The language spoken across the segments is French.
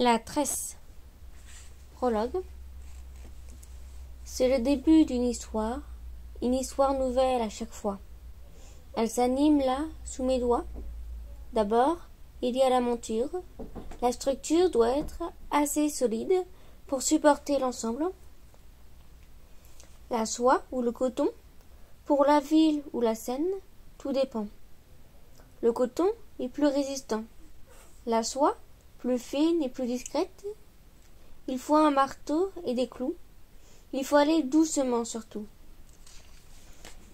La tresse. Prologue. C'est le début d'une histoire, une histoire nouvelle à chaque fois. Elle s'anime là, sous mes doigts. D'abord, il y a la monture. La structure doit être assez solide pour supporter l'ensemble. La soie ou le coton, pour la ville ou la Seine, tout dépend. Le coton est plus résistant. La soie, plus fine et plus discrète. Il faut un marteau et des clous. Il faut aller doucement surtout.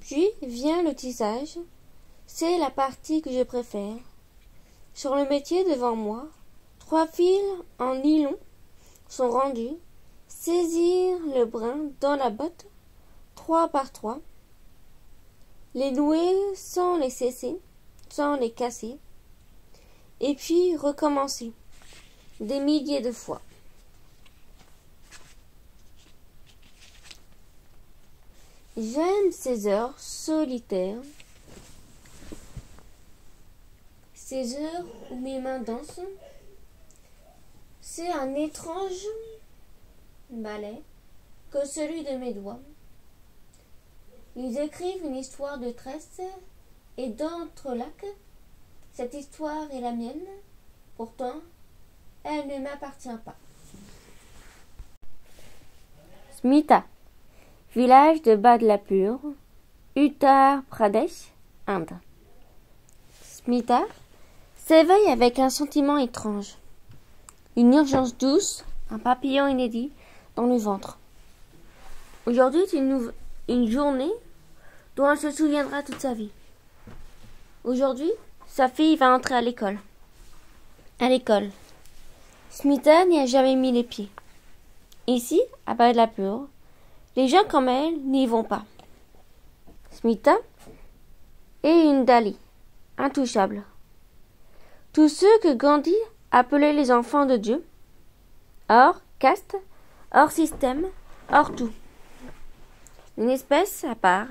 Puis vient le tissage. C'est la partie que je préfère. Sur le métier devant moi, trois fils en nylon sont rendus. Saisir le brin dans la botte, trois par trois. Les nouer sans les cesser, sans les casser. Et puis recommencer des milliers de fois. J'aime ces heures solitaires, ces heures où mes mains dansent. C'est un étrange ballet que celui de mes doigts. Ils écrivent une histoire de tresse et d'entrelacs. Cette histoire est la mienne, pourtant elle ne m'appartient pas. Smita, village de Badlapur, Uttar Pradesh, Inde. Smita s'éveille avec un sentiment étrange, une urgence douce, un papillon inédit dans le ventre. Aujourd'hui est une, une journée dont elle se souviendra toute sa vie. Aujourd'hui, sa fille va entrer à l'école. À l'école. Smita n'y a jamais mis les pieds. Ici, à Badlapur, les gens comme elle n'y vont pas. Smita est une Dali, intouchable. Tous ceux que Gandhi appelait les enfants de Dieu, hors caste, hors système, hors tout. Une espèce à part,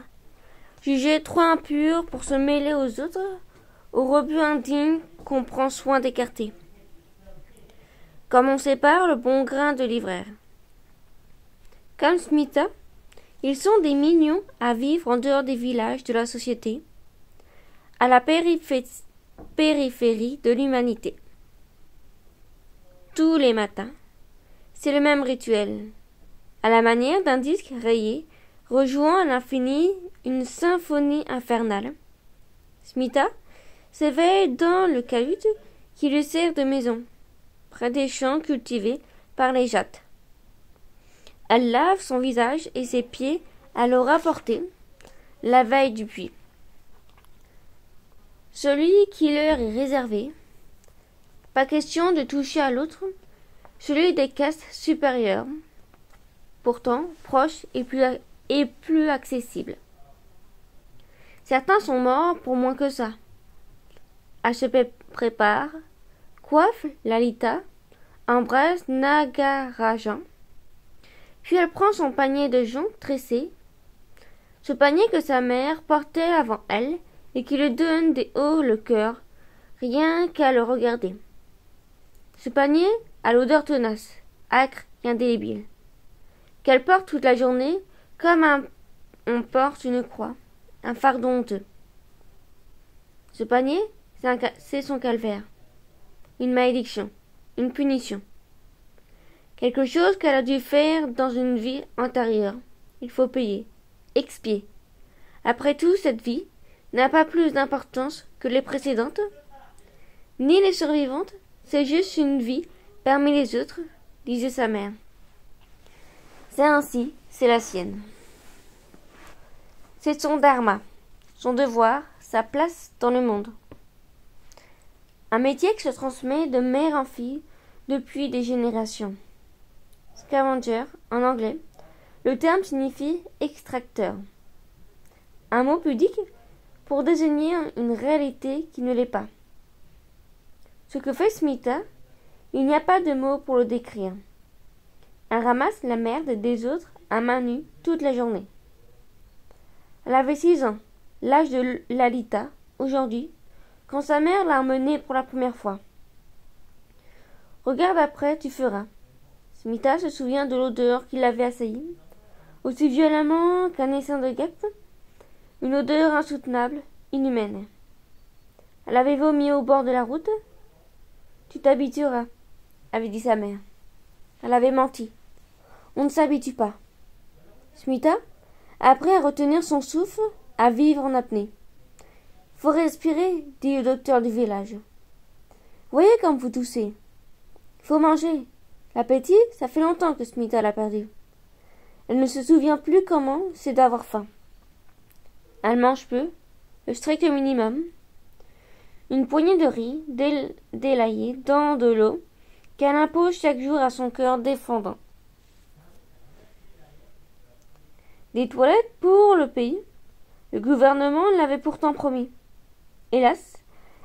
jugée trop impure pour se mêler aux autres, aux rebuts indignes qu'on prend soin d'écarter comme on sépare le bon grain de l'ivraie. Comme Smita, ils sont des mignons à vivre en dehors des villages de la société, à la périphérie de l'humanité. Tous les matins, c'est le même rituel, à la manière d'un disque rayé rejouant à l'infini une symphonie infernale. Smita s'éveille dans le cahute qui lui sert de maison près des champs cultivés par les jattes. Elle lave son visage et ses pieds à l'eau rapportée la veille du puits. Celui qui leur est réservé, pas question de toucher à l'autre, celui des castes supérieures, pourtant proche et plus, et plus accessible. Certains sont morts pour moins que ça. Elle se prépare, coiffe Lalita, embrasse Nagarajan, puis elle prend son panier de joncs tressés, ce panier que sa mère portait avant elle et qui lui donne des hauts le cœur, rien qu'à le regarder. Ce panier a l'odeur tenace, acre et indélébile, qu'elle porte toute la journée comme on porte une croix, un fardeau honteux. Ce panier, c'est son calvaire une malédiction, une punition. Quelque chose qu'elle a dû faire dans une vie antérieure. Il faut payer, expier. Après tout, cette vie n'a pas plus d'importance que les précédentes, ni les survivantes, c'est juste une vie parmi les autres, disait sa mère. C'est ainsi, c'est la sienne. C'est son dharma, son devoir, sa place dans le monde. Un métier qui se transmet de mère en fille depuis des générations. Scavenger, en anglais, le terme signifie extracteur. Un mot pudique pour désigner une réalité qui ne l'est pas. Ce que fait Smita, il n'y a pas de mot pour le décrire. Elle ramasse la merde des autres à main nue toute la journée. Elle avait six ans, l'âge de Lalita, aujourd'hui, quand sa mère l'a emmenée pour la première fois. Regarde après, tu feras. Smita se souvient de l'odeur qui l'avait assailli, aussi violemment qu'un essaim de guêpe, une odeur insoutenable, inhumaine. Elle avait vomi au bord de la route. Tu t'habitueras, avait dit sa mère. Elle avait menti. On ne s'habitue pas. Smita, après à retenir son souffle, à vivre en apnée. Faut respirer, dit le docteur du village. Voyez comme vous toussez. Faut manger. L'appétit, ça fait longtemps que Smita l'a perdu. Elle ne se souvient plus comment c'est d'avoir faim. Elle mange peu, le strict minimum. Une poignée de riz délaillée dans de l'eau qu'elle impose chaque jour à son cœur défendant. Des toilettes pour le pays. Le gouvernement l'avait pourtant promis. Hélas,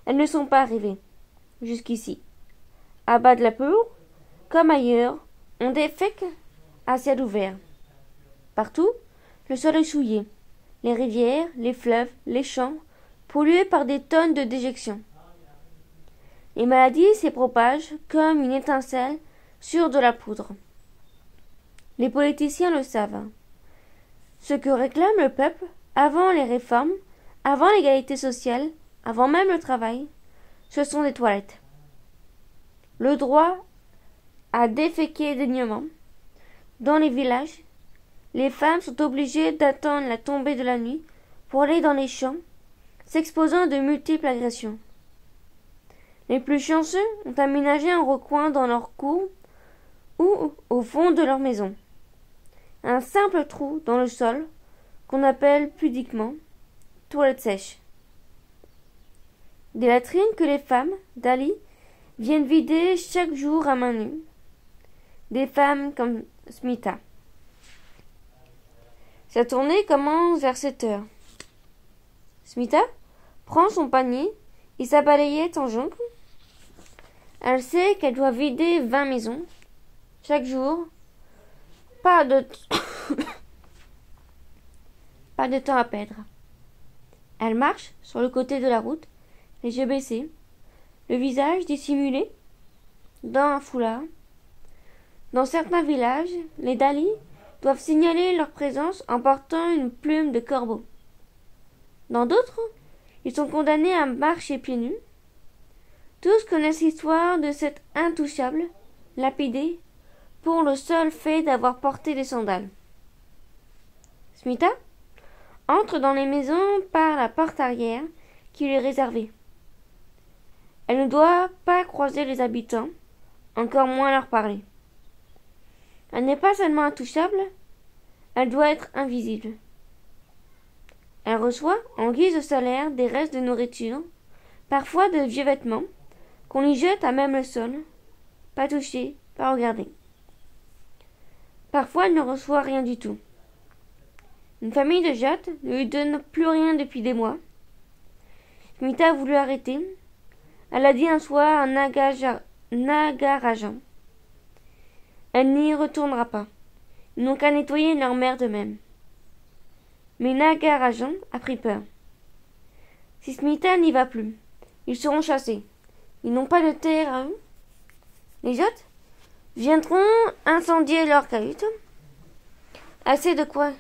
elles ne sont pas arrivées. Jusqu'ici. À bas de la Peur, comme ailleurs, on défèque à ciel ouvert. Partout, le sol est souillé. Les rivières, les fleuves, les champs, pollués par des tonnes de déjections. Les maladies s'y propagent comme une étincelle sur de la poudre. Les politiciens le savent. Ce que réclame le peuple, avant les réformes, avant l'égalité sociale, avant même le travail, ce sont des toilettes. Le droit à déféquer dignement. Dans les villages, les femmes sont obligées d'attendre la tombée de la nuit pour aller dans les champs, s'exposant à de multiples agressions. Les plus chanceux ont aménagé un recoin dans leur cour ou au fond de leur maison un simple trou dans le sol qu'on appelle pudiquement toilette sèche. Des latrines que les femmes, d'Ali, viennent vider chaque jour à main nue. Des femmes comme Smita. Sa tournée commence vers sept heures. Smita prend son panier et sa balayette en jonque. Elle sait qu'elle doit vider vingt maisons chaque jour pas de temps à perdre. Elle marche sur le côté de la route, les yeux baissés, le visage dissimulé dans un foulard. Dans certains villages, les Dalis doivent signaler leur présence en portant une plume de corbeau. Dans d'autres, ils sont condamnés à marcher pieds nus. Tous connaissent l'histoire de cette intouchable, lapidée, pour le seul fait d'avoir porté des sandales. Smita entre dans les maisons par la porte arrière qui lui est réservée. Elle ne doit pas croiser les habitants, encore moins leur parler. Elle n'est pas seulement intouchable, elle doit être invisible. Elle reçoit, en guise de salaire, des restes de nourriture, parfois de vieux vêtements, qu'on lui jette à même le sol, pas touché, pas regardé. Parfois, elle ne reçoit rien du tout. Une famille de jattes ne lui donne plus rien depuis des mois. Smita a voulu arrêter. Elle a dit un soir à Nagarajan. Elle n'y retournera pas. Ils n'ont qu'à nettoyer leur mère d'eux-mêmes. Mais Nagarajan a pris peur. Si Smita n'y va plus, ils seront chassés. Ils n'ont pas de terre à eux. Les jattes viendront incendier leur cahute. Elle sait de quoi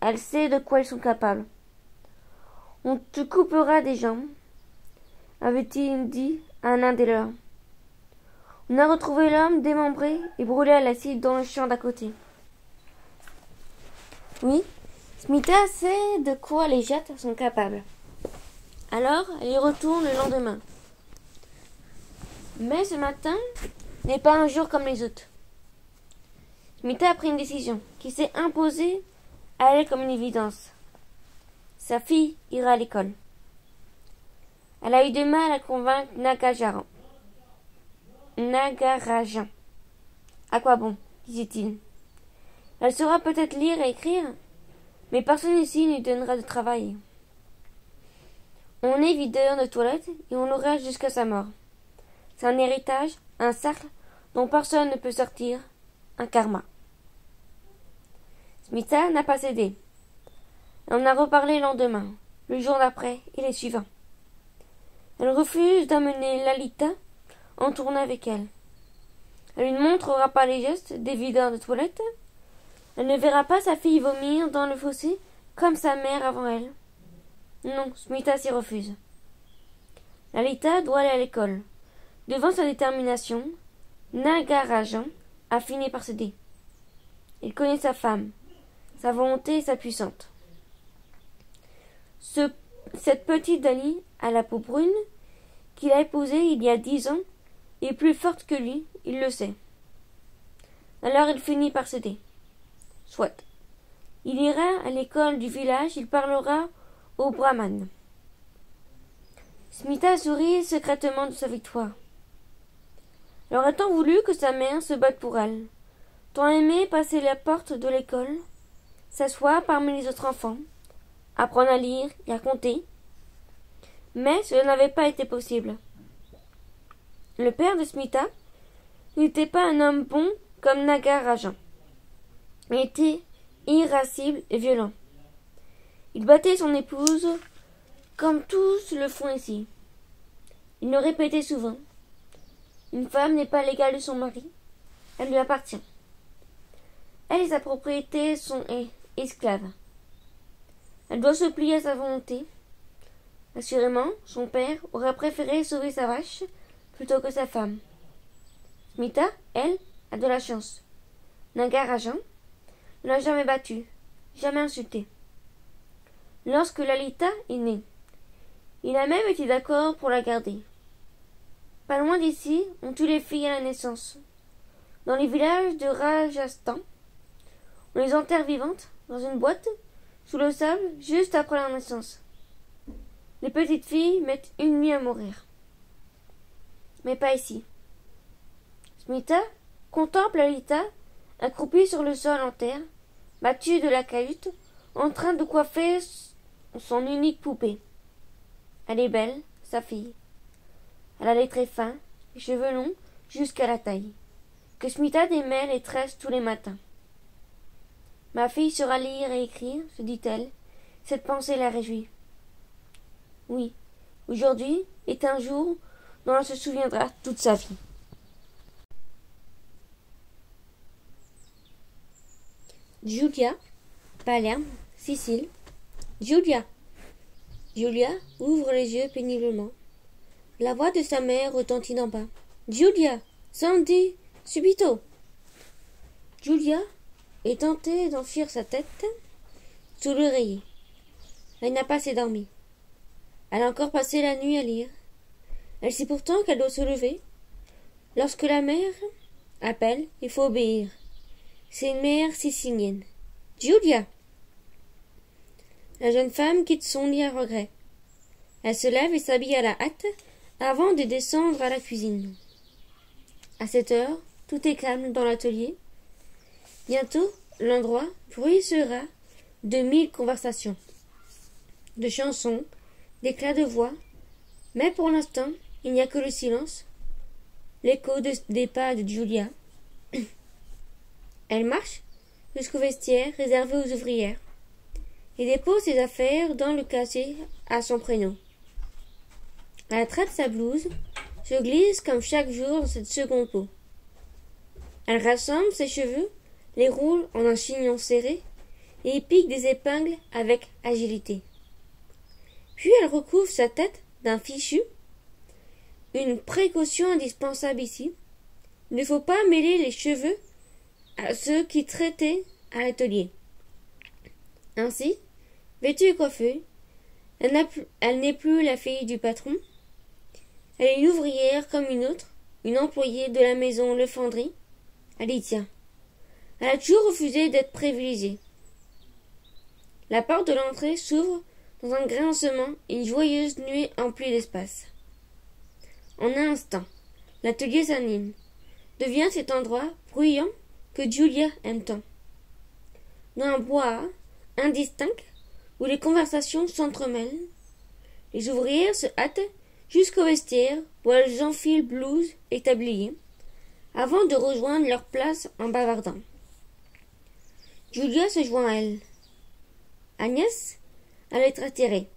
elle sait de quoi ils sont capables. On te coupera des jambes, avait-il dit à un des leurs. On a retrouvé l'homme démembré et brûlé à l'acide dans le champ d'à côté. Oui, Smita sait de quoi les jettes sont capables. Alors, elle y retourne le lendemain. Mais ce matin, n'est pas un jour comme les autres. Mita a pris une décision qui s'est imposée à elle comme une évidence. Sa fille ira à l'école. Elle a eu du mal à convaincre Nagajaran. Nagarajan. À quoi bon disait-il. Elle saura peut-être lire et écrire, mais personne ici ne lui donnera de travail. On est videur de toilettes et on l'aura jusqu'à sa mort. C'est un héritage un cercle dont personne ne peut sortir, un karma. Smita n'a pas cédé. On a reparlé le lendemain, le jour d'après et les suivants. Elle refuse d'amener Lalita en tournée avec elle. Elle ne montrera pas les gestes des videurs de toilette. Elle ne verra pas sa fille vomir dans le fossé comme sa mère avant elle. Non, Smita s'y refuse. Lalita doit aller à l'école. Devant sa détermination, Nagarajan a fini par céder. Il connaît sa femme, sa volonté et sa puissante. cette petite Dali à la peau brune, qu'il a épousée il y a dix ans, est plus forte que lui, il le sait. Alors il finit par céder. Soit. Il ira à l'école du village, il parlera au brahman. Smita sourit secrètement de sa victoire. Aurait tant voulu que sa mère se batte pour elle, tant aimé passer la porte de l'école, s'asseoir parmi les autres enfants, apprendre à lire et à compter. Mais cela n'avait pas été possible. Le père de Smita n'était pas un homme bon comme Nagarajan. Il était irascible et violent. Il battait son épouse comme tous le font ici. Il le répétait souvent. Une femme n'est pas l'égale de son mari. Elle lui appartient. Elle et sa propriété sont esclaves. Elle doit se plier à sa volonté. Assurément, son père aurait préféré sauver sa vache plutôt que sa femme. Smita, elle, a de la chance. Nagarajan ne l'a jamais battue, jamais insultée. Lorsque Lalita est née, il a même été d'accord pour la garder. Pas loin d'ici, on tue les filles à la naissance. Dans les villages de Rajasthan, on les enterre vivantes dans une boîte sous le sable juste après leur naissance. Les petites filles mettent une nuit à mourir. Mais pas ici. Smita contemple Alita accroupie sur le sol en terre, battue de la cahute, en train de coiffer son unique poupée. Elle est belle, sa fille. Elle a les traits fins, les cheveux longs jusqu'à la taille, que Smita démêle et tresse tous les matins. Ma fille saura lire et écrire, se dit-elle. Cette pensée la réjouit. Oui, aujourd'hui est un jour dont elle se souviendra toute sa vie. Julia, Palerme, Sicile. Julia. Julia ouvre les yeux péniblement. La voix de sa mère retentit d'en bas. Julia. Sandy. Subito. Julia est tentée d'enfuir sa tête sous l'oreiller. Elle n'a pas assez dormi. Elle a encore passé la nuit à lire. Elle sait pourtant qu'elle doit se lever. Lorsque la mère appelle, il faut obéir. C'est une mère sicilienne. Julia. La jeune femme quitte son lit à regret. Elle se lève et s'habille à la hâte avant de descendre à la cuisine. À cette heure, tout est calme dans l'atelier. Bientôt, l'endroit bruissera de mille conversations, de chansons, d'éclats de voix. Mais pour l'instant, il n'y a que le silence, l'écho des pas de Julia. Elle marche jusqu'au vestiaire réservé aux ouvrières et dépose ses affaires dans le casier à son prénom. Elle traite sa blouse, se glisse comme chaque jour dans cette seconde peau. Elle rassemble ses cheveux, les roule en un chignon serré et pique des épingles avec agilité. Puis elle recouvre sa tête d'un fichu. Une précaution indispensable ici. Ne faut pas mêler les cheveux à ceux qui traitaient à l'atelier. Ainsi, vêtue et coiffée, elle n'est plus la fille du patron. Elle est une ouvrière comme une autre, une employée de la maison Lefandry. Elle y tient. Elle a toujours refusé d'être privilégiée. La porte de l'entrée s'ouvre dans un grincement une joyeuse nuit emplie d'espace. En un instant, l'atelier s'anime, devient cet endroit bruyant que Julia aime tant. Dans un bois indistinct où les conversations s'entremêlent, les ouvrières se hâtent jusqu'au vestiaire où elles enfilent blouse et tablier, avant de rejoindre leur place en bavardant. Julia se joint à elle. Agnès allait être attirée.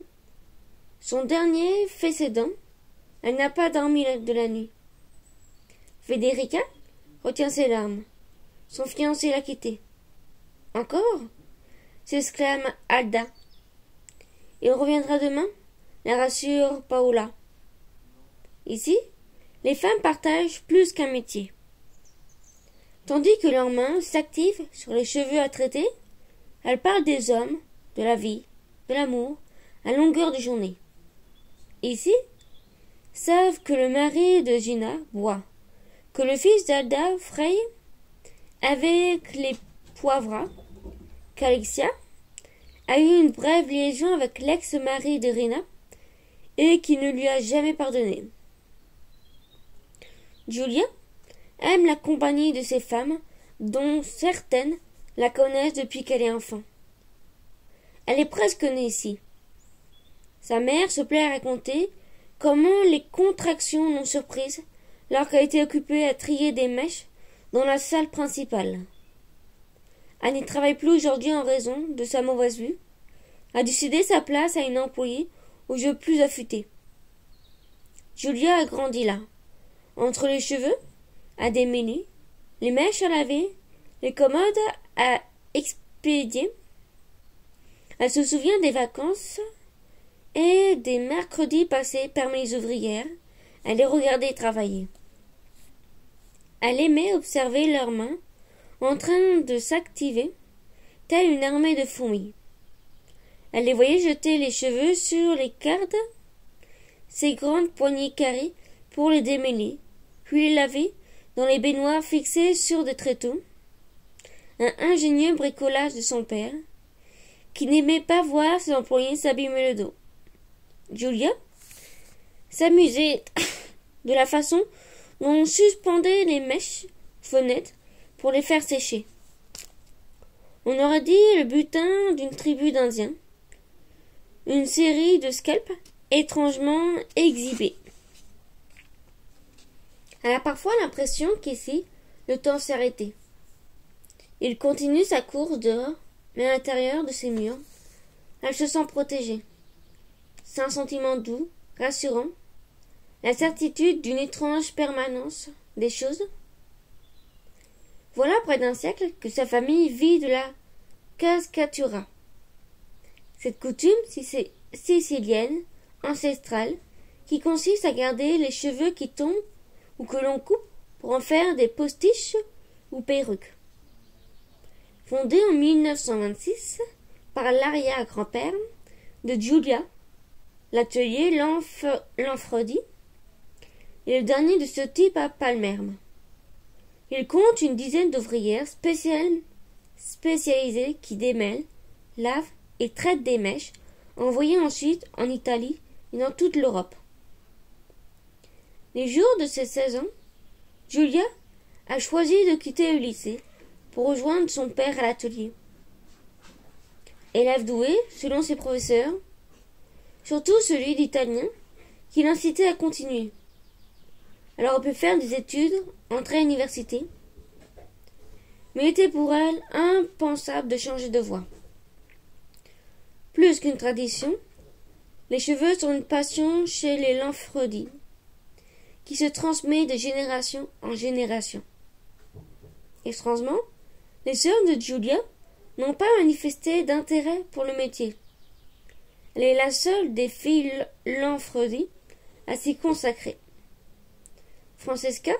Son dernier fait ses dents. Elle n'a pas dormi de la nuit. Federica retient ses larmes. Son fiancé l'a quitté. Encore? s'exclame Alda. Il reviendra demain? la rassure Paola. Ici, les femmes partagent plus qu'un métier. Tandis que leurs mains s'activent sur les cheveux à traiter, elles parlent des hommes, de la vie, de l'amour, à longueur de journée. Ici, savent que le mari de Gina boit, que le fils d'Alda fraye avec les poivras, qu'Alexia a eu une brève liaison avec l'ex-mari de Rina et qui ne lui a jamais pardonné. Julia aime la compagnie de ces femmes dont certaines la connaissent depuis qu'elle est enfant. Elle est presque née ici. Sa mère se plaît à raconter comment les contractions l'ont surprise lorsqu'elle était occupée à trier des mèches dans la salle principale. Elle n'y travaille plus aujourd'hui en raison de sa mauvaise vue, a décidé sa place à une employée aux yeux plus affûtés. Julia a grandi là, entre les cheveux à démêler, les mèches à laver, les commodes à expédier. Elle se souvient des vacances et des mercredis passés parmi les ouvrières à les regarder travailler. Elle aimait observer leurs mains en train de s'activer, telle une armée de fourmis. Elle les voyait jeter les cheveux sur les cardes, ses grandes poignées carrées pour les démêler, puis les laver dans les baignoires fixées sur des tréteaux. Un ingénieux bricolage de son père, qui n'aimait pas voir ses employés s'abîmer le dos. Julia s'amusait de la façon dont on suspendait les mèches fenêtres pour les faire sécher. On aurait dit le butin d'une tribu d'Indiens. Une série de scalps étrangement exhibés. Elle a parfois l'impression qu'ici, le temps s'est arrêté. Il continue sa course dehors, mais à l'intérieur de ces murs, elle se sent protégée. C'est un sentiment doux, rassurant, la certitude d'une étrange permanence des choses voilà près d'un siècle que sa famille vit de la cascatura. Cette coutume sicilienne, ancestrale, qui consiste à garder les cheveux qui tombent ou que l'on coupe pour en faire des postiches ou perruques. Fondée en 1926 par l'arrière-grand-père de Julia, l'atelier Lanfredi est le dernier de ce type à Palmerme. Il compte une dizaine d'ouvrières spécialisées qui démêlent, lavent et traitent des mèches, envoyées ensuite en Italie et dans toute l'Europe. Les jours de ses seize ans, Julia a choisi de quitter le lycée pour rejoindre son père à l'atelier. Élève doué, selon ses professeurs, surtout celui d'italien, qui l'incitait à continuer. Alors elle peut faire des études, entrer à l'université. Mais il était pour elle impensable de changer de voie. Plus qu'une tradition, les cheveux sont une passion chez les Lanfredi, qui se transmet de génération en génération. Étrangement, les sœurs de Julia n'ont pas manifesté d'intérêt pour le métier. Elle est la seule des filles Lanfredi à s'y consacrer. Francesca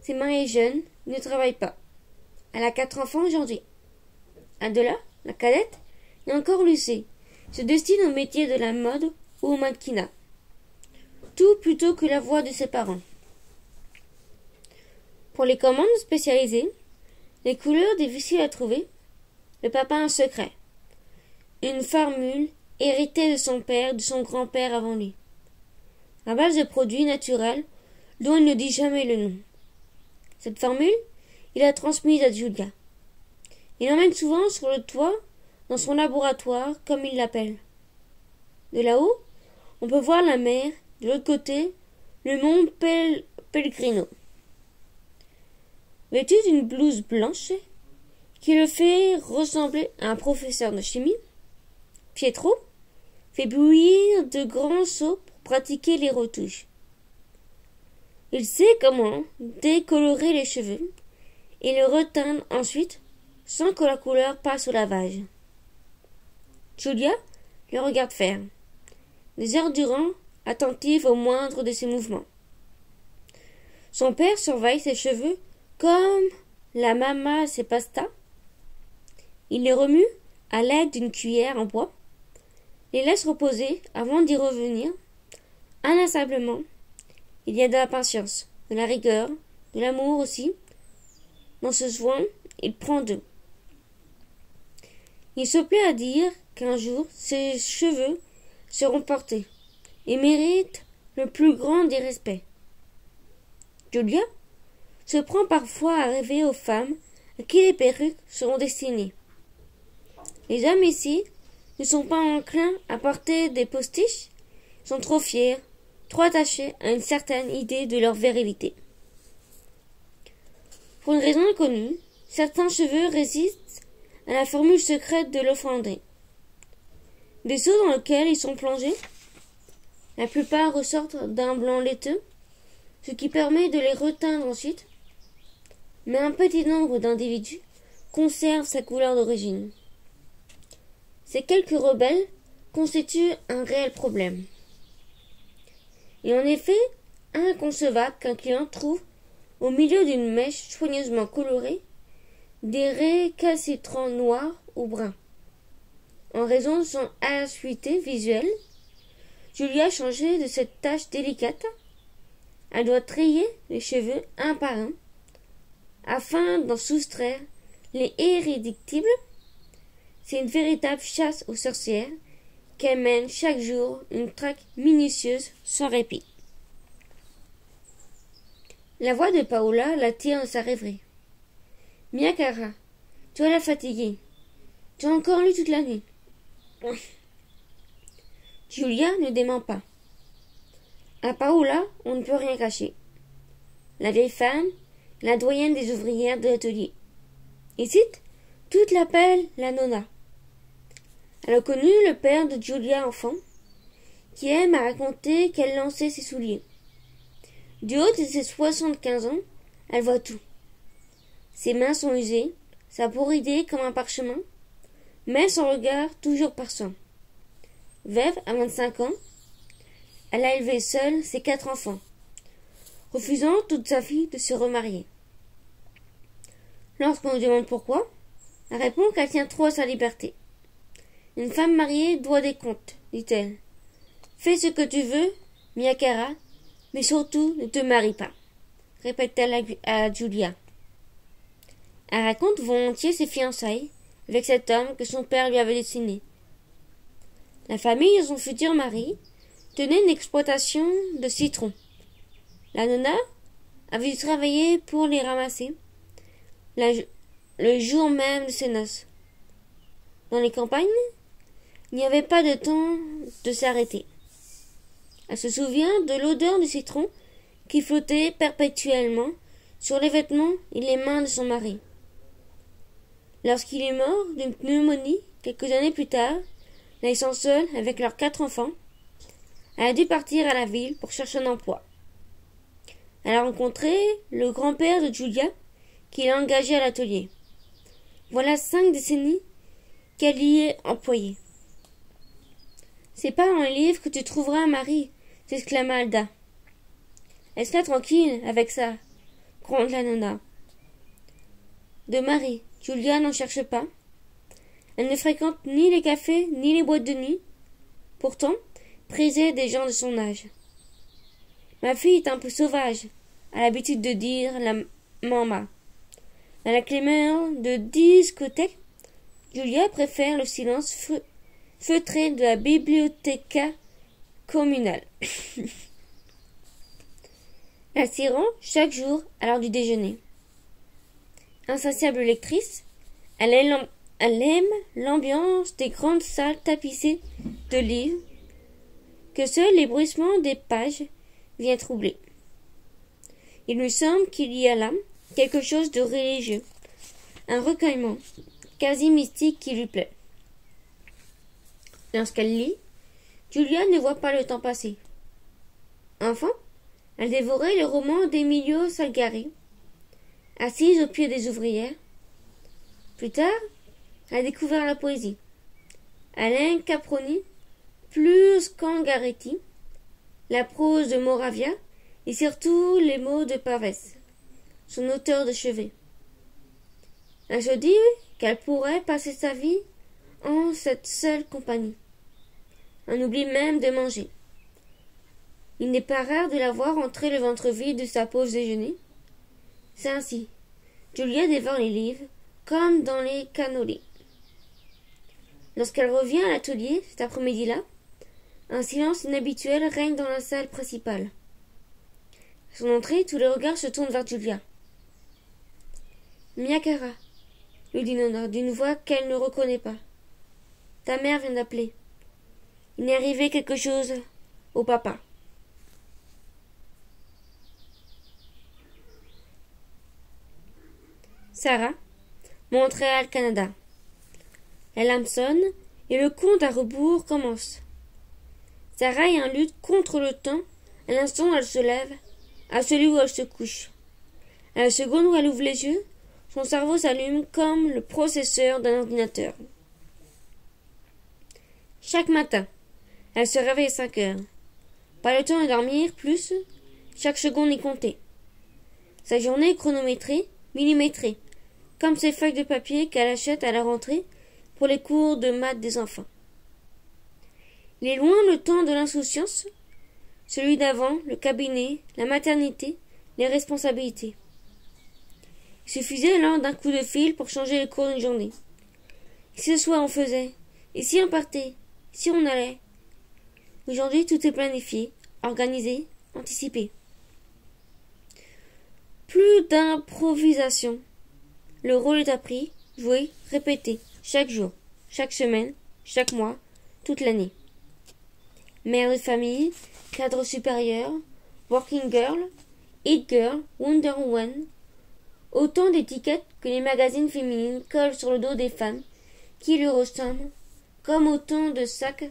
s'est mariée jeune, ne travaille pas. Elle a quatre enfants aujourd'hui. Adela, la cadette, est encore lycée, se destine au métier de la mode ou au mannequinat. Tout plutôt que la voix de ses parents. Pour les commandes spécialisées, les couleurs difficiles à trouver, le papa a un secret. Une formule héritée de son père, de son grand-père avant lui. À base de produits naturels dont il ne dit jamais le nom. Cette formule, il a transmise à Julia. Il l'emmène souvent sur le toit, dans son laboratoire, comme il l'appelle. De là-haut, on peut voir la mer, de l'autre côté, le mont Pellegrino. Vêtu d'une blouse blanche, qui le fait ressembler à un professeur de chimie, Pietro fait bouillir de grands seaux pour pratiquer les retouches. Il sait comment décolorer les cheveux et les reteindre ensuite sans que la couleur passe au lavage. Julia le regarde faire, des heures durant, attentive au moindre de ses mouvements. Son père surveille ses cheveux comme la mama ses pastas. Il les remue à l'aide d'une cuillère en bois, les laisse reposer avant d'y revenir. Inlassablement, il y a de la patience, de la rigueur, de l'amour aussi. Dans ce soin, il prend d'eux. Il se plaît à dire qu'un jour ses cheveux seront portés et méritent le plus grand des respects. Julia se prend parfois à rêver aux femmes à qui les perruques seront destinées. Les hommes ici ne sont pas enclins à porter des postiches, sont trop fiers, trop attachés à une certaine idée de leur virilité. Pour une raison inconnue, certains cheveux résistent à la formule secrète de l'offrandé. Des seaux dans lesquels ils sont plongés, la plupart ressortent d'un blanc laiteux, ce qui permet de les reteindre ensuite, mais un petit nombre d'individus conservent sa couleur d'origine. Ces quelques rebelles constituent un réel problème. Et en effet, inconcevable qu'un client trouve, au milieu d'une mèche soigneusement colorée, des récalcitrants noirs ou bruns. En raison de son acuité visuelle, Julia changé de cette tâche délicate. Elle doit trier les cheveux un par un, afin d'en soustraire les irréductibles. C'est une véritable chasse aux sorcières qu'elle mène chaque jour une traque minutieuse sans répit. La voix de Paola l'attire de sa rêverie. Mia cara, tu la fatiguée. Tu as encore lu toute la nuit. Julia ne dément pas. À Paola, on ne peut rien cacher. La vieille femme, la doyenne des ouvrières de l'atelier. Ici, toute l'appelle la nonna. Elle a connu le père de Julia enfant, qui aime à raconter qu'elle lançait ses souliers. Du haut de ses soixante-quinze ans, elle voit tout. Ses mains sont usées, sa peau ridée comme un parchemin, mais son regard toujours perçant. Veuve à vingt-cinq ans, elle a élevé seule ses quatre enfants, refusant toute sa vie de se remarier. Lorsqu'on lui demande pourquoi, elle répond qu'elle tient trop à sa liberté. Une femme mariée doit des comptes, dit-elle. Fais ce que tu veux, Miakara, mais surtout ne te marie pas, répète-t-elle à Julia. Elle raconte volontiers ses fiançailles avec cet homme que son père lui avait dessiné. La famille de son futur mari tenait une exploitation de citrons. La nonna avait dû travailler pour les ramasser le jour même de ses noces. Dans les campagnes, il n'y avait pas de temps de s'arrêter. Elle se souvient de l'odeur du citron qui flottait perpétuellement sur les vêtements et les mains de son mari. Lorsqu'il est mort d'une pneumonie quelques années plus tard, laissant seule avec leurs quatre enfants, elle a dû partir à la ville pour chercher un emploi. Elle a rencontré le grand-père de Julia, qui l'a engagé à l'atelier. Voilà cinq décennies qu'elle y est employée. C'est pas dans un livre que tu trouveras un mari, s'exclama Alda. Est-ce tranquille avec ça gronde la nonna. De mari, Julia n'en cherche pas. Elle ne fréquente ni les cafés ni les boîtes de nuit. Pourtant, prisée des gens de son âge. Ma fille est un peu sauvage, a l'habitude de dire la maman. Dans la clameur de discothèque, Julia préfère le silence feutré de la bibliothèque communale. L'attirant chaque jour à l'heure du déjeuner. Insatiable lectrice, elle aime l'ambiance des grandes salles tapissées de livres que seuls les bruissements des pages viennent troubler. Il lui semble qu'il y a là quelque chose de religieux, un recueillement quasi mystique qui lui plaît. Lorsqu'elle lit, Julia ne voit pas le temps passer. Enfin, Elle dévorait les romans d'Emilio Salgari, assise au pied des ouvrières. Plus tard, elle découvert la poésie. Alain Caproni, plus qu'Angaretti, la prose de Moravia et surtout les mots de Pavès, son auteur de chevet. Elle se dit qu'elle pourrait passer sa vie en cette seule compagnie. On oublie même de manger. Il n'est pas rare de la voir entrer le ventre vide de sa pause déjeuner. C'est ainsi. Julia dévore les livres, comme dans les cannolés. Lorsqu'elle revient à l'atelier cet après-midi-là, un silence inhabituel règne dans la salle principale. À son entrée, tous les regards se tournent vers Julia. Miakara, lui dit Nona d'une voix qu'elle ne reconnaît pas. Ta mère vient d'appeler. Il est arrivé quelque chose au papa. Sarah, Montréal, Canada. La lame sonne et le compte à rebours commence. Sarah est en lutte contre le temps à l'instant où elle se lève, à celui où elle se couche. À la seconde où elle ouvre les yeux, son cerveau s'allume comme le processeur d'un ordinateur. Chaque matin, elle se réveille à cinq heures. Pas le temps de dormir, plus, chaque seconde est comptée. Sa journée est chronométrée, millimétrée, comme ces feuilles de papier qu'elle achète à la rentrée pour les cours de maths des enfants. Il est loin le temps de l'insouciance, celui d'avant, le cabinet, la maternité, les responsabilités. Il suffisait alors d'un coup de fil pour changer le cours d'une journée. Et ce soir on faisait, et si on partait, si on allait? Aujourd'hui tout est planifié, organisé, anticipé. Plus d'improvisation. Le rôle est appris, joué, répété, chaque jour, chaque semaine, chaque mois, toute l'année. Mère de famille, cadre supérieur, working girl, it girl, Wonder Woman, autant d'étiquettes que les magazines féminines collent sur le dos des femmes qui lui ressemblent, comme autant de sacs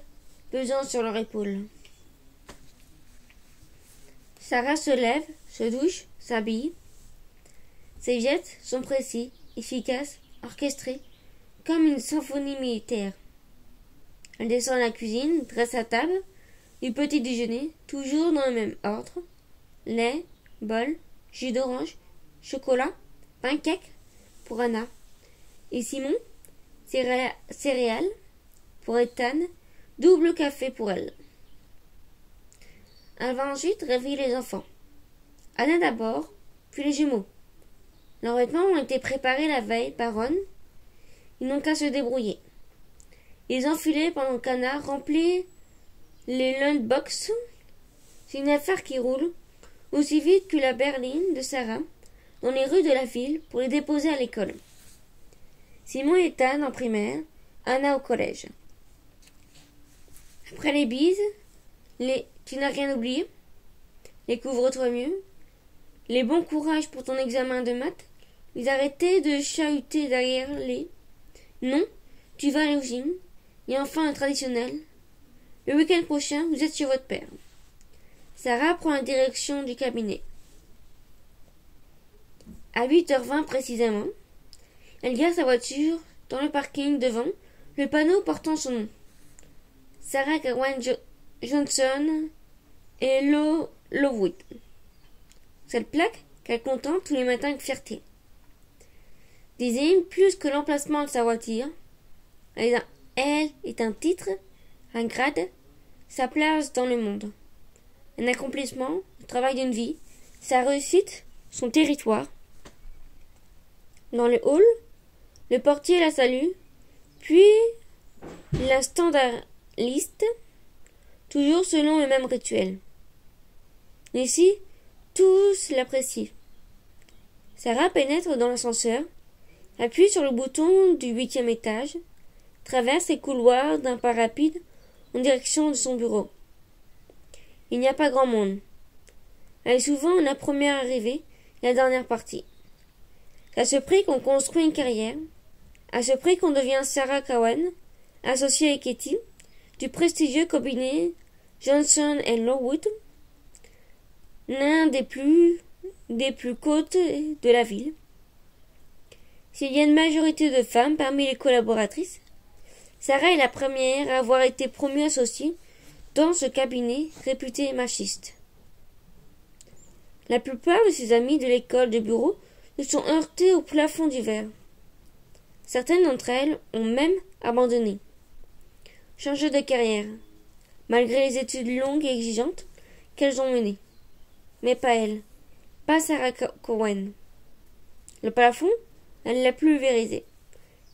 pesant sur leur épaule. Sarah se lève, se douche, s'habille. Ses gestes sont précis, efficaces, orchestrés, comme une symphonie militaire. Elle descend à la cuisine, dresse sa table, du petit déjeuner, toujours dans le même ordre. Lait, bol, jus d'orange, chocolat, pancake pour Anna. Et Simon, céréales pour Ethan, double café pour elle. Elle va ensuite réveiller les enfants. Anna d'abord, puis les jumeaux. Leurs vêtements ont été préparés la veille par Ron. Ils n'ont qu'à se débrouiller. Ils enfilaient pendant qu'Anna remplit les lunchbox. C'est une affaire qui roule aussi vite que la berline de Sarah dans les rues de la ville pour les déposer à l'école. Simon et Anne en primaire, Anna au collège. Après les bises, les tu n'as rien oublié, les couvre-toi mieux, les bons courage pour ton examen de maths, ils arrêtaient de chahuter derrière les non, tu vas à l'usine, et enfin un traditionnel. Le week-end prochain, vous êtes chez votre père. Sarah prend la direction du cabinet. À 8h20 précisément, elle gare sa voiture dans le parking devant le panneau portant son nom. Sarah Gawain Johnson et Lo Lowood. Cette plaque qu'elle contente tous les matins avec fierté. Désigne plus que l'emplacement de sa voiture. Elle est un titre, un grade, sa place dans le monde. Un accomplissement, le travail d'une vie, sa réussite, son territoire. Dans le hall, le portier la salue, puis la standardiste, toujours selon le même rituel. Ici, tous l'apprécient. Sarah pénètre dans l'ascenseur, appuie sur le bouton du huitième étage, traverse les couloirs d'un pas rapide en direction de son bureau. Il n'y a pas grand monde. Elle est souvent la première arrivée la dernière partie. À ce prix qu'on construit une carrière, à ce prix qu'on devient Sarah Cowan, associée avec Katie, du prestigieux cabinet Johnson Lowood. l'un des plus des plus côtes de la ville. S'il y a une majorité de femmes parmi les collaboratrices, Sarah est la première à avoir été promue associée dans ce cabinet réputé machiste. La plupart de ses amis de l'école de bureau se sont heurtés au plafond du verre. Certaines d'entre elles ont même abandonné, changé de carrière, malgré les études longues et exigeantes qu'elles ont menées. Mais pas elle, pas Sarah Cohen. Le plafond, elle l'a pulvérisé,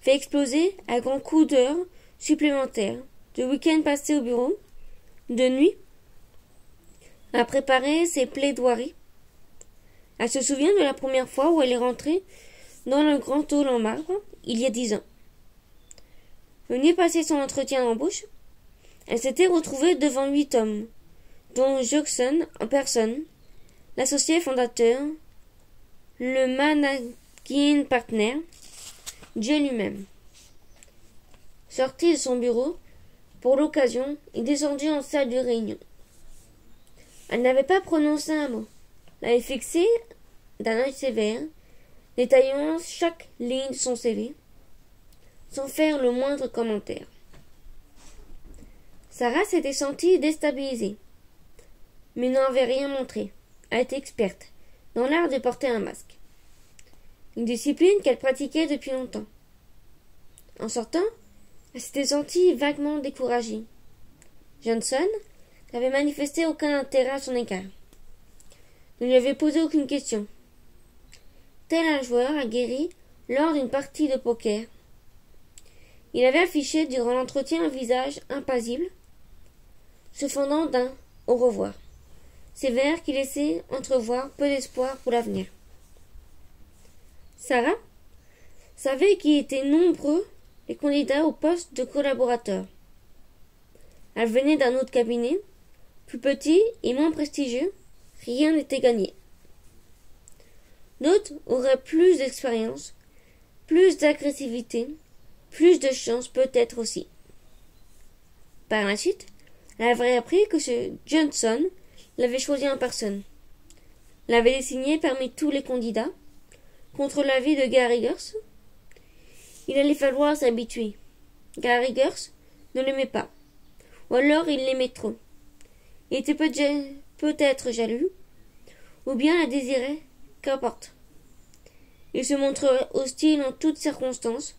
fait exploser à grands coups d'heures supplémentaires, de week-end passés au bureau, de nuit, à préparer ses plaidoiries elle se souvient de la première fois où elle est rentrée dans le grand hall en marbre, il y a dix ans. Venue passer son entretien d'embauche, elle s'était retrouvée devant huit hommes, dont Jackson en personne, l'associé fondateur, le managing partner, Dieu lui-même. Sorti de son bureau, pour l'occasion, il descendit en salle de réunion. Elle n'avait pas prononcé un mot l'avait fixé d'un œil sévère, détaillant chaque ligne de son CV, sans faire le moindre commentaire. Sarah s'était sentie déstabilisée, mais n'avait rien montré. Elle était experte dans l'art de porter un masque, une discipline qu'elle pratiquait depuis longtemps. En sortant, s'était sentie vaguement découragée. Johnson n'avait manifesté aucun intérêt à son égard ne lui avait posé aucune question. Tel un joueur aguerri lors d'une partie de poker. Il avait affiché durant l'entretien un visage impassible, se fondant d'un au revoir, sévère qui laissait entrevoir peu d'espoir pour l'avenir. Sarah savait qu'il était nombreux les candidats au poste de collaborateur. Elle venait d'un autre cabinet, plus petit et moins prestigieux, rien n'était gagné. D'autres auraient plus d'expérience, plus d'agressivité, plus de chance peut-être aussi. Par la suite, elle avait appris que ce Johnson l'avait choisi en personne, l'avait désigné parmi tous les candidats, contre l'avis de Gary. Il allait falloir s'habituer. Gary Gers ne l'aimait pas, ou alors il l'aimait trop. Il était peut-être jaloux, ou bien la désirait, qu'importe. Il se montrerait hostile en toutes circonstances,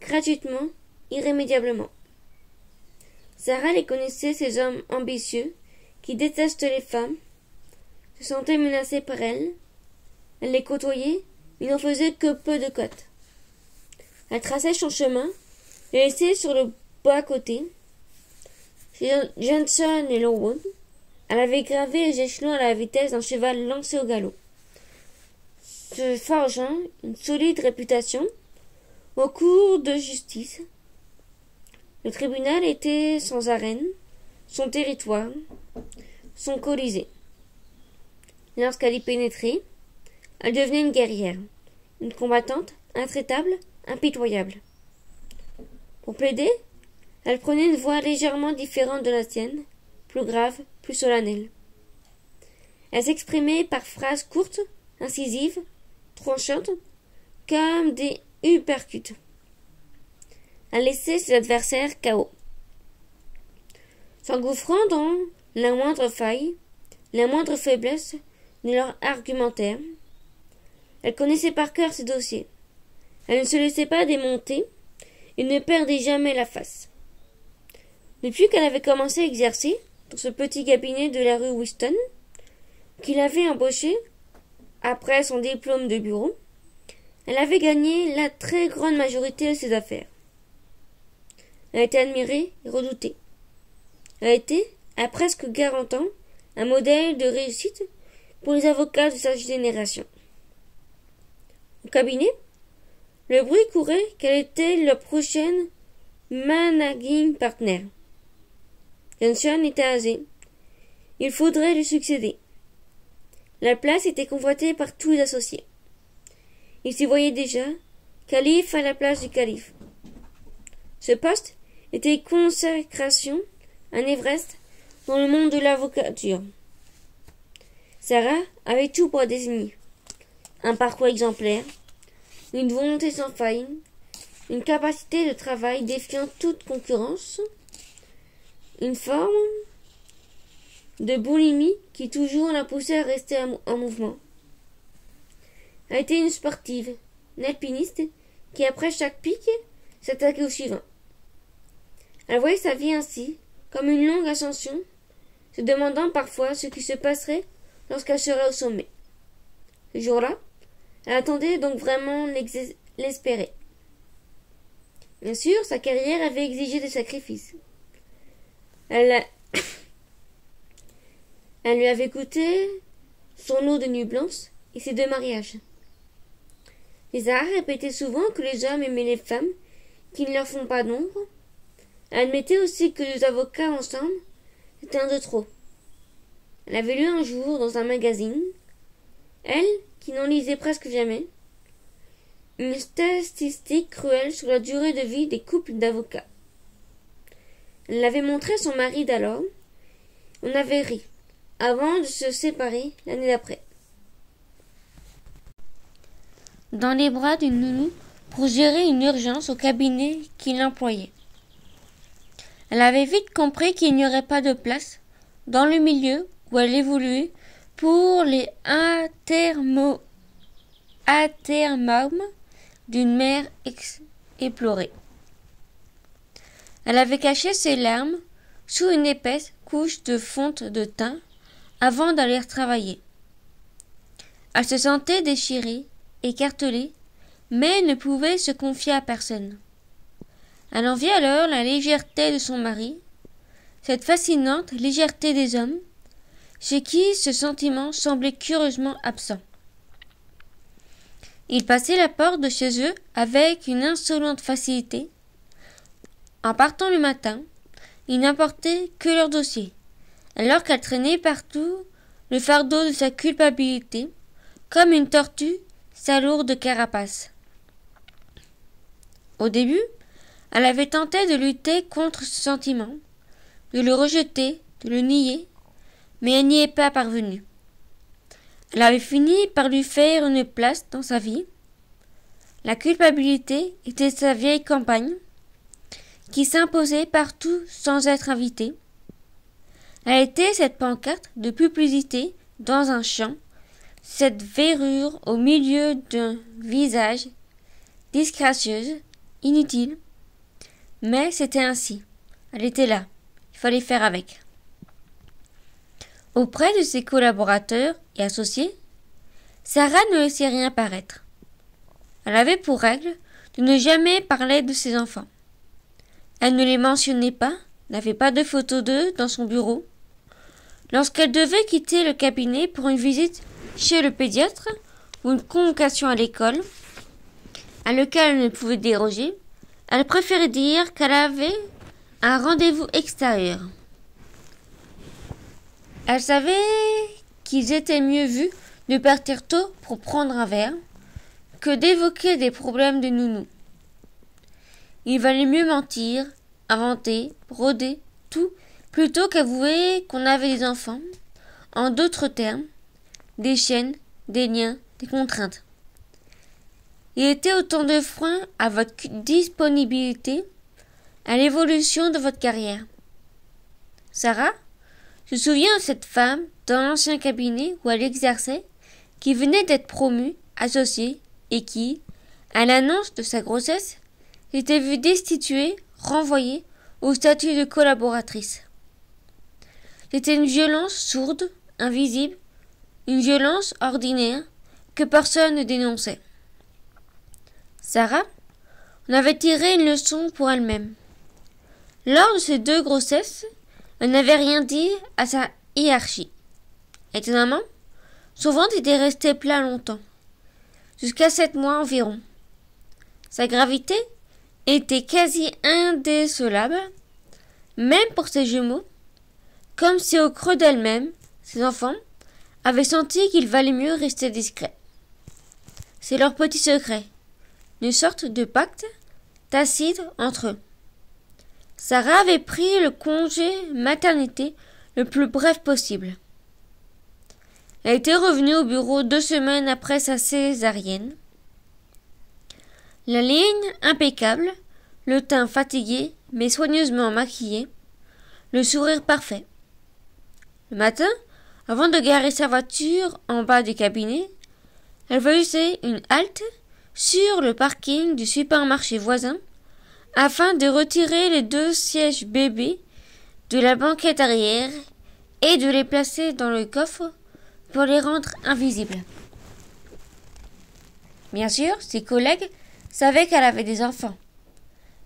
gratuitement, irrémédiablement. Sarah les connaissait, ces hommes ambitieux, qui détestent les femmes, se sentait menacée par elles. Elle les côtoyait, mais n'en faisait que peu de côtes. Elle traçait son chemin, et laissait sur le bas côté, Johnson et Lowood, elle avait gravé les échelons à la vitesse d'un cheval lancé au galop, se forgeant une solide réputation au cours de justice. Le tribunal était sans arène, son territoire, son colisée. Lorsqu'elle y pénétrait, elle devenait une guerrière, une combattante intraitable, impitoyable. Pour plaider, elle prenait une voix légèrement différente de la sienne, plus grave, plus solennelle. Elle s'exprimait par phrases courtes, incisives, tranchantes, comme des uppercuts. Elle laissait ses adversaires KO. S'engouffrant dans la moindre faille, la moindre faiblesse de leur argumentaire, elle connaissait par cœur ses dossiers. Elle ne se laissait pas démonter et ne perdait jamais la face. Depuis qu'elle avait commencé à exercer, dans ce petit cabinet de la rue Winston, qu'il avait embauché après son diplôme de bureau, elle avait gagné la très grande majorité de ses affaires. Elle était admirée et redoutée. Elle était, à presque quarante ans, un modèle de réussite pour les avocats de sa génération. Au cabinet, le bruit courait qu'elle était leur prochaine managing partner? Johnson était âgé. Il faudrait lui succéder. La place était convoitée par tous les associés. Il s'y voyait déjà, calife à la place du calife. Ce poste était consécration, un Everest dans le monde de l'avocature. Sarah avait tout pour désigner. Un parcours exemplaire, une volonté sans faille, une capacité de travail défiant toute concurrence, une forme de boulimie qui toujours la poussait à rester en mouvement. Elle était une sportive, une alpiniste, qui après chaque pic s'attaquait au suivant. Elle voyait sa vie ainsi, comme une longue ascension, se demandant parfois ce qui se passerait lorsqu'elle serait au sommet. Ce jour-là, elle attendait donc vraiment l'espérer. Bien sûr, sa carrière avait exigé des sacrifices. Elle, Elle lui avait coûté son lot de nuit blanche et ses deux mariages. Lézard répétait souvent que les hommes aimaient les femmes qui ne leur font pas d'ombre. Elle admettait aussi que les avocats ensemble, c'était un de trop. Elle avait lu un jour dans un magazine, elle, qui n'en lisait presque jamais, une statistique cruelle sur la durée de vie des couples d'avocats. Elle l'avait montré à son mari d'alors. On avait ri avant de se séparer l'année d'après. Dans les bras d'une nounou pour gérer une urgence au cabinet qu'il employait. Elle avait vite compris qu'il n'y aurait pas de place dans le milieu où elle évoluait pour les intermo d'une mère éplorée. Elle avait caché ses larmes sous une épaisse couche de fonte de teint avant d'aller travailler. Elle se sentait déchirée, écartelée, mais ne pouvait se confier à personne. Elle enviait alors la légèreté de son mari, cette fascinante légèreté des hommes, chez qui ce sentiment semblait curieusement absent. Il passait la porte de chez eux avec une insolente facilité. En partant le matin, il n'apportait que leur dossier, alors qu'elle traînait partout le fardeau de sa culpabilité, comme une tortue sa lourde carapace. Au début, elle avait tenté de lutter contre ce sentiment, de le rejeter, de le nier, mais elle n'y est pas parvenue. Elle avait fini par lui faire une place dans sa vie. La culpabilité était sa vieille campagne, qui s'imposait partout sans être invitée, a été cette pancarte de publicité dans un champ, cette verrure au milieu d'un visage disgracieuse, inutile. Mais c'était ainsi. Elle était là. Il fallait faire avec. Auprès de ses collaborateurs et associés, Sarah ne laissait rien paraître. Elle avait pour règle de ne jamais parler de ses enfants. Elle ne les mentionnait pas, n'avait pas de photos d'eux dans son bureau, Lorsqu'elle devait quitter le cabinet pour une visite chez le pédiatre ou une convocation à l'école, à laquelle elle ne pouvait déroger, elle préférait dire qu'elle avait un rendez-vous extérieur. Elle savait qu'il était mieux vu de partir tôt pour prendre un verre que d'évoquer des problèmes de nounou. Il valait mieux mentir, inventer, broder, tout plutôt qu'avouer qu'on avait des enfants, en d'autres termes, des chaînes, des liens, des contraintes. Il était autant de freins à votre disponibilité, à l'évolution de votre carrière. Sarah? Se souvient de cette femme dans l'ancien cabinet où elle exerçait, qui venait d'être promue, associée, et qui, à l'annonce de sa grossesse, s'était vue destituée, renvoyée au statut de collaboratrice. C'était une violence sourde, invisible, une violence ordinaire que personne ne dénonçait. Sarah en avait tiré une leçon pour elle-même. Lors de ces deux grossesses, elle n'avait rien dit à sa hiérarchie. Étonnamment, son ventre était resté plat longtemps, jusqu'à sept mois environ. Sa gravité était quasi indécelable, même pour ses jumeaux, comme si au creux d'elle-même, ses enfants avaient senti qu'il valait mieux rester discret. C'est leur petit secret, une sorte de pacte tacite entre eux. Sarah avait pris le congé maternité le plus bref possible. Elle était revenue au bureau deux semaines après sa césarienne. La ligne impeccable, le teint fatigué mais soigneusement maquillé, le sourire parfait. Le matin, avant de garer sa voiture en bas du cabinet, elle faisait une halte sur le parking du supermarché voisin afin de retirer les deux sièges bébés de la banquette arrière et de les placer dans le coffre pour les rendre invisibles. Bien sûr, ses collègues savaient qu'elle avait des enfants,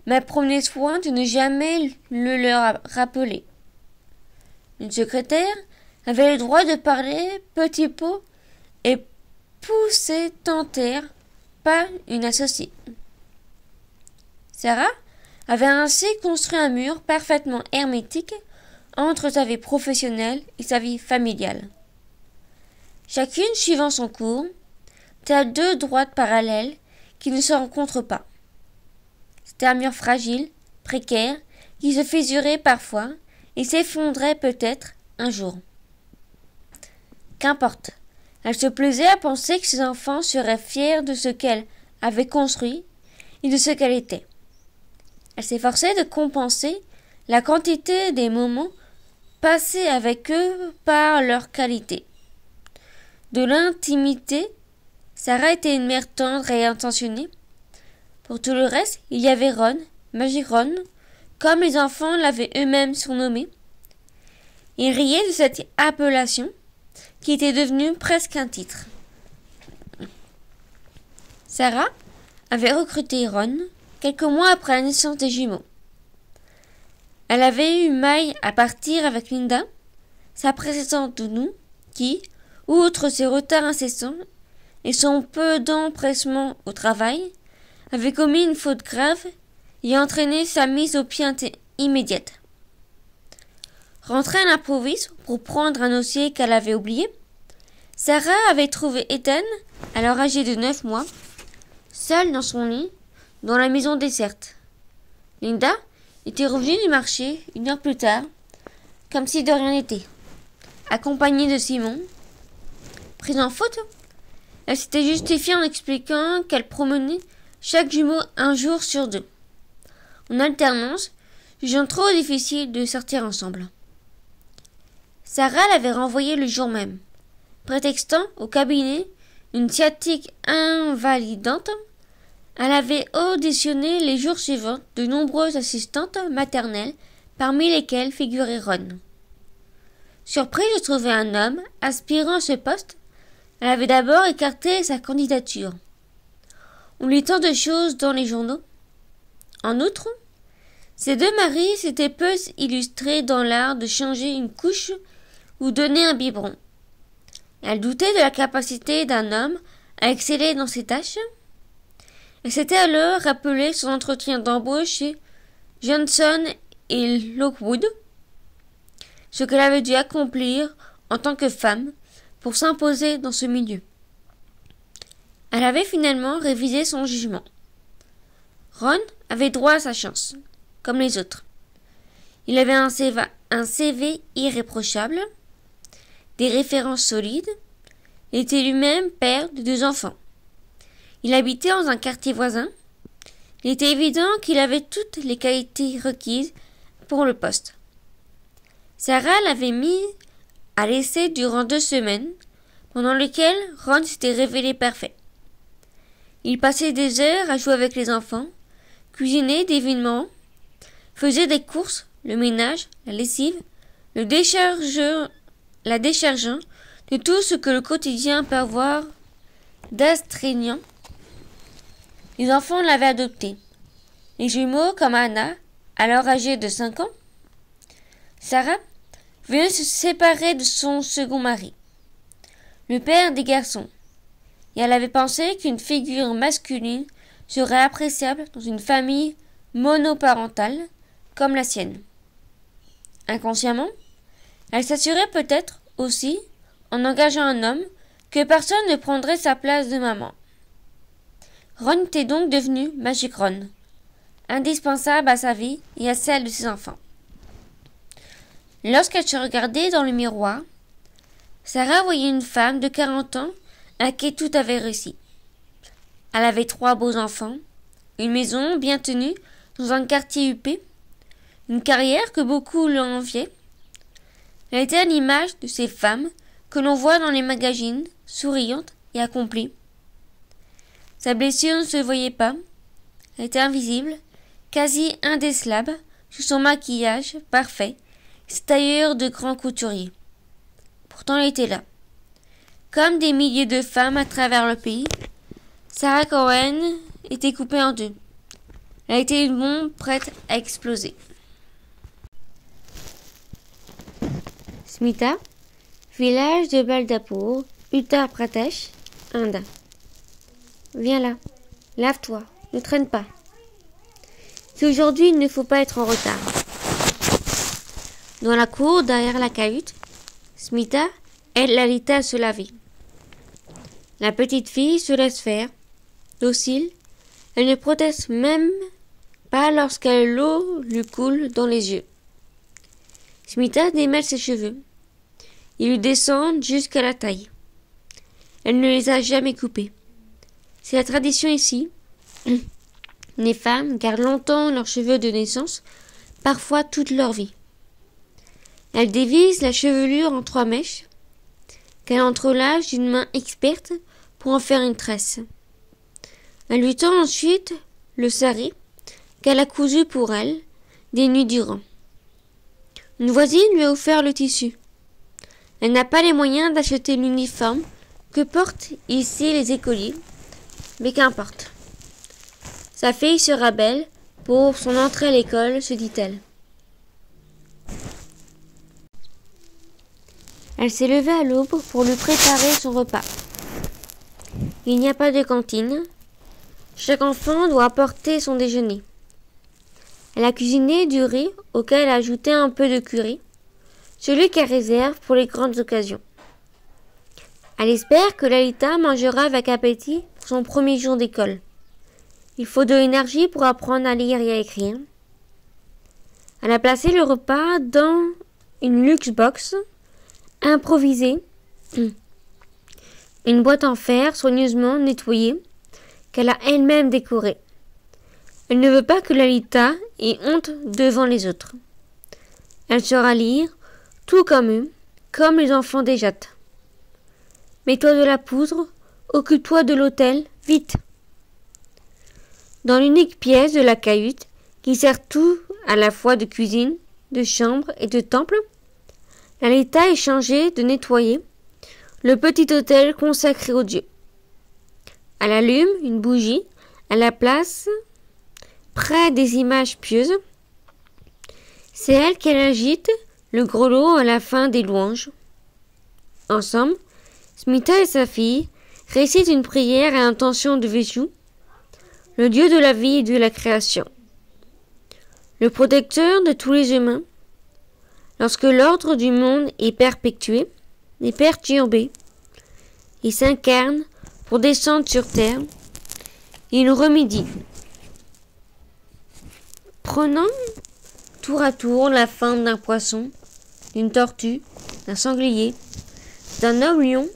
mais prenait soin de ne jamais le leur rappeler. Une secrétaire avait le droit de parler petit pot et pousser terre, pas une associée. Sarah avait ainsi construit un mur parfaitement hermétique entre sa vie professionnelle et sa vie familiale. Chacune suivant son cours, tel deux droites parallèles qui ne se rencontrent pas. C'était un mur fragile, précaire, qui se fissurait parfois et s'effondrait peut-être un jour. Qu'importe. Elle se plaisait à penser que ses enfants seraient fiers de ce qu'elle avait construit et de ce qu'elle était. Elle s'efforçait de compenser la quantité des moments passés avec eux par leur qualité. De l'intimité, Sarah était une mère tendre et intentionnée. Pour tout le reste, il y avait Ron, Magic Ron, comme les enfants l'avaient eux-mêmes surnommé. Ils riaient de cette appellation qui était devenue presque un titre. Sarah avait recruté Ron quelques mois après la naissance des jumeaux. Elle avait eu maille à partir avec Linda, sa précédente nous, qui, outre ses retards incessants et son peu d'empressement au travail, avait commis une faute grave et entraîné sa mise au pied immédiate. Rentrée à l'improviste pour prendre un dossier qu'elle avait oublié, Sarah avait trouvé Ethan, alors âgé de neuf mois, seul dans son lit dans la maison déserte. Linda était revenue du marché une heure plus tard, comme si de rien n'était. Accompagnée de Simon, prise en faute, elle s'était justifiée en expliquant qu'elle promenait chaque jumeau un jour sur deux, en alternance, jugeant trop difficile de sortir ensemble. Sarah l'avait renvoyé le jour même, prétextant au cabinet une sciatique invalidante elle avait auditionné les jours suivants de nombreuses assistantes maternelles, parmi lesquelles figurait Ron. Surprise de trouver un homme aspirant à ce poste, elle avait d'abord écarté sa candidature. On lit tant de choses dans les journaux. En outre, ces deux maris s'étaient peu illustrés dans l'art de changer une couche ou donner un biberon. Elle doutait de la capacité d'un homme à exceller dans ses tâches, elle s'était alors rappelé son entretien d'embauche chez Johnson et Lockwood, ce qu'elle avait dû accomplir en tant que femme pour s'imposer dans ce milieu. Elle avait finalement révisé son jugement. Ron avait droit à sa chance, comme les autres. Il avait un CV, un CV irréprochable, des références solides, était lui-même père de deux enfants. Il habitait dans un quartier voisin. Il était évident qu'il avait toutes les qualités requises pour le poste. Sarah l'avait mis à l'essai durant deux semaines, pendant lesquelles Ron s'était révélé parfait. Il passait des heures à jouer avec les enfants, cuisinait divinement, faisait des courses, le ménage, la lessive, le déchargeur, la déchargeant de tout ce que le quotidien peut avoir d'astreignant les enfants l'avaient adopté. Les jumeaux, comme Anna, alors âgée de cinq ans, Sarah venait se séparer de son second mari, le père des garçons, et elle avait pensé qu'une figure masculine serait appréciable dans une famille monoparentale comme la sienne. Inconsciemment, elle s'assurait peut-être aussi, en engageant un homme, que personne ne prendrait sa place de maman. Ron était donc devenu Magic Ron, indispensable à sa vie et à celle de ses enfants. Lorsqu'elle se regardait dans le miroir, Sarah voyait une femme de quarante ans à qui tout avait réussi. Elle avait trois beaux enfants, une maison bien tenue dans un quartier huppé, une carrière que beaucoup lui enviaient. Elle était à l'image de ces femmes que l'on voit dans les magazines, souriantes et accomplies. Sa blessure ne se voyait pas, elle était invisible, quasi indécelable, sous son maquillage parfait, sa tailleur de grand couturier. Pourtant elle était là. Comme des milliers de femmes à travers le pays, Sarah Cohen était coupée en deux. Elle était une bombe prête à exploser. Smita, village de Baldapur, Uttar Pradesh, Inde. Viens là, lave-toi, ne traîne pas. Si aujourd'hui il ne faut pas être en retard. Dans la cour, derrière la cahute, Smita aide Lalita à se laver. La petite fille se laisse faire, docile, elle ne proteste même pas lorsque l'eau lui coule dans les yeux. Smita démêle ses cheveux. Ils lui descendent jusqu'à la taille. Elle ne les a jamais coupés. C'est la tradition ici. Les femmes gardent longtemps leurs cheveux de naissance, parfois toute leur vie. Elle dévise la chevelure en trois mèches, qu'elle entrelâche d'une main experte pour en faire une tresse. Elle lui tend ensuite le sarré qu'elle a cousu pour elle des nuits durant. Une voisine lui a offert le tissu. Elle n'a pas les moyens d'acheter l'uniforme que portent ici les écoliers, mais qu'importe. Sa fille sera belle pour son entrée à l'école, se dit-elle. Elle s'est levée à l'aube pour lui préparer son repas. Il n'y a pas de cantine. Chaque enfant doit apporter son déjeuner. Elle a cuisiné du riz auquel elle a ajouté un peu de curry, celui qu'elle réserve pour les grandes occasions. Elle espère que Lalita mangera avec appétit pour son premier jour d'école. Il faut de l'énergie pour apprendre à lire et à écrire. Elle a placé le repas dans une luxe box improvisée, une boîte en fer soigneusement nettoyée qu'elle a elle-même décorée. Elle ne veut pas que Lalita ait honte devant les autres. Elle saura lire, tout comme eux, comme les enfants des jattes. Mets-toi de la poudre, occupe-toi de l'hôtel, vite. Dans l'unique pièce de la cahute, qui sert tout à la fois de cuisine, de chambre et de temple, Lalita est changée de nettoyer le petit hôtel consacré aux dieux. Elle allume une bougie à la place près des images pieuses. C'est elle qu'elle agite le gros lot à la fin des louanges. Ensemble, Smita et sa fille récitent une prière à l'intention de Vishnu, le dieu de la vie et de la création, le protecteur de tous les humains. Lorsque l'ordre du monde est perpétué, est perturbé, il s'incarne pour descendre sur terre, il remédie Prenant tour à tour la forme d'un poisson, d'une tortue, d'un sanglier, d'un homme lion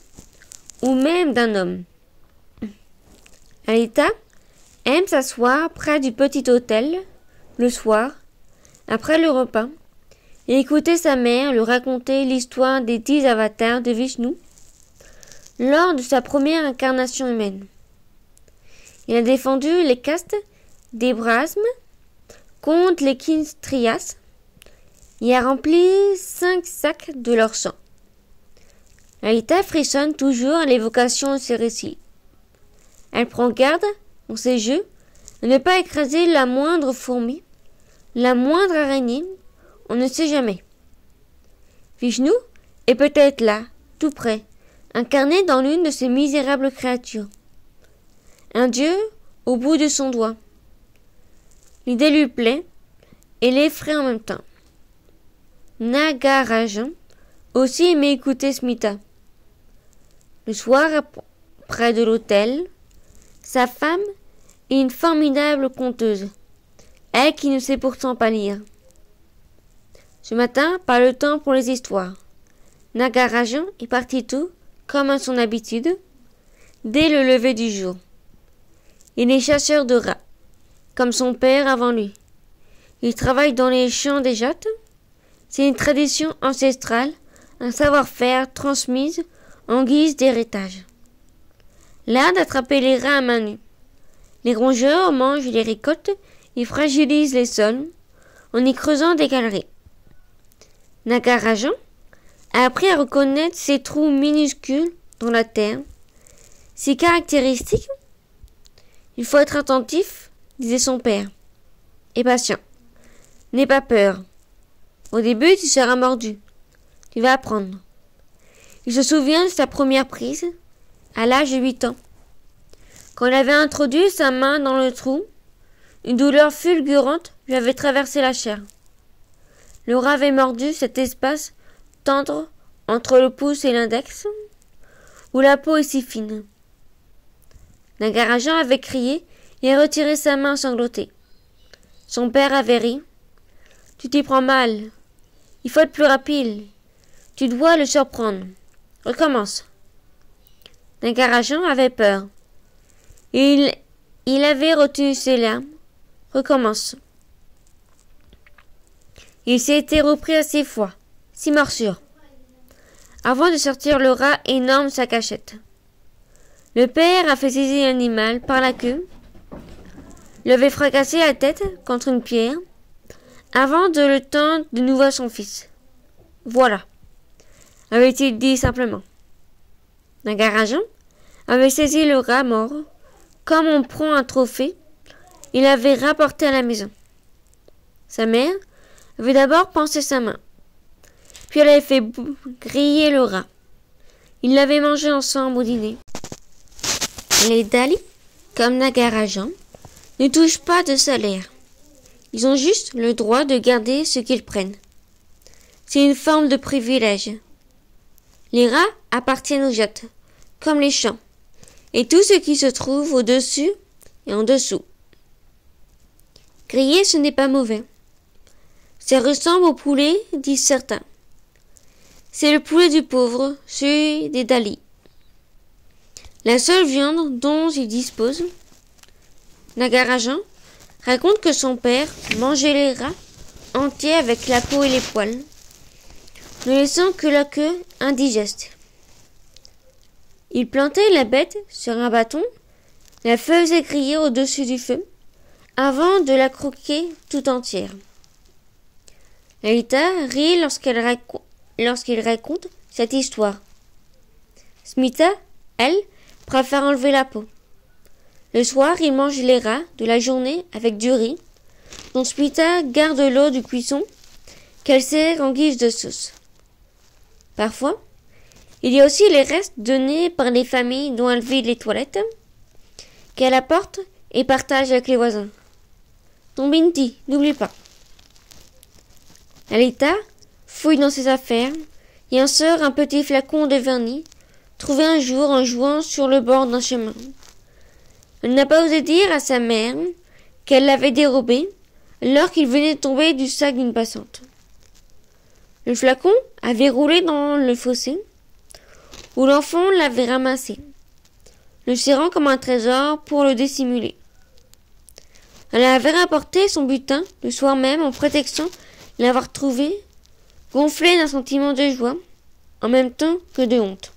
ou même d'un homme. Alita aime s'asseoir près du petit hôtel le soir, après le repas, et écouter sa mère lui raconter l'histoire des dix avatars de Vishnu lors de sa première incarnation humaine. Il a défendu les castes des brasmes contre les Kinstrias. Il a rempli cinq sacs de leur sang. Alita frissonne toujours à l'évocation de ces récits. Elle prend garde, dans ses jeux, de ne pas écraser la moindre fourmi, la moindre araignée, on ne sait jamais. Vishnu est peut-être là, tout près, incarné dans l'une de ces misérables créatures. Un dieu au bout de son doigt. L'idée lui plaît et l'effraie en même temps. Nagarajan aussi aimait écouter Smita. Le soir, près de l'hôtel, sa femme est une formidable conteuse, elle qui ne sait pourtant pas lire. Ce matin, pas le temps pour les histoires. Nagarajan est parti tôt, comme à son habitude, dès le lever du jour. Il est chasseur de rats, comme son père avant lui. Il travaille dans les champs des jattes. C'est une tradition ancestrale, un savoir-faire transmise en guise d'héritage. L'art d'attraper les rats à main nue. Les rongeurs mangent les récoltes et fragilisent les sols en y creusant des galeries. Nagarajan a appris à reconnaître ces trous minuscules dans la terre. Ces caractéristiques, il faut être attentif, disait son père, et patient. N'aie pas peur. Au début, tu seras mordu. Tu vas apprendre. Il se souvient de sa première prise, à l'âge de huit ans. Quand il avait introduit sa main dans le trou, une douleur fulgurante lui avait traversé la chair. Le avait mordu cet espace tendre entre le pouce et l'index, où la peau est si fine. Nagarajan avait crié et retiré sa main sanglotée. Son père avait ri. Tu t'y prends mal. Il faut être plus rapide. Tu dois le surprendre. Recommence. Nagarajan avait peur. Il, il avait retenu ses larmes. Recommence. Il s'était repris à six fois, six morsures, avant de sortir le rat énorme sa cachette. Le père a fait saisir l'animal par la queue, lui avait fracassé la tête contre une pierre, avant de le tendre de nouveau à son fils. Voilà, avait-il dit simplement. Nagarajan avait saisi le rat mort, comme on prend un trophée, il l'avait rapporté à la maison. Sa mère avait d'abord pensé sa main, puis elle avait fait griller le rat. Ils l'avaient mangé ensemble au dîner. Les Dali, comme Nagarajan, ne touchent pas de salaire. Ils ont juste le droit de garder ce qu'ils prennent. C'est une forme de privilège. Les rats appartiennent aux jettes, comme les champs, et tout ce qui se trouve au-dessus et en dessous. Griller, ce n'est pas mauvais. Ça ressemble au poulet, disent certains. C'est le poulet du pauvre, celui des Dali. La seule viande dont il dispose, Nagarajan raconte que son père mangeait les rats entiers avec la peau et les poils, ne laissant que la queue indigeste. Il plantait la bête sur un bâton, la faisait griller au-dessus du feu, avant de la croquer tout entière. Alita rit lorsqu'il raconte cette histoire. Smita, elle, préfère enlever la peau. Le soir, il mange les rats de la journée avec du riz, dont Smita garde l'eau du cuisson qu'elle sert en guise de sauce. Parfois, il y a aussi les restes donnés par les familles dont elle vide les toilettes, qu'elle apporte et partage avec les voisins. Ton Binti, n'oublie pas. Alita fouille dans ses affaires et en sort un petit flacon de vernis trouvé un jour en jouant sur le bord d'un chemin. Elle n'a pas osé dire à sa mère qu'elle l'avait dérobé alors qu'il venait de tomber du sac d'une passante. Le flacon avait roulé dans le fossé où l'enfant l'avait ramassé, le serrant comme un trésor pour le dissimuler. Elle avait rapporté son butin le soir même en prétextant l'avoir trouvé, gonflé d'un sentiment de joie, en même temps que de honte.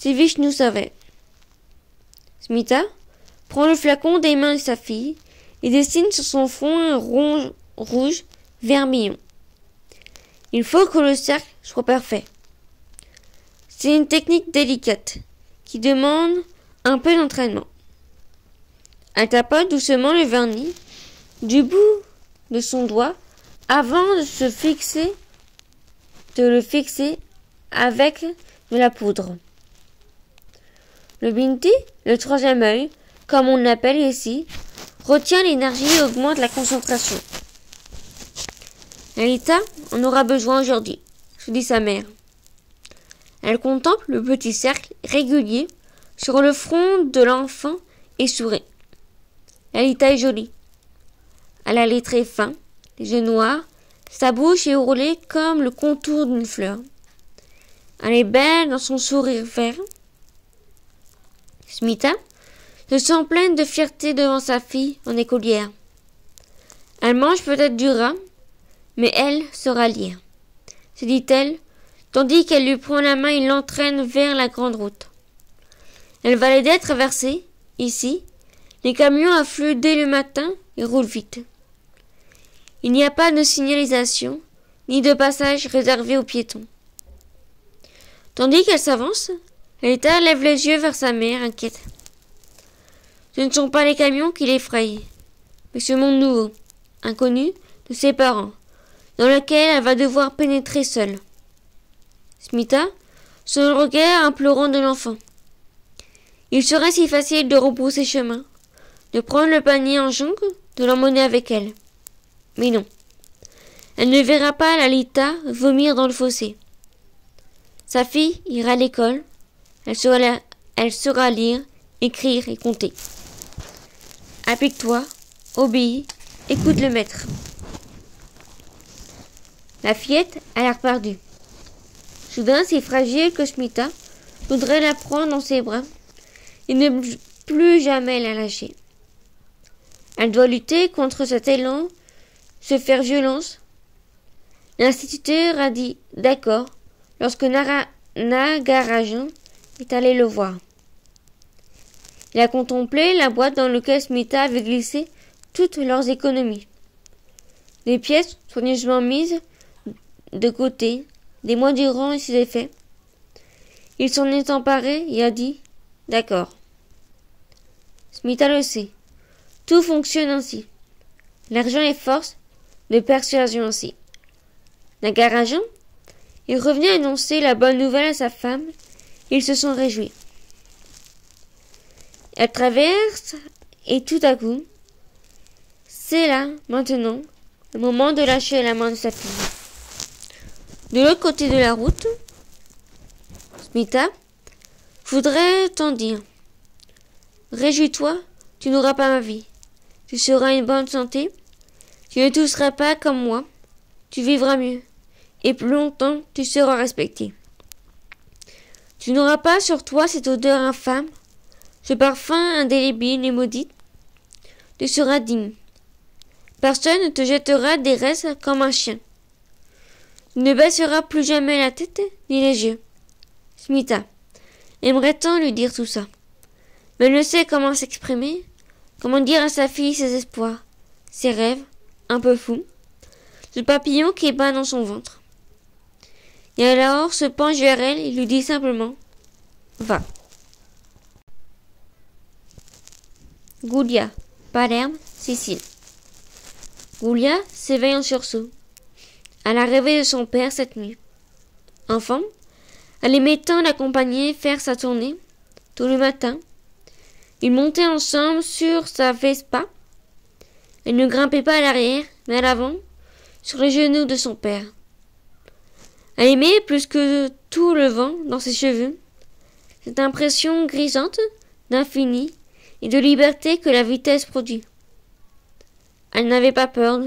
Si nous savait. Smita prend le flacon des mains de sa fille et dessine sur son front un rouge vermillon. Il faut que le cercle soit parfait. C'est une technique délicate qui demande un peu d'entraînement. Elle tapote doucement le vernis du bout de son doigt avant de se fixer, de le fixer avec de la poudre. Le binti, le troisième œil, comme on l'appelle ici, retient l'énergie et augmente la concentration. Alita en aura besoin aujourd'hui, se dit sa mère. Elle contemple le petit cercle régulier sur le front de l'enfant et sourit. Alita est jolie. Elle a les traits fins, les yeux noirs, sa bouche est roulée comme le contour d'une fleur. Elle est belle dans son sourire vert. Smita se sent pleine de fierté devant sa fille en écolière. Elle mange peut-être du rat, mais elle saura lire, se dit-elle, tandis qu'elle lui prend la main et l'entraîne vers la grande route. Elle va l'aider à traverser, ici. Les camions affluent dès le matin et roulent vite. Il n'y a pas de signalisation, ni de passage réservé aux piétons. Tandis qu'elle s'avance, Elita lève les yeux vers sa mère, inquiète. Ce ne sont pas les camions qui l'effrayent, mais ce monde nouveau, inconnu de ses parents, dans lequel elle va devoir pénétrer seule. Smita, son regard implorant de l'enfant. Il serait si facile de rebrousser chemin, de prendre le panier en jonque, de l'emmener avec elle. Mais non. Elle ne verra pas Lalita vomir dans le fossé. Sa fille ira à l'école. Elle saura, elle saura lire, écrire et compter. Applique-toi, obéis, écoute le maître. La fillette a l'air perdue. Soudain, si fragile que Smita voudrait la prendre dans ses bras et ne plus jamais la lâcher. Elle doit lutter contre cet élan, se faire violence. L'instituteur a dit d'accord lorsque Nara, Nagarajan est allé le voir. Il a contemplé la boîte dans laquelle Smita avait glissé toutes leurs économies. Les pièces soigneusement mises de côté, des mois durant, il s'est fait. Il s'en est emparé et a dit D'accord. Smita le sait. Tout fonctionne ainsi. L'argent est force de persuasion aussi. Nagarajan il revenait annoncer la bonne nouvelle à sa femme. Ils se sont réjouis. Elle traverse et tout à coup, c'est là, maintenant, le moment de lâcher la main de sa fille. De l'autre côté de la route, Smita voudrait t'en dire. Réjouis-toi, tu n'auras pas ma vie. Tu seras en bonne santé. Tu ne tousseras pas comme moi. Tu vivras mieux et plus longtemps tu seras respecté. Tu n'auras pas sur toi cette odeur infâme, ce parfum indélébile et maudit. Tu seras digne. Personne ne te jettera des restes comme un chien. Ne baisseras plus jamais la tête ni les yeux. Smita aimerait-on lui dire tout ça, mais ne sait comment s'exprimer, comment dire à sa fille ses espoirs, ses rêves, un peu fous, ce papillon qui bat dans son ventre. Et alors se penche vers elle et lui dit simplement Va. Goulia, Palerme, Sicile. Goulia s'éveille en sursaut. Elle a rêvé de son père cette nuit. Enfant, elle aimait tant l'accompagner faire sa tournée, tout le matin. Ils montaient ensemble sur sa Vespa. Elle ne grimpait pas à l'arrière, mais à l'avant, sur les genoux de son père. Elle aimait plus que tout le vent dans ses cheveux, cette impression grisante d'infini et de liberté que la vitesse produit. Elle n'avait pas peur,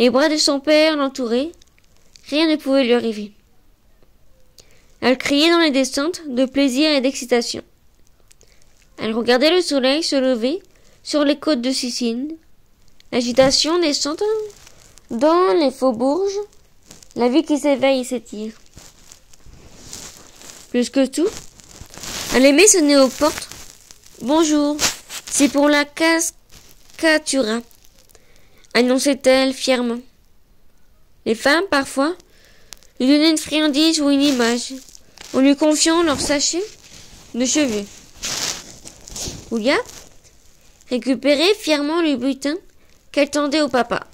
Les bras de son père l'entouraient, rien ne pouvait lui arriver. Elle criait dans les descentes de plaisir et d'excitation. Elle regardait le soleil se lever sur les côtes de Sicile, l'agitation descente dans les faubourgs la vie qui s'éveille et s'étire. Plus que tout, elle aimait sonner aux portes. Bonjour, c'est pour la cascatura, annonçait-elle fièrement. Les femmes, parfois, lui donnaient une friandise ou une image, en lui confiant leur sachet de cheveux. Oulia récupérait fièrement le butin qu'elle tendait au papa.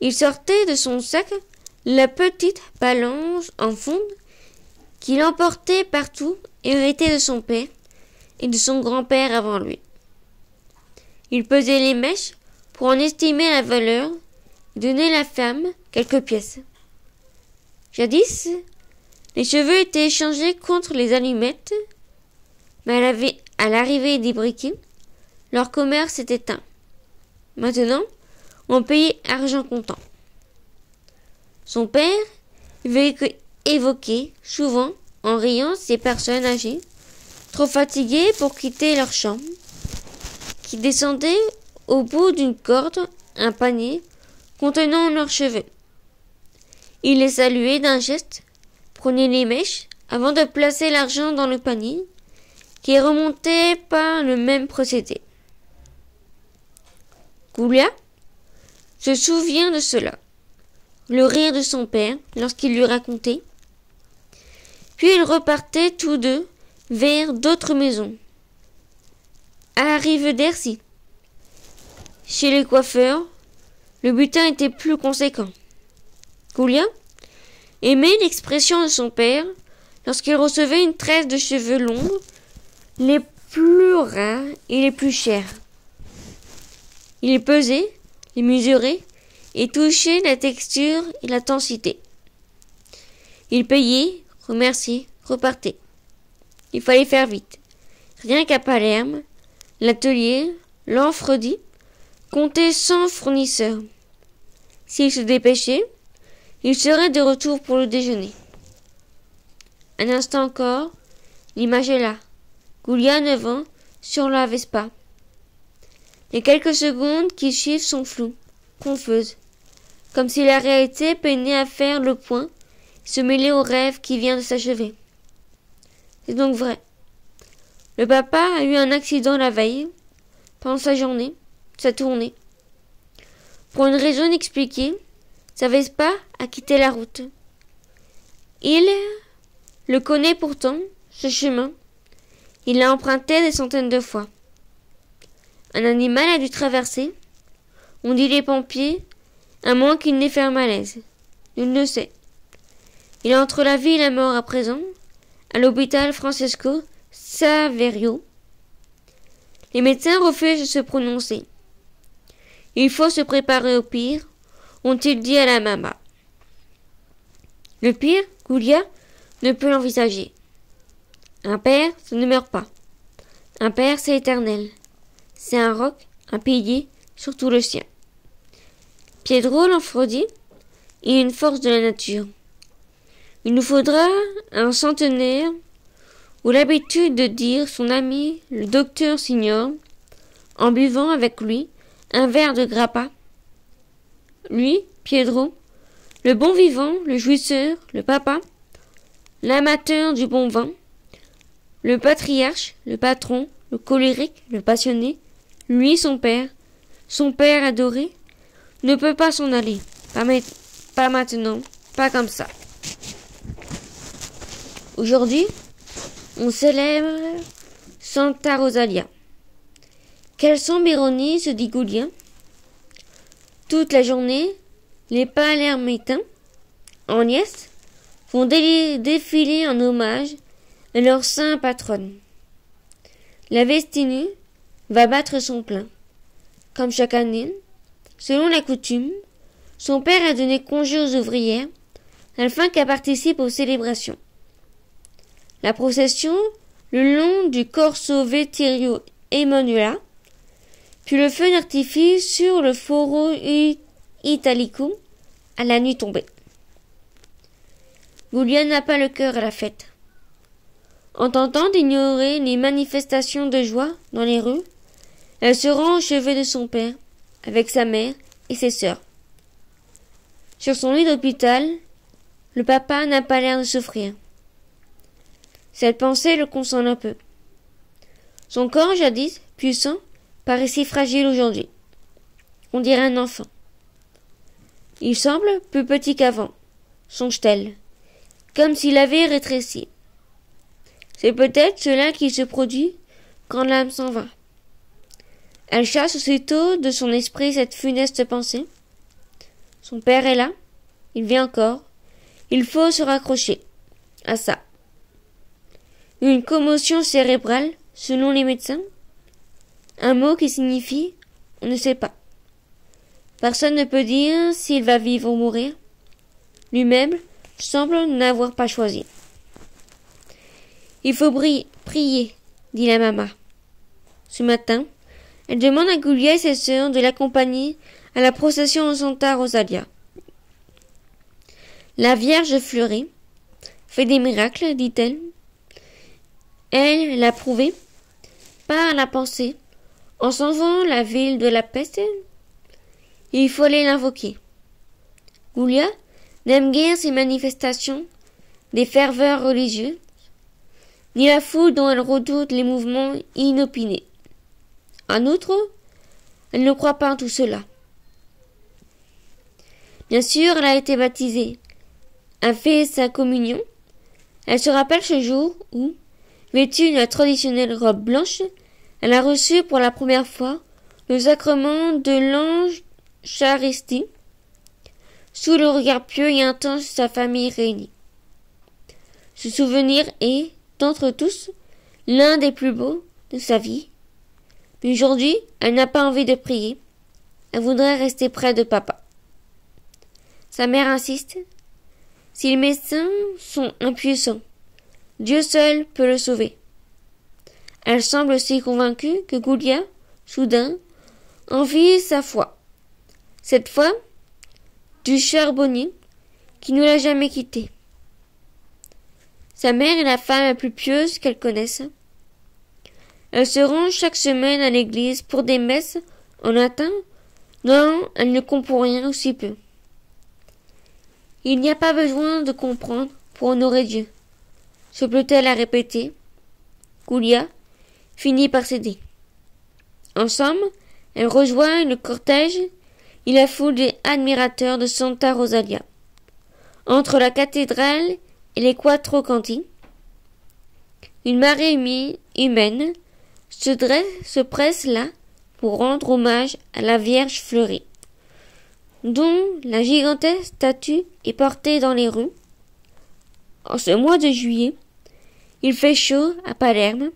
Il sortait de son sac la petite balance en fonte qu'il emportait partout, héritée de son père et de son grand-père avant lui. Il pesait les mèches pour en estimer la valeur donner à la femme quelques pièces. Jadis, les cheveux étaient échangés contre les allumettes, mais à l'arrivée des briquets, leur commerce s'est éteint. Maintenant, on payait argent comptant. Son père évoquait souvent en riant ces personnes âgées, trop fatiguées pour quitter leur chambre, qui descendaient au bout d'une corde un panier contenant leurs cheveux. Il les saluait d'un geste, prenait les mèches avant de placer l'argent dans le panier, qui remontait par le même procédé. Goulia se souvient de cela, le rire de son père lorsqu'il lui racontait. Puis ils repartaient tous deux vers d'autres maisons. À la chez les coiffeurs, le butin était plus conséquent. Goulia aimait l'expression de son père lorsqu'il recevait une tresse de cheveux longs, les plus rares et les plus chers. Il les pesait, les mesurait et touchait la texture et la densité. Il payait, remerciait, repartait. Il fallait faire vite. Rien qu'à Palerme, l'atelier, l'enfredi, comptait cent fournisseurs. S'il se dépêchait, il serait de retour pour le déjeuner. Un instant encore, l'image est là. Goulia neuf ans, sur la Vespa. Les quelques secondes qui suivent sont floues, confuses, comme si la réalité peinait à faire le point, se mêler au rêve qui vient de s'achever. C'est donc vrai. Le papa a eu un accident la veille, pendant sa journée, sa tournée. Pour une raison inexpliquée, sa Vespa a quitté la route. Il le connaît pourtant, ce chemin. Il l'a emprunté des centaines de fois. Un animal a dû traverser. On dit les pompiers, à moins qu'il n'ait fait un malaise. Nul ne sait. Il est entre la vie et la mort à présent, à l'hôpital Francesco Saverio. Les médecins refusent de se prononcer. Il faut se préparer au pire, ont-ils dit à la maman. Le pire, Goulia ne peut l'envisager. Un père, ça ne meurt pas. Un père, c'est éternel c'est un roc, un pilier, surtout le sien. Piedro l'Amphrodi est une force de la nature. Il nous faudra un centenaire ou l'habitude de dire son ami le docteur Signor en buvant avec lui un verre de grappa. Lui, Piedro, le bon vivant, le jouisseur, le papa, l'amateur du bon vin, le patriarche, le patron, le colérique, le passionné, lui, son père, son père adoré, ne peut pas s'en aller. Pas, pas maintenant, pas comme ça. Aujourd'hui, on célèbre Santa Rosalia. Quelle sombre ironie, se dit Goulien. Toute la journée, les palermétains, en liesse, vont défiler en hommage à leur saint patronne. La Vestinue, va battre son plein. Comme chaque année, selon la coutume, son père a donné congé aux ouvrières afin qu'elles participent aux célébrations. La procession, le long du Corso Vettirio Emanuela, puis le feu d'artifice sur le Foro Italico à la nuit tombée. Goulian n'a pas le cœur à la fête. En tentant d'ignorer les manifestations de joie dans les rues, elle se rend au chevet de son père, avec sa mère et ses sœurs. Sur son lit d'hôpital, le papa n'a pas l'air de souffrir. Cette pensée le console un peu. Son corps, jadis puissant, paraît si fragile aujourd'hui. On dirait un enfant. Il semble plus petit qu'avant, songe-t-elle, comme s'il avait rétréci. C'est peut-être cela qui se produit quand l'âme s'en va. Elle chasse aussitôt de son esprit cette funeste pensée. Son père est là, il vit encore, il faut se raccrocher à ça. Une commotion cérébrale, selon les médecins. Un mot qui signifie on ne sait pas. Personne ne peut dire s'il va vivre ou mourir. Lui-même semble n'avoir pas choisi. Il faut prier, dit la maman. Ce matin, elle demande à Goulia et ses sœurs de l'accompagner à la procession de Santa Rosalia. La Vierge fleurie, fait des miracles, dit-elle. Elle l'a prouvé par la pensée. En sauvant la ville de la peste, il faut aller l'invoquer. Goulia n'aime guère ces manifestations des ferveurs religieuses, ni la foule dont elle redoute les mouvements inopinés. En outre, elle ne croit pas en tout cela. Bien sûr, elle a été baptisée, a fait sa communion. Elle se rappelle ce jour où, vêtue de la traditionnelle robe blanche, elle a reçu pour la première fois le sacrement de l'ange charistie, sous le regard pieux et intense de sa famille réunie. Ce souvenir est, d'entre tous, l'un des plus beaux de sa vie. Mais aujourd'hui, elle n'a pas envie de prier. Elle voudrait rester près de papa. Sa mère insiste. Si les médecins sont impuissants, Dieu seul peut le sauver. Elle semble aussi convaincue que Goulia, soudain, envie sa foi. Cette fois, du charbonnier qui ne l'a jamais quitté. Sa mère est la femme la plus pieuse qu'elle connaisse. Elle se rend chaque semaine à l'église pour des messes en latin dont elle ne comprend rien aussi peu. Il n'y a pas besoin de comprendre pour honorer Dieu. Se peut-elle à répéter Goulia finit par céder. Ensemble, elle rejoint le cortège et la foule des admirateurs de Santa Rosalia. Entre la cathédrale et les Quattro Canti, une marée humaine se dresse, se presse là pour rendre hommage à la Vierge fleurie, dont la gigantesque statue est portée dans les rues. En ce mois de juillet, il fait chaud à Palerme.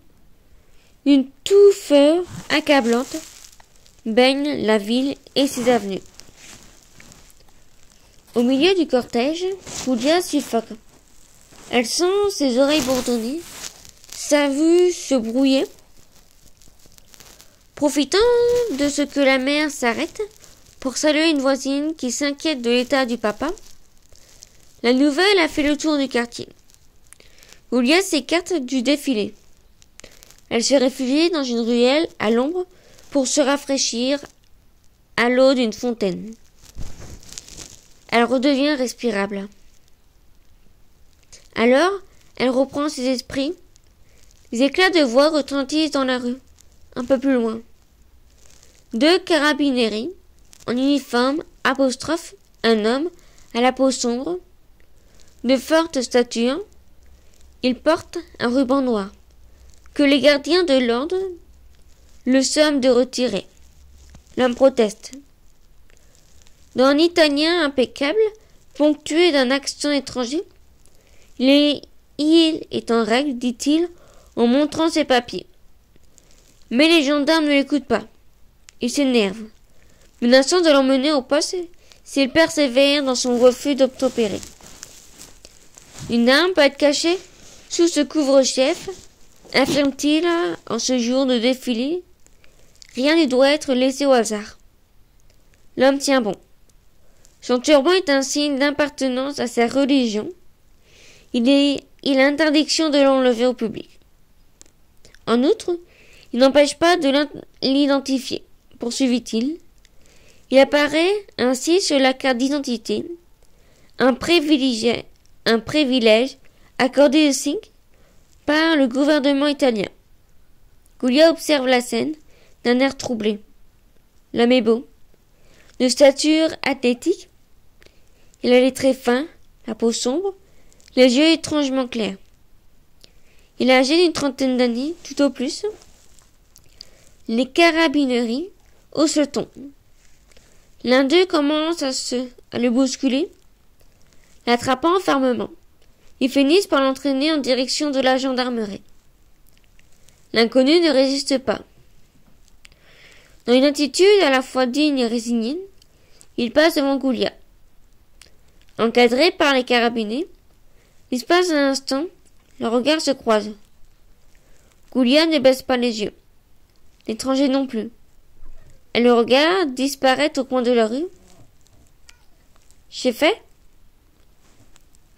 Une touffeur accablante baigne la ville et ses avenues. Au milieu du cortège, Julia suffoque. Elle sent ses oreilles bourdonner, sa vue se brouiller. Profitant de ce que la mère s'arrête pour saluer une voisine qui s'inquiète de l'état du papa, la nouvelle a fait le tour du quartier. Julia s'écarte du défilé. Elle se réfugie dans une ruelle à l'ombre pour se rafraîchir à l'eau d'une fontaine. Elle redevient respirable. Alors, elle reprend ses esprits. Les éclats de voix retentissent dans la rue, un peu plus loin. Deux carabineries, en uniforme, apostrophe, un homme, à la peau sombre, de forte stature. Il porte un ruban noir, que les gardiens de l'ordre le somment de retirer. L'homme proteste. Dans un italien impeccable, ponctué d'un accent étranger, il est en règle, dit-il, en montrant ses papiers. Mais les gendarmes ne l'écoutent pas. Il s'énerve, menaçant de l'emmener au poste s'il persévère dans son refus d'obtempérer. Une arme peut être cachée sous ce couvre-chef, affirme-t-il en ce jour de défilé. Rien ne doit être laissé au hasard. L'homme tient bon. Son turban est un signe d'appartenance à sa religion. Il, est, il a interdiction de l'enlever au public. En outre, il n'empêche pas de l'identifier, poursuivit-il. Il apparaît ainsi sur la carte d'identité un privilège, accordé au par le gouvernement italien. Goulia observe la scène d'un air troublé. L'homme est beau, de stature athlétique. Il a les traits fins, la peau sombre, les yeux étrangement clairs. Il est âgé d'une trentaine d'années, tout au plus. Les carabineries haussent le ton. L'un d'eux commence à, à le bousculer, l'attrapant fermement. Ils finissent par l'entraîner en direction de la gendarmerie. L'inconnu ne résiste pas. Dans une attitude à la fois digne et résignée, il passe devant Goulia. Encadré par les carabinés, passe un instant, leurs regards se croisent. Goulia ne baisse pas les yeux. L'étranger non plus. Elle le regarde disparaître au coin de la rue. Fait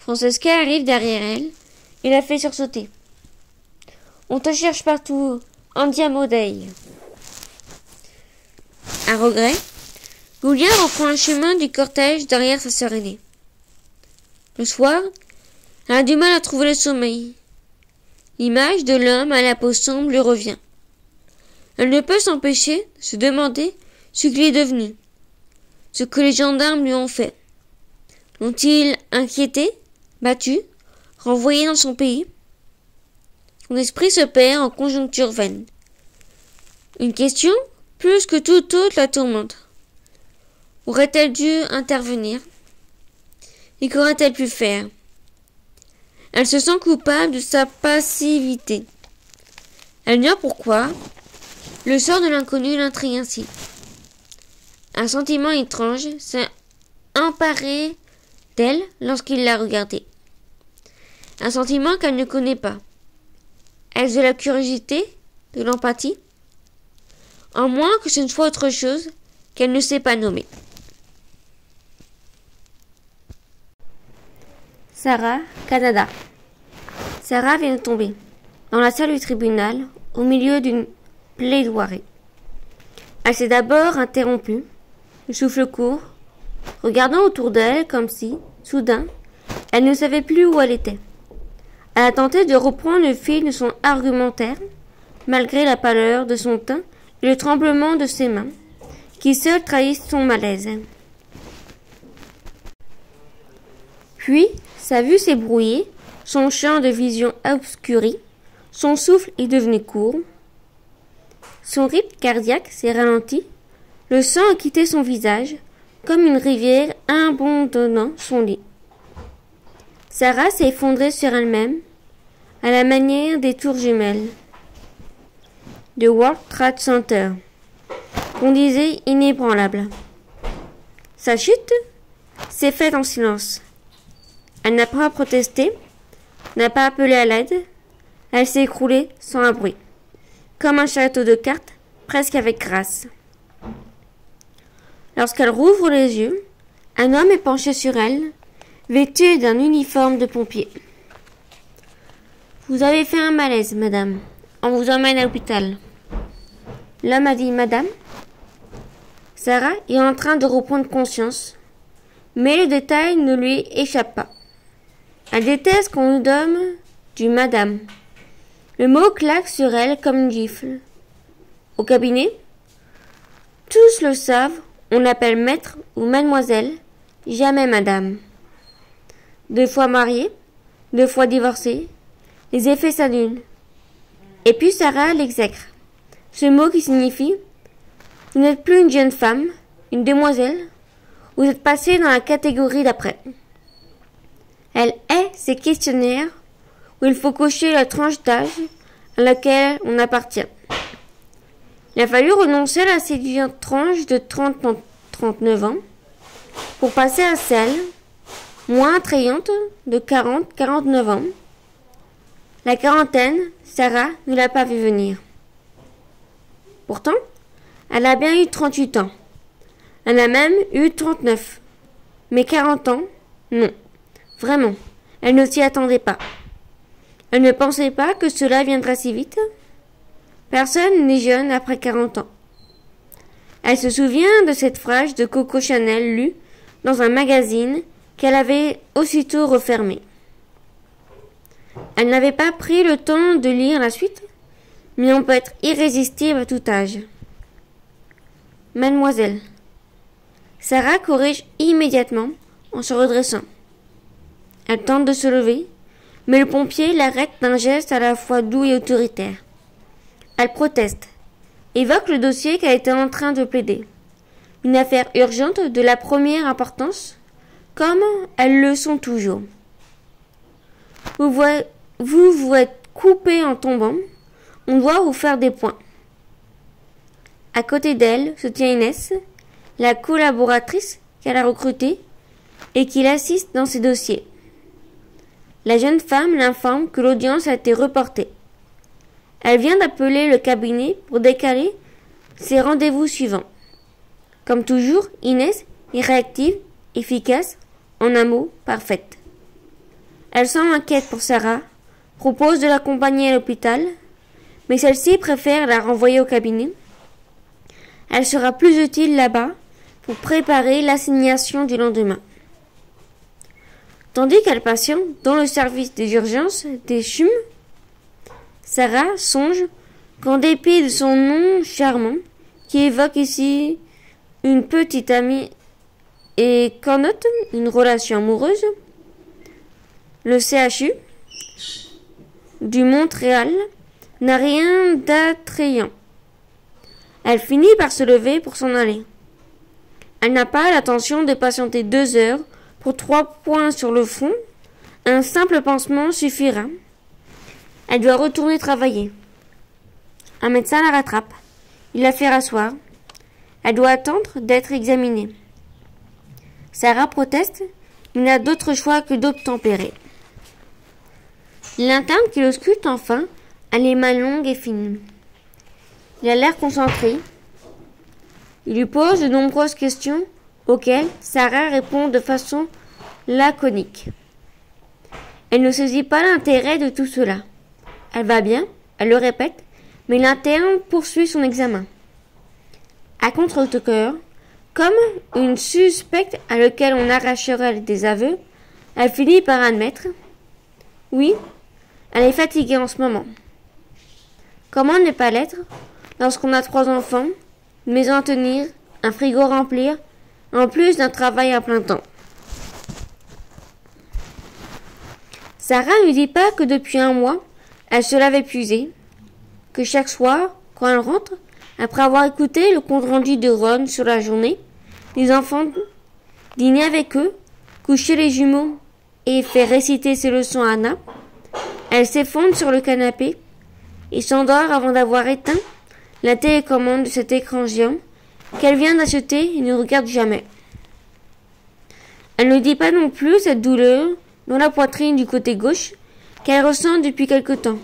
Francesca arrive derrière elle et la fait sursauter. On te cherche partout, Andiamo Dei. À regret, Julia reprend le chemin du cortège derrière sa sœur aînée. Le soir, elle a du mal à trouver le sommeil. L'image de l'homme à la peau sombre lui revient. Elle ne peut s'empêcher de se demander ce qu'il est devenu, ce que les gendarmes lui ont fait. L'ont-ils inquiété, battu, renvoyé dans son pays Son esprit se perd en conjoncture vaine. Une question, plus que toute autre, la tourmente. Aurait-elle dû intervenir? Et qu'aurait-elle pu faire? Elle se sent coupable de sa passivité. Elle ignore pourquoi. Le sort de l'inconnu l'intrigue ainsi. Un sentiment étrange s'est emparé d'elle lorsqu'il l'a regardée. Un sentiment qu'elle ne connaît pas. Est-ce de la curiosité, de l'empathie? En moins que ce ne soit autre chose qu'elle ne sait pas nommer. Sarah, Canada. Sarah vient de tomber, dans la salle du tribunal, au milieu d'une plaidoirie. Elle s'est d'abord interrompue, le souffle court, regardant autour d'elle comme si, soudain, elle ne savait plus où elle était. A tenté de reprendre le fil de son argumentaire, malgré la pâleur de son teint et le tremblement de ses mains, qui seuls trahissent son malaise. Puis, sa vue s'est brouillée, son champ de vision obscuri, son souffle est devenu court, son rythme cardiaque s'est ralenti, le sang a quitté son visage, comme une rivière abandonnant son lit. Sarah s'est effondrée sur elle-même, à la manière des tours jumelles de World Trade Center, qu'on disait inébranlable. Sa chute s'est faite en silence. Elle n'a pas protesté, n'a pas appelé à l'aide. Elle s'est écroulée sans un bruit, comme un château de cartes, presque avec grâce. Lorsqu'elle rouvre les yeux, un homme est penché sur elle, vêtu d'un uniforme de pompier. Vous avez fait un malaise, madame. On vous emmène à l'hôpital. L'homme a dit Madame. Sarah est en train de reprendre conscience, mais le détail ne lui échappe pas. Elle déteste qu'on lui donne du madame. Le mot claque sur elle comme une gifle. Au cabinet, tous le savent, on l'appelle maître ou mademoiselle, jamais madame. Deux fois mariée, deux fois divorcée, les effets s'annulent. Et puis Sarah l'exècre. Ce mot qui signifie Vous n'êtes plus une jeune femme, une demoiselle, vous êtes passé dans la catégorie d'après. Elle est ces questionnaires où il faut cocher la tranche d'âge à laquelle on appartient. Il a fallu renoncer à la séduisante tranche de 30-39 ans pour passer à celle moins attrayante de 40-49 ans. La quarantaine, Sarah ne l'a pas vu venir. Pourtant, elle a bien eu 38 ans. Elle a même eu 39. Mais 40 ans, non. Vraiment, elle ne s'y attendait pas. Elle ne pensait pas que cela viendrait si vite. Personne n'est jeune après 40 ans. Elle se souvient de cette phrase de Coco Chanel lue dans un magazine qu'elle avait aussitôt refermé. Elle n'avait pas pris le temps de lire la suite, mais on peut être irrésistible à tout âge. Mademoiselle. Sarah corrige immédiatement en se redressant. Elle tente de se lever, mais le pompier l'arrête d'un geste à la fois doux et autoritaire. Elle proteste, évoque le dossier qu'elle était en train de plaider. Une affaire urgente de la première importance, comme elles le sont toujours. Vous vous, vous êtes coupé en tombant, on doit vous faire des points. À côté d'elle se tient Inès, la collaboratrice qu'elle a recrutée et qui l'assiste dans ses dossiers. La jeune femme l'informe que l'audience a été reportée. Elle vient d'appeler le cabinet pour décaler ses rendez-vous suivants. Comme toujours, Inès est réactive, efficace, en un mot, parfaite. Elle semble inquiète pour Sarah, propose de l'accompagner à l'hôpital, mais celle-ci préfère la renvoyer au cabinet. Elle sera plus utile là-bas pour préparer l'assignation du lendemain. Tandis qu'elle patiente dans le service des urgences des CHUM, Sarah songe qu'en dépit de son nom charmant, qui évoque ici une petite amie et connote une relation amoureuse, le CHU du Montréal n'a rien d'attrayant. Elle finit par se lever pour s'en aller. Elle n'a pas l'intention de patienter deux heures pour trois points sur le front. Un simple pansement suffira. Elle doit retourner travailler. Un médecin la rattrape. Il la fait rasseoir. Elle doit attendre d'être examinée. Sarah proteste, mais n'a d'autre choix que d'obtempérer. L'interne qui l'ausculte enfin a les mains longues et fines. Il a l'air concentré. Il lui pose de nombreuses questions auxquelles Sarah répond de façon laconique. Elle ne saisit pas l'intérêt de tout cela. Elle va bien, elle le répète, mais l'interne poursuit son examen. À contre-cœur, comme une suspecte à laquelle on arracherait des aveux, elle finit par admettre Oui, elle est fatiguée en ce moment. Comment ne pas l'être lorsqu'on a trois enfants, une maison à tenir, un frigo à remplir, en plus d'un travail à plein temps? Sarah ne dit pas que depuis un mois, elle se lave épuisée, que chaque soir, quand elle rentre, après avoir écouté le compte rendu de Ron sur la journée, les enfants dîner avec eux, coucher les jumeaux et faire réciter ses leçons à Anna, elle s'effondre sur le canapé et s'endort avant d'avoir éteint la télécommande de cet écran géant qu'elle vient d'acheter et ne regarde jamais. Elle ne dit pas non plus cette douleur dans la poitrine du côté gauche qu'elle ressent depuis quelque temps.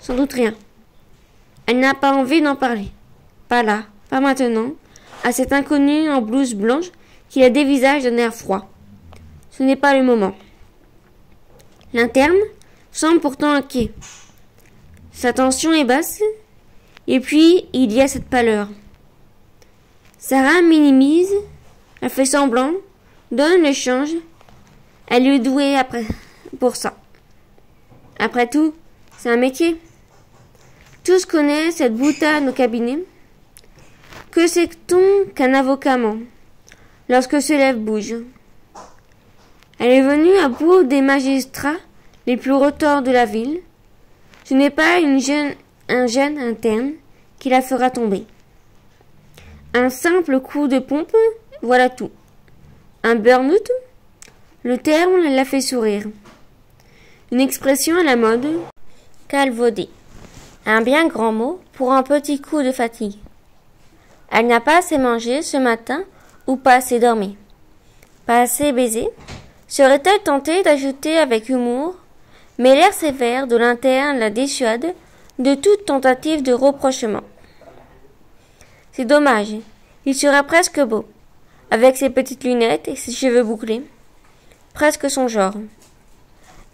Sans doute rien. Elle n'a pas envie d'en parler. Pas là, pas maintenant, à cet inconnu en blouse blanche qui la dévisage d'un air froid. Ce n'est pas le moment. L'interne semble pourtant inquiet. Sa tension est basse, et puis il y a cette pâleur. Sarah minimise, elle fait semblant, donne le change, elle est douée après pour ça. Après tout, c'est un métier. Tous connaissent cette boutade au cabinet. Que sait-on qu'un avocat ment lorsque ses lèvres bougent? Elle est venue à bout des magistrats les plus retors de la ville. Ce n'est pas un jeune interne qui la fera tomber. Un simple coup de pompe, voilà tout. Un burn-out Le terme l'a fait sourire. Une expression à la mode, calvaudée. Un bien grand mot pour un petit coup de fatigue. Elle n'a pas assez mangé ce matin ou pas assez dormi. Pas assez baisé Serait-elle tentée d'ajouter avec humour Mais l'air sévère de l'interne la dissuade de toute tentative de reprochement. C'est dommage. Il serait presque beau, avec ses petites lunettes et ses cheveux bouclés. Presque son genre.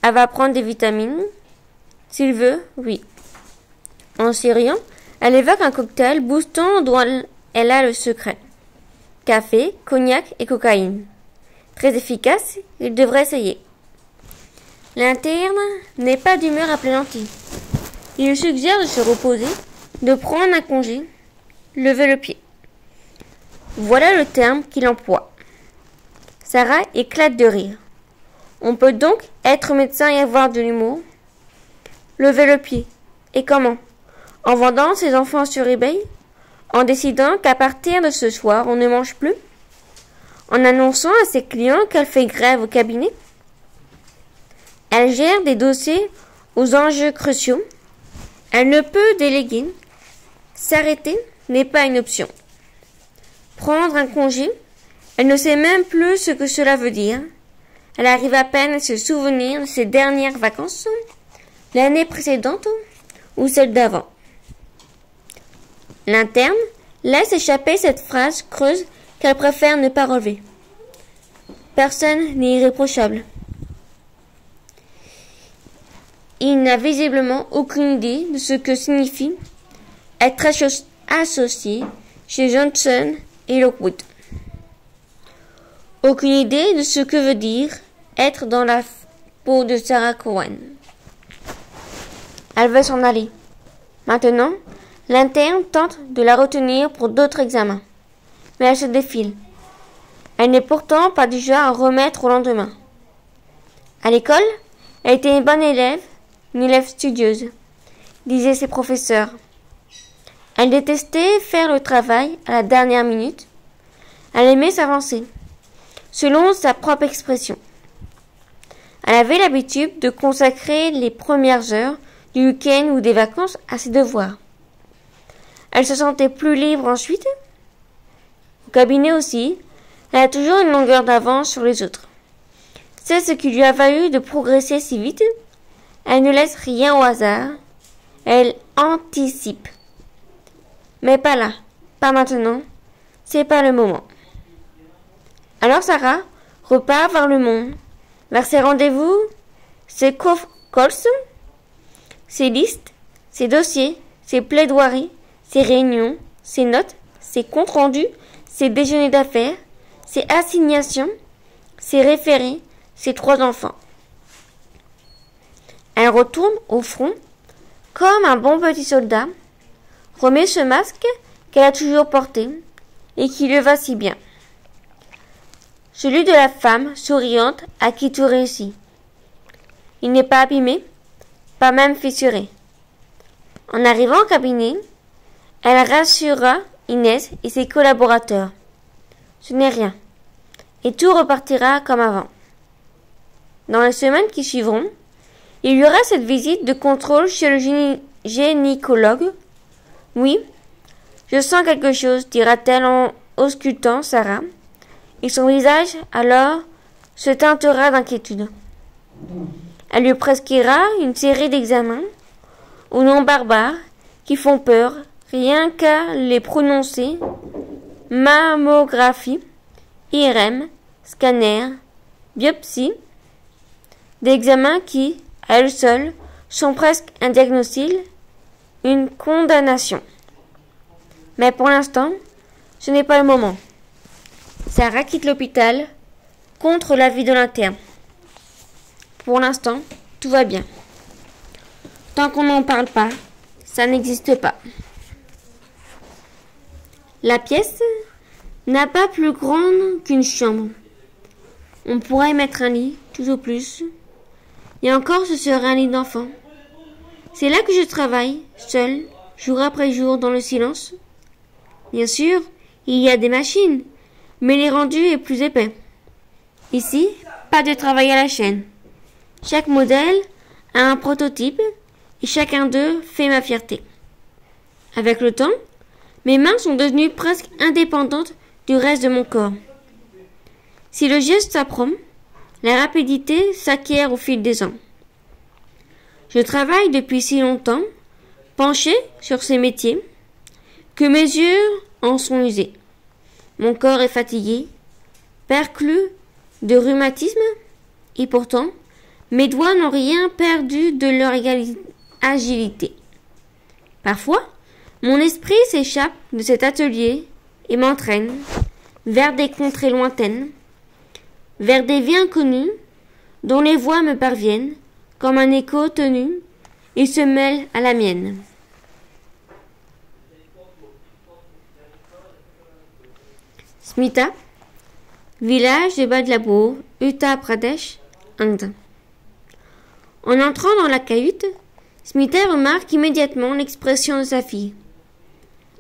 Elle va prendre des vitamines? S'il veut, oui. En souriant, elle évoque un cocktail boostant dont elle a le secret. Café, cognac et cocaïne. Très efficace, il devrait essayer. L'interne n'est pas d'humeur à plaisanter. Il suggère de se reposer, de prendre un congé, lever le pied. Voilà le terme qu'il emploie. Sarah éclate de rire. On peut donc être médecin et avoir de l'humour. Lever le pied. Et comment? En vendant ses enfants sur eBay? En décidant qu'à partir de ce soir, on ne mange plus? En annonçant à ses clients qu'elle fait grève au cabinet? Elle gère des dossiers aux enjeux cruciaux. Elle ne peut déléguer. S'arrêter n'est pas une option. Prendre un congé, elle ne sait même plus ce que cela veut dire. Elle arrive à peine à se souvenir de ses dernières vacances, l'année précédente ou celle d'avant. L'interne laisse échapper cette phrase creuse qu'elle préfère ne pas relever. Personne n'est irréprochable. Il n'a visiblement aucune idée de ce que signifie être associé chez Johnson et Lockwood. Aucune idée de ce que veut dire être dans la peau de Sarah Cohen. Elle veut s'en aller. Maintenant, l'interne tente de la retenir pour d'autres examens. Mais elle se défile. Elle n'est pourtant pas du genre à remettre au lendemain. À l'école, elle était une bonne élève, une élève studieuse, disaient ses professeurs. Elle détestait faire le travail à la dernière minute. Elle aimait s'avancer, selon sa propre expression. Elle avait l'habitude de consacrer les premières heures du week-end ou des vacances à ses devoirs. Elle se sentait plus libre ensuite. Au cabinet aussi, elle a toujours une longueur d'avance sur les autres. C'est ce qui lui a valu de progresser si vite. Elle ne laisse rien au hasard. Elle anticipe. Mais pas là, pas maintenant. C'est pas le moment. Alors Sarah repart vers le monde, vers ses rendez-vous, ses calls, ses listes, ses dossiers, ses plaidoiries, ses réunions, ses notes, ses comptes rendus, ses déjeuners d'affaires, ses assignations, ses référés, ses trois enfants. Elle retourne au front comme un bon petit soldat, remet ce masque qu'elle a toujours porté et qui lui va si bien. Celui de la femme souriante à qui tout réussit. Il n'est pas abîmé, pas même fissuré. En arrivant au cabinet, elle rassura Inès et ses collaborateurs. Ce n'est rien et tout repartira comme avant. Dans les semaines qui suivront, il y aura cette visite de contrôle chez le gynécologue. Oui, je sens quelque chose, dira-t-elle en auscultant Sarah, et son visage alors se teintera d'inquiétude. Elle lui prescrira une série d'examens aux noms barbares qui font peur rien qu'à les prononcer. Mammographie, IRM, scanner, biopsie, des examens qui, eux seuls, sont presque un diagnostic, une condamnation. Mais pour l'instant, ce n'est pas le moment. Sarah quitte l'hôpital contre l'avis de l'interne. Pour l'instant, tout va bien. Tant qu'on n'en parle pas, ça n'existe pas. La pièce n'a pas plus grande qu'une chambre. On pourrait y mettre un lit, tout au plus. Et encore, ce serait un lit d'enfant. C'est là que je travaille, seul, jour après jour, dans le silence. Bien sûr, il y a des machines, mais les rendus est plus épais. Ici, pas de travail à la chaîne. Chaque modèle a un prototype et chacun d'eux fait ma fierté. Avec le temps, mes mains sont devenues presque indépendantes du reste de mon corps. Si le geste s'apprend, la rapidité s'acquiert au fil des ans. Je travaille depuis si longtemps, penché sur ces métiers, que mes yeux en sont usés. Mon corps est fatigué, perclus de rhumatisme, et pourtant, mes doigts n'ont rien perdu de leur agilité. Parfois, mon esprit s'échappe de cet atelier et m'entraîne vers des contrées lointaines, vers des vies inconnues dont les voix me parviennent comme un écho tenu et se mêlent à la mienne. Smita, village de Badlapur, Uttar Pradesh, Inde. En entrant dans la cahute, Smita remarque immédiatement l'expression de sa fille.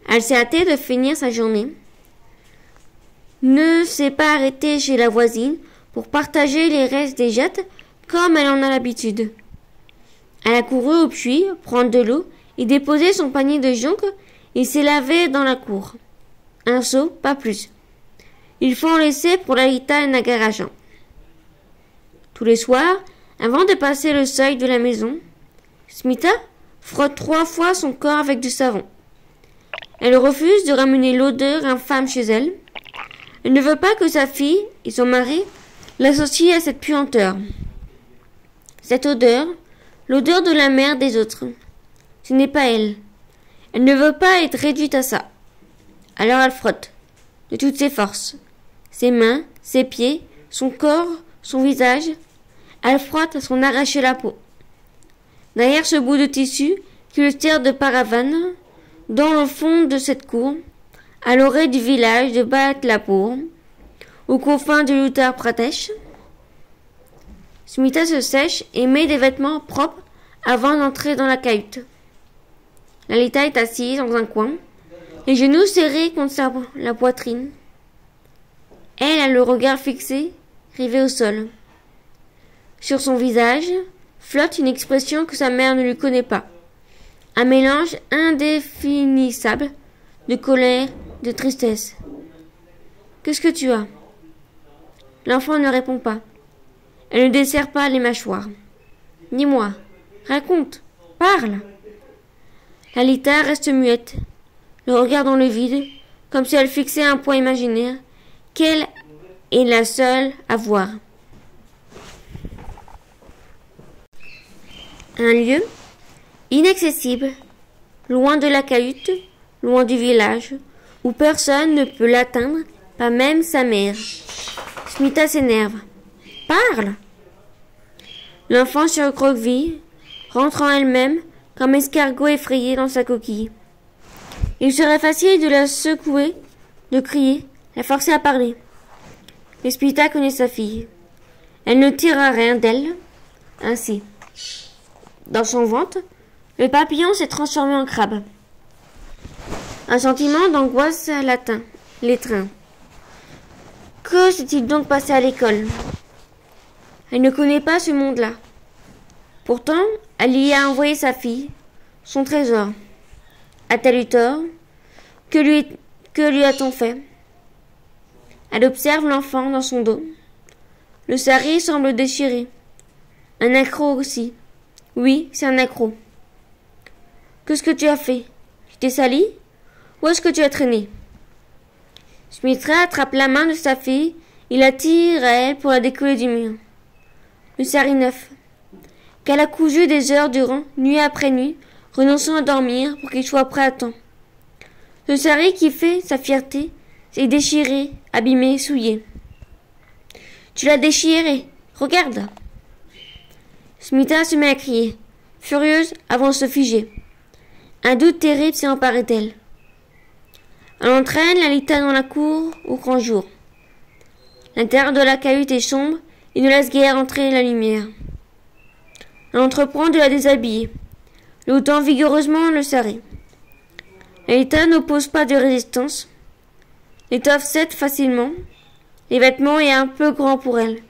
Elle s'est hâtée de finir sa journée ne s'est pas arrêtée chez la voisine pour partager les restes des jettes comme elle en a l'habitude. Elle a couru au puits, prendre de l'eau et déposer son panier de joncs et s'est lavée dans la cour. Un seau, pas plus. Il faut en laisser pour la et Nagarajan. Tous les soirs, avant de passer le seuil de la maison, Smita frotte trois fois son corps avec du savon. Elle refuse de ramener l'odeur infâme chez elle elle ne veut pas que sa fille et son mari l'associent à cette puanteur. Cette odeur, l'odeur de la mère des autres. Ce n'est pas elle. Elle ne veut pas être réduite à ça. Alors elle frotte, de toutes ses forces, ses mains, ses pieds, son corps, son visage. Elle frotte à son arracher la peau. Derrière ce bout de tissu qui le sert de paravane, dans le fond de cette cour, à l'orée du village de Balatlapur, aux confins de l'Uttar Pradesh, Smita se sèche et met des vêtements propres avant d'entrer dans la cahute. Lalita est assise dans un coin, les genoux serrés contre la poitrine. Elle a le regard fixé, rivé au sol. Sur son visage flotte une expression que sa mère ne lui connaît pas. Un mélange indéfinissable de colère, de tristesse. Qu'est-ce que tu as? L'enfant ne répond pas. Elle ne desserre pas les mâchoires. Dis-moi, raconte, parle. Lalita reste muette, le regard dans le vide, comme si elle fixait un point imaginaire qu'elle est la seule à voir. Un lieu inaccessible, loin de la cahute, loin du village, où personne ne peut l'atteindre, pas même sa mère. Smita s'énerve. Parle L'enfant se recroqueville, rentre en elle-même comme escargot effrayé dans sa coquille. Il serait facile de la secouer, de crier, la forcer à parler. Mais Smita connaît sa fille. Elle ne tire à rien d'elle. Ainsi. Dans son ventre, le papillon s'est transformé en crabe. Un sentiment d'angoisse l'atteint, l'étreint. Que s'est-il donc passé à l'école? Elle ne connaît pas ce monde-là. Pourtant, elle y a envoyé sa fille, son trésor. A-t-elle eu tort? Que lui, que lui a-t-on fait? Elle observe l'enfant dans son dos. Le sari semble déchiré. Un accro aussi. Oui, c'est un accro. Qu'est-ce que tu as fait? Tu t'es sali? Où est-ce que tu as traîné? Smitra attrape la main de sa fille et la tire à elle pour la décoller du mur. Le sari neuf, qu'elle a cousu des heures durant, nuit après nuit, renonçant à dormir pour qu'il soit prêt à temps. Le sari qui fait sa fierté s'est déchiré, abîmé, souillé. Tu l'as déchiré. Regarde. Smita se met à crier, furieuse avant de se figer. Un doute terrible s'est emparé d'elle. Elle entraîne Lalita dans la cour au grand jour. L'intérieur de la cahute est sombre et ne laisse guère entrer la lumière. Elle entreprend de la déshabiller, l'ôtant vigoureusement le serrer. Lalita n'oppose pas de résistance. L'étoffe cède facilement. Les vêtements est un peu grand pour elle.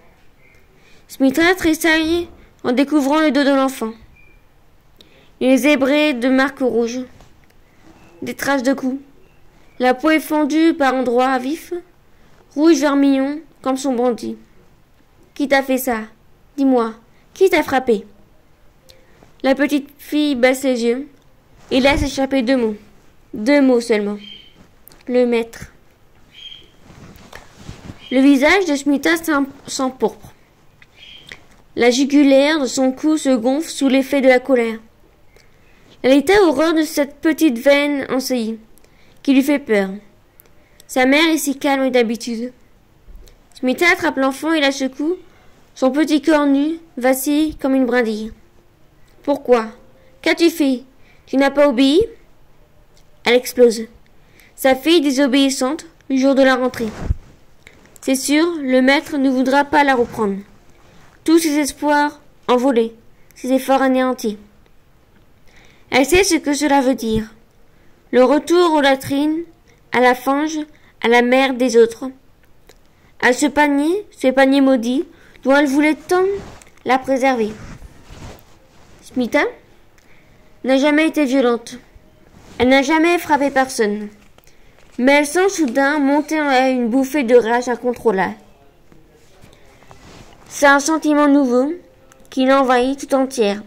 Smitra tressaille en découvrant le dos de l'enfant. Il est zébré de marques rouges, des traces de coups. La peau est fendue par endroits vifs, rouge vermillon comme son bandit. Qui t'a fait ça? Dis-moi, qui t'a frappé? La petite fille baisse les yeux et laisse échapper deux mots. Deux mots seulement. Le maître. Le visage de Smita s'empourpre. La jugulaire de son cou se gonfle sous l'effet de la colère. Elle était horreur de cette petite veine enseiglie, qui lui fait peur. Sa mère est si calme d'habitude. Smita attrape l'enfant et la secoue. Son petit corps nu vacille comme une brindille. Pourquoi? Qu'as-tu fait? Tu n'as pas obéi? Elle explose. Sa fille désobéissante le jour de la rentrée. C'est sûr, le maître ne voudra pas la reprendre. Tous ses espoirs envolés, ses efforts anéantis. Elle sait ce que cela veut dire. Le retour aux latrines, à la fange, à la mère des autres. À ce panier, ce panier maudit, dont elle voulait tant la préserver. Smita n'a jamais été violente. Elle n'a jamais frappé personne. Mais elle sent soudain monter en elle une bouffée de rage incontrôlable. C'est un sentiment nouveau qui l'envahit tout entière.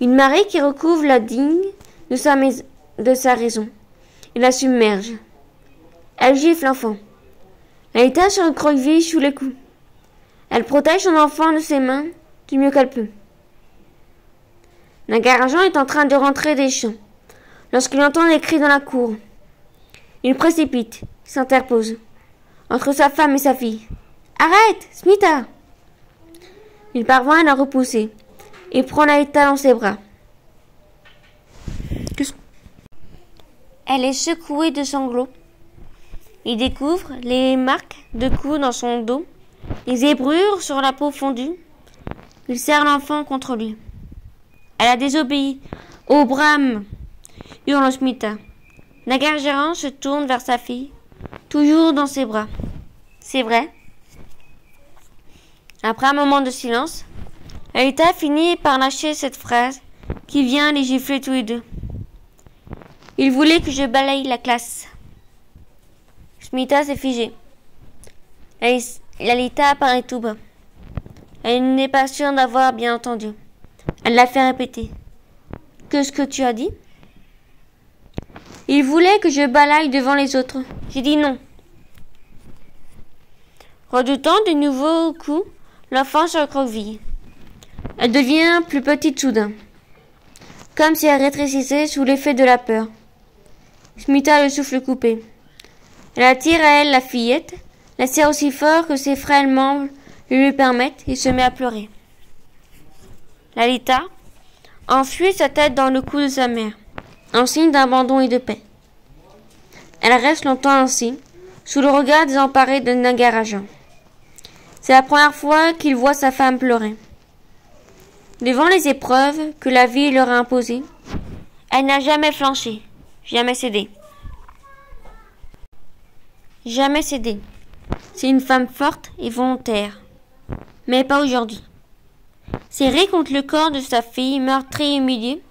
Une marée qui recouvre la digne de sa, de sa raison et la submerge. Elle gifle l'enfant. Elle éteint sur le sous les coups. Elle protège son enfant de ses mains du mieux qu'elle peut. Nagarajan est en train de rentrer des champs lorsqu'il entend des cris dans la cour. Il précipite, s'interpose entre sa femme et sa fille. Arrête, Smita Il parvient à la repousser et prend Laïta dans ses bras. Elle est secouée de sanglots. Il découvre les marques de coups dans son dos, les ébrures sur la peau fondue. Il serre l'enfant contre lui. Elle a désobéi. Au brame hurle Smita. Se tourne vers sa fille, toujours dans ses bras. C'est vrai. Après un moment de silence, Alita finit par lâcher cette phrase qui vient les gifler tous les deux. Il voulait que je balaye la classe. Smita s'est figée. Lalita apparaît tout bas. Elle n'est pas sûre d'avoir bien entendu. Elle l'a fait répéter. Qu'est-ce que tu as dit? Il voulait que je balaye devant les autres. J'ai dit non. Redoutant de nouveaux coups, l'enfant se recroqueville. Elle devient plus petite soudain, comme si elle rétrécissait sous l'effet de la peur. Smita le souffle coupé. Elle attire à elle la fillette, la serre aussi fort que ses frêles membres lui permettent et se met à pleurer. Lalita enfuit sa tête dans le cou de sa mère, en signe d'abandon et de paix. Elle reste longtemps ainsi, sous le regard désemparé de Nagarajan. C'est la première fois qu'il voit sa femme pleurer. Devant les épreuves que la vie leur a imposées, elle n'a jamais flanché, jamais cédé. Jamais cédé. C'est une femme forte et volontaire. Mais pas aujourd'hui. Serrée contre le corps de sa fille, meurtrie et humiliée,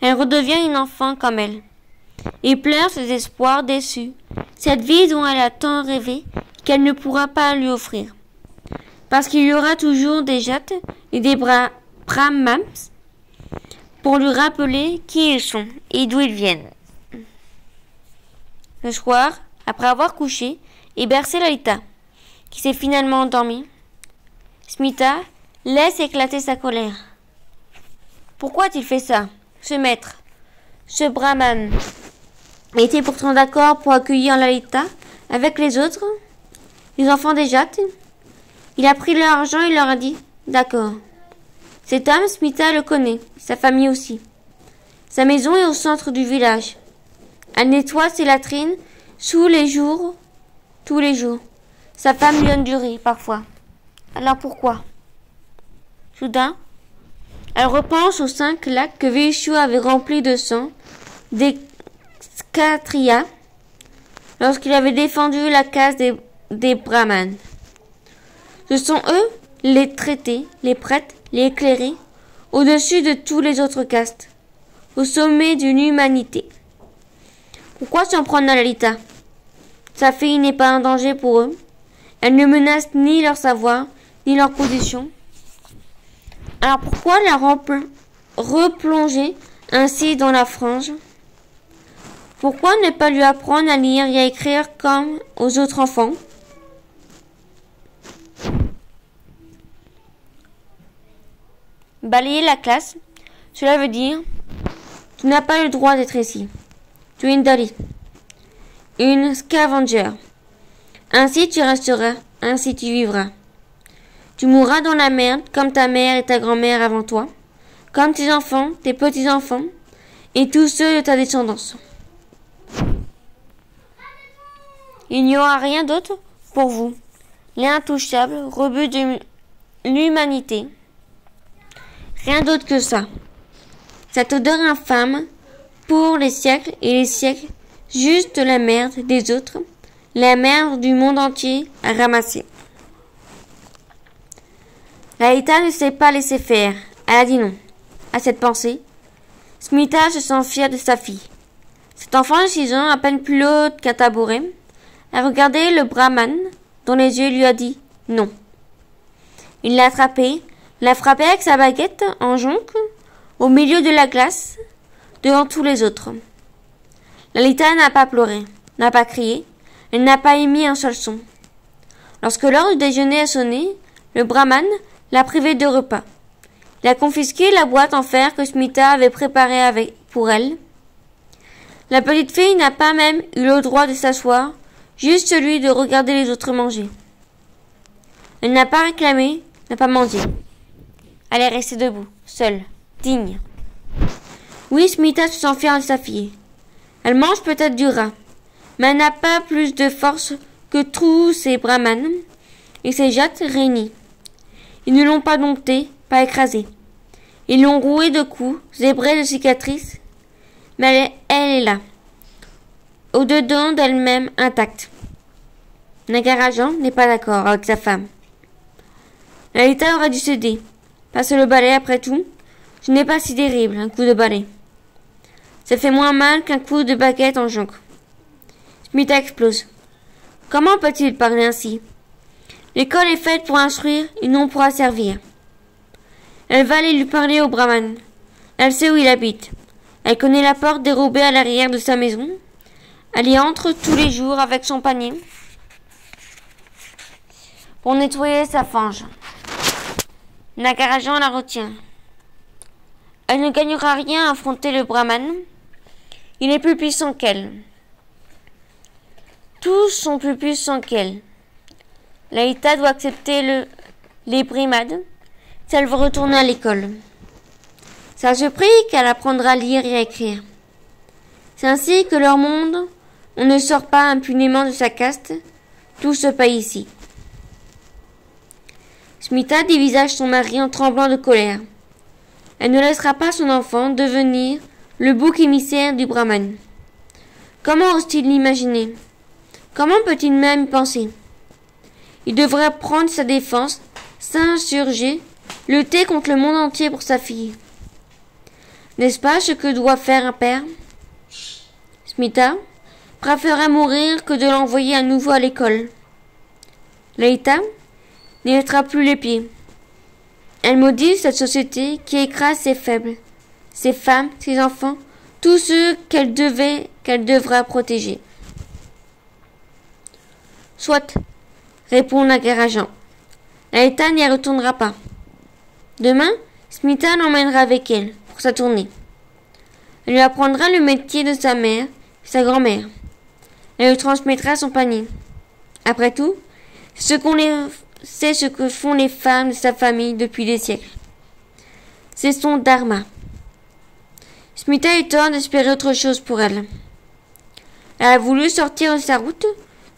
elle redevient une enfant comme elle. Et pleure ses espoirs déçus, cette vie dont elle a tant rêvé qu'elle ne pourra pas lui offrir. Parce qu'il y aura toujours des jattes et des bras pour lui rappeler qui ils sont et d'où ils viennent. Le soir, après avoir couché et bercé Lalita, qui s'est finalement endormie, Smita laisse éclater sa colère. Pourquoi a-t-il fait ça Ce maître, ce brahman, était pourtant d'accord pour accueillir Lalita avec les autres, les enfants des jattes? Il a pris leur argent et leur a dit D'accord. Cet homme, Smita le connaît, sa famille aussi. Sa maison est au centre du village. Elle nettoie ses latrines sous les jours, tous les jours. Sa femme lui donne du riz, parfois. Alors pourquoi? Soudain, elle repense aux cinq lacs que Vishu avait remplis de sang des Skatriya lorsqu'il avait défendu la case des, des Brahmanes. Ce sont eux, les traités, les prêtres, les éclairés, au-dessus de tous les autres castes, au sommet d'une humanité. Pourquoi s'en prendre à Lalita sa fille n'est pas un danger pour eux. Elle ne menace ni leur savoir, ni leur position. Alors pourquoi la replonger ainsi dans la frange? Pourquoi ne pas lui apprendre à lire et à écrire comme aux autres enfants? Balayer la classe, cela veut dire tu n'as pas le droit d'être ici. Tu es une Dali une scavenger. Ainsi tu resteras, ainsi tu vivras. Tu mourras dans la merde comme ta mère et ta grand-mère avant toi, comme tes enfants, tes petits-enfants, et tous ceux de ta descendance. Il n'y aura rien d'autre pour vous. L'intouchable rebut de l'humanité. Rien d'autre que ça. Cette odeur infâme pour les siècles et les siècles juste la merde des autres, la merde du monde entier à ramasser. Laïta ne s'est pas laissé faire. Elle a dit non. À cette pensée, Smita se sent fier de sa fille. Cet enfant de six ans, à peine plus haute qu'un tabouret, a regardé le brahman dont les yeux lui a dit non. Il l'a attrapé, l'a frappé avec sa baguette en jonque, au milieu de la glace, devant tous les autres. Lalita n'a pas pleuré, n'a pas crié, elle n'a pas émis un seul son. Lorsque l'heure du déjeuner a sonné, le brahman l'a privé de repas. Il a confisqué la boîte en fer que Smita avait préparée avec, pour elle. La petite fille n'a pas même eu le droit de s'asseoir, juste celui de regarder les autres manger. Elle n'a pas réclamé, n'a pas menti. Elle est restée debout, seule, digne. Oui, Smita se sent fière de sa fille. Elle mange peut-être du rat, mais elle n'a pas plus de force que tous ces brahmanes et ces jattes réunis. Ils ne l'ont pas domptée, pas écrasée. Ils l'ont rouée de coups, zébrée de cicatrices, mais elle, est là, au-dedans d'elle-même intacte. Nagarajan n'est pas d'accord avec sa femme. Lalita aurait dû céder. Passe le balai après tout. Ce n'est pas si terrible, un coup de balai. Ça fait moins mal qu'un coup de baguette en jonc. Smita explose. Comment peut-il parler ainsi? L'école est faite pour instruire et non pour asservir. Elle va aller lui parler au brahman. Elle sait où il habite. Elle connaît la porte dérobée à l'arrière de sa maison. Elle y entre tous les jours avec son panier pour nettoyer sa fange. Nagarajan la retient. Elle ne gagnera rien à affronter le brahman. Il est plus puissant qu'elle. Tous sont plus puissants qu'elle. Laïta doit accepter le, les brimades si elle veut retourner à l'école. À ce prix qu'elle apprendra à lire et à écrire. C'est ainsi que leur monde, on ne sort pas impunément de sa caste, tout se paye ici. Smita dévisage son mari en tremblant de colère. Elle ne laissera pas son enfant devenir le bouc émissaire du brahman. Comment ose-t-il l'imaginer? Comment peut-il même penser? Il devrait prendre sa défense, s'insurger, lutter contre le monde entier pour sa fille. N'est-ce pas ce que doit faire un père? Smita préférerait mourir que de l'envoyer à nouveau à l'école. Leïta n'y mettra plus les pieds. Elle maudit cette société qui écrase ses faibles, ses femmes, ses enfants, tous ceux qu'elle devait, qu'elle devra protéger. Soit, répond Nagarajan. Laïta n'y retournera pas. Demain, Smita l'emmènera avec elle pour sa tournée. Elle lui apprendra le métier de sa mère sa grand-mère. Elle lui transmettra son panier. Après tout, ce qu'on c'est ce que font les femmes de sa famille depuis des siècles. C'est son dharma. Smita tort d'espérer autre chose pour elle. Elle a voulu sortir de sa route,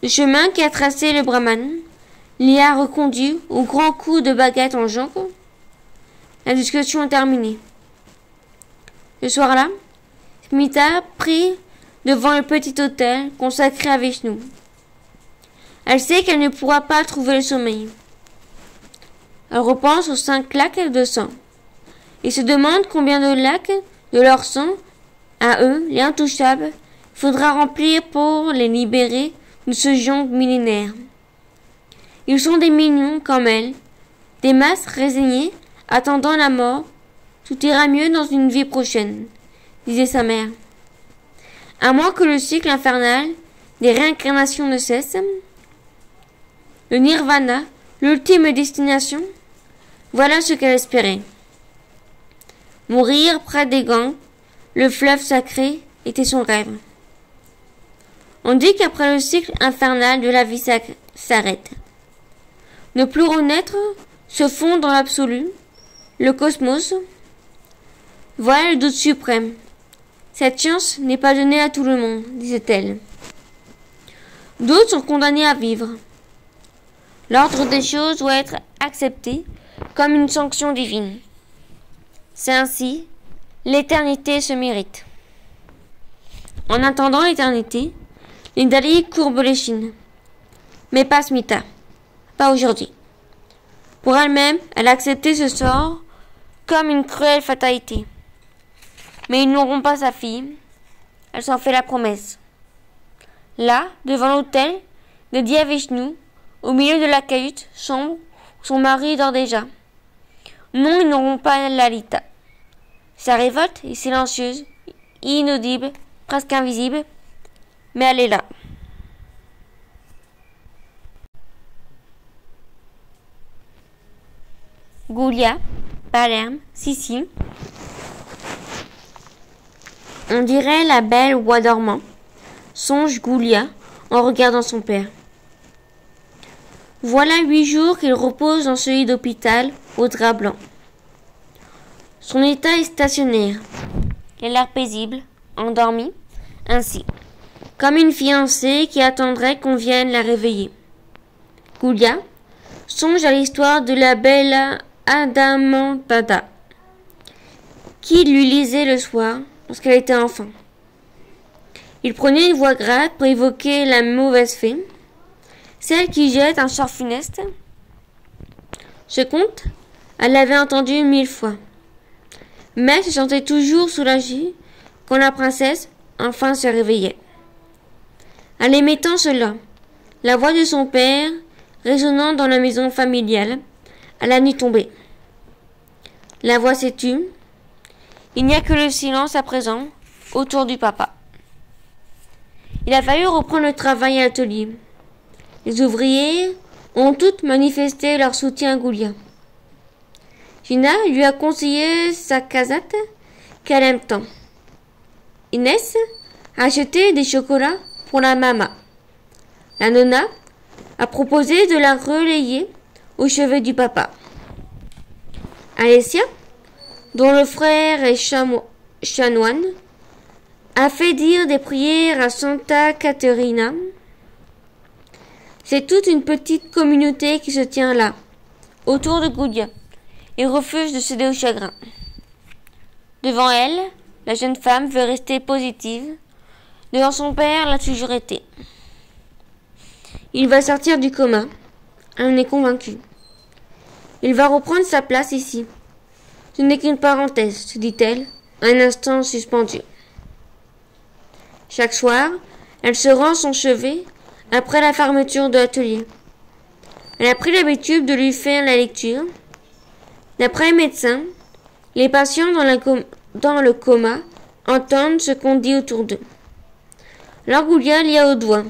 le chemin qui a tracé le brahman, l'y a reconduit au grand coup de baguette en jonc. La discussion est terminée. Ce soir-là, Smita prit devant le petit hôtel consacré à Vishnu. Elle sait qu'elle ne pourra pas trouver le sommeil. Elle repense aux cinq lacs de sang et se demande combien de lacs de leur sang, à eux, les intouchables, faudra remplir pour les libérer de ce jonc millénaire. Ils sont des millions comme elle, des masses résignées, attendant la mort. Tout ira mieux dans une vie prochaine, disait sa mère. À moins que le cycle infernal des réincarnations ne cesse, le nirvana, l'ultime destination, voilà ce qu'elle espérait. Mourir près des gants, le fleuve sacré, était son rêve. On dit qu'après le cycle infernal de la vie s'arrête. Ne plus renaître se fond dans l'absolu, le cosmos. Voilà le doute suprême. Cette chance n'est pas donnée à tout le monde, disait-elle. D'autres sont condamnés à vivre. L'ordre des choses doit être accepté comme une sanction divine. C'est ainsi, l'éternité se mérite. En attendant l'éternité, Lindali courbe les chines. Mais pas Smita. Pas aujourd'hui. Pour elle-même, elle a accepté ce sort comme une cruelle fatalité. Mais ils n'auront pas sa fille. Elle s'en fait la promesse. Là, devant l'hôtel, de Vishnu, au milieu de la cahute sombre, son mari dort déjà. Non, ils n'auront pas Lalita. Sa révolte est silencieuse, inaudible, presque invisible, mais elle est là. Goulia, Palerme, Sicile. On dirait la belle dormant, songe Goulia en regardant son père. Voilà huit jours qu'il repose dans ce lit d'hôpital au drap blanc. Son état est stationnaire. Il a l'air paisible, endormi, ainsi, comme une fiancée qui attendrait qu'on vienne la réveiller. Goulia songe à l'histoire de la belle Adamantada, qui lui lisait le soir lorsqu'elle était enfant. Il prenait une voix grave pour évoquer la mauvaise fée, celle qui jette un sort funeste. Ce conte, elle l'avait entendu mille fois, mais se sentait toujours soulagée quand la princesse enfin se réveillait. Elle aimait cela, la voix de son père résonnant dans la maison familiale à la nuit tombée. La voix s'est tue. Il n'y a que le silence à présent autour du papa. Il a fallu reprendre le travail à l'atelier. Les ouvriers ont toutes manifesté leur soutien à Goulia. Gina lui a conseillé sa casette qu'elle aime tant. Inès a acheté des chocolats pour la maman. La nonna a proposé de la relayer au chevet du papa. Alessia, dont le frère est chanoine, a fait dire des prières à Santa Caterina. C'est toute une petite communauté qui se tient là, autour de Goudia, et refuse de céder au chagrin. Devant elle, la jeune femme veut rester positive. Devant son père, l'a toujours été. Il va sortir du coma. Elle en est convaincue. Il va reprendre sa place ici. Ce n'est qu'une parenthèse, se dit-elle, un instant suspendu. Chaque soir, elle se rend son chevet après la fermeture de l'atelier. Elle a pris l'habitude de lui faire la lecture. D'après les médecins, les patients dans, le coma entendent ce qu'on dit autour d'eux. L'Argoulia lit haute voix,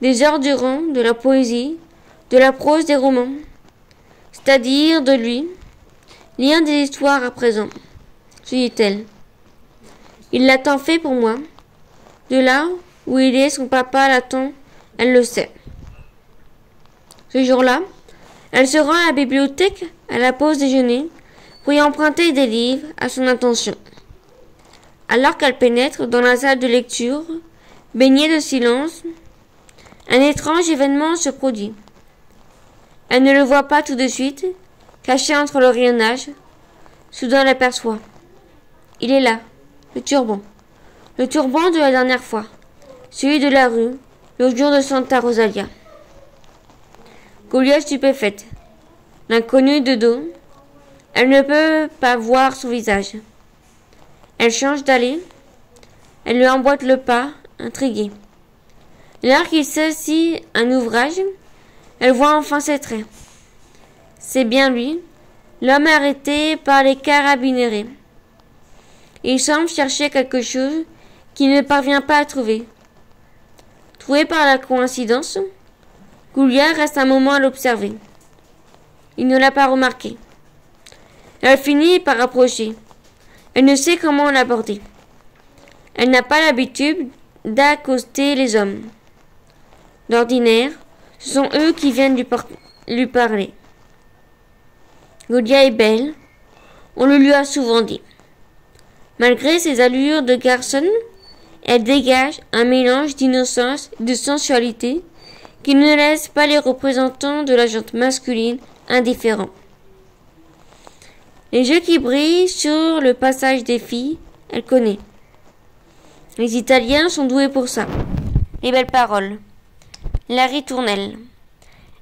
des heures durant, de la poésie, de la prose des romans, c'est-à-dire de lui, lire des histoires à présent, se dit-elle. Il l'a tant fait pour moi. De là où il est, son papa l'attend, elle le sait. Ce jour-là, elle se rend à la bibliothèque à la pause déjeuner pour y emprunter des livres à son intention. Alors qu'elle pénètre dans la salle de lecture, baignée de silence, un étrange événement se produit. Elle ne le voit pas tout de suite, caché entre le rayonnage. Soudain l'aperçoit. Il est là, le turban. Le turban de la dernière fois. Celui de la rue, le jour de Santa Rosalia. Goliath stupéfaite. L'inconnu de dos. Elle ne peut pas voir son visage. Elle change d'aller. Elle lui emboîte le pas, intriguée. L'heure qu'il saisit un ouvrage, elle voit enfin ses traits. C'est bien lui, l'homme arrêté par les carabiniers. Il semble chercher quelque chose qu'il ne parvient pas à trouver. Trouvé par la coïncidence, Goulia reste un moment à l'observer. Il ne l'a pas remarqué. Elle finit par approcher. Elle ne sait comment l'aborder. Elle n'a pas l'habitude d'accoster les hommes. D'ordinaire, ce sont eux qui viennent lui, parler. Godia est belle, on le lui a souvent dit. Malgré ses allures de garçon, elle dégage un mélange d'innocence et de sensualité qui ne laisse pas les représentants de la jante masculine indifférents. Les jeux qui brillent sur le passage des filles, elle connaît. Les Italiens sont doués pour ça. Les belles paroles, la ritournelle.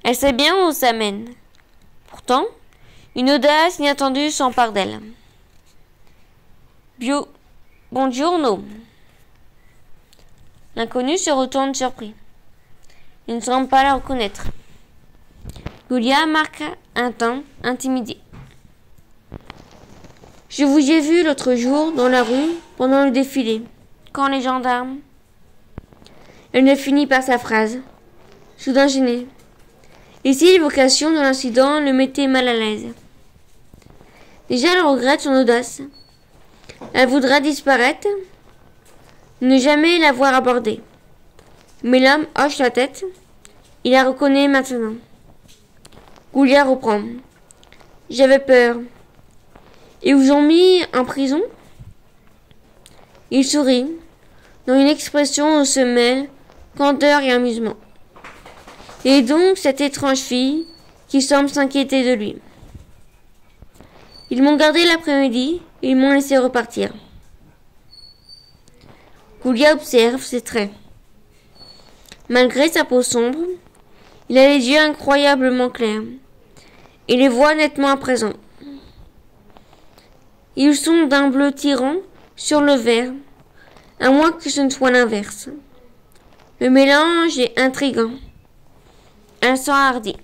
Elle sait bien où ça mène. Pourtant, une audace inattendue s'empare d'elle. Bio. Buongiorno. L'inconnu se retourne surpris. Il ne semble pas la reconnaître. Julia marque un temps intimidé. Je vous ai vu l'autre jour dans la rue pendant le défilé, quand les gendarmes. Elle ne finit pas sa phrase soudain gêné. Ici, l'évocation de l'incident le mettait mal à l'aise? Déjà, elle regrette son audace. Elle voudrait disparaître, ne jamais l'avoir abordée. Mais l'homme hoche la tête. Il la reconnaît maintenant. Goulia reprend. J'avais peur. Ils vous ont mis en prison? Il sourit, dans une expression où se mêlent candeur et amusement. Et donc cette étrange fille qui semble s'inquiéter de lui. Ils m'ont gardé l'après-midi et ils m'ont laissé repartir. Goulia observe ses traits. Malgré sa peau sombre, il a les yeux incroyablement clairs et les voit nettement à présent. Ils sont d'un bleu tirant sur le vert, à moins que ce ne soit l'inverse. Le mélange est intrigant. Un sang hardi.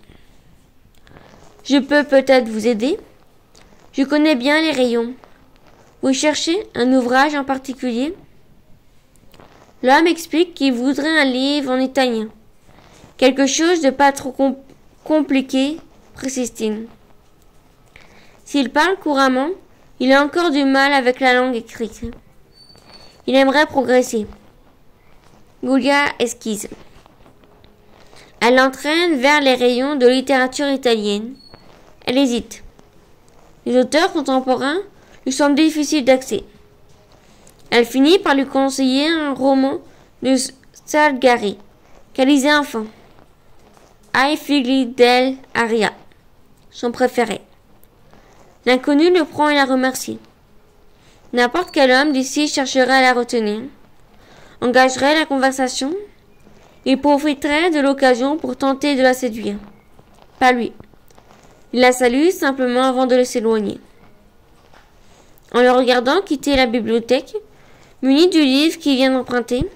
Je peux peut-être vous aider? Je connais bien les rayons. Vous cherchez un ouvrage en particulier? L'homme explique qu'il voudrait un livre en italien. Quelque chose de pas trop compliqué, précise-t-il. S'il parle couramment, il a encore du mal avec la langue écrite. Il aimerait progresser. Goulia esquisse. Elle l'entraîne vers les rayons de littérature italienne. Elle hésite. Les auteurs contemporains lui semblent difficiles d'accès. Elle finit par lui conseiller un roman de Salgari qu'elle lisait enfant. Ai figli del Aria, son préféré. L'inconnu le prend et la remercie. N'importe quel homme d'ici chercherait à la retenir, engagerait la conversation et profiterait de l'occasion pour tenter de la séduire. Pas lui. Il la salue simplement avant de le s'éloigner. En le regardant quitter la bibliothèque, muni du livre qu'il vient d'emprunter,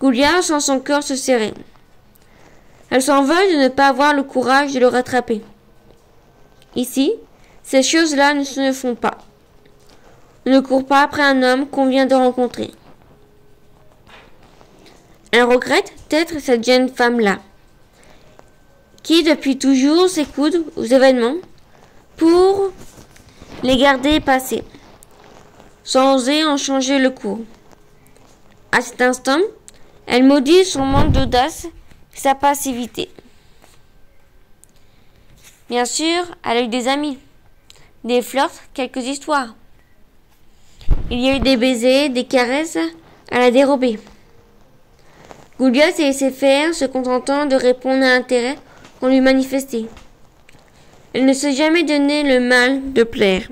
Gouliard sent son cœur se serrer. Elle s'en veut de ne pas avoir le courage de le rattraper. Ici, ces choses-là ne se font pas. On ne court pas après un homme qu'on vient de rencontrer. Elle regrette d'être cette jeune femme-là, qui depuis toujours s'écoute aux événements pour les garder passés, sans oser en changer le cours. À cet instant, elle maudit son manque d'audace sa passivité. Bien sûr, elle a eu des amis des flirts, quelques histoires. Il y a eu des baisers, des caresses à la dérobée. Goulia s'est laissé faire, se contentant de répondre à l'intérêt qu'on lui manifestait. Elle ne s'est jamais donné le mal de plaire.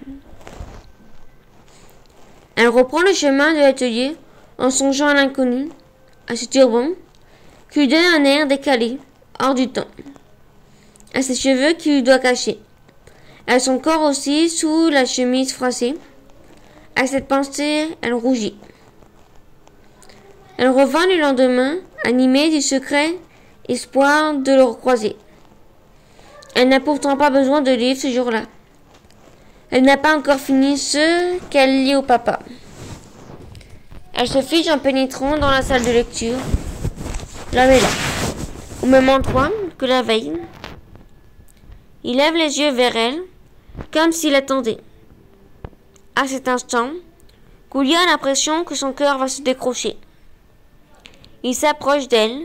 Elle reprend le chemin de l'atelier en songeant à l'inconnu, à ce turban, qui lui donne un air décalé, hors du temps, à ses cheveux qui lui doit cacher à son corps aussi sous la chemise froissée. À cette pensée, elle rougit. Elle revint le lendemain, animée du secret espoir de le recroiser. Elle n'a pourtant pas besoin de livre ce jour-là. Elle n'a pas encore fini ce qu'elle lit au papa. Elle se fiche en pénétrant dans la salle de lecture. L'homme est là, au même endroit que la veille. Il lève les yeux vers elle, comme s'il attendait. À cet instant, Goulia a l'impression que son cœur va se décrocher. Il s'approche d'elle,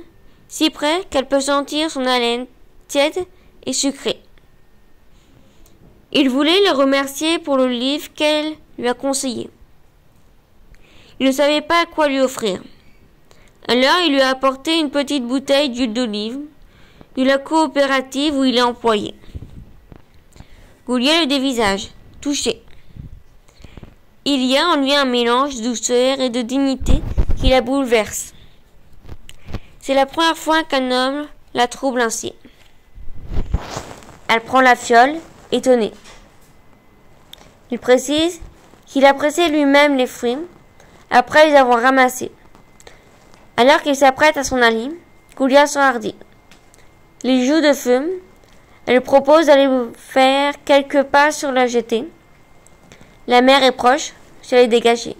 si près qu'elle peut sentir son haleine tiède et sucrée. Il voulait le remercier pour le livre qu'elle lui a conseillé. Il ne savait pas quoi lui offrir. Alors il lui a apporté une petite bouteille d'huile d'olive de la coopérative où il est employé. Gouliel le dévisage, touché. Il y a en lui un mélange de douceur et de dignité qui la bouleverse. C'est la première fois qu'un homme la trouble ainsi. Elle prend la fiole, étonnée. Il précise qu'il a pressé lui-même les fruits après les avoir ramassés. Alors qu'il s'apprête à son aller, Goulia s'enhardit. Les joues de feu elle propose d'aller faire quelques pas sur la jetée. La mer est proche, elle est dégagée.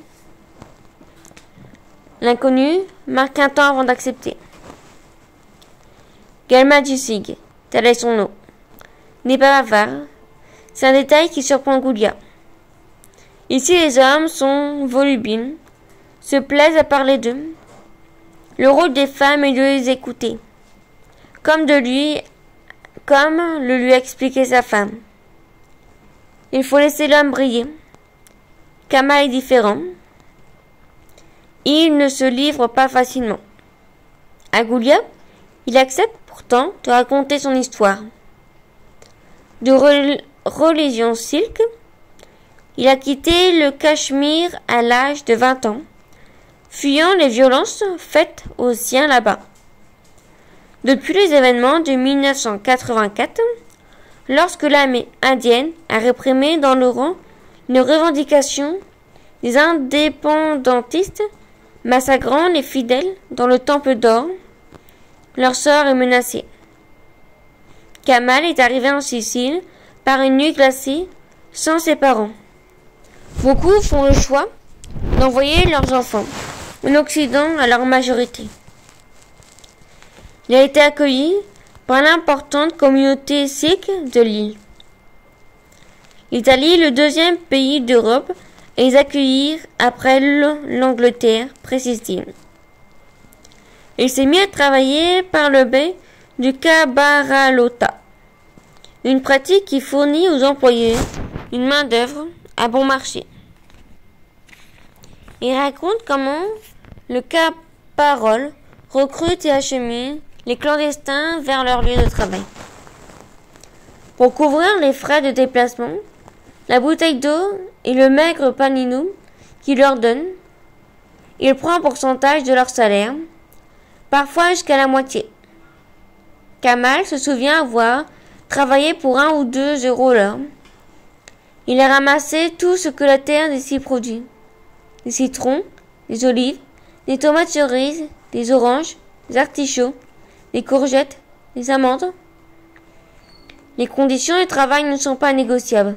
L'inconnu marque un temps avant d'accepter. Galma Sig, tel est son nom, n'est pas bavard. C'est un détail qui surprend Goulia. Ici, les hommes sont volubiles, se plaisent à parler d'eux. Le rôle des femmes est de les écouter, comme de lui, comme le lui expliquait sa femme. Il faut laisser l'homme briller. Kama est différent. Il ne se livre pas facilement. À Goulia, il accepte pourtant de raconter son histoire. Religion silk, il a quitté le Cachemire à l'âge de 20 ans, fuyant les violences faites aux siens là-bas. Depuis les événements de 1984, lorsque l'armée indienne a réprimé dans le rang une revendication des indépendantistes massacrant les fidèles dans le temple d'or, leur sort est menacé. Kamal est arrivé en Sicile une nuit glacée sans ses parents. Beaucoup font le choix d'envoyer leurs enfants en Occident à leur majorité. Il a été accueilli par l'importante communauté sikh de l'île. L'Italie est le deuxième pays d'Europe à les accueillir après l'Angleterre, précise-t-il. Il s'est mis à travailler par le bain du Cabaralota, une pratique qui fournit aux employés une main-d'œuvre à bon marché. Il raconte comment le cas Parole recrute et achemine les clandestins vers leur lieu de travail. Pour couvrir les frais de déplacement, la bouteille d'eau et le maigre paninum qu'il leur donne, il prend un pourcentage de leur salaire, parfois jusqu'à la moitié. Kamal se souvient avoir travaillé pour un ou deux euros l'heure. Il a ramassé tout ce que la terre d'ici produit des citrons, des olives, des tomates cerises, des oranges, des artichauts, des courgettes, des amandes. Les conditions de travail ne sont pas négociables.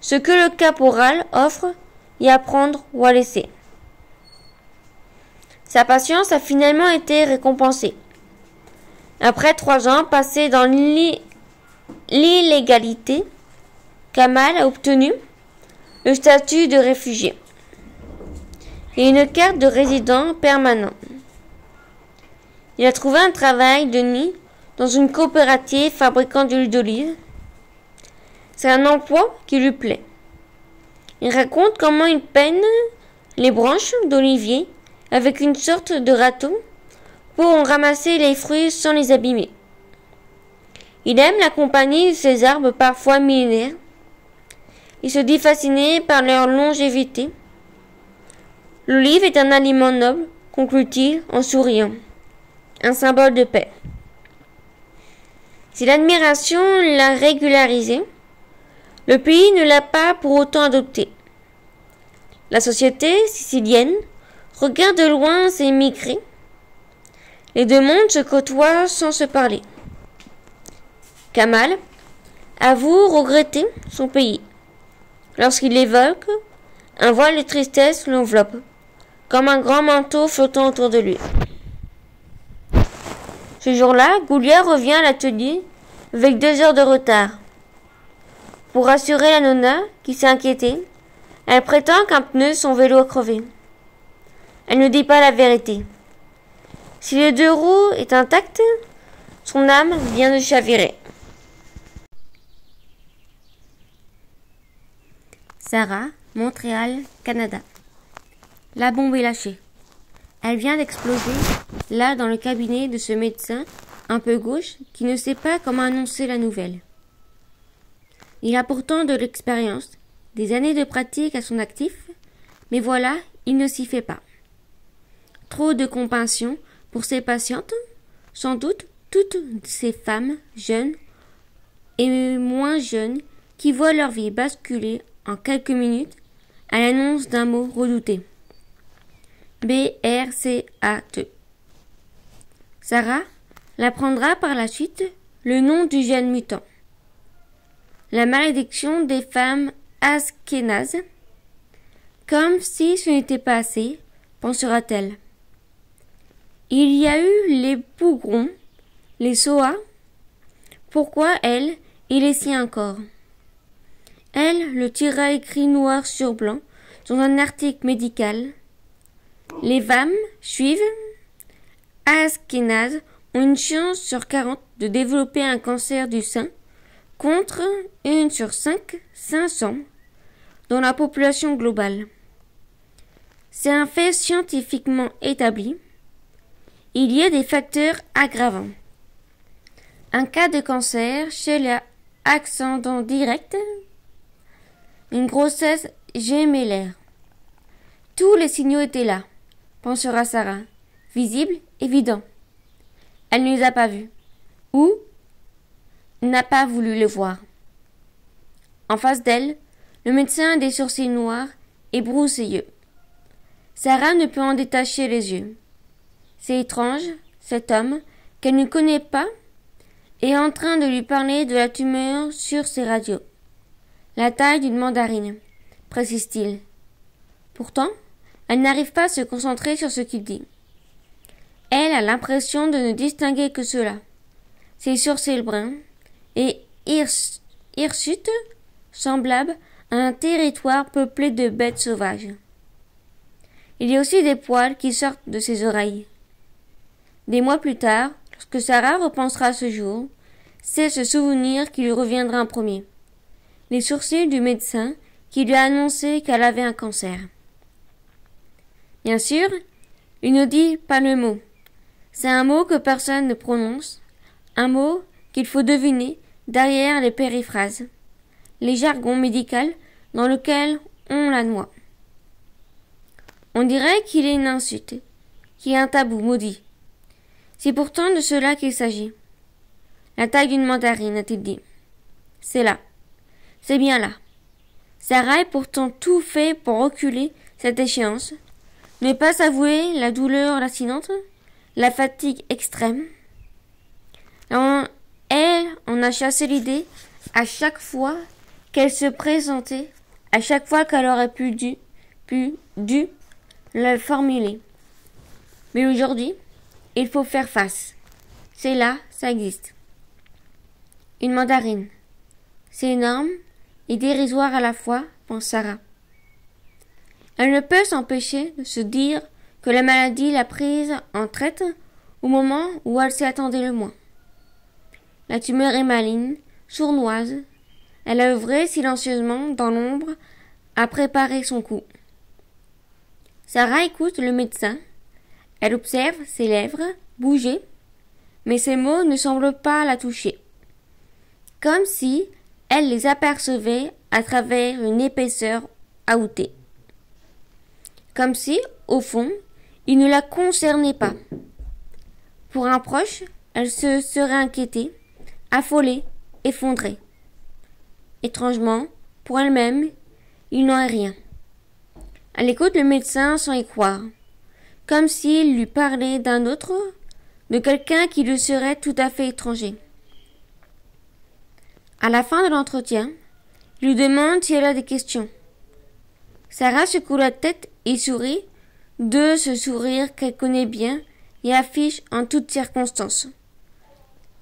Ce que le caporal offre y à prendre ou à laisser. Sa patience a finalement été récompensée. Après trois ans passés dans l'illégalité, Kamal a obtenu le statut de réfugié et une carte de résident permanent. Il a trouvé un travail de nuit dans une coopérative fabriquant de d'olive. C'est un emploi qui lui plaît. Il raconte comment il peine les branches d'olivier avec une sorte de râteau pour en ramasser les fruits sans les abîmer. Il aime la compagnie de ces arbres parfois millénaires. Il se dit fasciné par leur longévité L'olive est un aliment noble, conclut-il en souriant, un symbole de paix. Si l'admiration l'a régularisé, le pays ne l'a pas pour autant adopté. La société sicilienne regarde de loin ses émigrés. Les deux mondes se côtoient sans se parler. Kamal avoue regretter son pays. Lorsqu'il évoque, un voile de tristesse l'enveloppe comme un grand manteau flottant autour de lui. Ce jour-là, Goulia revient à l'atelier avec deux heures de retard. Pour rassurer la qui s'est inquiétée, elle prétend qu'un pneu son vélo a crevé. Elle ne dit pas la vérité. Si le deux roues est intact, son âme vient de chavirer. Sarah, Montréal, Canada. La bombe est lâchée. Elle vient d'exploser, là, dans le cabinet de ce médecin, un peu gauche, qui ne sait pas comment annoncer la nouvelle. Il a pourtant de l'expérience, des années de pratique à son actif, mais voilà, il ne s'y fait pas. Trop de compassion pour ses patientes, sans doute toutes ces femmes jeunes et moins jeunes qui voient leur vie basculer en quelques minutes à l'annonce d'un mot redouté. BRCA2. Sarah l'apprendra par la suite le nom du jeune mutant. La malédiction des femmes askénazes. Comme si ce n'était pas assez, pensera-t-elle. Il y a eu les pougrons, les soas. Pourquoi elle et les siens encore Elle le tira écrit noir sur blanc dans un article médical. Les femmes suivent Askenaz ont une chance sur 40 de développer un cancer du sein contre une sur 5, 500 dans la population globale. C'est un fait scientifiquement établi. Il y a des facteurs aggravants. Un cas de cancer chez l'ascendant direct, une grossesse gémellaire. Tous les signaux étaient là, pensera Sarah, visibles, évidents. Elle ne les a pas vus. Ou n'a pas voulu le voir. En face d'elle, le médecin a des sourcils noirs et broussailleux. Sarah ne peut en détacher les yeux. C'est étrange, cet homme, qu'elle ne connaît pas, est en train de lui parler de la tumeur sur ses radios. La taille d'une mandarine, précise-t-il. Pourtant, elle n'arrive pas à se concentrer sur ce qu'il dit. Elle a l'impression de ne distinguer que cela. Ses sourcils bruns et hirsutes semblables à un territoire peuplé de bêtes sauvages. Il y a aussi des poils qui sortent de ses oreilles. Des mois plus tard, lorsque Sarah repensera ce jour, c'est ce souvenir qui lui reviendra en premier. Les sourcils du médecin qui lui a annoncé qu'elle avait un cancer. Bien sûr, il ne dit pas le mot. C'est un mot que personne ne prononce, un mot qu'il faut deviner derrière les périphrases, les jargons médicaux dans lesquels on la noie. On dirait qu'il est une insulte, qu'il est un tabou maudit. C'est pourtant de cela qu'il s'agit. La taille d'une mandarine, a-t-il dit. C'est là. C'est bien là. Sarah a pourtant tout fait pour reculer cette échéance, ne pas s'avouer la douleur lancinante, la fatigue extrême. elle en a chassé l'idée à chaque fois qu'elle se présentait, à chaque fois qu'elle aurait pu dû, pu, dû le formuler. Mais aujourd'hui, il faut faire face. C'est là, ça existe. Une mandarine. C'est énorme et dérisoire à la fois, pense Sarah. Elle ne peut s'empêcher de se dire que la maladie l'a prise en traite au moment où elle s'y attendait le moins. La tumeur est maligne, sournoise. Elle a œuvré silencieusement dans l'ombre à préparer son coup. Sarah écoute le médecin. Elle observe ses lèvres bouger, mais ses mots ne semblent pas la toucher. Comme si elle les apercevait à travers une épaisseur aoûtée. Comme si, au fond, il ne la concernait pas. Pour un proche, elle se serait inquiétée, affolée, effondrée. Étrangement, pour elle-même, il n'en est rien. Elle écoute le médecin sans y croire, comme s'il lui parlait d'un autre, de quelqu'un qui lui serait tout à fait étranger. À la fin de l'entretien, il lui demande si elle a des questions. Sarah secoue la tête et sourit, de ce sourire qu'elle connaît bien et affiche en toutes circonstances.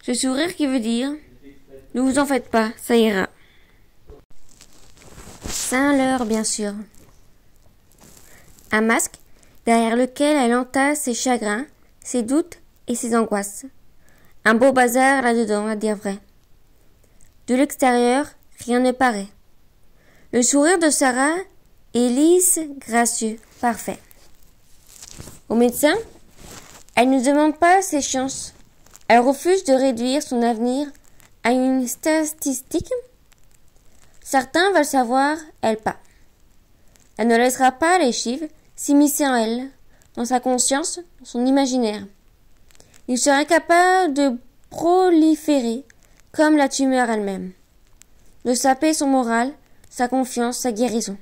Ce sourire qui veut dire Ne vous en faites pas, ça ira. Saint-Leur, bien sûr. Un masque derrière lequel elle entasse ses chagrins, ses doutes et ses angoisses. Un beau bazar là-dedans, à dire vrai. De l'extérieur, rien ne paraît. Le sourire de Sarah est lisse, gracieux, parfait. Au médecin, elle ne demande pas ses chances. Elle refuse de réduire son avenir à une statistique. Certains veulent savoir, elle pas. Elle ne laissera pas les chiffres s'immiscer en elle, dans sa conscience, dans son imaginaire. Il serait capable de proliférer comme la tumeur elle-même, de saper son moral, sa confiance, sa guérison.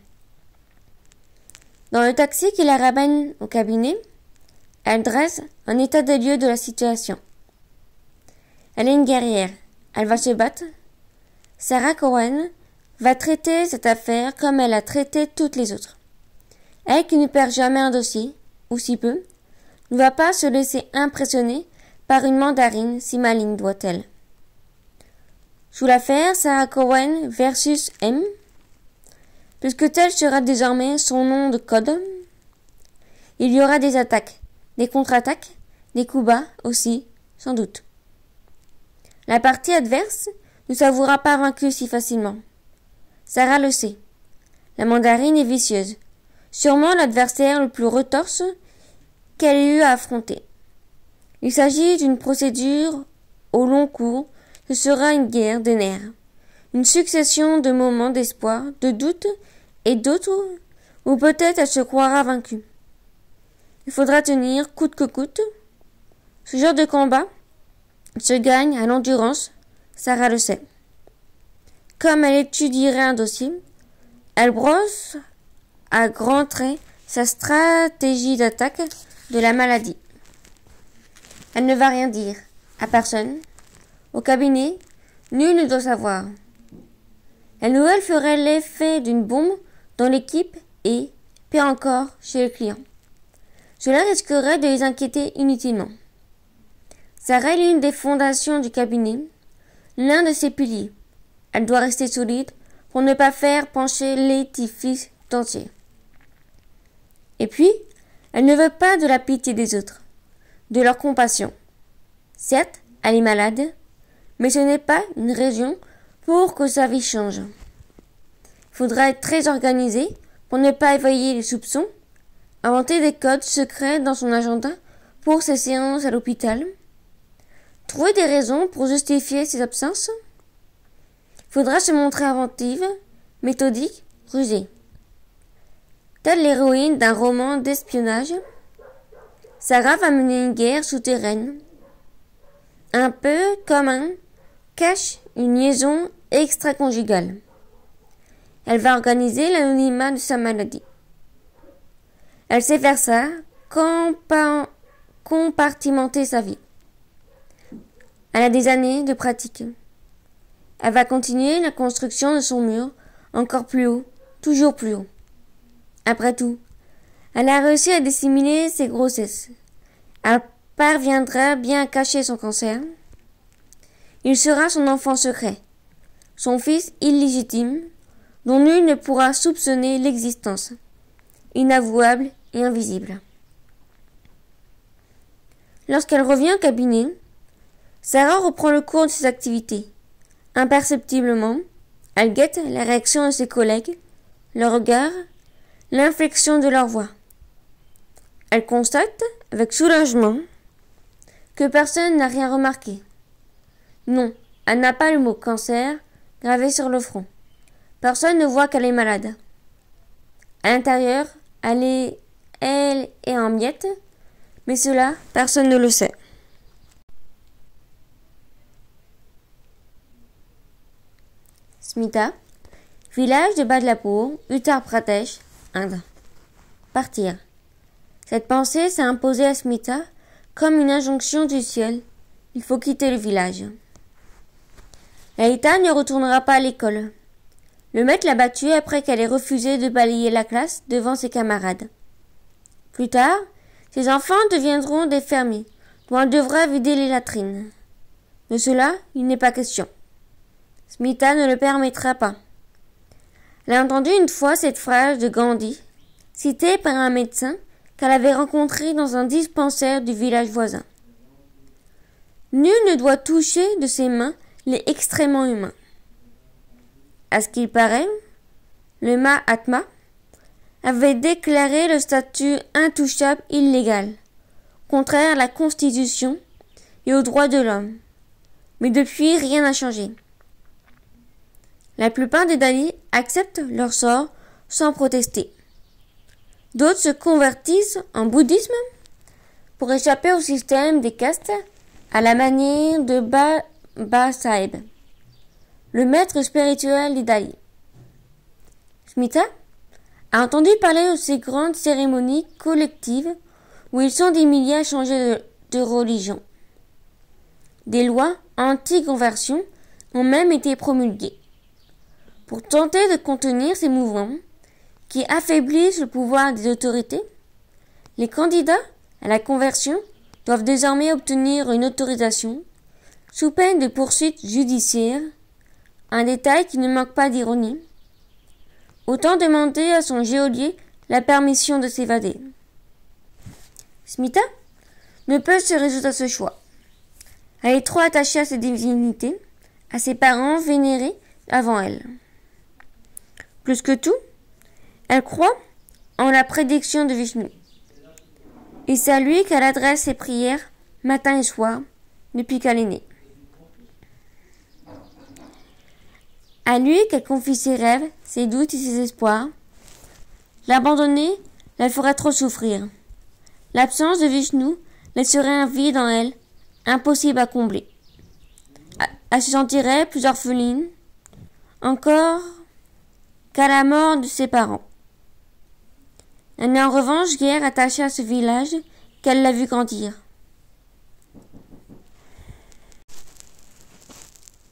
Dans le taxi qui la ramène au cabinet, elle dresse un état des lieux de la situation. Elle est une guerrière. Elle va se battre. Sarah Cohen va traiter cette affaire comme elle a traité toutes les autres. Elle qui ne perd jamais un dossier, ou si peu, ne va pas se laisser impressionner par une mandarine si maligne doit-elle. Sous l'affaire Sarah Cohen versus M, puisque tel sera désormais son nom de code. Il y aura des attaques, des contre-attaques, des coups bas aussi, sans doute. La partie adverse ne s'avouera pas vaincue si facilement. Sarah le sait. La mandarine est vicieuse. Sûrement l'adversaire le plus retorse qu'elle ait eu à affronter. Il s'agit d'une procédure au long cours, ce sera une guerre des nerfs, une succession de moments d'espoir, de doute et d'autres où peut-être elle se croira vaincue. Il faudra tenir coûte que coûte. Ce genre de combat se gagne à l'endurance, Sarah le sait. Comme elle étudierait un dossier, elle brosse à grands traits sa stratégie d'attaque de la maladie. Elle ne va rien dire à personne. Au cabinet, nul ne doit savoir. La nouvelle ferait l'effet d'une bombe dans l'équipe et, pire encore, chez le client. Cela risquerait de les inquiéter inutilement. Sarah est l'une des fondations du cabinet, l'un de ses piliers. Elle doit rester solide pour ne pas faire pencher l'édifice entier. Et puis, elle ne veut pas de la pitié des autres, de leur compassion. Certes, elle est malade, mais ce n'est pas une raison pour que sa vie change. Il faudra être très organisé pour ne pas éveiller les soupçons, inventer des codes secrets dans son agenda pour ses séances à l'hôpital, trouver des raisons pour justifier ses absences. Faudra se montrer inventive, méthodique, rusée. L'héroïne d'un roman d'espionnage, Sarah va mener une guerre souterraine, un peu comme un cache une liaison extra-conjugale. Elle va organiser l'anonymat de sa maladie. Elle sait faire ça, compartimenter sa vie. Elle a des années de pratique. Elle va continuer la construction de son mur encore plus haut, toujours plus haut. Après tout, elle a réussi à dissimuler ses grossesses. Elle parviendra bien à cacher son cancer. Il sera son enfant secret, son fils illégitime, dont nul ne pourra soupçonner l'existence, inavouable et invisible. Lorsqu'elle revient au cabinet, Sarah reprend le cours de ses activités. Imperceptiblement, elle guette la réaction de ses collègues, leur regard, l'inflexion de leur voix. Elle constate, avec soulagement, que personne n'a rien remarqué. Non, elle n'a pas le mot cancer gravé sur le front. Personne ne voit qu'elle est malade. À l'intérieur, elle est, en miettes, mais cela, personne ne le sait. Smita, village de Badlapur, Uttar Pradesh, Partir. Cette pensée s'est imposée à Smita comme une injonction du ciel. Il faut quitter le village. Laïta ne retournera pas à l'école. Le maître l'a battue après qu'elle ait refusé de balayer la classe devant ses camarades. Plus tard, ses enfants deviendront des fermiers, dont elle devra vider les latrines. De cela, il n'est pas question. Smita ne le permettra pas. Elle a entendu une fois cette phrase de Gandhi, citée par un médecin qu'elle avait rencontré dans un dispensaire du village voisin. Nul ne doit toucher de ses mains les extrêmement humains. À ce qu'il paraît, le Mahatma avait déclaré le statut intouchable illégal, contraire à la Constitution et aux droits de l'homme. Mais depuis, rien n'a changé. La plupart des Dalis acceptent leur sort sans protester. D'autres se convertissent en bouddhisme pour échapper au système des castes à la manière de Baba Sahib, le maître spirituel des Dalis. Smita a entendu parler de ces grandes cérémonies collectives où ils sont des milliers à changer de religion. Des lois anti-conversion ont même été promulguées. Pour tenter de contenir ces mouvements qui affaiblissent le pouvoir des autorités, les candidats à la conversion doivent désormais obtenir une autorisation sous peine de poursuites judiciaires, un détail qui ne manque pas d'ironie. Autant demander à son geôlier la permission de s'évader. Smita ne peut se résoudre à ce choix. Elle est trop attachée à ses divinités, à ses parents vénérés avant elle. Plus que tout, elle croit en la prédiction de Vishnu. Et c'est à lui qu'elle adresse ses prières matin et soir depuis qu'elle est née. À lui qu'elle confie ses rêves, ses doutes et ses espoirs. L'abandonner la ferait trop souffrir. L'absence de Vishnu laisserait un vide en elle, impossible à combler. Elle se sentirait plus orpheline, encore qu'à la mort de ses parents. Elle n'est en revanche guère attachée à ce village qu'elle l'a vu grandir.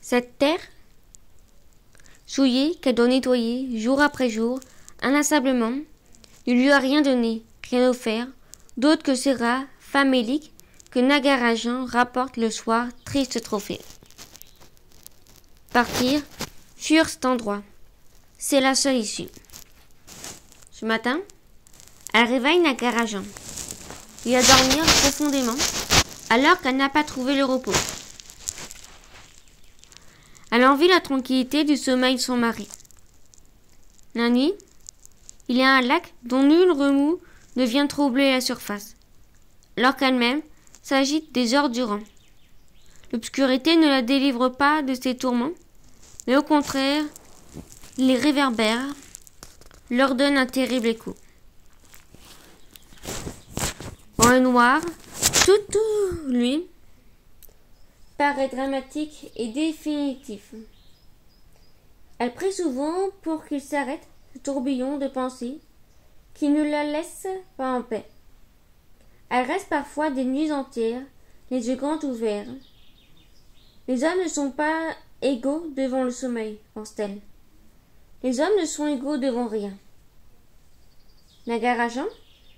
Cette terre souillée qu'elle doit nettoyer jour après jour, inlassablement, ne lui a rien donné, rien offert, d'autre que ces rats faméliques que Nagarajan rapporte le soir, triste trophée. Partir, fuir cet endroit, c'est la seule issue. Ce matin, elle réveille Nagarajan. Il a dormir profondément, alors qu'elle n'a pas trouvé le repos. Elle envie la tranquillité du sommeil de son mari. La nuit, il y a un lac dont nul remous ne vient troubler la surface, alors qu'elle-même s'agite des heures durant. L'obscurité ne la délivre pas de ses tourments, mais au contraire, les réverbères leur donnent un terrible écho. En le noir, tout, tout, lui, paraît dramatique et définitif. Elle prie souvent pour qu'il s'arrête ce tourbillon de pensées qui ne la laisse pas en paix. Elle reste parfois des nuits entières, les yeux grands ouverts. Les hommes ne sont pas égaux devant le sommeil, pense-t-elle. Les hommes ne sont égaux devant rien. Nagarajan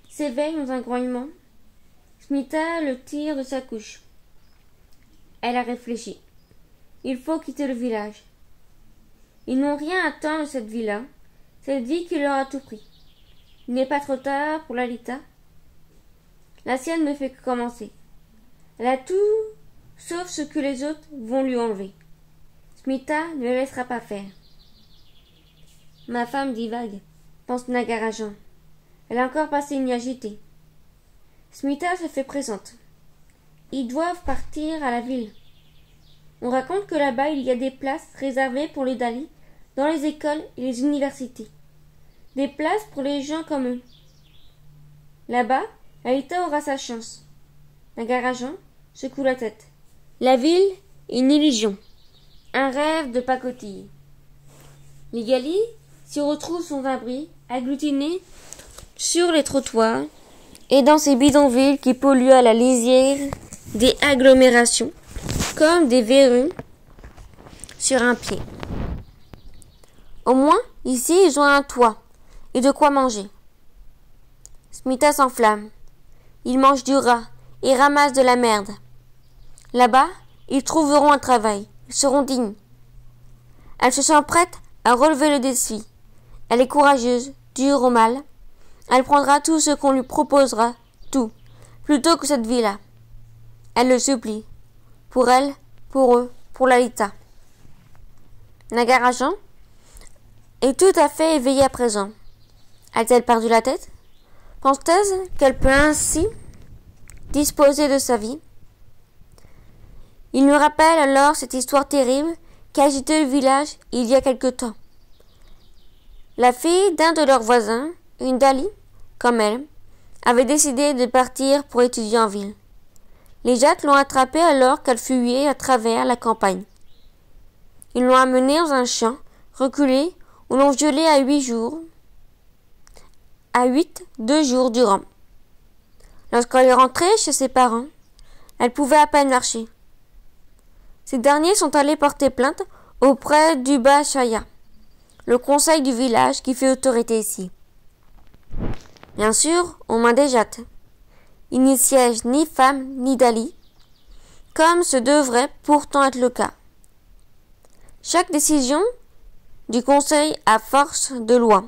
s'éveille dans un grognement. Smita le tire de sa couche. Elle a réfléchi. Il faut quitter le village. Ils n'ont rien à attendre de cette villa. C'est dit qu'il leur a tout pris. Il n'est pas trop tard pour Lalita. La sienne ne fait que commencer. Elle a tout sauf ce que les autres vont lui enlever. Smita ne laissera pas faire. Ma femme divague, pense Nagarajan. Elle a encore passé une agitée. Smita se fait présente. Ils doivent partir à la ville. On raconte que là-bas il y a des places réservées pour les Dali dans les écoles et les universités. Des places pour les gens comme eux. Là-bas, Aïta aura sa chance. Nagarajan secoue la tête. La ville est une illusion. Un rêve de pacotille. Les Galis s'y retrouvent son abri, agglutinés sur les trottoirs et dans ces bidonvilles qui polluent à la lisière des agglomérations, comme des verrues sur un pied. Au moins, ici, ils ont un toit et de quoi manger. Smita s'enflamme. Ils mangent du rat et ramassent de la merde. Là-bas, ils trouveront un travail. Ils seront dignes. Elle se sent prête à relever le défi. Elle est courageuse, dure au mal. Elle prendra tout ce qu'on lui proposera, tout, plutôt que cette vie-là. Elle le supplie. Pour elle, pour eux, pour Lalita. Nagarajan est tout à fait éveillée à présent. A-t-elle perdu la tête? Pense-t-elle qu'elle peut ainsi disposer de sa vie? Il nous rappelle alors cette histoire terrible qui agitait le village il y a quelque temps. La fille d'un de leurs voisins, une Dali, comme elle, avait décidé de partir pour étudier en ville. Les Jacques l'ont attrapée alors qu'elle fuyait à travers la campagne. Ils l'ont amenée dans un champ, reculé, où l'on gelé à huit jours, à huit, deux jours durant. Lorsqu'elle est rentrée chez ses parents, elle pouvait à peine marcher. Ces derniers sont allés porter plainte auprès du Bachaya, le conseil du village qui fait autorité ici. Bien sûr, on m'a déjà il n'y siège ni femme ni Dali, comme ce devrait pourtant être le cas. Chaque décision du Conseil à force de loi,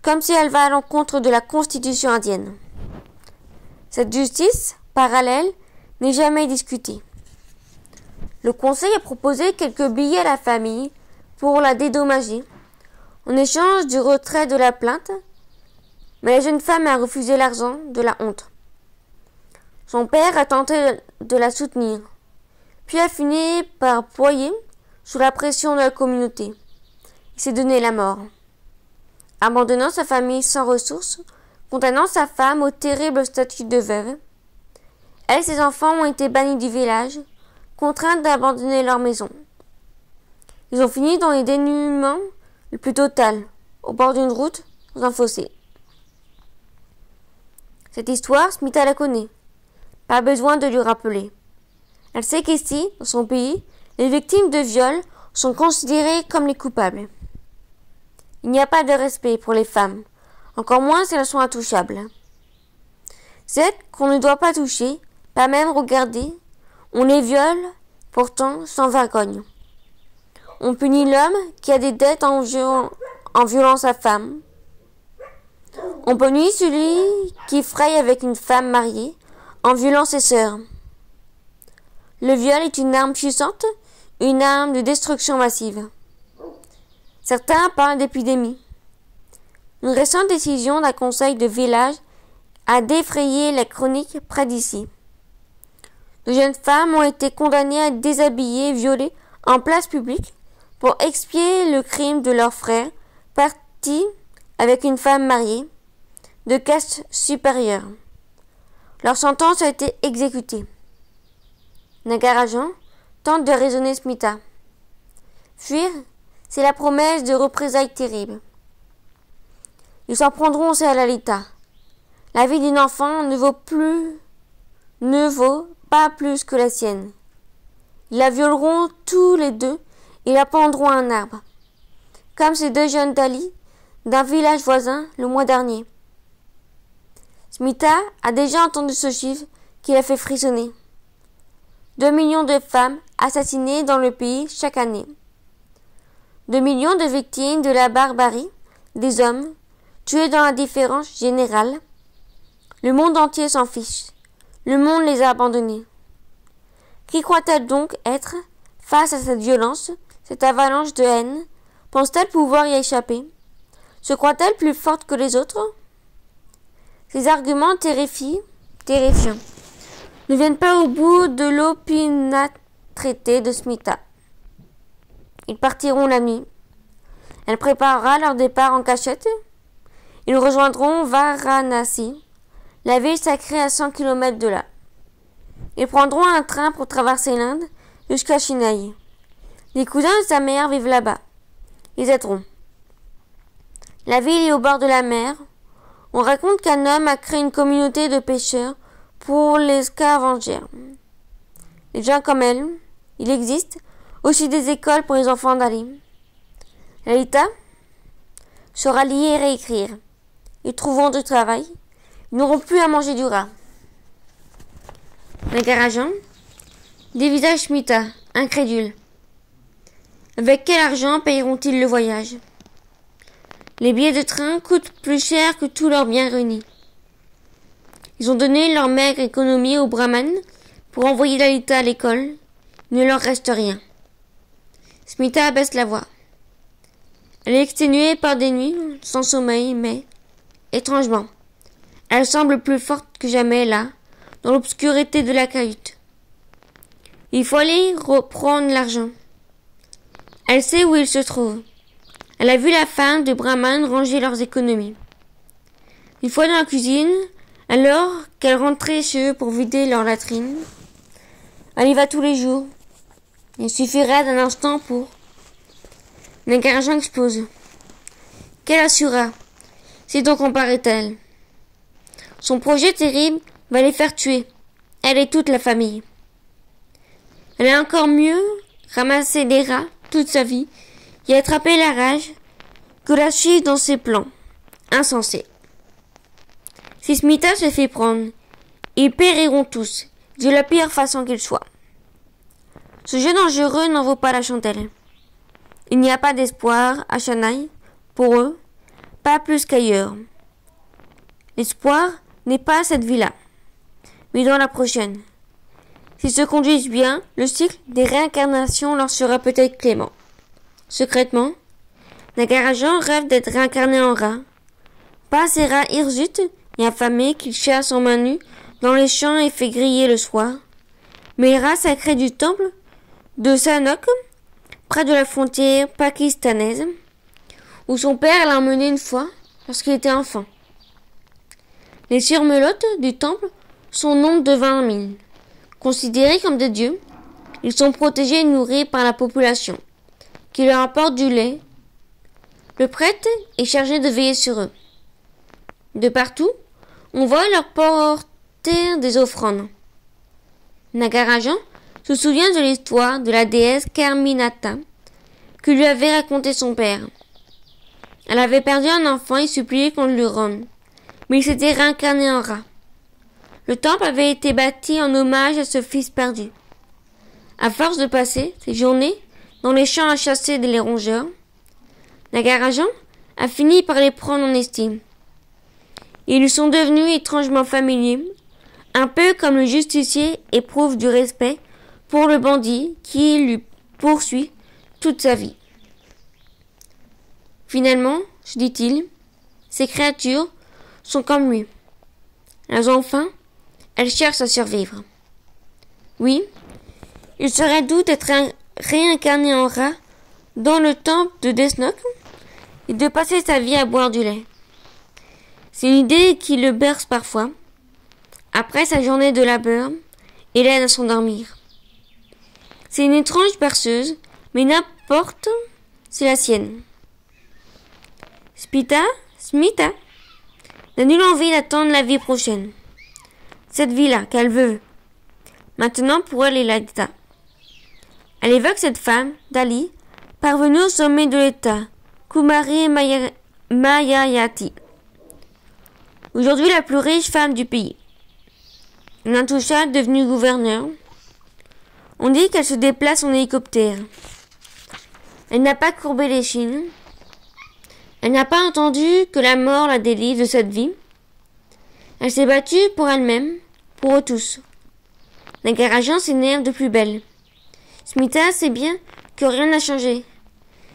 comme si elle va à l'encontre de la Constitution indienne. Cette justice parallèle n'est jamais discutée. Le Conseil a proposé quelques billets à la famille pour la dédommager, en échange du retrait de la plainte, mais la jeune femme a refusé l'argent de la honte. Son père a tenté de la soutenir, puis a fini par ployer sous la pression de la communauté. Il s'est donné la mort. Abandonnant sa famille sans ressources, condamnant sa femme au terrible statut de veuve, elle et ses enfants ont été bannis du village, contraints d'abandonner leur maison. Ils ont fini dans les dénuements le plus total, au bord d'une route, dans un fossé. Cette histoire, Smita la connaît. Pas besoin de lui rappeler. Elle sait qu'ici, dans son pays, les victimes de viol sont considérées comme les coupables. Il n'y a pas de respect pour les femmes, encore moins si elles sont intouchables. C'est qu'on ne doit pas toucher, pas même regarder. On les viole, pourtant sans vergogne. On punit l'homme qui a des dettes en, violant sa femme. On punit celui qui fraye avec une femme mariée en violant ses sœurs. Le viol est une arme puissante, une arme de destruction massive. Certains parlent d'épidémie. Une récente décision d'un conseil de village a défrayé la chronique près d'ici. De jeunes femmes ont été condamnées à déshabiller et violer en place publique pour expier le crime de leur frère, parti avec une femme mariée de caste supérieure. Leur sentence a été exécutée. Nagarajan tente de raisonner Smita. Fuir, c'est la promesse de représailles terribles. Ils s'en prendront aussi à Lalita. La vie d'une enfant ne vaut plus, ne vaut pas plus que la sienne. Ils la violeront tous les deux et la pendront à un arbre, comme ces deux jeunes Dali d'un village voisin le mois dernier. Smita a déjà entendu ce chiffre qui l'a fait frissonner. Deux millions de femmes assassinées dans le pays chaque année. Deux millions de victimes de la barbarie des hommes tués dans la différence générale. Le monde entier s'en fiche. Le monde les a abandonnés. Qui croit-elle donc être face à cette violence, cette avalanche de haine Pense-t-elle pouvoir y échapper? Se croit-elle plus forte que les autres? Ces arguments terrifient, terrifiants, ne viennent pas au bout de l'opiniâtreté de Smita. Ils partiront la nuit. Elle préparera leur départ en cachette. Ils rejoindront Varanasi, la ville sacrée à 100 km de là. Ils prendront un train pour traverser l'Inde jusqu'à Chennai. Les cousins de sa mère vivent là-bas. Ils aideront. La ville est au bord de la mer. On raconte qu'un homme a créé une communauté de pêcheurs pour les scavengers. Les gens comme elle, il existe aussi des écoles pour les enfants d'Ali. Lalita sera liée et réécrire. Ils trouveront du travail. Ils n'auront plus à manger du rat. Nagarajan Dévisage Mita, incrédule. Avec quel argent payeront-ils le voyage? Les billets de train coûtent plus cher que tous leurs biens réunis. Ils ont donné leur maigre économie aux brahmanes pour envoyer Lalita à l'école. Il ne leur reste rien. Smita baisse la voix. Elle est exténuée par des nuits, sans sommeil, mais, étrangement, elle semble plus forte que jamais là, dans l'obscurité de la cahute. Il faut aller reprendre l'argent. Elle sait où il se trouve. Elle a vu la femme de Brahman ranger leurs économies. Une fois dans la cuisine, alors qu'elle rentrait chez eux pour vider leur latrine, elle y va tous les jours. Il suffirait d'un instant pour. L'incarnation expose. Quelle assura C'est donc comparait-elle. Son projet terrible va les faire tuer, elle et toute la famille. Elle a encore mieux ramassé des rats toute sa vie et attrapé la rage que la suivre dans ses plans. Insensés. Si Smita se fait prendre, ils périront tous, de la pire façon qu'il soit. Ce jeu dangereux n'en vaut pas la chandelle. Il n'y a pas d'espoir à Chanaï pour eux, pas plus qu'ailleurs. L'espoir n'est pas à cette vie-là, mais dans la prochaine. S'ils se conduisent bien, le cycle des réincarnations leur sera peut-être clément. Secrètement, Nagarajan rêve d'être réincarné en rat. Pas ces rats hirsutes et affamés qu'il chasse en main nue dans les champs et fait griller le soir, mais rat sacré du temple de Sanok, près de la frontière pakistanaise, où son père l'a emmené une fois lorsqu'il était enfant. Les surmelotes du temple sont nombre de vingt mille. Considérés comme des dieux, ils sont protégés et nourris par la population, qui leur apporte du lait. Le prêtre est chargé de veiller sur eux. De partout, on voit leur porter des offrandes. Nagarajan se souvient de l'histoire de la déesse Carminata que lui avait raconté son père. Elle avait perdu un enfant et supplié qu'on lui rende, mais il s'était réincarné en rat. Le temple avait été bâti en hommage à ce fils perdu. À force de passer ses journées dans les champs à chasser des rongeurs, Nagarajan a fini par les prendre en estime. Ils lui sont devenus étrangement familiers, un peu comme le justicier éprouve du respect pour le bandit qui lui poursuit toute sa vie. Finalement, se dit-il, ces créatures sont comme lui. Elles ont elles cherchent à survivre. Oui, il serait doux d'être réincarné en rat dans le temple de Desnok et de passer sa vie à boire du lait. C'est une idée qui le berce parfois, après sa journée de labeur, et l'aide à s'endormir. C'est une étrange berceuse, mais n'importe, c'est la sienne. Spita, Smita, n'a nulle envie d'attendre la vie prochaine. Cette vie-là qu'elle veut. Maintenant, pour elle, est l'État. Elle évoque cette femme, Dali, parvenue au sommet de l'État, Kumari Mayayati. Aujourd'hui la plus riche femme du pays. Nantoucha, devenue gouverneur, on dit qu'elle se déplace en hélicoptère. Elle n'a pas courbé les chines. Elle n'a pas entendu que la mort la délivre de cette vie. Elle s'est battue pour elle-même, pour eux tous. Nagarajan s'énerve de plus belle. Smita sait bien que rien n'a changé.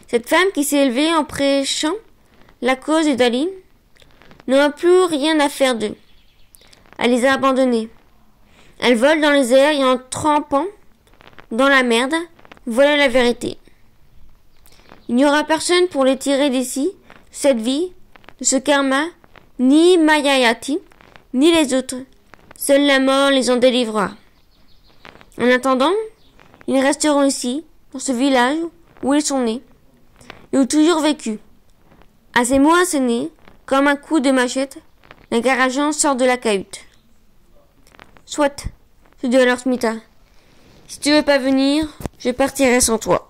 Cette femme qui s'est élevée en prêchant la cause de Daline n'a plus rien à faire d'eux. Elle les a abandonnés. Elle vole dans les airs et en trempant dans la merde, voilà la vérité. Il n'y aura personne pour les tirer d'ici, cette vie, de ce karma, ni Mayayati, ni les autres. Seule la mort les en délivrera. En attendant, ils resteront ici, dans ce village où ils sont nés, et ont toujours vécu. À ces mots assénés, comme un coup de machette, un garageant sort de la cahute. Soit, se dit alors Smita. Si tu veux pas venir, je partirai sans toi.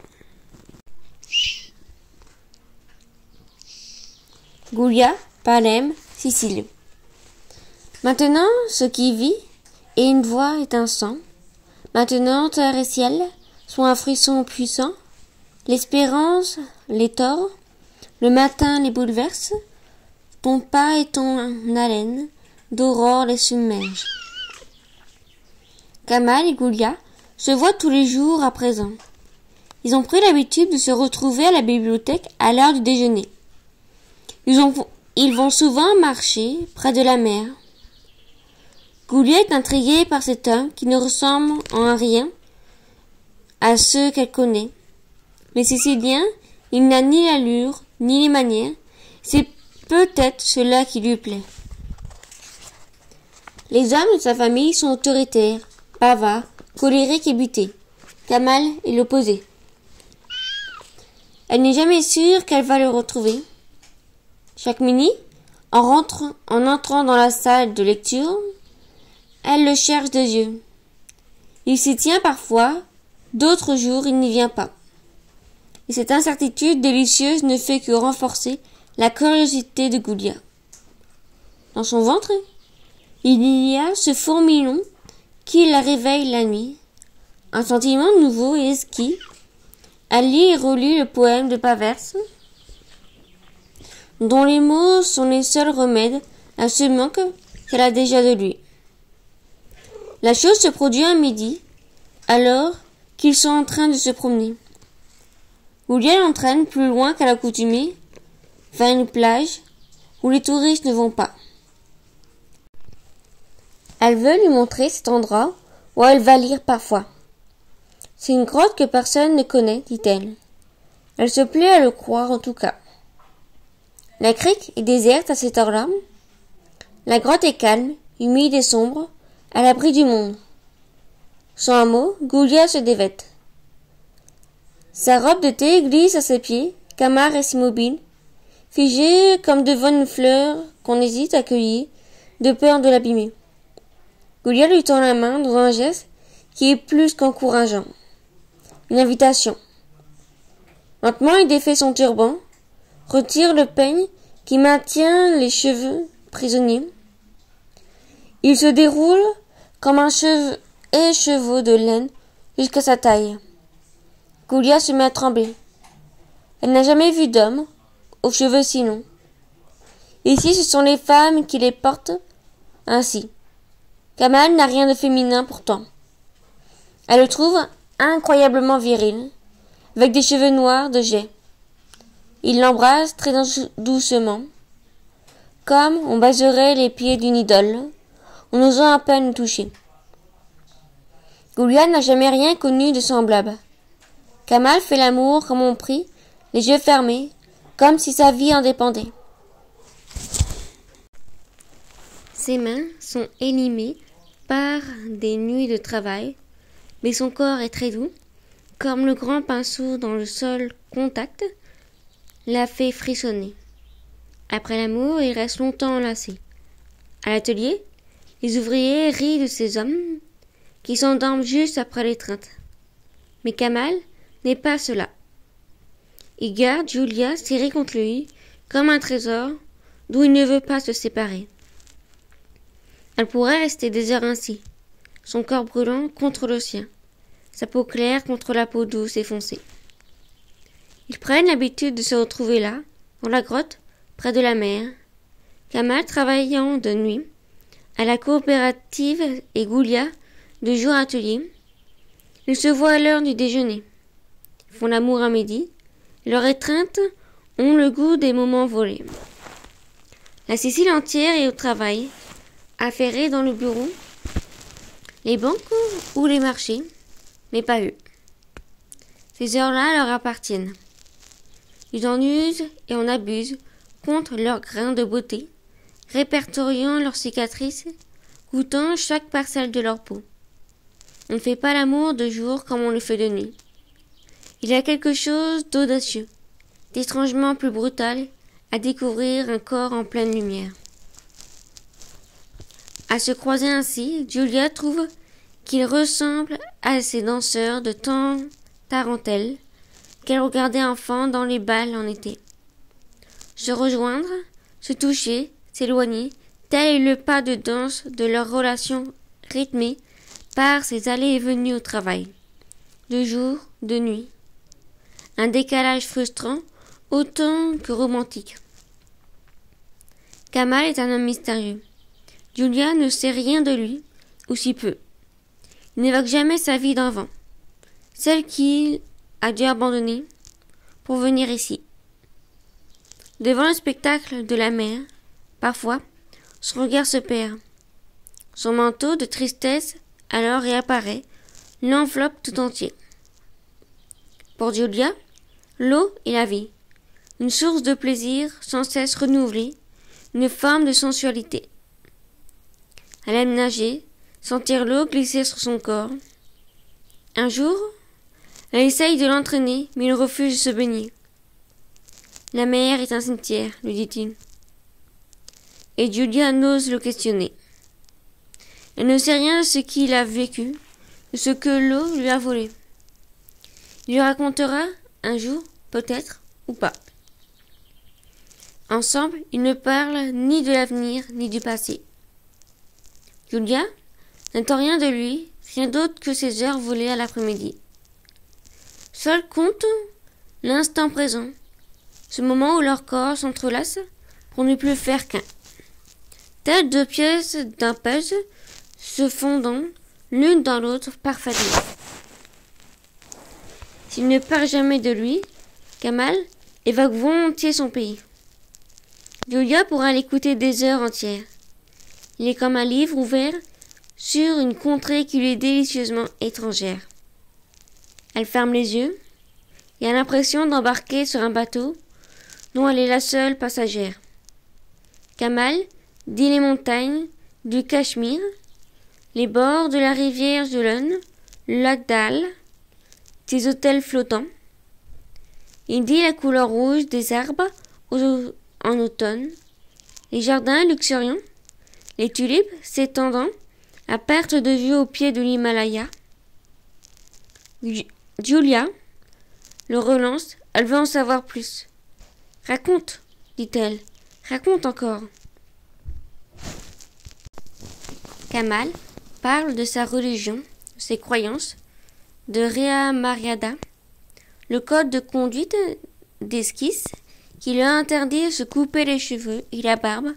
Goulia, Palem, Sicile. Maintenant, ce qui vit et une voix est un sang. Maintenant, terre et ciel sont un frisson puissant. L'espérance les tord, le matin les bouleverse. Ton pas et ton haleine d'aurore les submergent. Kamal et Goulia se voient tous les jours à présent. Ils ont pris l'habitude de se retrouver à la bibliothèque à l'heure du déjeuner. Ils, ils vont souvent marcher près de la mer. Goulia est intriguée par cet homme qui ne ressemble en rien à ceux qu'elle connaît. Mais Cécilien, il n'a ni l'allure, ni les manières. C'est peut-être cela qui lui plaît. Les hommes de sa famille sont autoritaires, bavards, colérique et buté. Kamal est l'opposé. Elle n'est jamais sûre qu'elle va le retrouver. Chaque mini, en, en entrant dans la salle de lecture, elle le cherche des yeux. Il s'y tient parfois, d'autres jours il n'y vient pas. Et cette incertitude délicieuse ne fait que renforcer la curiosité de Goulia. Dans son ventre, il y a ce fourmillon qui la réveille la nuit. Un sentiment nouveau et esquis Elle lit et relit le poème de Pavers, dont les mots sont les seuls remèdes à ce manque qu'elle a déjà de lui. La chose se produit à midi, alors qu'ils sont en train de se promener. Julia l'entraîne plus loin qu'à l'accoutumée, vers une plage où les touristes ne vont pas. Elle veut lui montrer cet endroit où elle va lire parfois. C'est une grotte que personne ne connaît, dit-elle. Elle se plaît à le croire en tout cas. La crique est déserte à cette heure-là. La grotte est calme, humide et sombre, à l'abri du monde. Sans un mot, Goulia se dévête. Sa robe de thé glisse à ses pieds, Camar reste immobile, figé comme devant une fleur qu'on hésite à cueillir, de peur de l'abîmer. Goulia lui tend la main dans un geste qui est plus qu'encourageant. Une invitation. Lentement, il défait son turban, retire le peigne qui maintient les cheveux prisonniers. Il se déroule comme un cheveu écheveau de laine jusqu'à sa taille. Goulia se met à trembler. Elle n'a jamais vu d'homme aux cheveux si longs. Ici, ce sont les femmes qui les portent ainsi. Kamal n'a rien de féminin pourtant. Elle le trouve incroyablement viril, avec des cheveux noirs de jet. Il l'embrasse très doucement, comme on baserait les pieds d'une idole, en osant à peine toucher. Goulia n'a jamais rien connu de semblable. Kamal fait l'amour comme on prie, les yeux fermés, comme si sa vie en dépendait. Ses mains sont élimées par des nuits de travail, mais son corps est très doux, comme le grand pinceau dans le sol contact l'a fait frissonner. Après l'amour, il reste longtemps enlacé. À l'atelier, les ouvriers rient de ces hommes qui s'endorment juste après l'étreinte. Mais Kamal n'est pas cela. Il garde Julia serrée contre lui comme un trésor d'où il ne veut pas se séparer. Elle pourrait rester des heures ainsi, son corps brûlant contre le sien, sa peau claire contre la peau douce et foncée. Ils prennent l'habitude de se retrouver là, dans la grotte, près de la mer. Kamal travaillant de nuit, à la coopérative et Goulia de jour atelier. Ils se voient à l'heure du déjeuner, font l'amour à midi, leurs étreintes ont le goût des moments volés. La Sicile entière est au travail, affairée dans le bureau, les banques ou les marchés, mais pas eux. Ces heures-là leur appartiennent. Ils en usent et en abusent contre leurs grains de beauté, répertoriant leurs cicatrices, goûtant chaque parcelle de leur peau. On ne fait pas l'amour de jour comme on le fait de nuit. Il y a quelque chose d'audacieux, d'étrangement plus brutal à découvrir un corps en pleine lumière. À se croiser ainsi, Julia trouve qu'il ressemble à ces danseurs de temps tarentelle qu'elle regardait enfant dans les balles en été. Se rejoindre, se toucher, s'éloigner, tel le pas de danse de leur relation rythmée par ces allées et venues au travail, de jour, de nuit. Un décalage frustrant autant que romantique. Kamal est un homme mystérieux. Julia ne sait rien de lui, ou si peu. Il n'évoque jamais sa vie d'avant, celle qu'il a dû abandonner pour venir ici. Devant le spectacle de la mer, parfois, son regard se perd. Son manteau de tristesse alors réapparaît, l'enveloppe tout entier. Pour Julia, l'eau est la vie, une source de plaisir sans cesse renouvelée, une forme de sensualité. Elle aime nager, sentir l'eau glisser sur son corps. Un jour, elle essaye de l'entraîner, mais il refuse de se baigner. La mer est un cimetière, lui dit-il. Et Julia n'ose le questionner. Elle ne sait rien de ce qu'il a vécu, de ce que l'eau lui a volé. Il lui racontera un jour, peut-être, ou pas. Ensemble, ils ne parlent ni de l'avenir ni du passé. Julia n'entend rien de lui, rien d'autre que ses heures volées à l'après-midi. Seuls comptent l'instant présent, ce moment où leurs corps s'entrelacent pour ne plus faire qu'un. Telles deux pièces d'un puzzle se fondant l'une dans l'autre parfaitement. S'il ne part jamais de lui, Kamal évoque volontiers son pays. Julia pourra l'écouter des heures entières. Il est comme un livre ouvert sur une contrée qui lui est délicieusement étrangère. Elle ferme les yeux et a l'impression d'embarquer sur un bateau dont elle est la seule passagère. Kamal dit les montagnes du Cachemire, les bords de la rivière Zulun, le lac Dal, hôtels flottants. Il dit la couleur rouge des arbres en automne, les jardins luxuriants, les tulipes s'étendant à perte de vue au pied de l'Himalaya. Julia le relance, elle veut en savoir plus. Raconte, dit-elle, raconte encore. Kamal parle de sa religion, ses croyances, de Rea Mariada, le code de conduite d'esquisse qui lui interdit de se couper les cheveux et la barbe,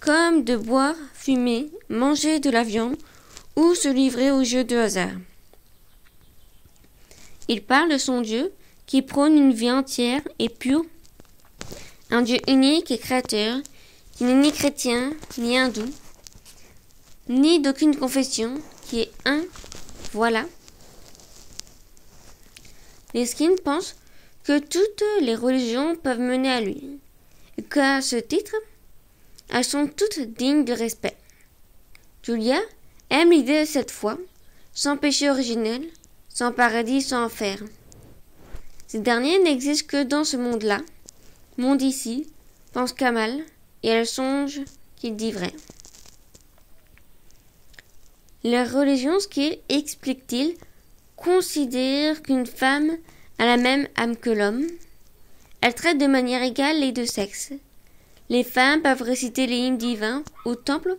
comme de boire, fumer, manger de la viande ou se livrer aux jeux de hasard. Il parle de son Dieu qui prône une vie entière et pure, un Dieu unique et créateur qui n'est ni chrétien ni hindou, ni d'aucune confession, qui est un, voilà. Les skins pensent que toutes les religions peuvent mener à lui, et qu'à ce titre, elles sont toutes dignes de respect. Julia aime l'idée de cette foi, sans péché originel, sans paradis, sans enfer. Ces derniers n'existent que dans ce monde-là, monde ici, pense Kamal, et elle songe qu'il dit vrai. La religion, ce explique-t-il, considère qu'une femme a la même âme que l'homme. Elle traite de manière égale les deux sexes. Les femmes peuvent réciter les hymnes divins au temple,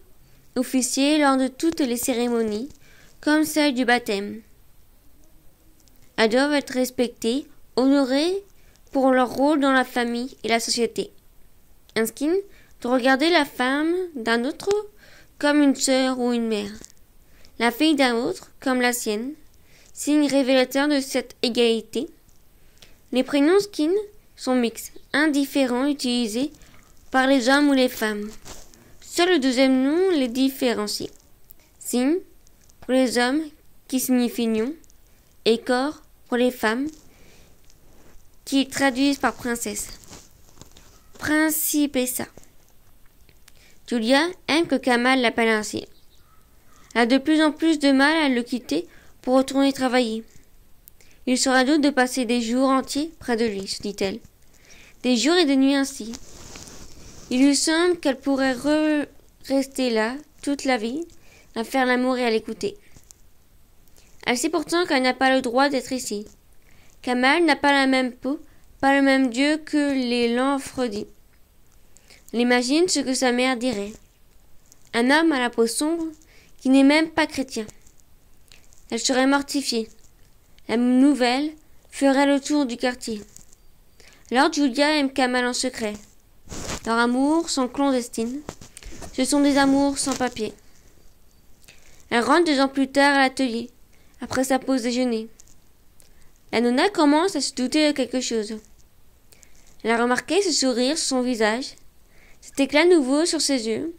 officier lors de toutes les cérémonies, comme celle du baptême. Elles doivent être respectées, honorées pour leur rôle dans la famille et la société. Un skin de regarder la femme d'un autre comme une sœur ou une mère la fille d'un autre, comme la sienne, signe révélateur de cette égalité. Les prénoms skin sont mixtes, indifférents utilisés par les hommes ou les femmes. Seul le deuxième nom les différencie. Signe pour les hommes qui signifie nion et corps pour les femmes qui traduisent par princesse. ça. Julia aime que Kamal l'appelle ainsi a de plus en plus de mal à le quitter pour retourner travailler. Il sera doute de passer des jours entiers près de lui, se dit-elle. Des jours et des nuits ainsi. Il lui semble qu'elle pourrait rester là toute la vie, à faire l'amour et à l'écouter. Elle sait pourtant qu'elle n'a pas le droit d'être ici. Kamal n'a pas la même peau, pas le même Dieu que les Lanfredis. Elle imagine ce que sa mère dirait. Un homme à la peau sombre, qui n'est même pas chrétien. Elle serait mortifiée. La nouvelle ferait le tour du quartier. Alors Julia aime Kamal en secret. Leur amour sont clandestines. Ce sont des amours sans papier. Elle rentre deux ans plus tard à l'atelier, après sa pause déjeuner. La nonna commence à se douter de quelque chose. Elle a remarqué ce sourire sur son visage, cet éclat nouveau sur ses yeux,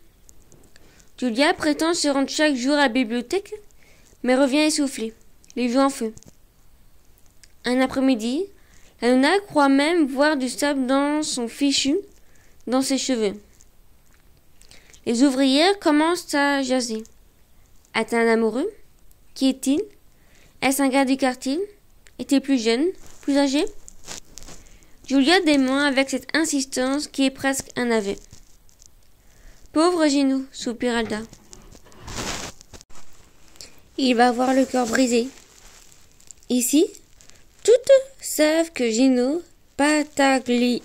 Julia prétend se rendre chaque jour à la bibliothèque, mais revient essoufflée, les yeux en feu. Un après-midi, la nonna croit même voir du sable dans son fichu, dans ses cheveux. Les ouvrières commencent à jaser. Est-ce un amoureux Qui est-il? Est-ce un gars du quartier? Est-il plus jeune Plus âgé? Julia dément avec cette insistance qui est presque un aveu. Pauvre Gino, soupira Alda. Il va avoir le cœur brisé. Ici, toutes savent que Gino Patagliva,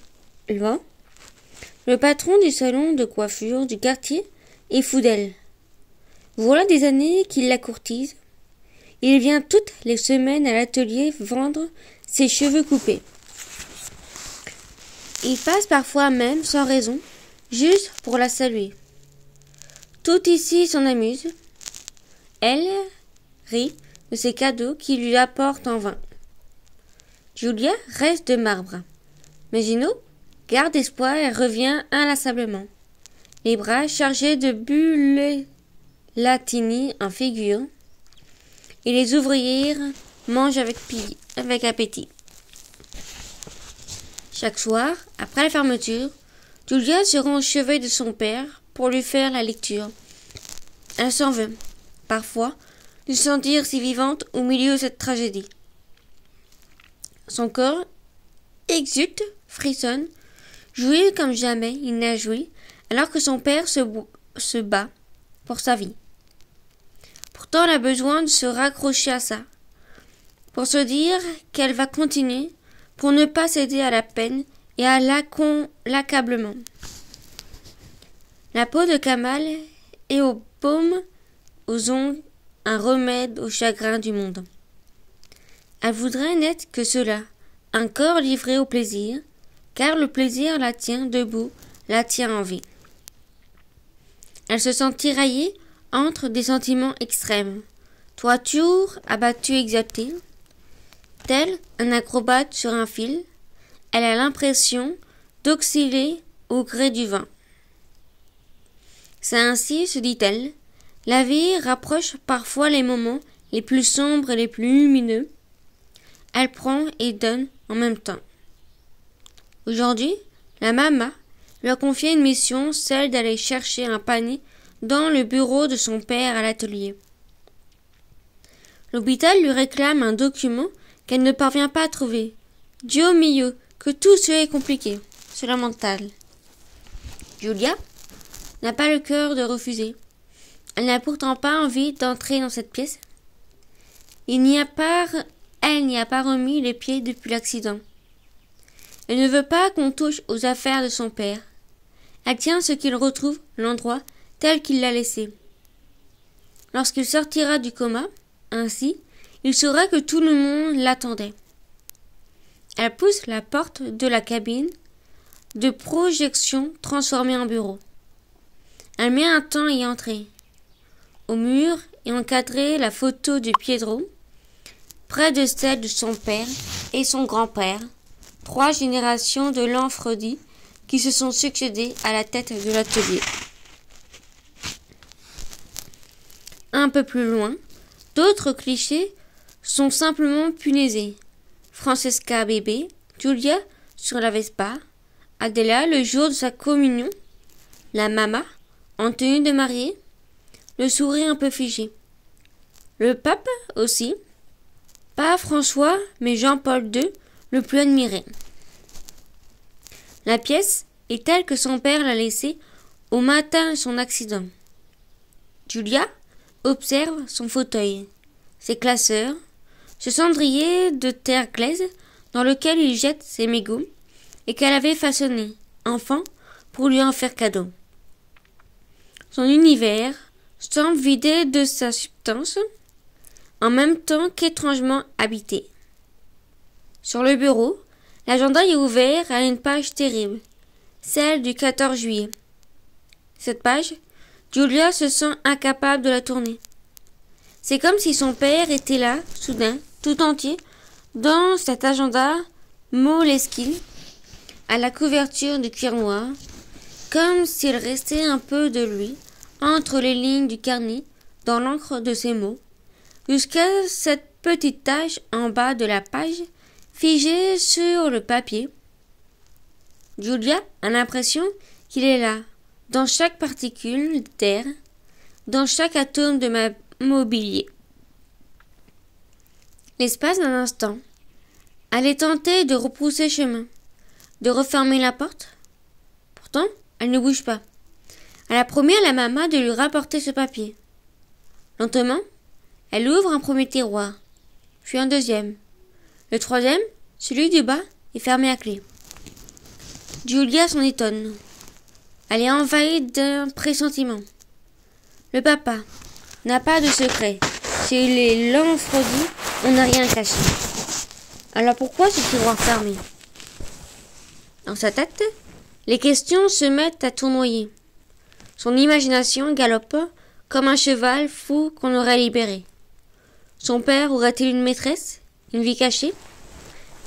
le patron du salon de coiffure du quartier, est fou d'elle. Voilà des années qu'il la courtise. Il vient toutes les semaines à l'atelier vendre ses cheveux coupés. Il passe parfois même sans raison, juste pour la saluer. Tout ici s'en amuse. Elle rit de ses cadeaux qu'il lui apporte en vain. Julia reste de marbre. Mais Gino garde espoir et revient inlassablement, les bras chargés de bulles latini en figure, et les ouvriers mangent avec, avec appétit. Chaque soir, après la fermeture, Julia se rend au chevet de son père pour lui faire la lecture. Elle s'en veut, parfois, de se sentir si vivante au milieu de cette tragédie. Son corps exulte, frissonne, jouit comme jamais il n'a joui, alors que son père se, se bat pour sa vie. Pourtant, elle a besoin de se raccrocher à ça, pour se dire qu'elle va continuer pour ne pas céder à la peine et à l'accablement. La peau de Kamal est au paume aux ongles un remède au chagrin du monde. Elle voudrait n'être que cela, un corps livré au plaisir, car le plaisir la tient debout, la tient en vie. Elle se sent tiraillée entre des sentiments extrêmes, toiture abattue exaltée, Tel un acrobate sur un fil, elle a l'impression d'osciller au gré du vent. C'est ainsi, se dit-elle, la vie rapproche parfois les moments les plus sombres et les plus lumineux. Elle prend et donne en même temps. Aujourd'hui, la mama lui a confié une mission, celle d'aller chercher un panier dans le bureau de son père à l'atelier. L'hôpital lui réclame un document qu'elle ne parvient pas à trouver. Dieu mio, que tout cela est compliqué. C'est mental. Julia n'a pas le cœur de refuser. Elle n'a pourtant pas envie d'entrer dans cette pièce. Il n'y a pas, elle n'y a pas remis les pieds depuis l'accident. Elle ne veut pas qu'on touche aux affaires de son père. Elle tient ce qu'il retrouve l'endroit tel qu'il l'a laissé. Lorsqu'il sortira du coma, ainsi, il saura que tout le monde l'attendait. Elle pousse la porte de la cabine de projection transformée en bureau. Elle met un temps à y entrer. Au mur est encadrée la photo de Pietro, près de celle de son père et son grand-père, trois générations de Lanfredi qui se sont succédés à la tête de l'atelier. Un peu plus loin, d'autres clichés sont simplement punaisés. Francesca bébé, Julia sur la Vespa, Adela le jour de sa communion, la mama en tenue de mariée, le sourire un peu figé. Le pape aussi, pas François, mais Jean-Paul II, le plus admiré. La pièce est telle que son père l'a laissée au matin de son accident. Julia observe son fauteuil, ses classeurs, ce cendrier de terre glaise dans lequel il jette ses mégots et qu'elle avait façonné, enfant, pour lui en faire cadeau. Son univers semble vidé de sa substance, en même temps qu'étrangement habité. Sur le bureau, l'agenda est ouvert à une page terrible, celle du 14 juillet. Cette page, Julia se sent incapable de la tourner. C'est comme si son père était là, soudain, tout entier, dans cet agenda moleskine, à la couverture de cuir noir, comme s'il restait un peu de lui entre les lignes du carnet, dans l'encre de ses mots, jusqu'à cette petite tache en bas de la page, figée sur le papier. Julia a l'impression qu'il est là, dans chaque particule d'air, dans chaque atome de ma mobilier. L'espace d'un instant, elle est tentée de repousser chemin, de refermer la porte. Pourtant, elle ne bouge pas. Elle a promis à la maman de lui rapporter ce papier. Lentement, elle ouvre un premier tiroir, puis un deuxième. Le troisième, celui du bas, est fermé à clé. Julia s'en étonne. Elle est envahie d'un pressentiment. Le papa, n'a pas de secret. Chez les Lanfredi, on n'a rien caché. Alors pourquoi ce tiroir fermé? Dans sa tête, les questions se mettent à tournoyer. Son imagination galope comme un cheval fou qu'on aurait libéré. Son père aurait-il une maîtresse, une vie cachée?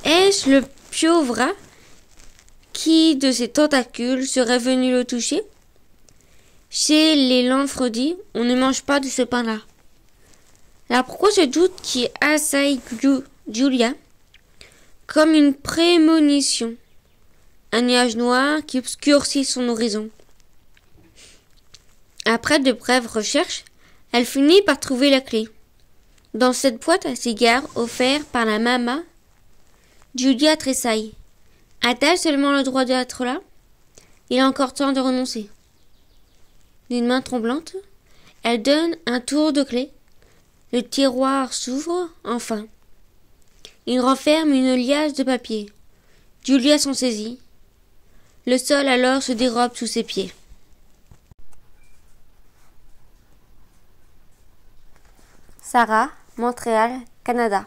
Est-ce le pieuvre qui, de ses tentacules, serait venu le toucher? Chez les Lanfredi, on ne mange pas de ce pain-là. Alors pourquoi ce doute qui assaille Julia comme une prémonition Un nuage noir qui obscurcit son horizon. Après de brèves recherches, elle finit par trouver la clé. Dans cette boîte à cigares offerte par la maman, Julia tressaille. A-t-elle seulement le droit d'être là? Il a encore temps de renoncer. D'une main tremblante, elle donne un tour de clé. Le tiroir s'ouvre enfin. Il renferme une liasse de papier. Julia s'en saisit. Le sol alors se dérobe sous ses pieds. Sarah, Montréal, Canada.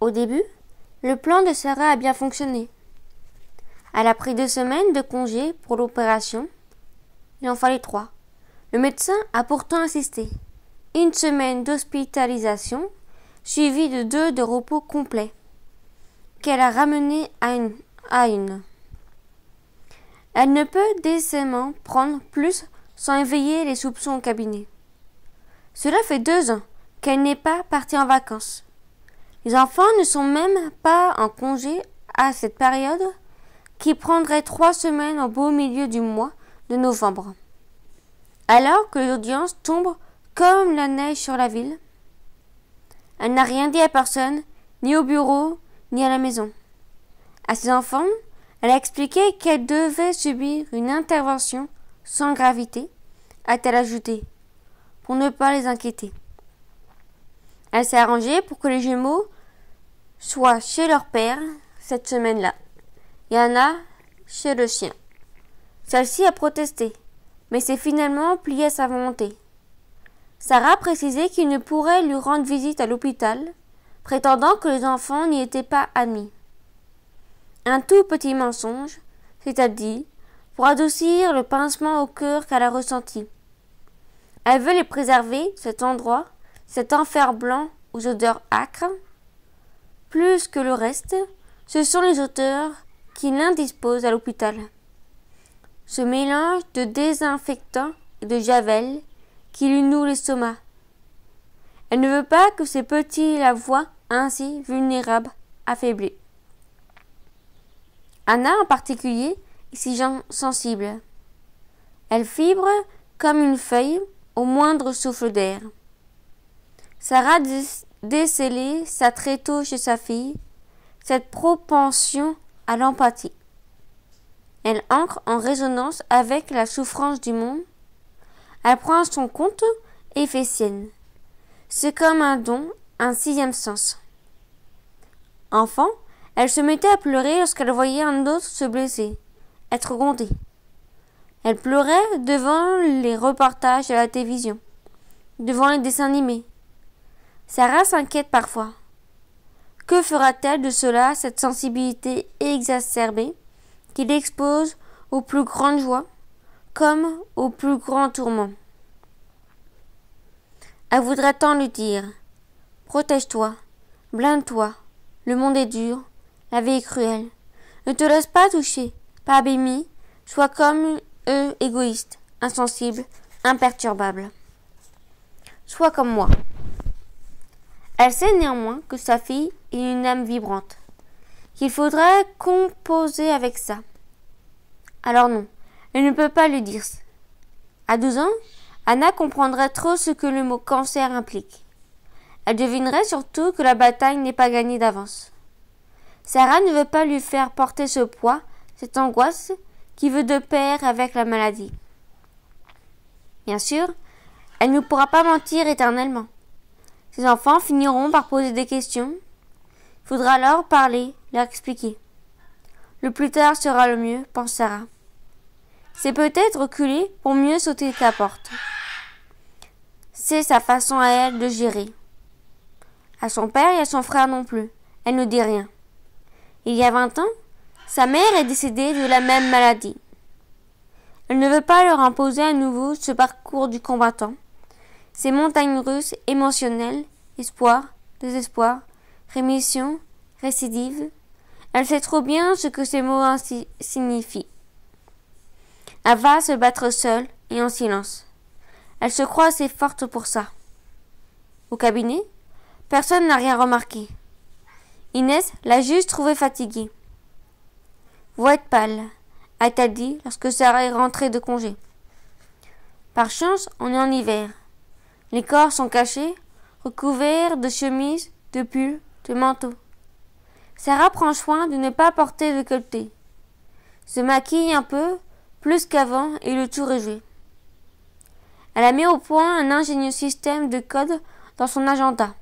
Au début, le plan de Sarah a bien fonctionné. Elle a pris deux semaines de congé pour l'opération. Il en fallait trois. Le médecin a pourtant insisté. Une semaine d'hospitalisation, suivie de deux de repos complet, qu'elle a ramené à une, à une. Elle ne peut décemment prendre plus sans éveiller les soupçons au cabinet. Cela fait deux ans qu'elle n'est pas partie en vacances. Les enfants ne sont même pas en congé à cette période qui prendrait trois semaines au beau milieu du mois de novembre. Alors que l'audience tombe comme la neige sur la ville, elle n'a rien dit à personne, ni au bureau, ni à la maison. À ses enfants, elle a expliqué qu'elle devait subir une intervention sans gravité, a-t-elle ajouté pour ne pas les inquiéter. Elle s'est arrangée pour que les jumeaux soient chez leur père cette semaine-là. Il y en a chez le chien. Celle-ci a protesté, mais s'est finalement pliée à sa volonté. Sarah a précisé qu'il ne pourrait lui rendre visite à l'hôpital, prétendant que les enfants n'y étaient pas admis. Un tout petit mensonge, c'est-à-dire pour adoucir le pincement au cœur qu'elle a ressenti. Elle veut les préserver, cet endroit, cet enfer blanc aux odeurs âcres. Plus que le reste, ce sont les auteurs qui l'indisposent à l'hôpital. Ce mélange de désinfectants et de javel qui lui noue l'estomac. Elle ne veut pas que ces petits la voient ainsi vulnérables, affaiblis. Anna en particulier est si sensible. Elle fibre comme une feuille au moindre souffle d'air. Sarah décelait sa très tôt chez sa fille cette propension à l'empathie. Elle ancre en résonance avec la souffrance du monde. Elle prend son compte et fait sienne. C'est comme un don, un sixième sens. Enfant, elle se mettait à pleurer lorsqu'elle voyait un autre se blesser, être grondé. Elle pleurait devant les reportages de la télévision, devant les dessins animés. Sarah s'inquiète parfois. Que fera-t-elle de cela, cette sensibilité exacerbée qui l'expose aux plus grandes joies? Comme aux plus grands tourments Elle voudrait tant lui dire Protège-toi, blinde-toi, le monde est dur, la vie est cruelle. Ne te laisse pas toucher, pas abîmer, sois comme eux égoïstes, insensibles, imperturbables. Sois comme moi. Elle sait néanmoins que sa fille est une âme vibrante, qu'il faudrait composer avec ça. Alors non, elle ne peut pas lui dire. À douze ans, Anna comprendrait trop ce que le mot cancer implique. Elle devinerait surtout que la bataille n'est pas gagnée d'avance. Sarah ne veut pas lui faire porter ce poids, cette angoisse, qui veut de pair avec la maladie. Bien sûr, elle ne pourra pas mentir éternellement. Ses enfants finiront par poser des questions. Il faudra alors parler, leur expliquer. Le plus tard sera le mieux, pense Sarah. C'est peut-être reculer pour mieux sauter ta porte. C'est sa façon à elle de gérer. À son père et à son frère non plus. Elle ne dit rien. Il y a vingt ans, sa mère est décédée de la même maladie. Elle ne veut pas leur imposer à nouveau ce parcours du combattant, ces montagnes russes émotionnelles, espoir, désespoir, rémission, récidive. Elle sait trop bien ce que ces mots signifient. Elle va se battre seule et en silence. Elle se croit assez forte pour ça. Au cabinet, personne n'a rien remarqué. Inès l'a juste trouvée fatiguée. Vous êtes pâle, a-t-elle dit lorsque Sarah est rentrée de congé. Par chance, on est en hiver. Les corps sont cachés, recouverts de chemises, de pulls, de manteaux. Sarah prend soin de ne pas porter de colleté. Se maquille un peu, plus qu'avant, et le tour est joué. Elle a mis au point un ingénieux système de code dans son agenda.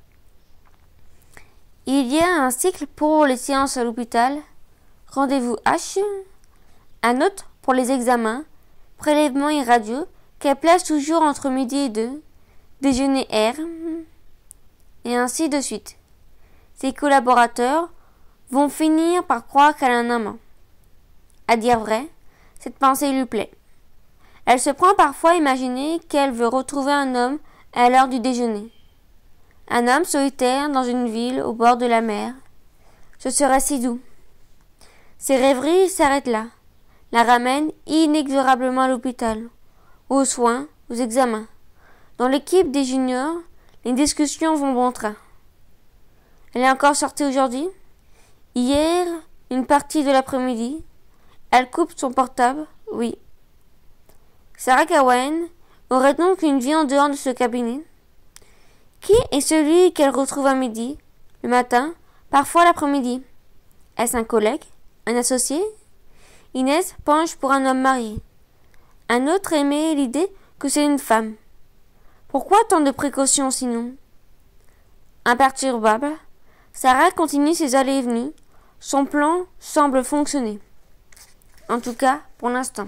Il y a un cycle pour les séances à l'hôpital, rendez-vous H, un autre pour les examens, prélèvements et radio, qu'elle place toujours entre midi et deux, déjeuner R, et ainsi de suite. Ses collaborateurs vont finir par croire qu'elle a un amant. À dire vrai, cette pensée lui plaît. Elle se prend parfois à imaginer qu'elle veut retrouver un homme à l'heure du déjeuner. Un homme solitaire dans une ville au bord de la mer. Ce serait si doux. Ses rêveries s'arrêtent là, la ramènent inexorablement à l'hôpital, aux soins, aux examens. Dans l'équipe des juniors, les discussions vont bon train. Elle est encore sortie aujourd'hui? Hier, une partie de l'après-midi. Elle coupe son portable, oui. Sarah Cowen aurait donc une vie en dehors de ce cabinet. Qui est celui qu'elle retrouve à midi, le matin, parfois l'après-midi? Est-ce un collègue Un associé? Inès penche pour un homme marié. Un autre aimait l'idée que c'est une femme. Pourquoi tant de précautions sinon? Imperturbable, Sarah continue ses allées et venues. Son plan semble fonctionner. En tout cas, pour l'instant.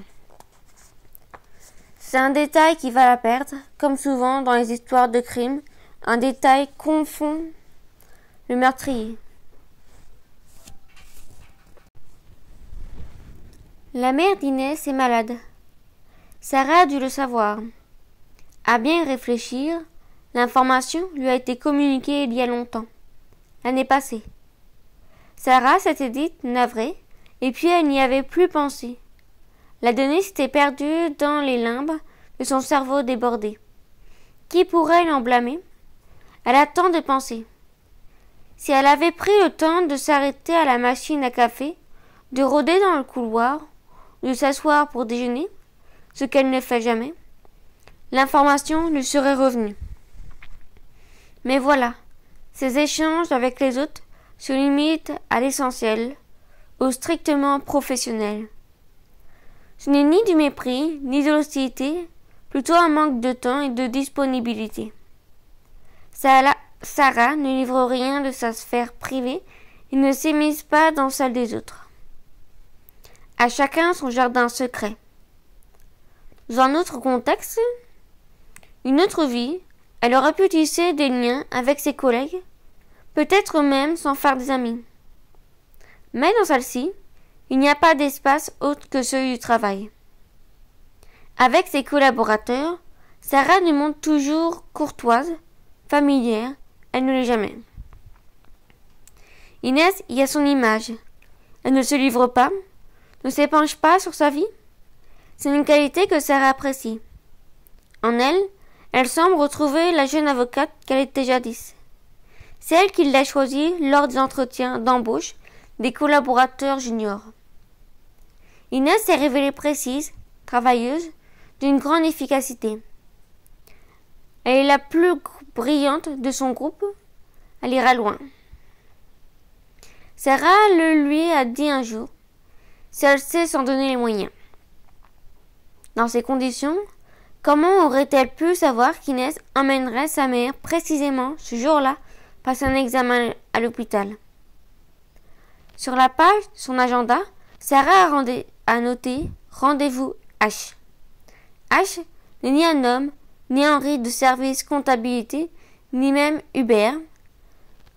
C'est un détail qui va la perdre, comme souvent dans les histoires de crimes un détail confond le meurtrier. La mère d'Inès est malade. Sarah a dû le savoir. À bien réfléchir, l'information lui a été communiquée il y a longtemps, l'année passée. Sarah s'était dite navrée, et puis elle n'y avait plus pensé. La donnée s'était perdue dans les limbes de son cerveau débordé. Qui pourrait l'en blâmer? Elle a tant de pensées. Si elle avait pris le temps de s'arrêter à la machine à café, de rôder dans le couloir, de s'asseoir pour déjeuner, ce qu'elle ne fait jamais, l'information lui serait revenue. Mais voilà, ses échanges avec les autres se limitent à l'essentiel, au strictement professionnel. Ce n'est ni du mépris, ni de l'hostilité, plutôt un manque de temps et de disponibilité. Sarah ne livre rien de sa sphère privée et ne s'émise pas dans celle des autres. À chacun son jardin secret. Dans un autre contexte, une autre vie, elle aurait pu tisser des liens avec ses collègues, peut-être même sans faire des amis. Mais dans celle-ci, il n'y a pas d'espace autre que celui du travail. Avec ses collaborateurs, Sarah nous montre toujours courtoise, familière, elle ne l'est jamais. Inès y a son image. Elle ne se livre pas, ne s'épanche pas sur sa vie. C'est une qualité que Sarah apprécie. En elle, elle semble retrouver la jeune avocate qu'elle était jadis. C'est elle qui l'a choisie lors des entretiens d'embauche des collaborateurs juniors. Inès s'est révélée précise, travailleuse, d'une grande efficacité. Elle est la plus brillante de son groupe. Elle ira loin. Sarah le lui a dit un jour, si elle sait s'en donner les moyens. Dans ces conditions, comment aurait-elle pu savoir qu'Inès emmènerait sa mère précisément ce jour-là passer un examen à l'hôpital? Sur la page son agenda, Sarah a, noté rendez-vous H. H n'est ni un homme, ni Henri de service comptabilité, ni même Hubert.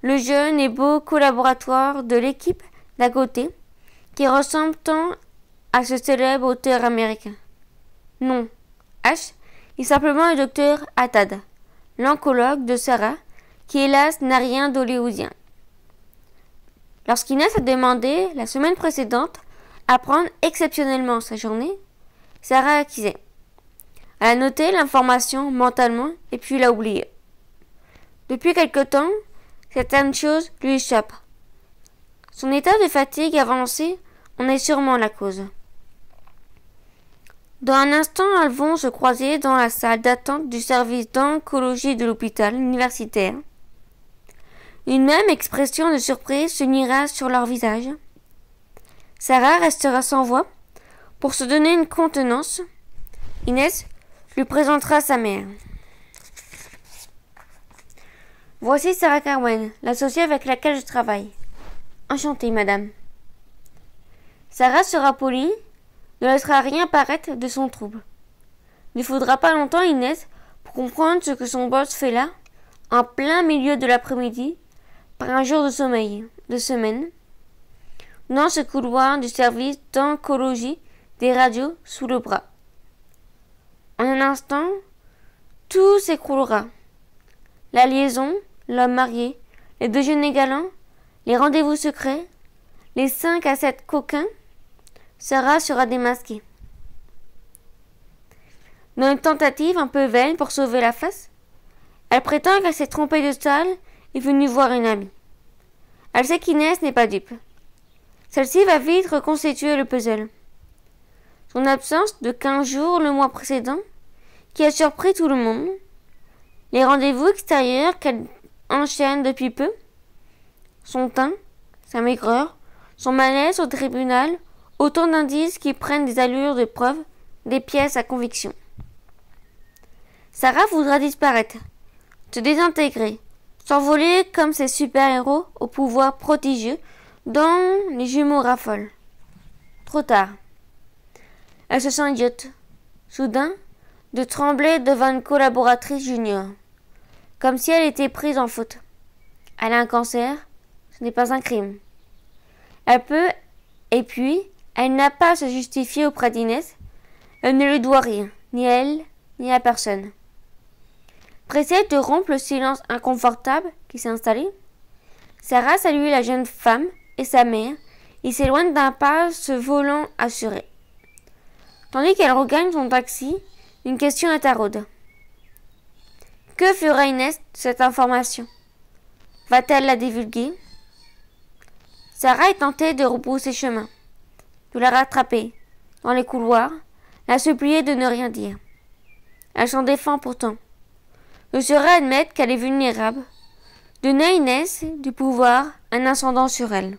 le jeune et beau collaborateur de l'équipe d'à côté, qui ressemble tant à ce célèbre auteur américain. Non, H est simplement le docteur Attad, l'oncologue de Sarah, qui hélas n'a rien d'hollywoodien. Lorsqu'Inès a demandé, la semaine précédente, à prendre exceptionnellement sa journée, Sarah a. Elle a noté l'information mentalement et puis l'a oubliée. Depuis quelque temps, certaines choses lui échappent. Son état de fatigue avancé en est sûrement la cause. Dans un instant, elles vont se croiser dans la salle d'attente du service d'oncologie de l'hôpital universitaire. Une même expression de surprise se niera sur leur visage. Sarah restera sans voix. Pour se donner une contenance, Inès lui présentera sa mère. Voici Sarah Carwen, l'associée avec laquelle je travaille. Enchantée, madame. Sarah sera polie, ne laissera rien paraître de son trouble. Il ne faudra pas longtemps, Inès, pour comprendre ce que son boss fait là, en plein milieu de l'après-midi, par un jour de sommeil, de semaine, dans ce couloir du service d'oncologie des radios sous le bras. En un instant, tout s'écroulera. La liaison, l'homme marié, les déjeuners galants, les rendez-vous secrets, les cinq à sept coquins, Sarah sera démasquée. Dans une tentative un peu vaine pour sauver la face, elle prétend qu'elle s'est trompée de salle et venue voir une amie. Elle sait qu'Inès n'est pas dupe. Celle-ci va vite reconstituer le puzzle. Son absence de quinze jours le mois précédent, qui a surpris tout le monde, les rendez-vous extérieurs qu'elle enchaîne depuis peu, son teint, sa maigreur, son malaise au tribunal Autant d'indices qui prennent des allures de preuve, des pièces à conviction. Sarah voudra disparaître, se désintégrer, s'envoler comme ces super-héros au pouvoir prodigieux dont les jumeaux raffolent. Trop tard. Elle se sent idiote. Soudain, de trembler devant une collaboratrice junior, comme si elle était prise en faute. Elle a un cancer, ce n'est pas un crime. Elle peut, et puis, elle n'a pas à se justifier auprès d'Inès. Elle ne lui doit rien, ni à elle, ni à personne. Pressée de rompre le silence inconfortable qui s'est installé, Sarah salue la jeune femme et sa mère et s'éloigne d'un pas se volant assuré. Tandis qu'elle regagne son taxi, une question est taraude. Que fera Inès de cette information? Va-t-elle la divulguer? Sarah est tentée de repousser chemin de la rattraper dans les couloirs, la supplier de ne rien dire. Elle s'en défend pourtant. Ne saurait admettre qu'elle est vulnérable, donner à Inès du pouvoir, un ascendant sur elle.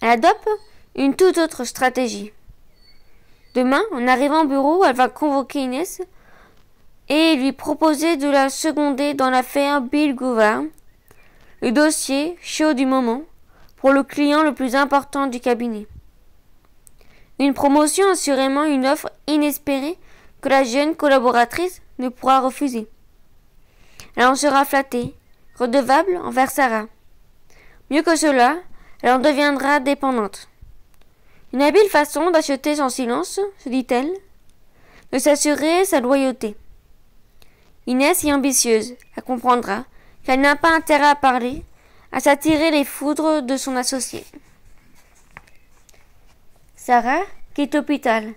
Elle adopte une toute autre stratégie. Demain, en arrivant au bureau, elle va convoquer Inès et lui proposer de la seconder dans l'affaire Bill Gouvard, le dossier chaud du moment, pour le client le plus important du cabinet. Une promotion assurément une offre inespérée que la jeune collaboratrice ne pourra refuser. Elle en sera flattée, redevable envers Sarah. Mieux que cela, elle en deviendra dépendante. Une habile façon d'acheter son silence, se dit-elle, de s'assurer sa loyauté. Inès est ambitieuse, elle comprendra qu'elle n'a pas intérêt à parler à s'attirer les foudres de son associé. Sarah quitte l'hôpital.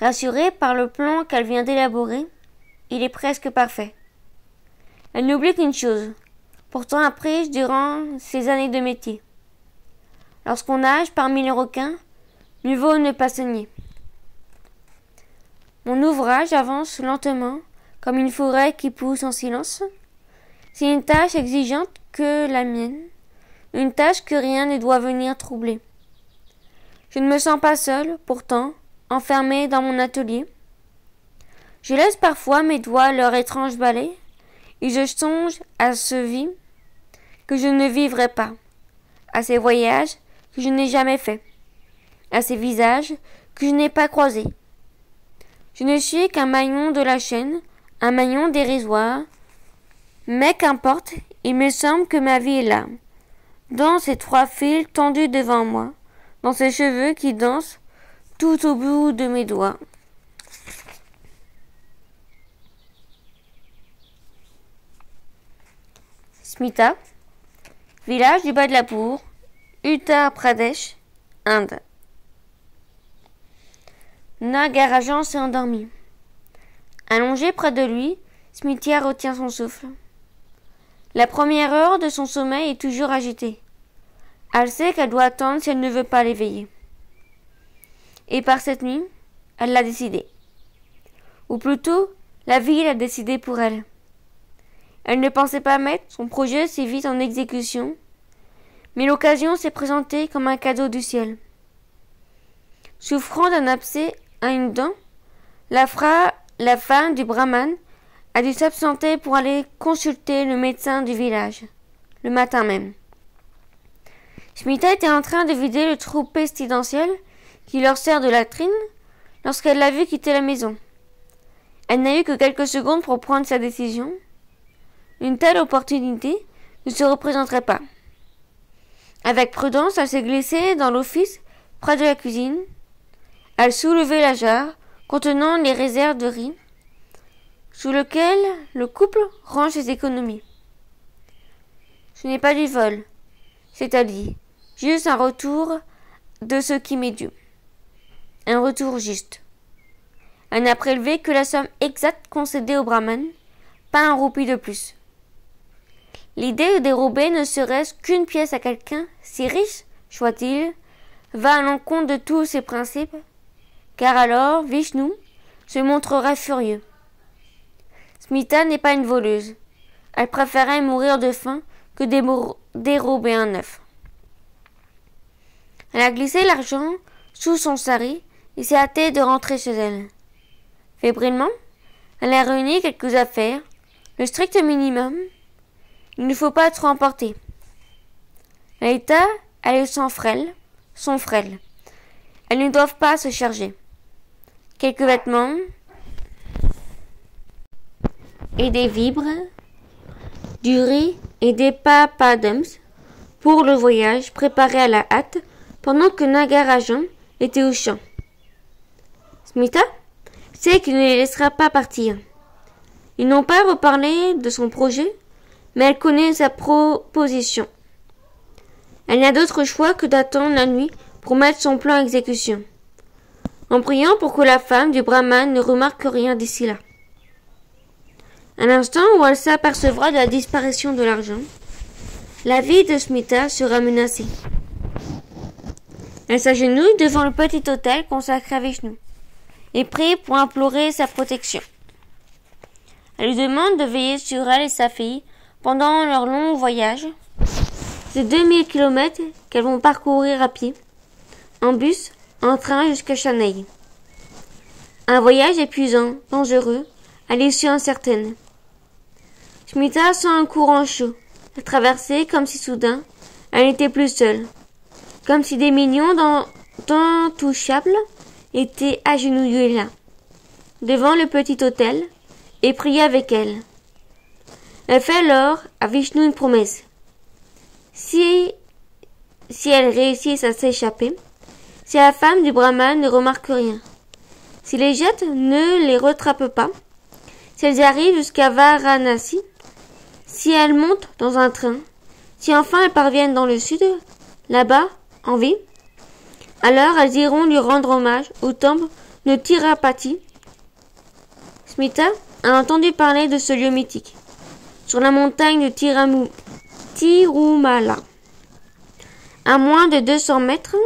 Rassurée par le plan qu'elle vient d'élaborer, il est presque parfait. Elle n'oublie qu'une chose, pourtant apprise durant ses années de métier. Lorsqu'on nage parmi les requins, mieux vaut ne pas saigner. Mon ouvrage avance lentement, comme une forêt qui pousse en silence. C'est une tâche exigeante que la mienne, une tâche que rien ne doit venir troubler. Je ne me sens pas seule, pourtant, enfermée dans mon atelier. Je laisse parfois mes doigts leur étrange balai, et je songe à ce vie que je ne vivrai pas, à ces voyages que je n'ai jamais faits, à ces visages que je n'ai pas croisés. Je ne suis qu'un maillon de la chaîne, un maillon dérisoire, mais qu'importe, Il me semble que ma vie est là, dans ces trois fils tendus devant moi, dans ces cheveux qui dansent tout au bout de mes doigts. Smita, village du bas de la Pour, Uttar Pradesh, Inde. Nagarajan s'est endormi. Allongé près de lui, Smithia retient son souffle. La première heure de son sommeil est toujours agitée. Elle sait qu'elle doit attendre si elle ne veut pas l'éveiller. Et par cette nuit, elle l'a décidé. Ou plutôt, la vie l'a décidé pour elle. Elle ne pensait pas mettre son projet si vite en exécution, mais l'occasion s'est présentée comme un cadeau du ciel. Souffrant d'un abcès à une dent, la, la femme du brahman a dû s'absenter pour aller consulter le médecin du village, le matin même. Smita était en train de vider le trou pestilentiel qui leur sert de latrine lorsqu'elle l'a vu quitter la maison. Elle n'a eu que quelques secondes pour prendre sa décision, une telle opportunité ne se représenterait pas. Avec prudence, elle s'est glissée dans l'office près de la cuisine. Elle soulevait la jarre contenant les réserves de riz sous lequel le couple range ses économies. Ce n'est pas du vol, c'est-à-dire juste un retour de ce qui m'est dû. Un retour juste. Elle n'a prélevé que la somme exacte concédée au brahman, pas un roupie de plus. L'idée de dérober ne serait-ce qu'une pièce à quelqu'un, si riche soit-il, va à l'encontre de tous ses principes, car alors Vishnu se montrerait furieux. Smita n'est pas une voleuse. Elle préférait mourir de faim que dérober un œuf. Elle a glissé l'argent sous son sari et s'est hâtée de rentrer chez elle. Fébrilement, elle a réuni quelques affaires, le strict minimum, il ne faut pas trop emporter. L'état, elles sont frêles, sont frêles. Elles ne doivent pas se charger. Quelques vêtements et des vibres, du riz et des papadums pour le voyage préparé à la hâte pendant que Nagarajan était au champ. Smita sait qu'il ne les laissera pas partir. Ils n'ont pas reparlé de son projet mais elle connaît sa proposition. Elle n'a d'autre choix que d'attendre la nuit pour mettre son plan à exécution, en priant pour que la femme du brahman ne remarque rien d'ici là. À l'instant où elle s'apercevra de la disparition de l'argent, la vie de Smita sera menacée. Elle s'agenouille devant le petit hôtel consacré à Vishnu et prie pour implorer sa protection. Elle lui demande de veiller sur elle et sa fille pendant leur long voyage. C'est 2000 km qu'elles vont parcourir à pied, en bus, en train jusqu'à Chennai. Un voyage épuisant, dangereux, à l'issue incertaine. Smita sent un courant chaud, la traverser comme si soudain, elle n'était plus seule. Comme si des millions d'intouchables étaient agenouillés là, devant le petit hôtel, et priaient avec elle. Elle fait alors à Vishnu une promesse. Si, si elle réussit à s'échapper, si la femme du brahman ne remarque rien, si les jettes ne les rattrapent pas, si elles arrivent jusqu'à Varanasi, si elles montent dans un train, si enfin elles parviennent dans le sud, là-bas, en vie, alors elles iront lui rendre hommage au temple de Tirapati. Smita a entendu parler de ce lieu mythique sur la montagne de Tiramu, Tirumala. À moins de 200 mètres,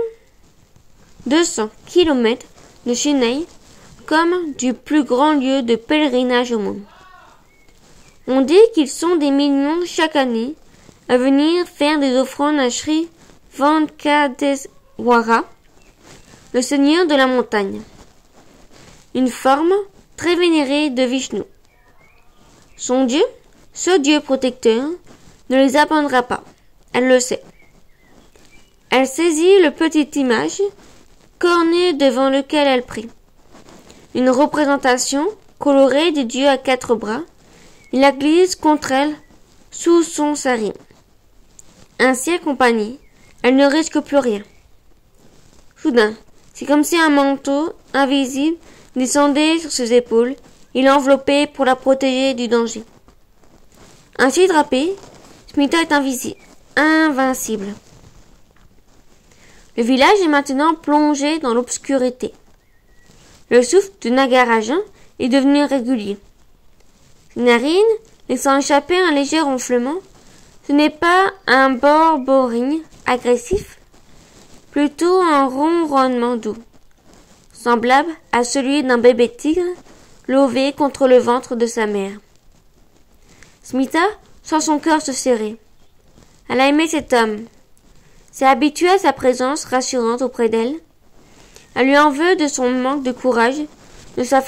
200 kilomètres de Chennai, comme du plus grand lieu de pèlerinage au monde. On dit qu'ils sont des millions chaque année à venir faire des offrandes à Sri Venkateswara, le seigneur de la montagne, une forme très vénérée de Vishnu. Son dieu ce Dieu protecteur ne les abandonnera pas. Elle le sait. Elle saisit le petit image corné devant lequel elle prie. Une représentation colorée des dieux à quatre bras. Il la glisse contre elle sous son sari. Ainsi accompagnée, elle ne risque plus rien. Soudain, c'est comme si un manteau invisible descendait sur ses épaules et l'enveloppait pour la protéger du danger. Ainsi drapé, Smita est invincible. Le village est maintenant plongé dans l'obscurité. Le souffle de Nagarajan est devenu régulier. Ses narines, laissant échapper un léger ronflement, ce n'est pas un borboring agressif, plutôt un ronronnement doux, semblable à celui d'un bébé tigre lové contre le ventre de sa mère. Smita sent son cœur se serrer. Elle a aimé cet homme, s'est habituée à sa présence rassurante auprès d'elle. Elle lui en veut de son manque de courage, de, sa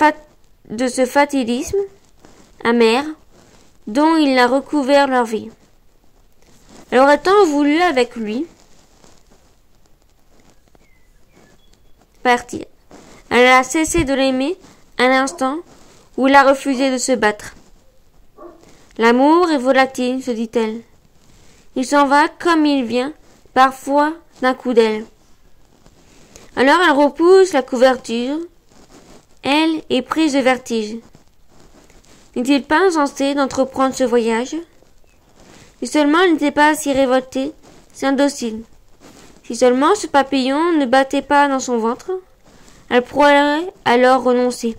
de ce fatalisme amer dont il a recouvert leur vie. Elle aurait tant voulu avec lui partir. Elle a cessé de l'aimer un instant où il a refusé de se battre. L'amour est volatile, se dit-elle. Il s'en va comme il vient, parfois d'un coup d'aile. Alors elle repousse la couverture. Elle est prise de vertige. N'est-il pas insensé d'entreprendre ce voyage? Si seulement elle n'était pas si révoltée, si indocile. Si seulement ce papillon ne battait pas dans son ventre, elle pourrait alors renoncer,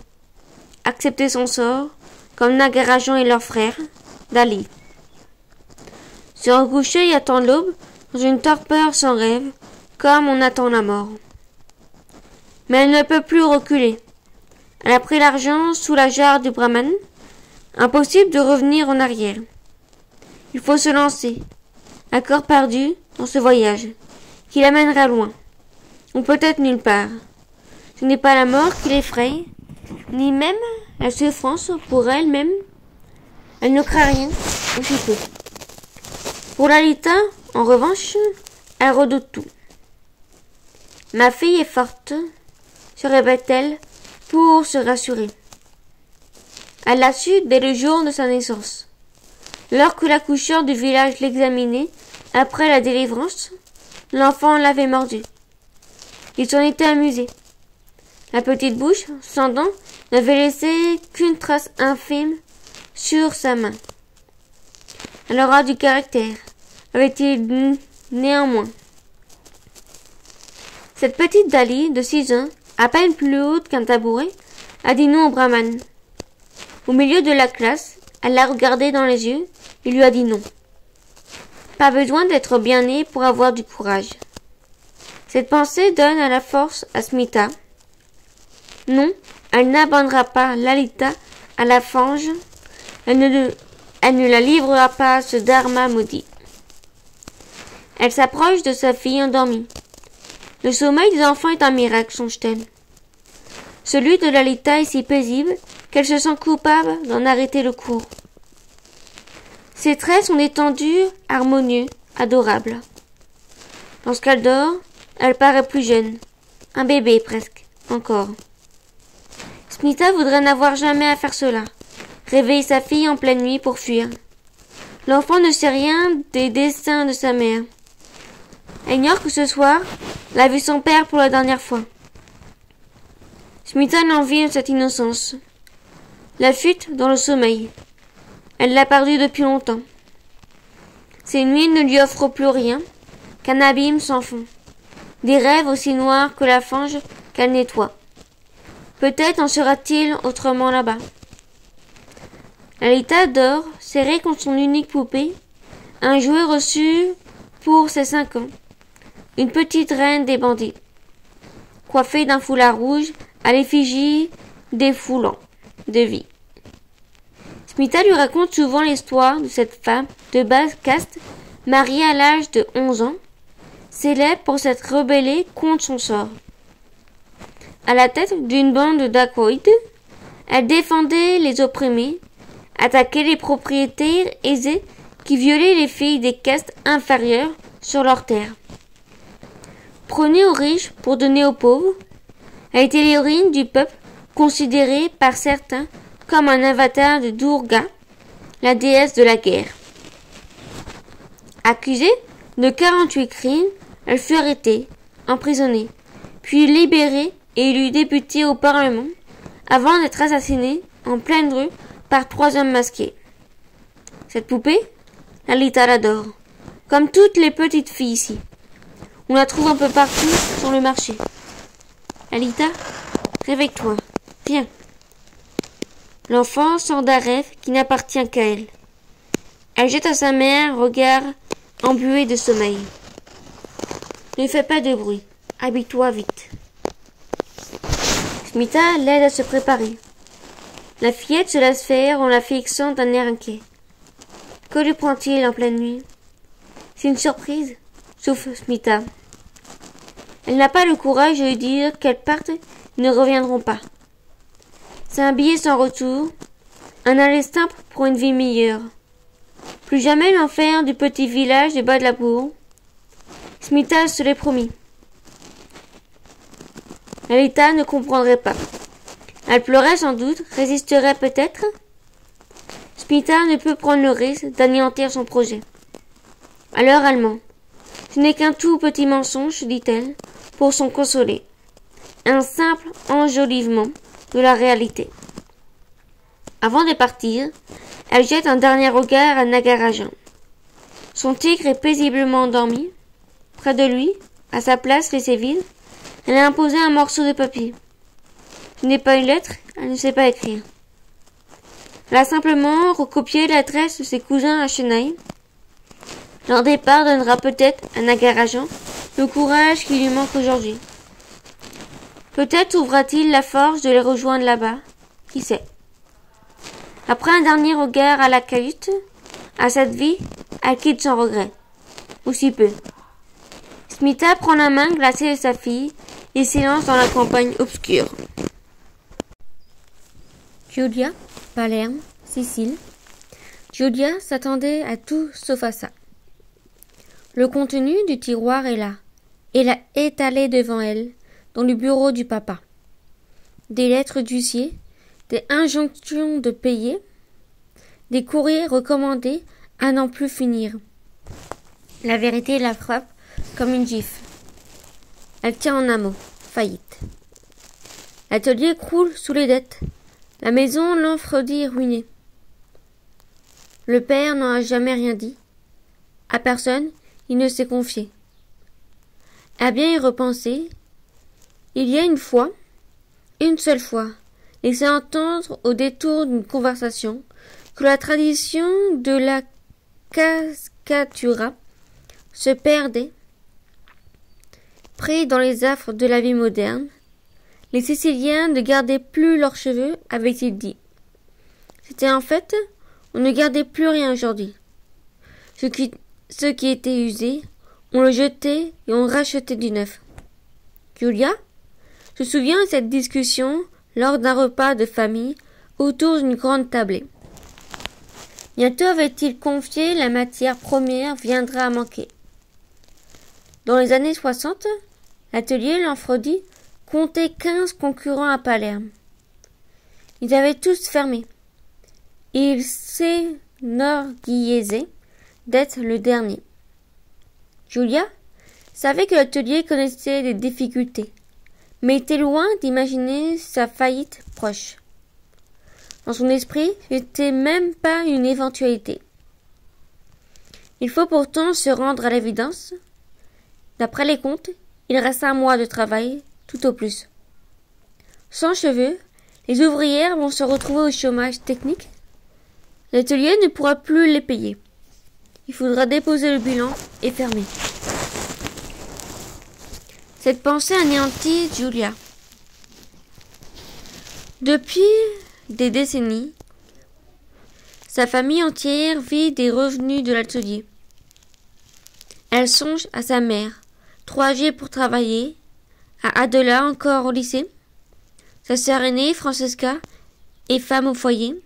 accepter son sort, comme Nagarajan et leur frère, Dali. Se recoucher et attendre l'aube, dans une torpeur sans rêve, comme on attend la mort. Mais elle ne peut plus reculer. Elle a pris l'argent sous la jarre du brahman, Impossible de revenir en arrière. Il faut se lancer, un corps perdu, dans ce voyage, qui l'amènera loin, ou peut-être nulle part. Ce n'est pas la mort qui l'effraie, ni même la souffrance pour elle-même. Elle ne craint rien, aussi peu. Pour Lalita, en revanche, elle redoute tout. Ma fille est forte, se répète-t-elle pour se rassurer. Elle l'a su dès le jour de sa naissance. Lors que l'accoucheur du village l'examinait, après la délivrance, l'enfant l'avait mordu. Il s'en était amusé. La petite bouche, sans dents, n'avait laissé qu'une trace infime sur sa main. Elle aura du caractère, avait-il néanmoins. Cette petite Dali, de six ans, à peine plus haute qu'un tabouret, a dit non au brahman. Au milieu de la classe, elle l'a regardé dans les yeux et lui a dit non. Pas besoin d'être bien né pour avoir du courage. Cette pensée donne à la force à Smita. Non, elle n'abandonnera pas Lalita à la fange. Elle ne, elle ne la livrera pas à ce dharma maudit. Elle s'approche de sa fille endormie. Le sommeil des enfants est un miracle, songe-t-elle. Celui de Lalita est si paisible qu'elle se sent coupable d'en arrêter le cours. Ses traits sont étendus, harmonieux, adorables. Lorsqu'elle dort, elle paraît plus jeune, un bébé presque, encore. Smita voudrait n'avoir jamais à faire cela, réveiller sa fille en pleine nuit pour fuir. L'enfant ne sait rien des destins de sa mère. Elle ignore que ce soir, elle a vu son père pour la dernière fois. Smita l'envie de cette innocence. La fuite dans le sommeil. Elle l'a perdu depuis longtemps. Ces nuits ne lui offrent plus rien qu'un abîme sans fond. Des rêves aussi noirs que la fange qu'elle nettoie. Peut-être en sera-t-il autrement là-bas. Lalita dort, serrée contre son unique poupée, un jouet reçu pour ses cinq ans. Une petite reine des bandits, coiffée d'un foulard rouge à l'effigie des foulants de vie. Smita lui raconte souvent l'histoire de cette femme de basse caste, mariée à l'âge de 11 ans, célèbre pour s'être rebellée contre son sort. À la tête d'une bande dacoïdes, elle défendait les opprimés, attaquait les propriétaires aisés qui violaient les filles des castes inférieures sur leurs terres. Prenait aux riches pour donner aux pauvres, elle était l'héroïne du peuple considérée par certains comme un avatar de Durga, la déesse de la guerre. Accusée de 48 crimes, elle fut arrêtée, emprisonnée, puis libérée et élue députée au Parlement, avant d'être assassinée en pleine rue par trois hommes masqués. Cette poupée, Lalita l'adore, comme toutes les petites filles ici. On la trouve un peu partout sur le marché. Alita, réveille-toi. Viens. L'enfant sort d'un rêve qui n'appartient qu'à elle. Elle jette à sa mère un regard embué de sommeil. Ne fais pas de bruit. Habille-toi vite. Smita l'aide à se préparer. La fillette se laisse faire en la fixant d'un air inquiet. Que lui prend-il en pleine nuit? C'est une surprise, souffle Smita. Elle n'a pas le courage de lui dire qu'elles partent ne reviendront pas. C'est un billet sans retour, un aller simple pour une vie meilleure. Plus jamais l'enfer du petit village du bas de la bourre. Smita se l'est promis. Alita ne comprendrait pas. Elle pleurait sans doute, résisterait peut-être. Smita ne peut prendre le risque d'anéantir son projet. Alors elle ment. Ce n'est qu'un tout petit mensonge, dit-elle, pour s'en consoler. Un simple enjolivement de la réalité. Avant de partir, elle jette un dernier regard à Nagarajan. Son tigre est paisiblement endormi. Près de lui, à sa place laissée vide, elle a imposé un morceau de papier. N'est pas une lettre, elle ne sait pas écrire. Elle a simplement recopié l'adresse de ses cousins à Chennai. Leur départ donnera peut-être à Nagarajan le courage qui lui manque aujourd'hui. Peut-être trouvera-t-il la force de les rejoindre là-bas. Qui sait Après un dernier regard à la cahute, à cette vie, elle quitte sans regret. Aussi peu. Smita prend la main glacée de sa fille et s'élance dans la campagne obscure. Julia, Palerme, Sicile. Julia s'attendait à tout sauf à ça. Le contenu du tiroir est là, et l'a étalé devant elle, dans le bureau du papa. Des lettres d'huissier, des injonctions de payer, des courriers recommandés à n'en plus finir. La vérité la frappe comme une gifle. Elle tient en un mot, faillite. L'atelier croule sous les dettes. La maison l'enfredit ruinée. Le père n'en a jamais rien dit. À personne, il ne s'est confié. À bien y repenser, il y a une fois, une seule fois, laissé entendre au détour d'une conversation que la tradition de la cascatura se perdait. Pris dans les affres de la vie moderne, les Siciliens ne gardaient plus leurs cheveux, avait-il dit. C'était en fait, on ne gardait plus rien aujourd'hui. Ce qui, était usé, on le jetait et on rachetait du neuf. Julia je me souviens de cette discussion lors d'un repas de famille autour d'une grande tablée. Bientôt avait-il confié la matière première viendra à manquer. Dans les années 60, l'atelier Lanfredi comptait quinze concurrents à Palerme. Ils avaient tous fermé. Il s'enorgueillissait d'être le dernier. Julia savait que l'atelier connaissait des difficultés mais était loin d'imaginer sa faillite proche. Dans son esprit, n'était même pas une éventualité. Il faut pourtant se rendre à l'évidence. D'après les comptes, il reste un mois de travail, tout au plus. Sans cheveux, les ouvrières vont se retrouver au chômage technique. L'atelier ne pourra plus les payer. Il faudra déposer le bilan et fermer. Cette pensée anéantit Julia. Depuis des décennies, sa famille entière vit des revenus de l'atelier. Elle songe à sa mère, trop âgée pour travailler, à Adela encore au lycée, sa sœur aînée Francesca est femme au foyer.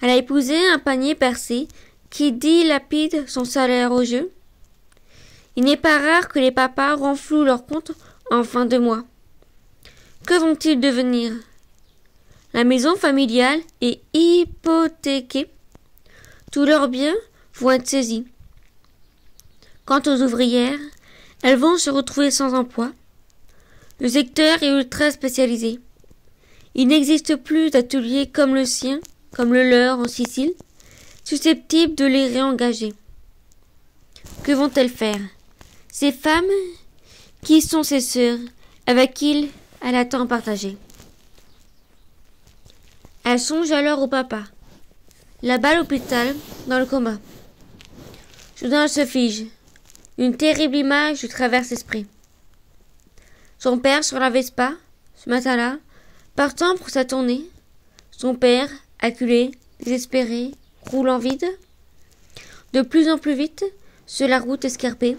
Elle a épousé un panier percé qui dilapide son salaire au jeu. Il n'est pas rare que les papas renflouent leurs comptes en fin de mois. Que vont-ils devenir? La maison familiale est hypothéquée. Tous leurs biens vont être saisis. Quant aux ouvrières, elles vont se retrouver sans emploi. Le secteur est ultra spécialisé. Il n'existe plus d'ateliers comme le sien, comme le leur en Sicile, susceptibles de les réengager. Que vont-elles faire? Ces femmes, qui sont ses sœurs, avec qui elle a tant partagé? Elle songe alors au papa. Là-bas à l'hôpital, dans le coma. Soudain elle se fige. Une terrible image lui traverse l'esprit. Son père sur la Vespa, ce matin-là, partant pour sa tournée. Son père, acculé, désespéré, roulant vide. De plus en plus vite, sur la route escarpée.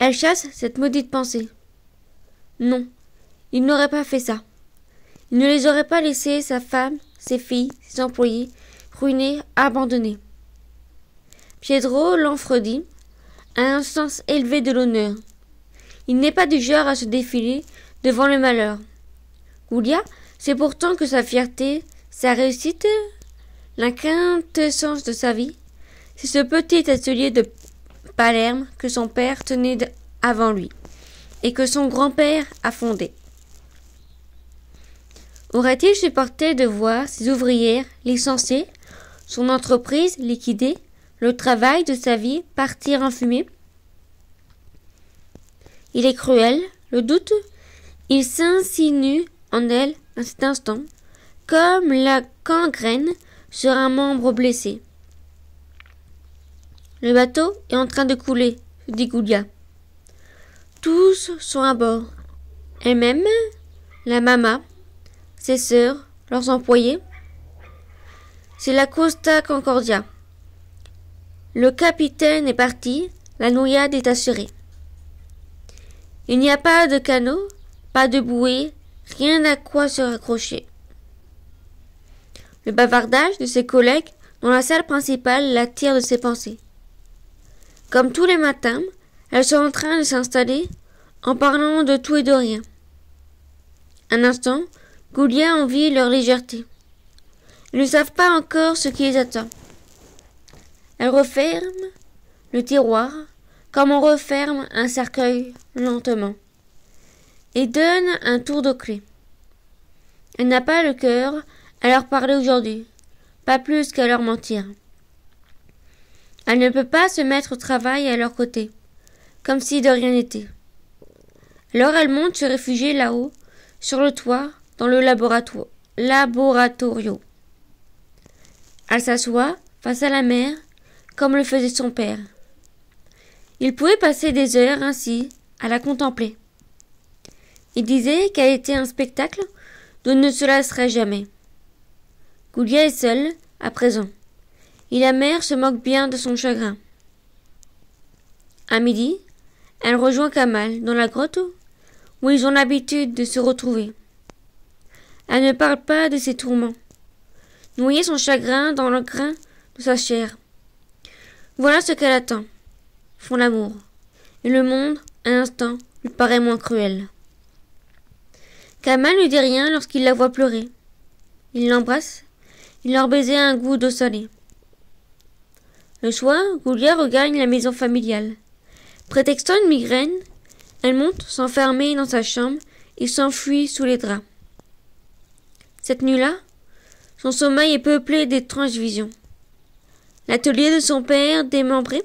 Elle chasse cette maudite pensée. Non, il n'aurait pas fait ça. Il ne les aurait pas laissés, sa femme, ses filles, ses employés, ruinés, abandonnés. Pietro Lanfredi a un sens élevé de l'honneur. Il n'est pas du genre à se défiler devant le malheur. Goulia c'est pourtant que sa fierté, sa réussite, la quintessence de sa vie, c'est ce petit atelier de Palerme que son père tenait avant lui et que son grand-père a fondé. Aurait-il supporté de voir ses ouvrières licenciées, son entreprise liquidée, le travail de sa vie partir en fumée? Il est cruel, le doute, il s'insinue en elle à cet instant, comme la gangrène sur un membre blessé. Le bateau est en train de couler, dit Goulia. Tous sont à bord. Elle-même, la mama, ses sœurs, leurs employés. C'est la Costa Concordia. Le capitaine est parti, la noyade est assurée. Il n'y a pas de canot, pas de bouée, rien à quoi se raccrocher. Le bavardage de ses collègues dans la salle principale l'attire de ses pensées. Comme tous les matins, elles sont en train de s'installer en parlant de tout et de rien. Un instant, Goulia envie leur légèreté. Ils ne savent pas encore ce qui les attend. Elle referme le tiroir comme on referme un cercueil lentement et donne un tour de clé. Elle n'a pas le cœur à leur parler aujourd'hui, pas plus qu'à leur mentir. Elle ne peut pas se mettre au travail à leur côté, comme si de rien n'était. Alors elle monte se réfugier là-haut, sur le toit, dans le laboratoire, laboratorio. Elle s'assoit face à la mer, comme le faisait son père. Il pouvait passer des heures ainsi à la contempler. Il disait qu'elle était un spectacle dont ne se lasserait jamais. Goulia est seule, à présent, et la mère se moque bien de son chagrin. À midi, elle rejoint Kamal dans la grotte où ils ont l'habitude de se retrouver. Elle ne parle pas de ses tourments. Noyer son chagrin dans le grain de sa chair. Voilà ce qu'elle attend. Font l'amour. Et le monde, à l'instant, lui paraît moins cruel. Kamal ne dit rien lorsqu'il la voit pleurer. Il l'embrasse. Il leur baisait un goût d'eau salée. Le soir, Goulia regagne la maison familiale. Prétextant une migraine, elle monte s'enfermer dans sa chambre et s'enfuit sous les draps. Cette nuit-là, son sommeil est peuplé d'étranges visions. L'atelier de son père démembré,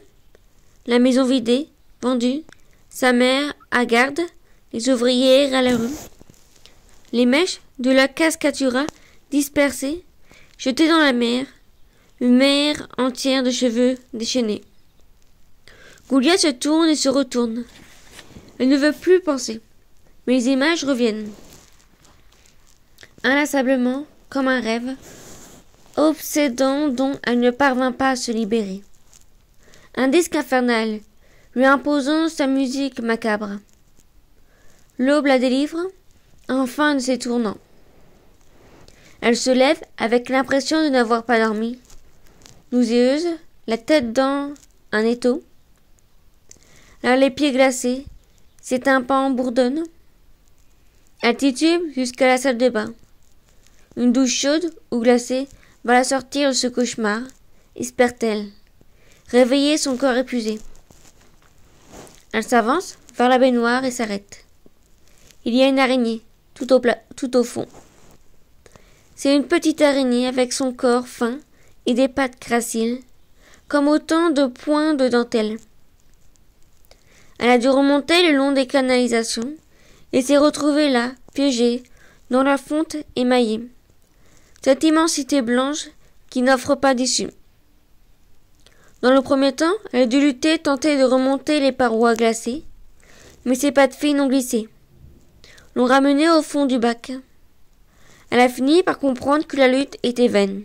la maison vidée, vendue, sa mère à garde, les ouvrières à la rue, les mèches de la cascatura dispersées, jetées dans la mer, une mer entière de cheveux déchaînés. Goulia se tourne et se retourne. Elle ne veut plus penser, mais les images reviennent. Inlassablement, comme un rêve, obsédant dont elle ne parvint pas à se libérer. Un disque infernal, lui imposant sa musique macabre. L'aube la délivre, enfin de ses tournants. Elle se lève avec l'impression de n'avoir pas dormi, nauséeuse, la tête dans un étau, les pieds glacés, ses tympans bourdonnent. Elle titube jusqu'à la salle de bain. Une douche chaude ou glacée va la sortir de ce cauchemar, espère-t-elle. Réveiller son corps épuisé. Elle s'avance vers la baignoire et s'arrête. Il y a une araignée, tout au, tout au fond. C'est une petite araignée avec son corps fin et des pattes graciles, comme autant de points de dentelle. Elle a dû remonter le long des canalisations et s'est retrouvée là, piégée, dans la fonte émaillée. Cette immensité blanche qui n'offre pas d'issue. Dans le premier temps, elle dû lutter, tenter de remonter les parois glacées, mais ses pattes fines ont glissé, l'ont ramenée au fond du bac. Elle a fini par comprendre que la lutte était vaine.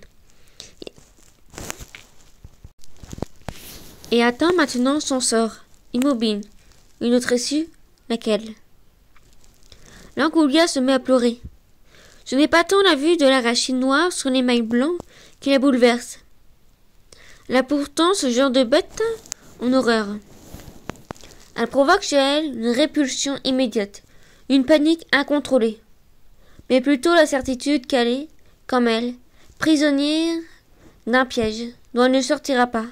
Et attend maintenant son sort, immobile. Une autre issue Laquelle? L'Angoulia se met à pleurer. Ce n'est pas tant la vue de l'arachide noire sur les mailles blancs qui la bouleverse. A pourtant ce genre de bête en horreur. Elle provoque chez elle une répulsion immédiate, une panique incontrôlée, mais plutôt la certitude qu'elle est, comme elle, prisonnière d'un piège dont elle ne sortira pas,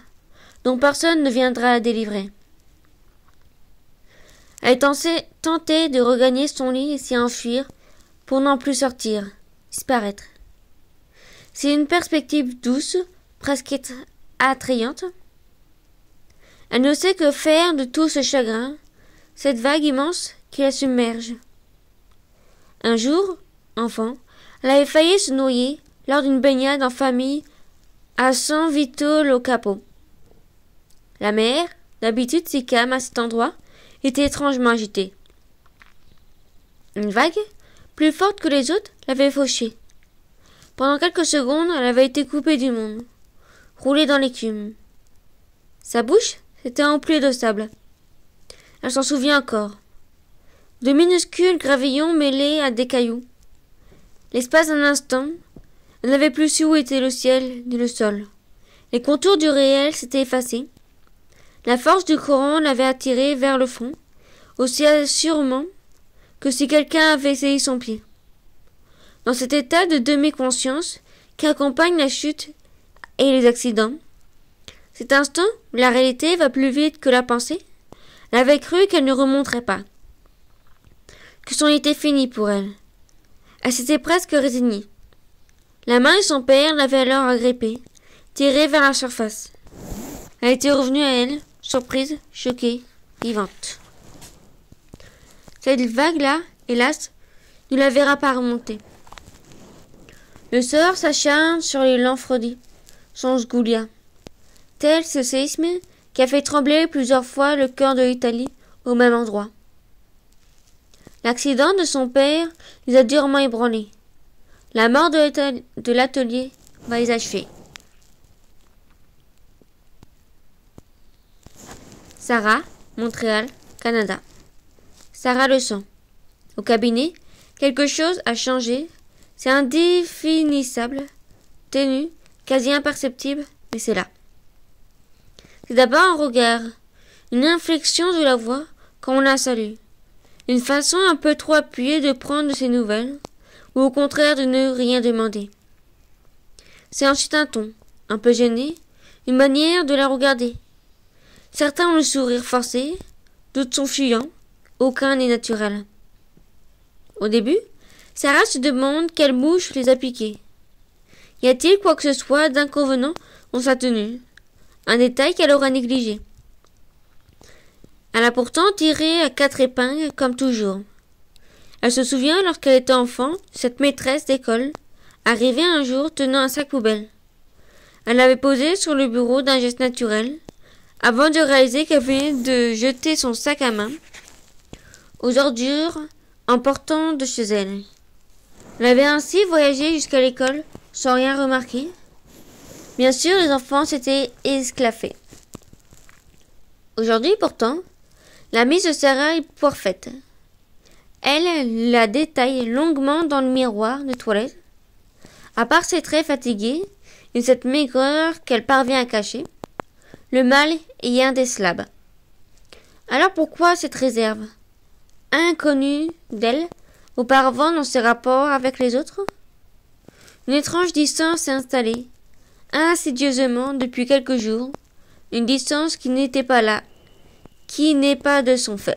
dont personne ne viendra la délivrer. Elle est tentée de regagner son lit et s'y enfuir pour n'en plus sortir, disparaître. C'est une perspective douce, presque attrayante. Elle ne sait que faire de tout ce chagrin, cette vague immense qui la submerge. Un jour, enfant, elle avait failli se noyer lors d'une baignade en famille à San Vito lo Capo. La mer, d'habitude si calme à cet endroit, était étrangement agitée. Une vague, plus forte que les autres, l'avait fauchée. Pendant quelques secondes, elle avait été coupée du monde, roulée dans l'écume. Sa bouche s'était emplie de sable. Elle s'en souvient encore. De minuscules gravillons mêlés à des cailloux. L'espace d'un instant, elle n'avait plus su où était le ciel ni le sol. Les contours du réel s'étaient effacés. La force du courant l'avait attirée vers le fond, aussi assurément que si quelqu'un avait essayé son pied. Dans cet état de demi-conscience qui accompagne la chute et les accidents, cet instant la réalité va plus vite que la pensée, elle avait cru qu'elle ne remonterait pas, que son était fini pour elle. Elle s'était presque résignée. La main de son père l'avait alors agrippée, tirée vers la surface. Elle était revenue à elle, surprise, choquée, vivante. Cette vague-là, hélas, ne la verra pas remonter. Le sort s'acharne sur les Lanfredi, songe Goulia. Tel ce séisme qui a fait trembler plusieurs fois le cœur de l'Italie au même endroit. L'accident de son père les a durement ébranlés. La mort de l'atelier va les achever. Sarah, Montréal, Canada. Sarah le sent. Au cabinet, quelque chose a changé. C'est indéfinissable, ténu, quasi imperceptible, mais c'est là. C'est d'abord un regard, une inflexion de la voix quand on la salue, une façon un peu trop appuyée de prendre ses nouvelles, ou au contraire de ne rien demander. C'est ensuite un ton, un peu gêné, une manière de la regarder, Certains ont le sourire forcé, d'autres sont fuyants, aucun n'est naturel. Au début, Sarah se demande quelle mouche les a piqués. Y a-t-il quoi que ce soit d'inconvenant dans sa tenue? Un détail qu'elle aura négligé. Elle a pourtant tiré à quatre épingles comme toujours. Elle se souvient lorsqu'elle était enfant, cette maîtresse d'école, arrivée un jour tenant un sac poubelle. Elle l'avait posé sur le bureau d'un geste naturel, avant de réaliser qu'elle venait de jeter son sac à main aux ordures en portant de chez elle. Elle avait ainsi voyagé jusqu'à l'école sans rien remarquer. Bien sûr, les enfants s'étaient esclaffés. Aujourd'hui, pourtant, la mise de Sarah est parfaite. Elle la détaille longuement dans le miroir de toilette. À part ses traits fatigués et cette maigreur qu'elle parvient à cacher, le mal est indécelable. Alors pourquoi cette réserve? Inconnue d'elle, auparavant dans ses rapports avec les autres? Une étrange distance s'est installée, insidieusement depuis quelques jours, une distance qui n'était pas là, qui n'est pas de son fait.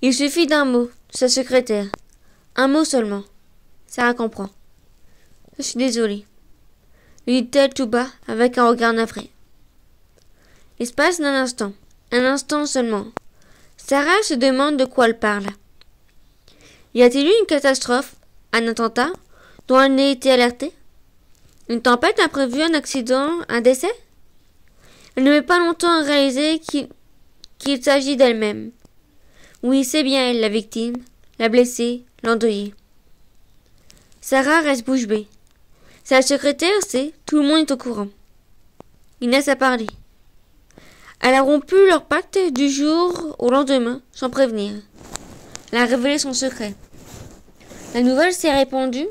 Il suffit d'un mot, sa secrétaire. Un mot seulement. Sarah comprend. Je suis désolée. Lui dit-elle tout bas, avec un regard navré. L'espace d'un instant, un instant seulement. Sarah se demande de quoi elle parle. Y a-t-il eu une catastrophe, un attentat, dont elle n'ait été alertée Une tempête imprévue, un accident, un décès? Elle ne met pas longtemps à réaliser qu'il s'agit d'elle-même. Oui, c'est bien elle, la victime, la blessée, l'endeuillée. Sarah reste bouche bée. Sa secrétaire sait, tout le monde est au courant. Inès a parlé. Elle a rompu leur pacte du jour au lendemain, sans prévenir. Elle a révélé son secret. La nouvelle s'est répandue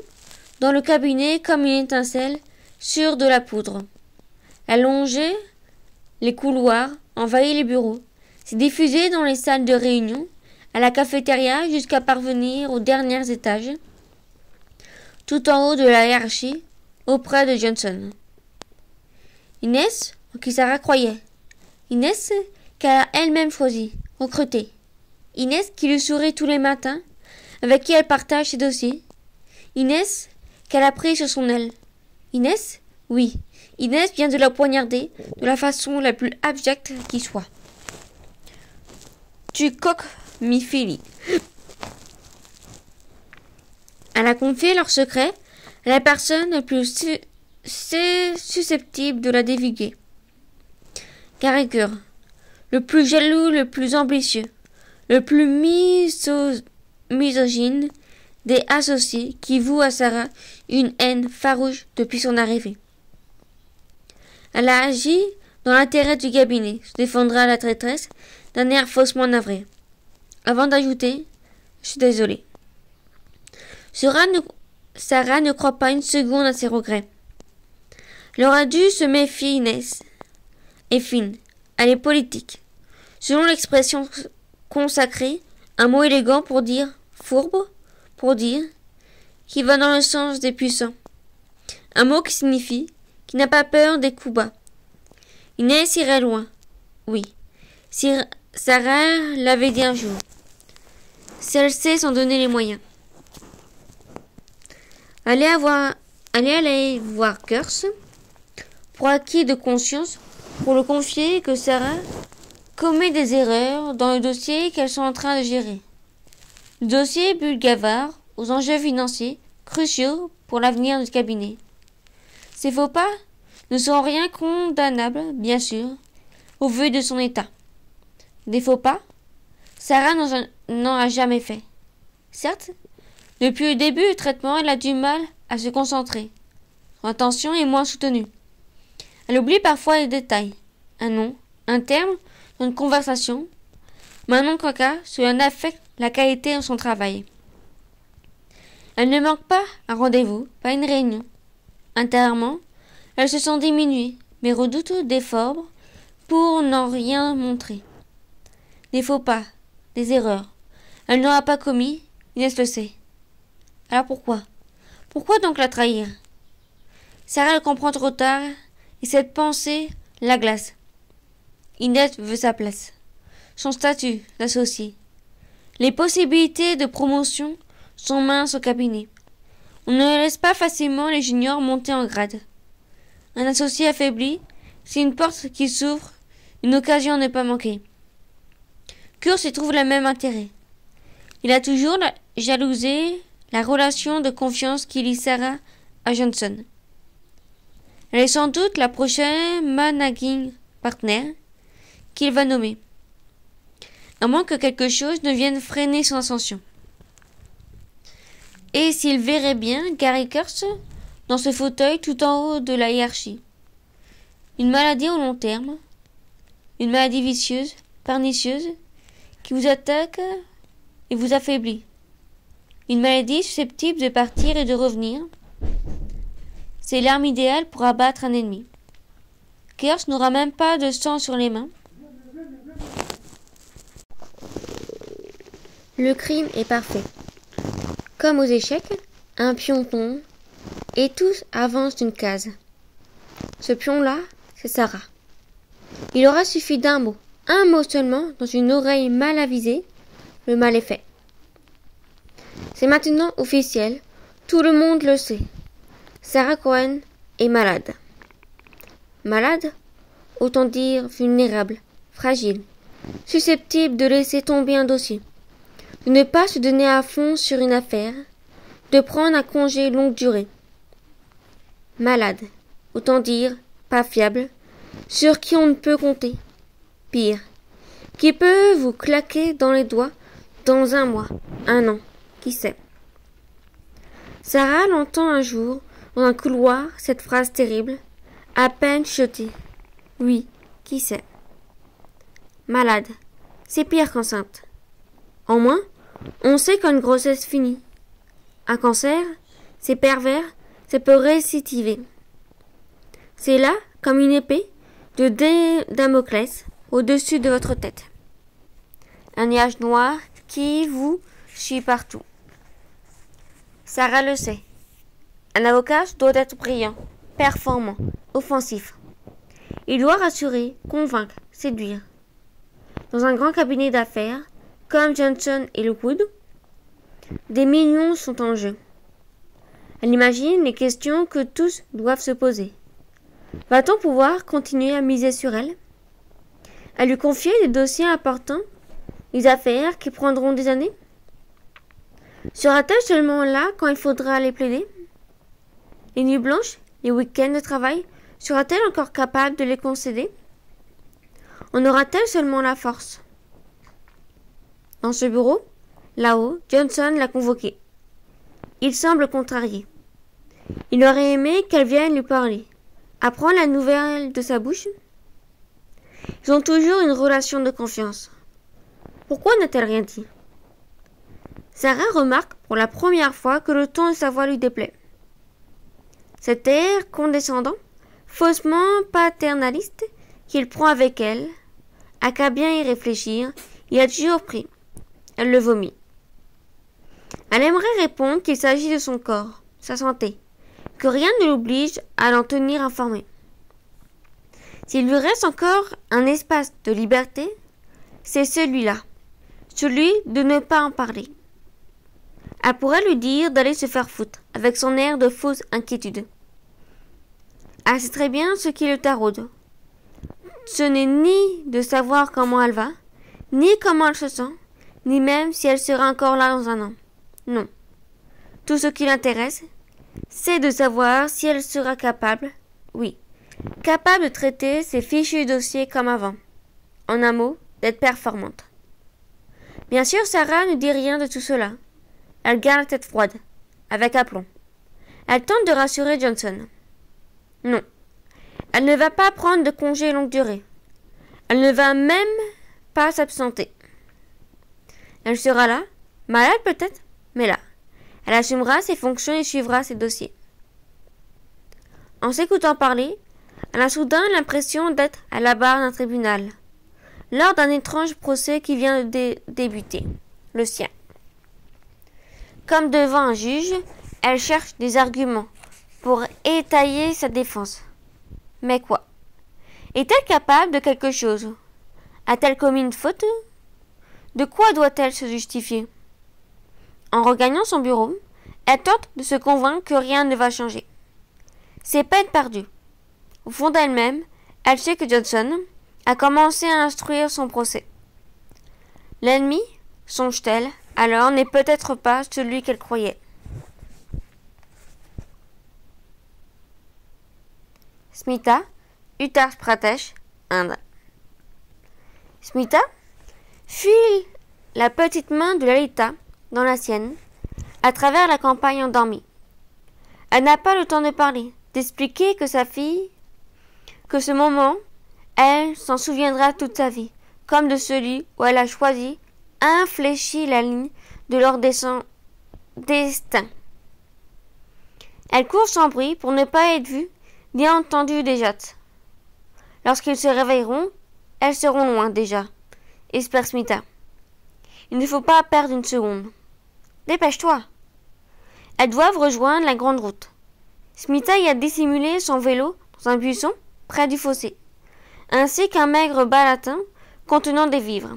dans le cabinet comme une étincelle sur de la poudre. Elle longeait les couloirs, envahit les bureaux, s'est diffusée dans les salles de réunion, à la cafétéria jusqu'à parvenir aux derniers étages, tout en haut de la hiérarchie, auprès de Johnson. Inès, en qui Sarah croyait. Inès, qu'elle a elle-même choisi, recrutée. Inès, qui lui sourit tous les matins, avec qui elle partage ses dossiers. Inès, qu'elle a pris sur son aile. Inès, oui, Inès vient de la poignarder de la façon la plus abjecte qui soit. Tu coques mi Elle a confié leur secret à la personne la plus susceptible de la divulguer. Carricure, le plus jaloux, le plus ambitieux, le plus misogyne des associés qui vouent à Sarah une haine farouche depuis son arrivée. Elle a agi dans l'intérêt du cabinet, se défendra la traîtresse d'un air faussement navré avant d'ajouter Je suis désolée. Sarah ne, Sarah ne croit pas une seconde à ses regrets. Elle aura dû se méfier Inès. Et fine, elle est politique. Selon l'expression consacrée, un mot élégant pour dire fourbe, pour dire qui va dans le sens des puissants. Un mot qui signifie qui n'a pas peur des coups bas. Inès irait loin. Oui. Sarah l'avait dit un jour. Celle-ci s'en donner les moyens. Allez, allez aller voir Kurse pour acquis de conscience pour le confier que Sarah commet des erreurs dans le dossier qu'elles sont en train de gérer. Le dossier Bulgavard aux enjeux financiers cruciaux pour l'avenir du cabinet. Ces faux pas ne sont rien condamnables, bien sûr, au vu de son état. Des faux pas Sarah n'en a jamais fait. Certes, depuis le début du traitement, elle a du mal à se concentrer. Son attention est moins soutenue. Elle oublie parfois les détails. Un nom, un terme une conversation. Maintenant cas, cela affecte la qualité de son travail. Elle ne manque pas un rendez-vous, pas une réunion. Intérieurement, elle se sent diminuée, mais redoute d'efforts pour n'en rien montrer. Des faux pas, des erreurs. Elle n'aura pas commis, Inès le sait. Alors pourquoi? Pourquoi donc la trahir? Sarah le comprend trop tard, et cette pensée la glace. Inès veut sa place, son statut d'associé. Les possibilités de promotion sont minces au cabinet. On ne laisse pas facilement les juniors monter en grade. Un associé affaibli, c'est une porte qui s'ouvre, une occasion n'est pas manquer. Kurz y trouve le même intérêt. Il a toujours jalousé la relation de confiance qu'il y Sarah à Johnson. Elle est sans doute la prochaine managing partner qu'il va nommer, à moins que quelque chose ne vienne freiner son ascension. Et s'il verrait bien Gary Kurtz dans ce fauteuil tout en haut de la hiérarchie. Une maladie au long terme, une maladie vicieuse, pernicieuse, qui vous attaque et vous affaiblit. Une maladie susceptible de partir et de revenir. C'est l'arme idéale pour abattre un ennemi. Kers n'aura même pas de sang sur les mains. Le crime est parfait. Comme aux échecs, un pion tombe et tous avancent d'une case. Ce pion-là, c'est Sarah. Il aura suffi d'un mot, un mot seulement, dans une oreille mal avisée, le mal est fait. C'est maintenant officiel, tout le monde le sait. Sarah Cohen est malade. Malade Autant dire vulnérable, fragile, susceptible de laisser tomber un dossier, de ne pas se donner à fond sur une affaire, de prendre un congé longue durée. Malade, autant dire pas fiable, sur qui on ne peut compter. Pire, qui peut vous claquer dans les doigts dans un mois, un an, qui sait. Sarah l'entend un jour, dans un couloir, cette phrase terrible, à peine chutée. Oui, qui sait. Malade, c'est pire qu'enceinte. En moins, on sait qu'une grossesse finit. Un cancer, c'est pervers, ça peut récidiver. C'est là, comme une épée, de Damoclès au-dessus de votre tête. Un nuage noir qui vous suit partout. Sarah le sait. Un avocat doit être brillant, performant, offensif. Il doit rassurer, convaincre, séduire. Dans un grand cabinet d'affaires, comme Johnson et Lockwood, des millions sont en jeu. Elle imagine les questions que tous doivent se poser. Va-t-on pouvoir continuer à miser sur elle? À lui confier des dossiers importants Des affaires qui prendront des années? Sera-t-elle seulement là quand il faudra les plaider? Les nuits blanches Les week-ends de travail Sera-t-elle encore capable de les concéder? En aura-t-elle seulement la force? Dans ce bureau, là-haut, Johnson l'a convoqué. Il semble contrarié. Il aurait aimé qu'elle vienne lui parler apprend la nouvelle de sa bouche Ils ont toujours une relation de confiance. Pourquoi n'a-t-elle rien dit? Sarah remarque pour la première fois que le ton de sa voix lui déplaît. Cet air condescendant, faussement paternaliste, qu'il prend avec elle, a qu'à bien y réfléchir, il a toujours pris. Elle le vomit. Elle aimerait répondre qu'il s'agit de son corps, sa santé, que rien ne l'oblige à l'en tenir informé. S'il lui reste encore un espace de liberté, c'est celui-là, celui de ne pas en parler. Elle pourrait lui dire d'aller se faire foutre, avec son air de fausse inquiétude. Elle sait très bien ce qui le taraude. Ce n'est ni de savoir comment elle va, ni comment elle se sent, ni même si elle sera encore là dans un an. Non. Tout ce qui l'intéresse, c'est de savoir si elle sera capable, oui, capable de traiter ses fichus dossiers comme avant. En un mot, d'être performante. Bien sûr, Sarah ne dit rien de tout cela. Elle garde la tête froide, avec aplomb. Elle tente de rassurer Johnson. Non, elle ne va pas prendre de congé longue durée. Elle ne va même pas s'absenter. Elle sera là, malade peut-être, mais là. Elle assumera ses fonctions et suivra ses dossiers. En s'écoutant parler, elle a soudain l'impression d'être à la barre d'un tribunal, lors d'un étrange procès qui vient de débuter, le sien. Comme devant un juge, elle cherche des arguments pour étayer sa défense. Mais quoi? Est-elle capable de quelque chose? A-t-elle commis une faute? De quoi doit-elle se justifier? En regagnant son bureau, elle tente de se convaincre que rien ne va changer. C'est peine perdue. Au fond d'elle-même, elle sait que Johnson a commencé à instruire son procès. L'ennemi, songe-t-elle, alors n'est peut-être pas celui qu'elle croyait. Smita, Uttar Pradesh, Inde. Smita fuit la petite main de Lalita dans la sienne, à travers la campagne endormie. Elle n'a pas le temps de parler, d'expliquer que sa fille, que ce moment, elle s'en souviendra toute sa vie, comme de celui où elle a choisi, infléchi la ligne de leur destin. Elle court sans bruit pour ne pas être vue ni entendue des jattes. Lorsqu'ils se réveilleront, elles seront loin déjà, espère Smita. Il ne faut pas perdre une seconde. Dépêche-toi. Elles doivent rejoindre la grande route. Smita y a dissimulé son vélo dans un buisson près du fossé, ainsi qu'un maigre balatin contenant des vivres.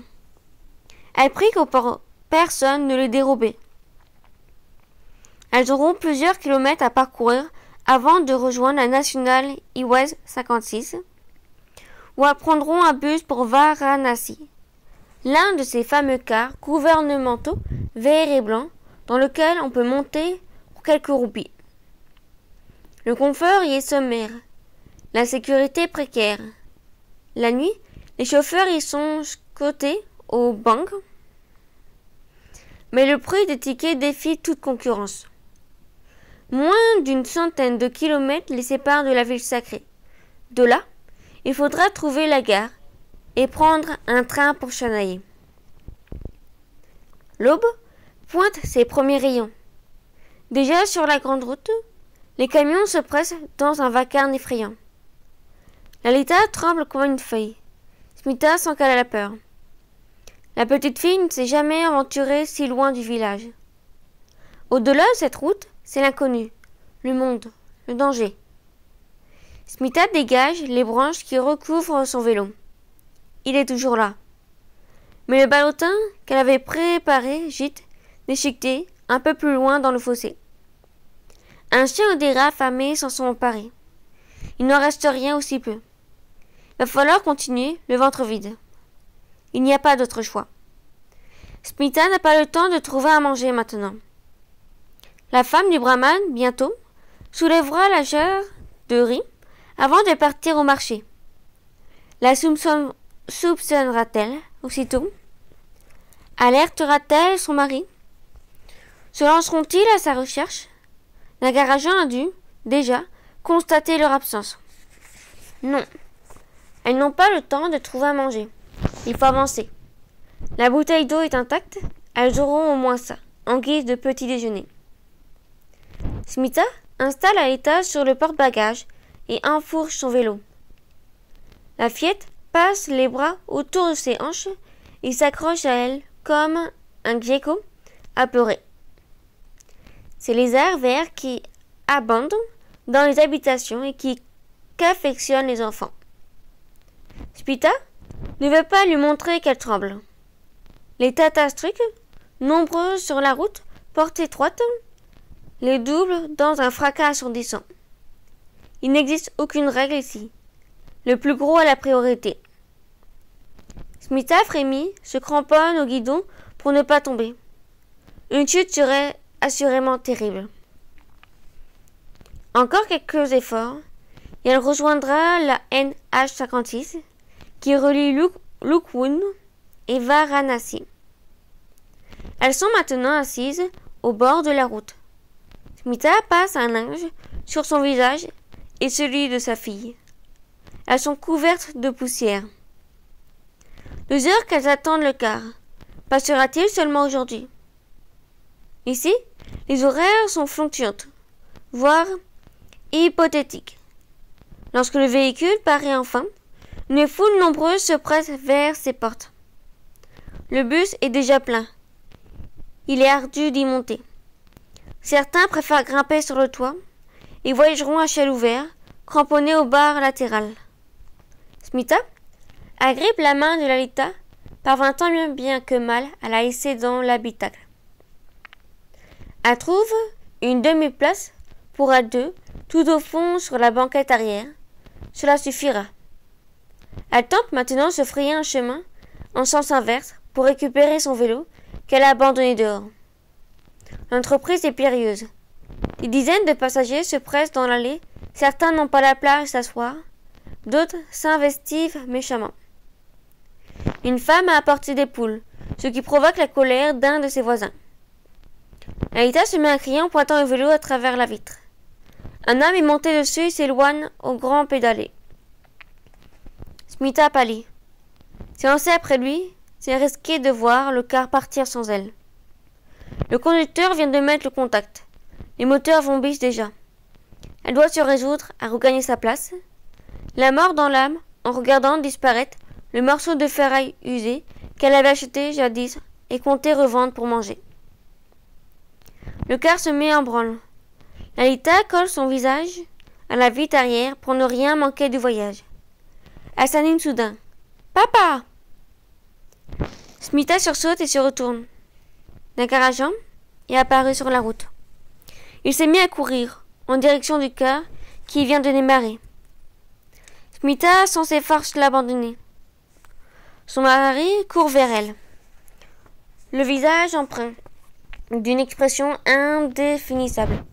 Elle prit que personne ne les dérobait. Elles auront plusieurs kilomètres à parcourir avant de rejoindre la nationale Iwes 56, ou elles prendront un bus pour Varanasi, l'un de ces fameux cars gouvernementaux verts et blancs dans lequel on peut monter pour quelques roupies. Le confort y est sommaire, la sécurité précaire. La nuit, les chauffeurs y sont cotés aux banques, mais le prix des tickets défie toute concurrence. Moins d'une centaine de kilomètres les séparent de la ville sacrée. De là, il faudra trouver la gare et prendre un train pour Chanaï. L'aube pointe ses premiers rayons. Déjà sur la grande route, les camions se pressent dans un vacarme effrayant. Lalita tremble comme une feuille. Smita qu'elle a la peur. La petite fille ne s'est jamais aventurée si loin du village. Au-delà de cette route, c'est l'inconnu, le monde, le danger. Smita dégage les branches qui recouvrent son vélo. Il est toujours là. Mais le ballotin qu'elle avait préparé gîte, déchiqueté, un peu plus loin dans le fossé. Un chien ou des rats affamés s'en sont emparés. Il n'en reste rien aussi peu. Il va falloir continuer, le ventre vide. Il n'y a pas d'autre choix. Smita n'a pas le temps de trouver à manger maintenant. La femme du brahman, bientôt, soulèvera la jarre de riz avant de partir au marché. La soupçonnera-t-elle aussitôt? Alertera-t-elle son mari? Se lanceront-ils à sa recherche? La garagin a dû, déjà, constater leur absence. Non. Elles n'ont pas le temps de trouver à manger. Il faut avancer. La bouteille d'eau est intacte, elles auront au moins ça, en guise de petit déjeuner. Smita installe à sur le porte-bagages et enfourche son vélo. La fillette passe les bras autour de ses hanches et s'accroche à elle comme un gecko apeuré. C'est les airs verts qui abondent dans les habitations et qui qu'affectionnent les enfants. Spita ne veut pas lui montrer qu'elle tremble. Les tatastrucs, nombreux sur la route, porte étroite, les doubles dans un fracas assourdissant. Il n'existe aucune règle ici. Le plus gros a la priorité. Smita frémit, se cramponne au guidon pour ne pas tomber. Une chute serait assurément terrible. Encore quelques efforts, et elle rejoindra la NH56 qui relie Lukwun et Varanasi. Elles sont maintenant assises au bord de la route. Mita passe un linge sur son visage et celui de sa fille. Elles sont couvertes de poussière. Deux heures qu'elles attendent le car. Passera-t-il seulement aujourd'hui? Ici, les horaires sont fluctuantes, voire hypothétiques. Lorsque le véhicule paraît enfin, une foule nombreuse se presse vers ses portes. Le bus est déjà plein. Il est ardu d'y monter. Certains préfèrent grimper sur le toit et voyageront à ciel ouvert, cramponnés au bar latéral. Smita? Agrippe la main de Lalita, parvint tant bien que mal à la hisser dans l'habitacle. Elle trouve une demi-place pour à deux, tout au fond sur la banquette arrière. Cela suffira. Elle tente maintenant de se frayer un chemin en sens inverse pour récupérer son vélo qu'elle a abandonné dehors. L'entreprise est périlleuse. Des dizaines de passagers se pressent dans l'allée, certains n'ont pas la place s'asseoir, d'autres s'investivent méchamment. Une femme a apporté des poules, ce qui provoque la colère d'un de ses voisins. Aïta se met à crier en pointant le vélo à travers la vitre. Un homme est monté dessus et s'éloigne au grand pédalé. Smita pâlit. On sait après lui, c'est risqué de voir le car partir sans elle. Le conducteur vient de mettre le contact. Les moteurs vombissent déjà. Elle doit se résoudre à regagner sa place. La mort dans l'âme en regardant disparaître le morceau de ferraille usé qu'elle avait acheté jadis et comptait revendre pour manger. Le car se met en branle. Lalita colle son visage à la vitre arrière pour ne rien manquer du voyage. Elle s'anime soudain. Papa Smita sursaute et se retourne. D'un est apparu sur la route. Il s'est mis à courir en direction du car qui vient de démarrer. Smita sans ses forces l'abandonner. Son mari court vers elle, le visage empreint d'une expression indéfinissable,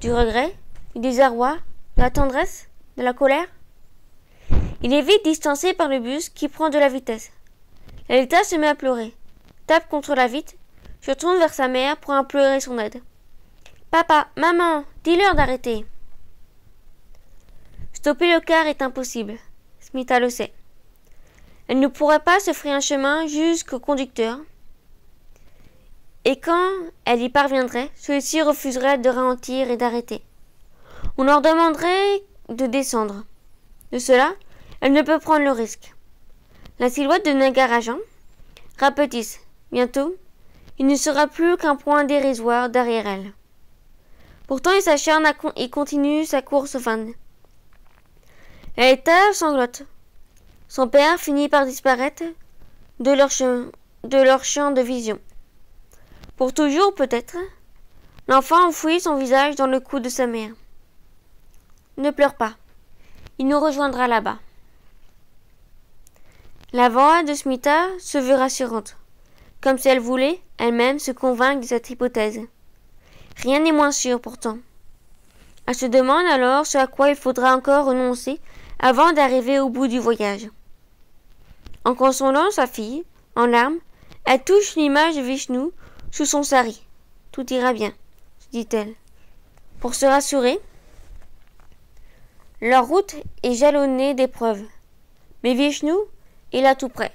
du regret, du désarroi, de la tendresse, de la colère. Il est vite distancé par le bus qui prend de la vitesse. Lalita se met à pleurer, tape contre la vitre, se tourne vers sa mère pour implorer son aide. Papa, maman, dis-leur d'arrêter. Stopper le car est impossible. Smita le sait. Elle ne pourrait pas se frayer un chemin jusqu'au conducteur. Et quand elle y parviendrait, celui-ci refuserait de ralentir et d'arrêter. On leur demanderait de descendre. De cela, elle ne peut prendre le risque. La silhouette de Nagarajan rapetisse. Bientôt, il ne sera plus qu'un point dérisoire derrière elle. Pourtant, il s'acharne et continue sa course vaine. Elle est sanglote. Son père finit par disparaître de leur, champ de vision. Pour toujours, peut-être, l'enfant enfouit son visage dans le cou de sa mère. Ne pleure pas. Il nous rejoindra là-bas. La voix de Smita se veut rassurante, comme si elle voulait elle-même se convaincre de cette hypothèse. Rien n'est moins sûr pourtant. Elle se demande alors ce à quoi il faudra encore renoncer avant d'arriver au bout du voyage. En consolant sa fille, en larmes, elle touche l'image de Vishnu sous son sari. Tout ira bien, dit-elle. Pour se rassurer, leur route est jalonnée d'épreuves, mais Vishnu est là tout près.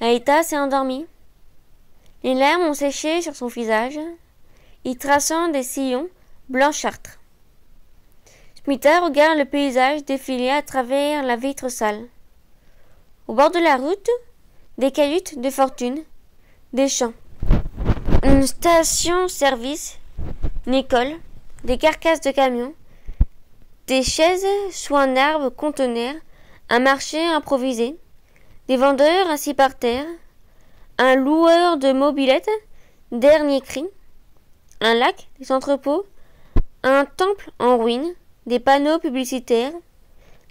Laïta s'est endormie. Les larmes ont séché sur son visage, y traçant des sillons blanchâtres. Smita regarde le paysage défiler à travers la vitre sale. Au bord de la route, des cahutes de fortune, des champs, une station-service, une école, des carcasses de camions, des chaises sous un arbre conteneur, un marché improvisé, des vendeurs assis par terre, un loueur de mobilettes, dernier cri, un lac, des entrepôts, un temple en ruine, des panneaux publicitaires,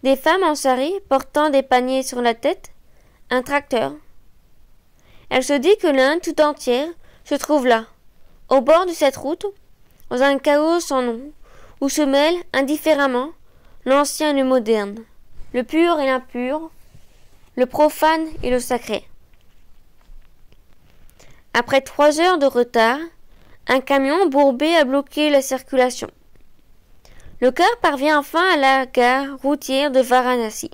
des femmes en sari portant des paniers sur la tête, un tracteur. Elle se dit que l'Inde tout entière se trouve là, au bord de cette route, dans un chaos sans nom, où se mêlent indifféremment l'ancien et le moderne, le pur et l'impur, le profane et le sacré. Après trois heures de retard, un camion bourbé a bloqué la circulation. Le car parvient enfin à la gare routière de Varanasi.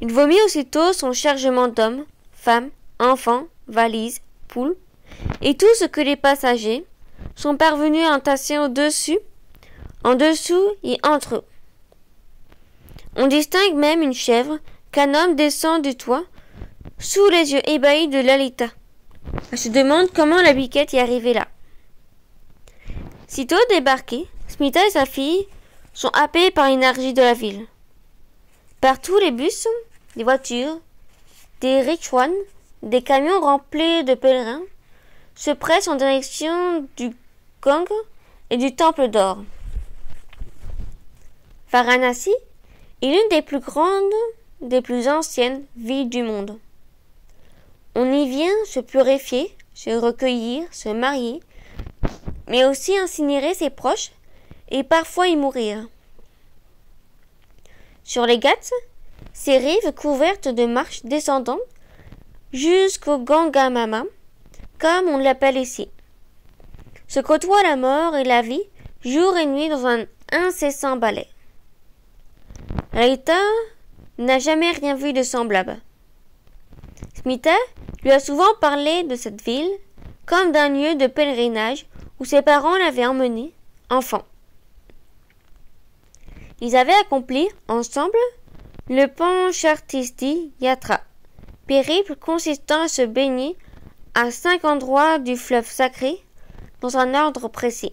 Il vomit aussitôt son chargement d'hommes, femmes, enfants, valises, poules, et tout ce que les passagers sont parvenus à entasser au-dessus, en dessous et entre eux. On distingue même une chèvre qu'un homme descend du toit, sous les yeux ébahis de Lalita. Elle se demande comment la biquette y est là. Sitôt débarquée, Smita et sa fille sont happés par l'énergie de la ville. Partout les bus, des voitures, des rickshaws, des camions remplis de pèlerins se pressent en direction du Gang et du Temple d'Or. Varanasi est l'une des plus grandes, des plus anciennes villes du monde. On y vient se purifier, se recueillir, se marier, mais aussi incinérer ses proches et parfois y mourir. Sur les Ghats, ces rives couvertes de marches descendantes jusqu'au Gangamama, comme on l'appelle ici, se côtoient la mort et la vie jour et nuit dans un incessant balai. Rita n'a jamais rien vu de semblable. Smita lui a souvent parlé de cette ville comme d'un lieu de pèlerinage où ses parents l'avaient emmené, enfant. Ils avaient accompli, ensemble, le Panchartisti Yatra, périple consistant à se baigner à cinq endroits du fleuve sacré dans un ordre précis.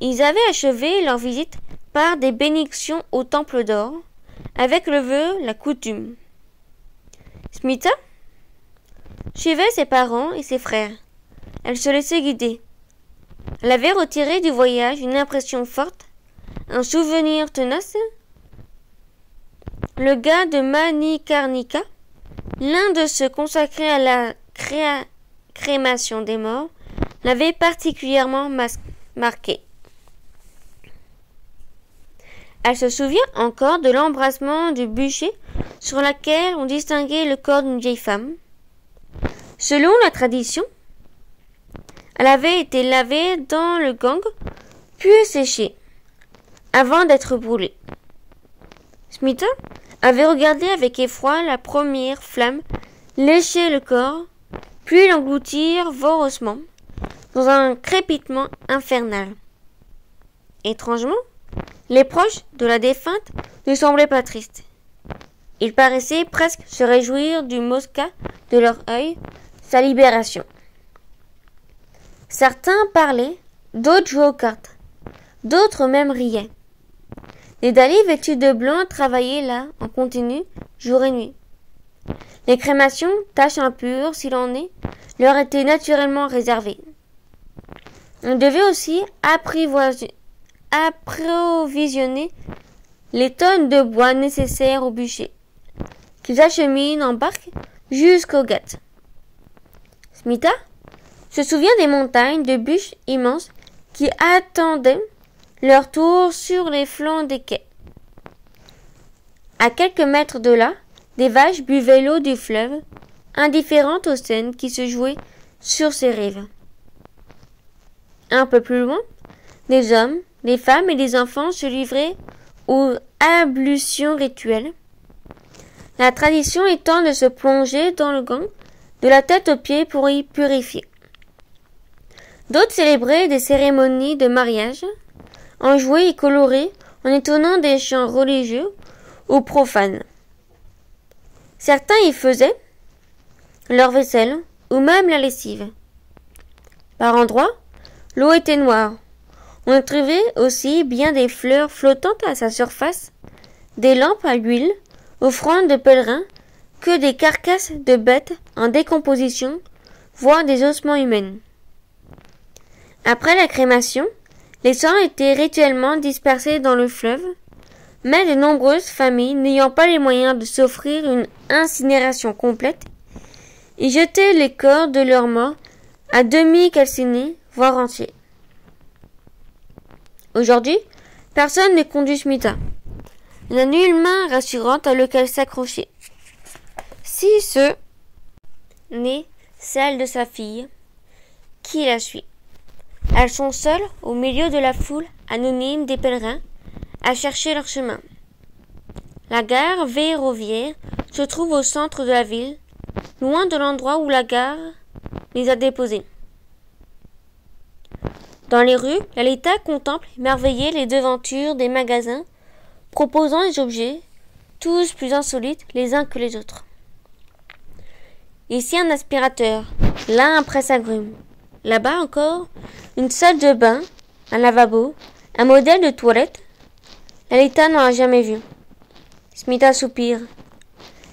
Ils avaient achevé leur visite par des bénédictions au temple d'or, avec le vœu, la coutume. Smita suivait ses parents et ses frères. Elle se laissait guider. Elle avait retiré du voyage une impression forte, un souvenir tenace. Le gars de Manikarnika, l'un de ceux consacrés à la crémation des morts, l'avait particulièrement marqué. Elle se souvient encore de l'embrassement du bûcher sur lequel on distinguait le corps d'une vieille femme. Selon la tradition, elle avait été lavée dans le gang, puis séchée, avant d'être brûlée. Smith avait regardé avec effroi la première flamme lécher le corps, puis l'engloutir vorosement, dans un crépitement infernal. Étrangement, les proches de la défunte ne semblaient pas tristes. Ils paraissaient presque se réjouir du mosca de leur œil, sa libération. Certains parlaient, d'autres jouaient aux cartes, d'autres même riaient. Les dalis vêtus de blanc travaillaient là, en continu, jour et nuit. Les crémations, tâches impures s'il en est, leur étaient naturellement réservées. On devait aussi approvisionner les tonnes de bois nécessaires au bûcher, qu'ils acheminent en barque jusqu'aux gâtes. Smita se souvient des montagnes de bûches immenses qui attendaient leur tour sur les flancs des quais. À quelques mètres de là, des vaches buvaient l'eau du fleuve, indifférentes aux scènes qui se jouaient sur ses rives. Un peu plus loin, des hommes, des femmes et des enfants se livraient aux ablutions rituelles. La tradition étant de se plonger dans le gang de la tête aux pieds pour y purifier. D'autres célébraient des cérémonies de mariage, enjouées et colorées en étonnant des chants religieux ou profanes. Certains y faisaient leur vaisselle ou même la lessive. Par endroits, L'eau était noire. On trouvait aussi bien des fleurs flottantes à sa surface, des lampes à l'huile, offrandes de pèlerins, que des carcasses de bêtes en décomposition, voire des ossements humains. Après la crémation, les sangs étaient rituellement dispersés dans le fleuve, mais de nombreuses familles n'ayant pas les moyens de s'offrir une incinération complète, y jetaient les corps de leurs morts à demi calcinés voire entier. Aujourd'hui, personne ne conduit Smita. Il n'a nulle main rassurante à laquelle s'accrocher. Si ce n'est celle de sa fille, qui la suit. Elles sont seules au milieu de la foule anonyme des pèlerins à chercher leur chemin. La gare ferroviaire se trouve au centre de la ville, loin de l'endroit où la gare les a déposées. Dans les rues, Lalita contemple émerveillée les devantures des magasins proposant des objets, tous plus insolites les uns que les autres. Ici un aspirateur, là un presse-agrumes, là-bas encore une salle de bain, un lavabo, un modèle de toilette. Lalita n'en a jamais vu. Smita soupire.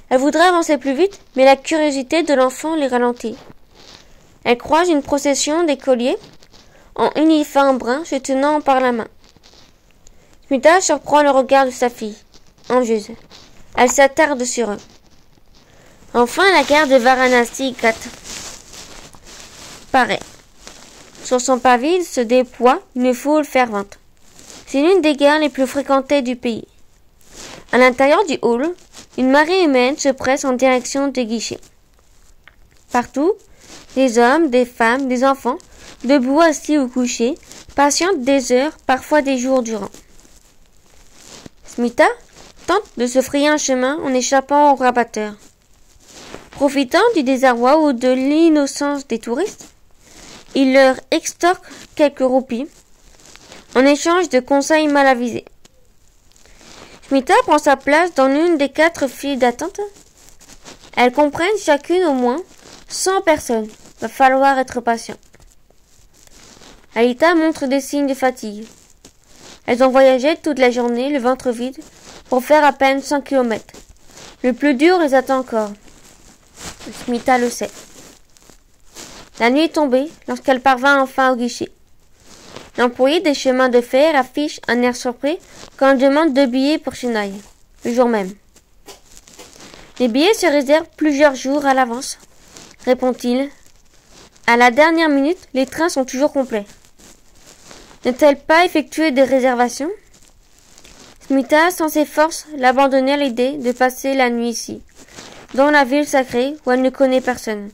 Elle voudrait avancer plus vite, mais la curiosité de l'enfant les ralentit. Elle croise une procession d'écoliers en uniforme brun, se tenant par la main. Smita surprend le regard de sa fille, envieuse. Elle s'attarde sur eux. Enfin, la gare de Varanasi gâte. Paraît. Sur son pavé se déploie une foule fervente. C'est l'une des gares les plus fréquentées du pays. À l'intérieur du hall, une marée humaine se presse en direction des guichets. Partout, des hommes, des femmes, des enfants debout, assis ou couché, patiente des heures, parfois des jours durant. Smita tente de se frayer un chemin en échappant aux rabatteurs. Profitant du désarroi ou de l'innocence des touristes, il leur extorque quelques roupies en échange de conseils mal avisés. Smita prend sa place dans l'une des quatre files d'attente. Elles comprennent chacune au moins cent personnes. Va falloir être patient. Aïta montre des signes de fatigue. Elles ont voyagé toute la journée, le ventre vide, pour faire à peine 100 kilomètres. Le plus dur les attend encore. Smita le sait. La nuit est tombée lorsqu'elle parvint enfin au guichet. L'employé des chemins de fer affiche un air surpris quand on demande deux billets pour Chennai, le jour même. Les billets se réservent plusieurs jours à l'avance, répond-il. À la dernière minute, les trains sont toujours complets. N'a-t-elle pas effectué des réservations? Smita, sans ses forces, l'abandonnait à l'idée de passer la nuit ici, dans la ville sacrée où elle ne connaît personne.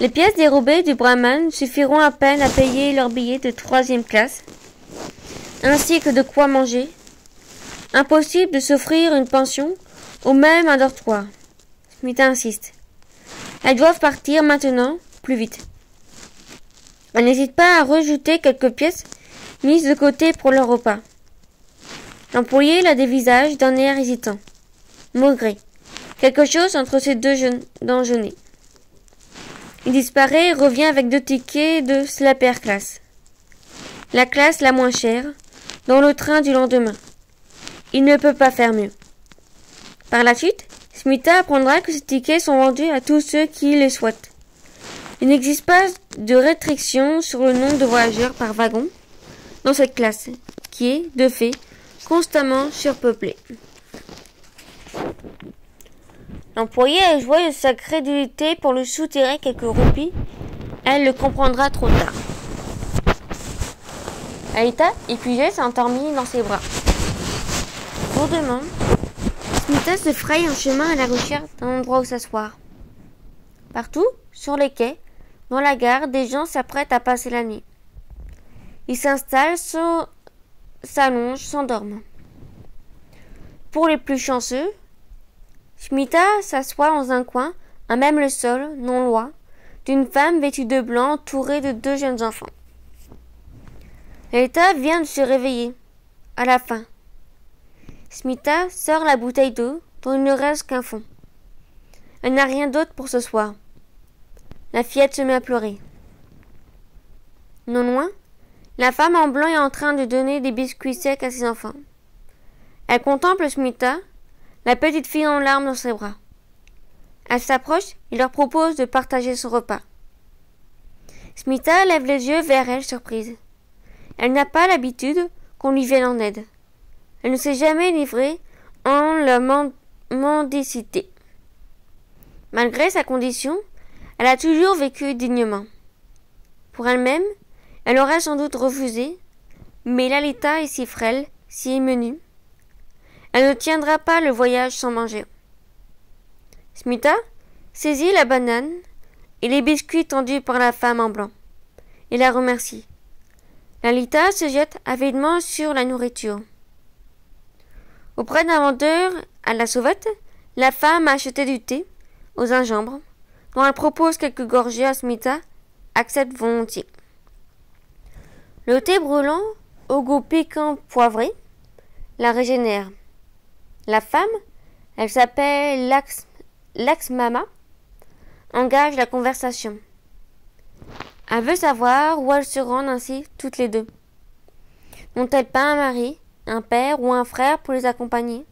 Les pièces dérobées du Brahman suffiront à peine à payer leur billet de troisième classe, ainsi que de quoi manger. Impossible de s'offrir une pension ou même un dortoir. Smith insiste. Elles doivent partir maintenant, plus vite. Elle n'hésite pas à rajouter quelques pièces mises de côté pour leur repas. L'employé la dévisage d'un air hésitant. Maugré. Quelque chose entre ces deux jeunes. Il disparaît et revient avec deux tickets de Slapper Class. La classe la moins chère, dans le train du lendemain. Il ne peut pas faire mieux. Par la suite, Smita apprendra que ces tickets sont vendus à tous ceux qui les souhaitent. Il n'existe pas de restriction sur le nombre de voyageurs par wagon dans cette classe, qui est, de fait, constamment surpeuplée. L'employé a joué de sa crédulité pour lui soutirer quelques roupies. Elle le comprendra trop tard. Aïta, épuisée, s'endormit dans ses bras. Lourdement, Smita se fraye un chemin à la recherche d'un endroit où s'asseoir. Partout, sur les quais, dans la gare, des gens s'apprêtent à passer la nuit. Ils s'installent, s'allongent, s'endorment. Pour les plus chanceux, Schmita s'assoit dans un coin, à même le sol, non loin, d'une femme vêtue de blanc entourée de deux jeunes enfants. L'État vient de se réveiller, à la fin. Smita sort la bouteille d'eau dont il ne reste qu'un fond. Elle n'a rien d'autre pour ce soir. La fillette se met à pleurer. Non loin, la femme en blanc est en train de donner des biscuits secs à ses enfants. Elle contemple Smita la petite fille en larmes dans ses bras. Elle s'approche et leur propose de partager son repas. Smita lève les yeux vers elle surprise. Elle n'a pas l'habitude qu'on lui vienne en aide. Elle ne s'est jamais livrée en la mendicité. Malgré sa condition, elle a toujours vécu dignement. Pour elle-même, elle aurait sans doute refusé, mais Lalita est si frêle, si menue, elle ne tiendra pas le voyage sans manger. Smita saisit la banane et les biscuits tendus par la femme en blanc et la remercie. Lalita se jette avidement sur la nourriture. Auprès d'un vendeur à la sauvette, la femme a acheté du thé aux gingembre, dont elle propose quelques gorgées à Smita, accepte volontiers. Le thé brûlant, au goût piquant poivré, la régénère. La femme, elle s'appelle Lax, Mama, engage la conversation. Elle veut savoir où elles se rendent ainsi toutes les deux. N'ont-elles pas un mari, un père ou un frère pour les accompagner?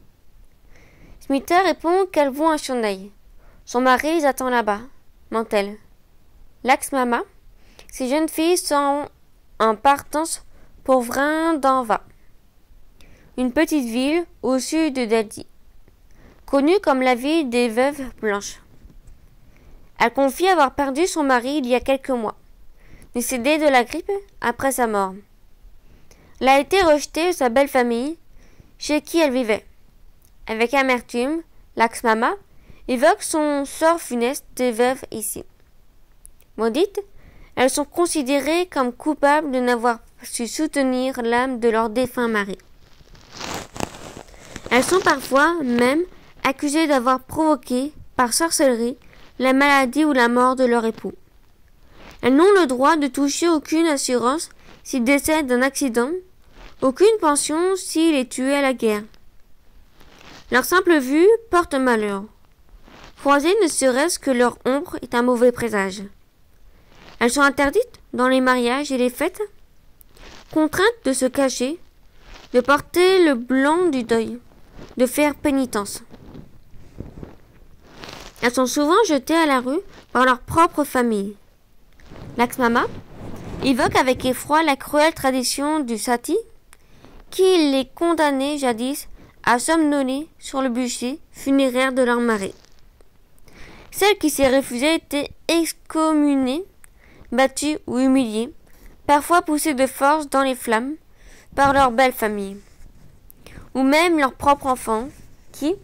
Smitha répond qu'elles vont à Chennai. Son mari les attend là-bas, ment-elle. Lax Mama, ces jeunes filles sont en partance pour Vrindanva une petite ville au sud de Delhi, connue comme la ville des veuves blanches. Elle confie avoir perdu son mari il y a quelques mois, décédé de la grippe après sa mort. Elle a été rejetée de sa belle famille, chez qui elle vivait. Avec amertume, Laxmama évoque son sort funeste des veuves ici. Maudites, elles sont considérées comme coupables de n'avoir su soutenir l'âme de leur défunt mari. Elles sont parfois même accusées d'avoir provoqué, par sorcellerie, la maladie ou la mort de leur époux. Elles n'ont le droit de toucher aucune assurance s'ils décèdent d'un accident, aucune pension s'il est tué à la guerre. Leur simple vue porte malheur. Croiser ne serait-ce que leur ombre est un mauvais présage. Elles sont interdites dans les mariages et les fêtes, contraintes de se cacher, de porter le blanc du deuil, de faire pénitence. Elles sont souvent jetées à la rue par leur propre famille. L'ax-mama évoque avec effroi la cruelle tradition du sati qui les condamnait jadis à somnoler sur le bûcher funéraire de leur mari. Celle qui s'est refusée était excommuniée, battue ou humiliée, parfois poussée de force dans les flammes par leur belle famille, ou même leurs propres enfants, qui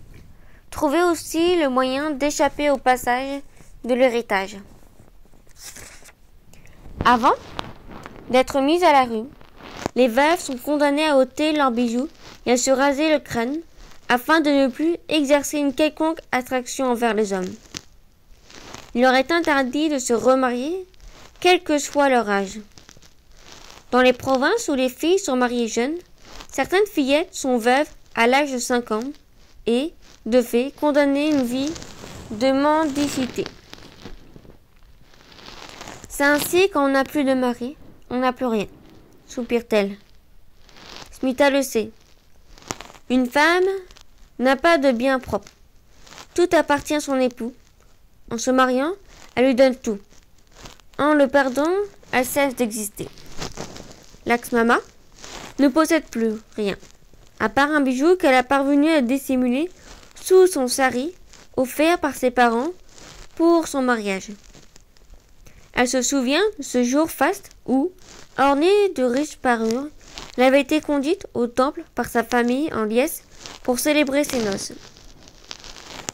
trouvaient aussi le moyen d'échapper au passage de l'héritage. Avant d'être mises à la rue, les veuves sont condamnées à ôter leurs bijoux et à se raser le crâne afin de ne plus exercer une quelconque attraction envers les hommes. Il leur est interdit de se remarier, quel que soit leur âge. Dans les provinces où les filles sont mariées jeunes, certaines fillettes sont veuves à l'âge de 5 ans et, de fait, condamnées à une vie de mendicité. C'est ainsi qu'on n'a plus de mari, on n'a plus rien, soupire-t-elle. Smita le sait. Une femme n'a pas de bien propre. Tout appartient à son époux. En se mariant, elle lui donne tout. En le perdant, elle cesse d'exister. L'ax-mama ne possède plus rien, à part un bijou qu'elle a parvenu à dissimuler sous son sari offert par ses parents pour son mariage. Elle se souvient de ce jour faste où, ornée de riches parures, elle avait été conduite au temple par sa famille en liesse pour célébrer ses noces.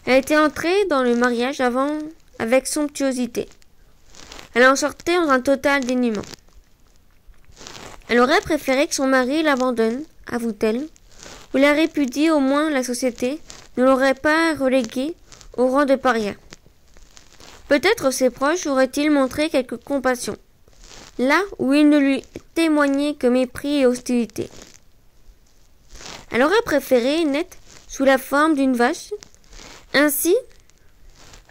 Elle était entrée dans le mariage avant avec somptuosité. Elle en sortait dans un total dénuement. Elle aurait préféré que son mari l'abandonne, avoue-t-elle, ou la répudie au moins la société ne l'aurait pas reléguée au rang de paria. Peut-être ses proches auraient-ils montré quelque compassion, là où ils ne lui témoignaient que mépris et hostilité. Elle aurait préféré naître sous la forme d'une vache. Ainsi,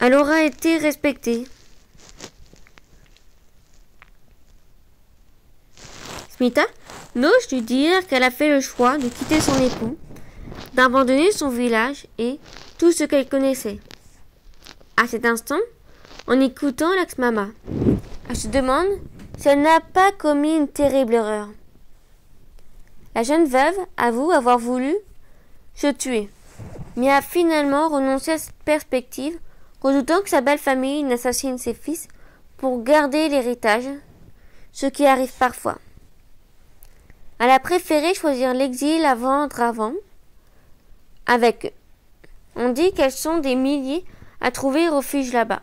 elle aura été respectée. Smita n'ose lui dire qu'elle a fait le choix de quitter son époux, d'abandonner son village et tout ce qu'elle connaissait. À cet instant, en écoutant l'ex-mama. Elle se demande si elle n'a pas commis une terrible erreur. La jeune veuve avoue avoir voulu se tuer, mais a finalement renoncé à cette perspective, redoutant que sa belle famille n'assassine ses fils pour garder l'héritage, ce qui arrive parfois. Elle a préféré choisir l'exil avant Dravan avec eux. On dit qu'elles sont des milliers à trouver refuge là-bas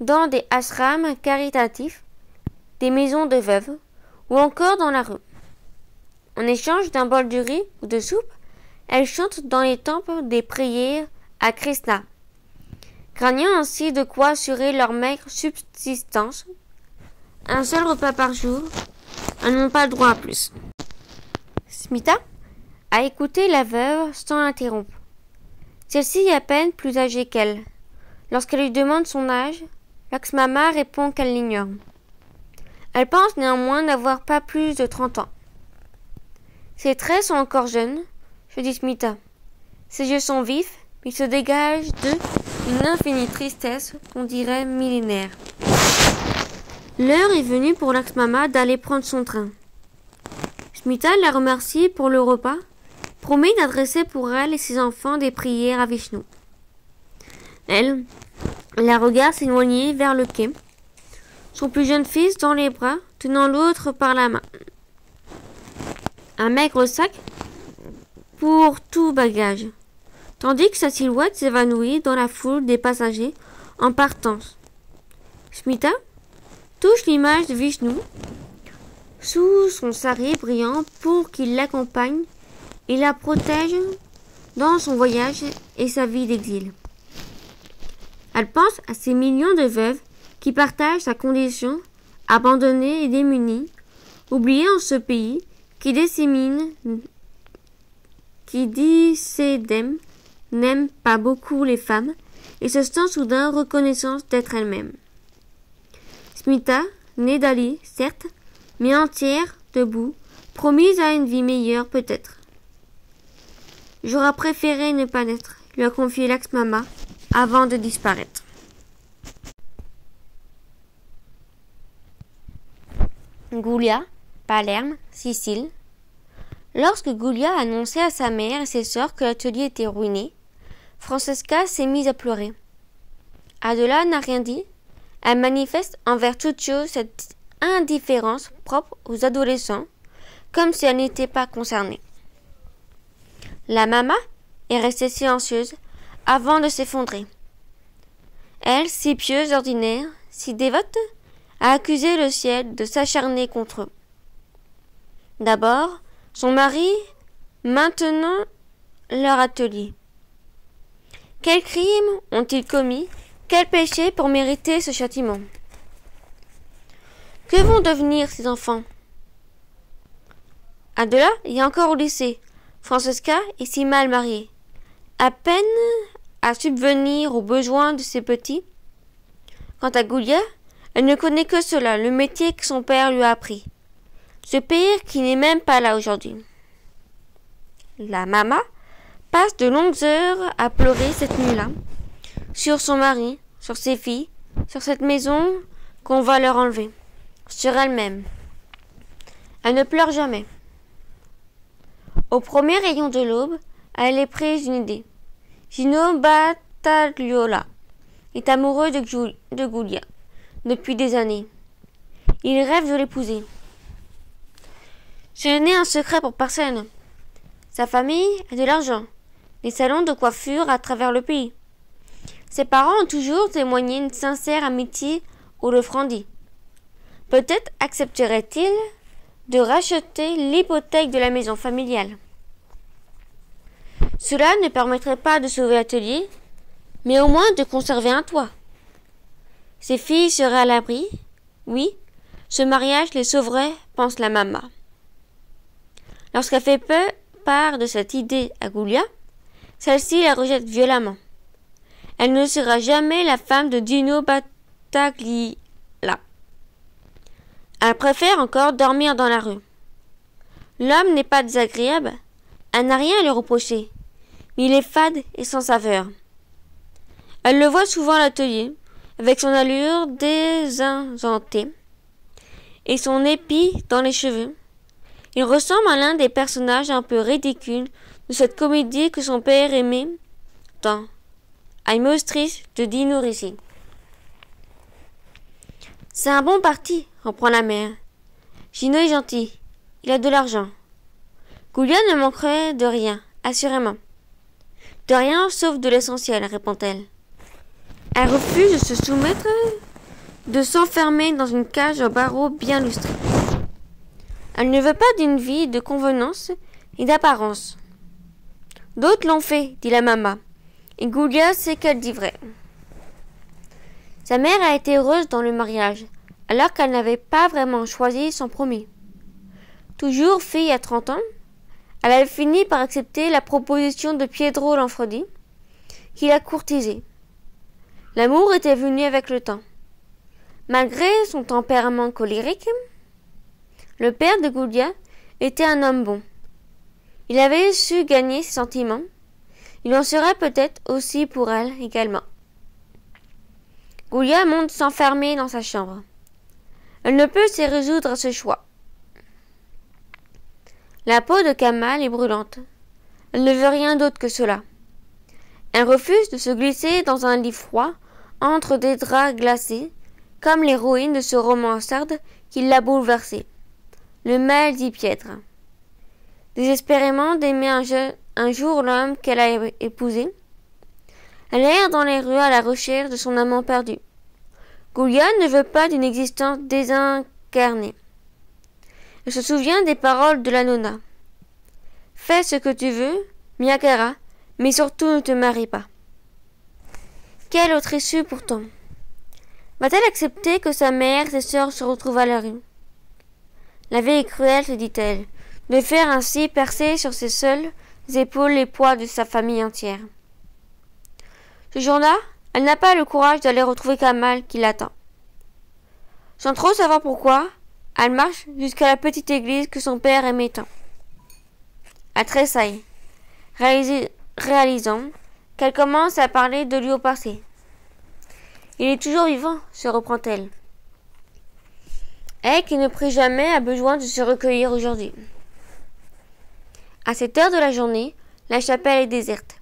dans des ashrams caritatifs, des maisons de veuves, ou encore dans la rue. En échange d'un bol de riz ou de soupe, elles chantent dans les temples des prières à Krishna, craignant ainsi de quoi assurer leur maigre subsistance. Un seul repas par jour, elles n'ont pas le droit à plus. Smita a écouté la veuve sans l'interrompre. Celle-ci est à peine plus âgée qu'elle. Lorsqu'elle lui demande son âge, L'ax-mama répond qu'elle l'ignore. Elle pense néanmoins n'avoir pas plus de trente ans. Ses traits sont encore jeunes, je dis Smita. Ses yeux sont vifs, mais se dégage d'eux une infinie tristesse qu'on dirait millénaire. L'heure est venue pour l'ax-mama d'aller prendre son train. Smita la remercie pour le repas, promet d'adresser pour elle et ses enfants des prières à Vishnu. Elle, la regarde s'éloigner vers le quai, son plus jeune fils dans les bras, tenant l'autre par la main. Un maigre sac pour tout bagage, tandis que sa silhouette s'évanouit dans la foule des passagers en partance. Touche l'image de Vishnu sous son sari brillant pour qu'il l'accompagne et la protège dans son voyage et sa vie d'exil. Elle pense à ces millions de veuves qui partagent sa condition, abandonnées et démunies, oubliées en ce pays qui dissémine, qui dissédème, n'aime pas beaucoup les femmes et se sent soudain reconnaissance d'être elle-même. Smita née d'Ali, certes, mais entière, debout, promise à une vie meilleure peut-être. J'aurais préféré ne pas naître, lui a confié l'ex-mama avant de disparaître. Goulia, Palerme, Sicile. Lorsque Goulia a annoncé à sa mère et ses sœurs que l'atelier était ruiné, Francesca s'est mise à pleurer. Adola n'a rien dit. Elle manifeste envers toute chose cette indifférence propre aux adolescents, comme si elle n'était pas concernée. La maman est restée silencieuse avant de s'effondrer. Elle, si pieuse d'ordinaire, si dévote, a accusé le ciel de s'acharner contre eux. D'abord, son mari, maintenant leur atelier. Quels crimes ont-ils commis Quel péché pour mériter ce châtiment? Que vont devenir ces enfants? Adela est encore au lycée. Francesca est si mal mariée. À peine à subvenir aux besoins de ses petits. Quant à Goulia, elle ne connaît que cela, le métier que son père lui a appris. Ce père qui n'est même pas là aujourd'hui. La maman passe de longues heures à pleurer cette nuit-là, sur son mari, sur ses filles, sur cette maison qu'on va leur enlever, sur elle-même. Elle ne pleure jamais. Au premier rayon de l'aube, elle est prise d'une idée. Gino Battagliola est amoureux de, de Goulia depuis des années. Il rêve de l'épouser. Ce n'est un secret pour personne. Sa famille a de l'argent, des salons de coiffure à travers le pays. Ses parents ont toujours témoigné une sincère amitié au Lefrandi. Peut-être accepterait-il de racheter l'hypothèque de la maison familiale. Cela ne permettrait pas de sauver l'atelier, mais au moins de conserver un toit. Ses filles seraient à l'abri. Oui, ce mariage les sauverait, pense la maman. Lorsqu'elle fait peu part de cette idée à Goulia, celle-ci la rejette violemment. Elle ne sera jamais la femme de Dino Battaglia. Elle préfère encore dormir dans la rue. L'homme n'est pas désagréable. Elle n'a rien à lui reprocher. Mais il est fade et sans saveur. Elle le voit souvent à l'atelier, avec son allure désintentée et son épi dans les cheveux. Il ressemble à l'un des personnages un peu ridicules de cette comédie que son père aimait tant. I'm de Dino. C'est un bon parti, reprend la mère. Gino est gentil. Il a de l'argent. Goulia ne manquerait de rien, assurément. De rien sauf de l'essentiel, répond-elle. Elle refuse de se soumettre, de s'enfermer dans une cage au barreau bien lustré. Elle ne veut pas d'une vie de convenance et d'apparence. D'autres l'ont fait, dit la maman. Et Goulia sait qu'elle dit vrai. Sa mère a été heureuse dans le mariage, alors qu'elle n'avait pas vraiment choisi son premier. Toujours fille à trente ans, elle avait fini par accepter la proposition de Pietro Lanfredi, qui l'a courtisée. L'amour était venu avec le temps. Malgré son tempérament colérique, le père de Goulia était un homme bon. Il avait su gagner ses sentiments. Il en serait peut-être aussi pour elle également. Goulia monte s'enfermer dans sa chambre. Elle ne peut s'y résoudre à ce choix. La peau de Kamal est brûlante. Elle ne veut rien d'autre que cela. Elle refuse de se glisser dans un lit froid entre des draps glacés, comme l'héroïne de ce roman sarde qui l'a bouleversée. Le mal dit Piètre. Désespérément d'aimer un, un jour l'homme qu'elle a épousé, elle erre dans les rues à la recherche de son amant perdu. Goulia ne veut pas d'une existence désincarnée. Elle se souvient des paroles de la nonna. Fais ce que tu veux, Miyakara, mais surtout ne te marie pas. Quelle autre issue pourtant? Va-t-elle accepter que sa mère et ses sœurs se retrouvent à la rue? La vie est cruelle, se dit-elle, de faire ainsi percer sur ses seules épaules les poids de sa famille entière. Ce jour-là, elle n'a pas le courage d'aller retrouver Kamal qui l'attend. Sans trop savoir pourquoi, elle marche jusqu'à la petite église que son père aimait tant. Elle tressaille, réalisant qu'elle commence à parler de lui au passé. Il est toujours vivant, se reprend-elle. Elle, qui ne prie jamais, a besoin de se recueillir aujourd'hui. À cette heure de la journée, la chapelle est déserte.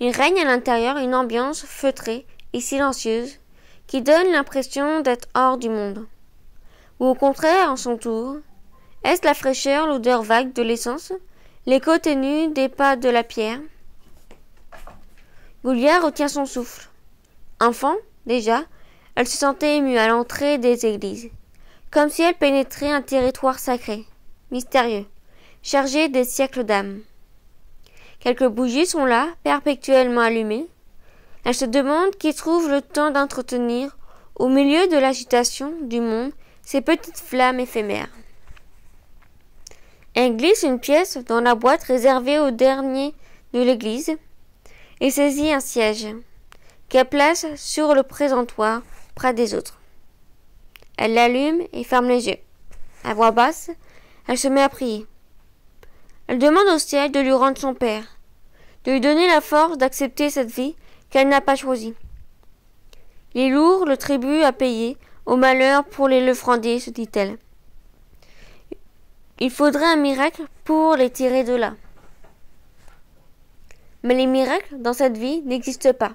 Il règne à l'intérieur une ambiance feutrée et silencieuse qui donne l'impression d'être hors du monde. Ou au contraire, en son tour, est-ce la fraîcheur, l'odeur vague de l'essence, l'écho ténu des pas de la pierre? Goulia retient son souffle. Enfant, déjà, elle se sentait émue à l'entrée des églises, comme si elle pénétrait un territoire sacré, mystérieux, chargé des siècles d'âme. Quelques bougies sont là, perpétuellement allumées. Elle se demande qui trouve le temps d'entretenir, au milieu de l'agitation du monde, ces petites flammes éphémères. Elle glisse une pièce dans la boîte réservée au dernier de l'église et saisit un siège qu'elle place sur le présentoir près des autres. Elle l'allume et ferme les yeux. À voix basse, elle se met à prier. Elle demande au ciel de lui rendre son père, de lui donner la force d'accepter cette vie qu'elle n'a pas choisie. Il est lourd le tribut à payer au malheur pour les lefrandiers, se dit-elle. Il faudrait un miracle pour les tirer de là. Mais les miracles dans cette vie n'existent pas.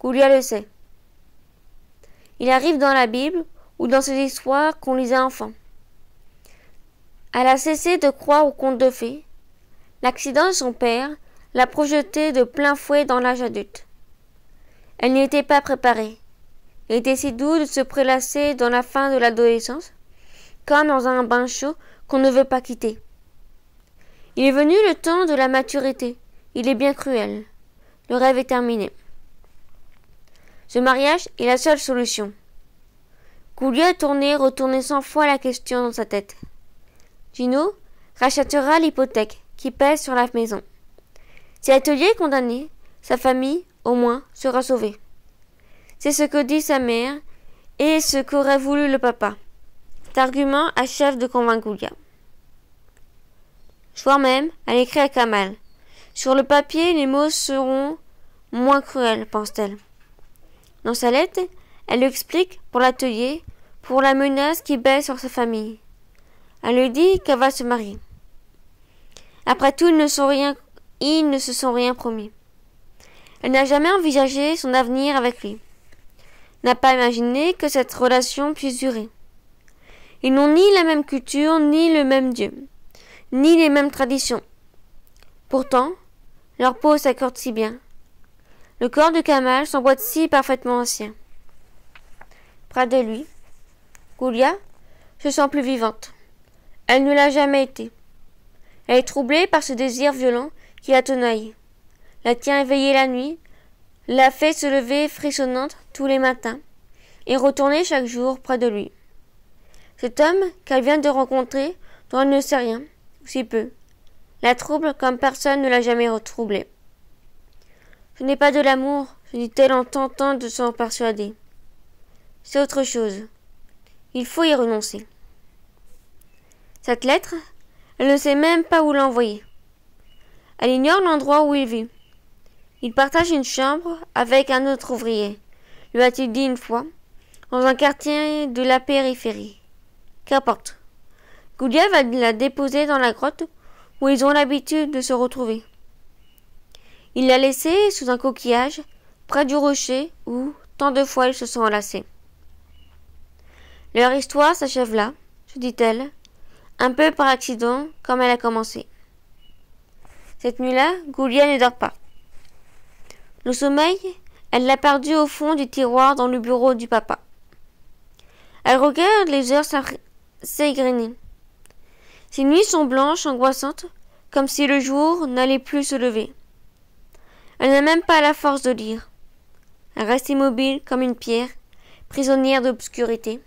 Goulia le sait. Il arrive dans la Bible ou dans ces histoires qu'on lisait enfant. Elle a cessé de croire aux contes de fées. L'accident de son père l'a projeté de plein fouet dans l'âge adulte. Elle n'y était pas préparée. Il était si doux de se prélasser dans la fin de l'adolescence, comme dans un bain chaud qu'on ne veut pas quitter. Il est venu le temps de la maturité. Il est bien cruel. Le rêve est terminé. Ce mariage est la seule solution. Goulia a tourné, retourné cent fois la question dans sa tête. Gino rachètera l'hypothèque qui pèse sur la maison. Si Atelier est condamné, sa famille, au moins, sera sauvée. C'est ce que dit sa mère et ce qu'aurait voulu le papa. Cet argument achève de convaincre Goulia. Soir même, elle écrit à Kamal. Sur le papier, les mots seront moins cruels, pense-t-elle. Dans sa lettre, elle lui explique, pour l'atelier, pour la menace qui baisse sur sa famille. Elle lui dit qu'elle va se marier. Après tout, ils ne, sont rien, ils ne se sont rien promis. Elle n'a jamais envisagé son avenir avec lui. N'a pas imaginé que cette relation puisse durer. Ils n'ont ni la même culture, ni le même Dieu, ni les mêmes traditions. Pourtant, leur peau s'accorde si bien. Le corps de Kamal s'emboîte si parfaitement ancien. Près de lui, Goulia se sent plus vivante. Elle ne l'a jamais été. Elle est troublée par ce désir violent qui la tenaille, la tient éveillée la nuit, la fait se lever frissonnante tous les matins, et retourner chaque jour près de lui. Cet homme qu'elle vient de rencontrer, dont elle ne sait rien, ou si peu, la trouble comme personne ne l'a jamais retroublée. Ce n'est pas de l'amour, se dit-elle en tentant de s'en persuader. C'est autre chose. Il faut y renoncer. Cette lettre, elle ne sait même pas où l'envoyer. Elle ignore l'endroit où il vit. Il partage une chambre avec un autre ouvrier, lui a-t-il dit une fois, dans un quartier de la périphérie. Qu'importe. Goulia va la déposer dans la grotte où ils ont l'habitude de se retrouver. Il l'a laissée sous un coquillage, près du rocher où, tant de fois, ils se sont enlacés. Leur histoire s'achève là, se dit-elle, un peu par accident, comme elle a commencé. Cette nuit-là, Goulia ne dort pas. Le sommeil, elle l'a perdu au fond du tiroir dans le bureau du papa. Elle regarde les heures s'égrener. Ses nuits sont blanches, angoissantes, comme si le jour n'allait plus se lever. Elle n'a même pas la force de lire. Elle reste immobile comme une pierre, prisonnière d'obscurité.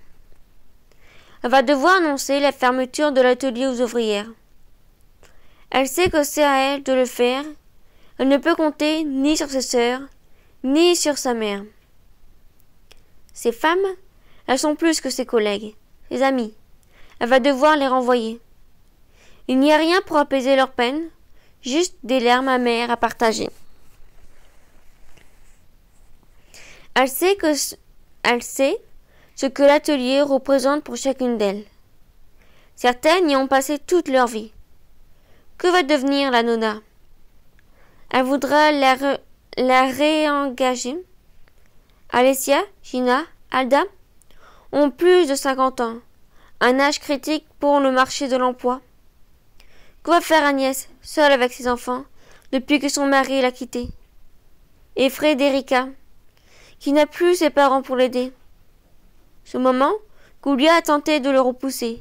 Elle va devoir annoncer la fermeture de l'atelier aux ouvrières. Elle sait que c'est à elle de le faire. Elle ne peut compter ni sur ses sœurs, ni sur sa mère. Ces femmes, Elles sont plus que ses collègues, ses amis. Elle va devoir les renvoyer. Il n'y a rien pour apaiser leur peine, juste des larmes amères à partager. Elle sait que elle sait ce que l'atelier représente pour chacune d'elles. Certaines y ont passé toute leur vie. Que va devenir la Nona? Elle voudra la, réengager. Alessia, Gina, Alda ont plus de cinquante ans, un âge critique pour le marché de l'emploi. Que va faire Agnès, seule avec ses enfants, depuis que son mari l'a quittée? Et Frédérica, qui n'a plus ses parents pour l'aider. Ce moment, Goulia a tenté de le repousser,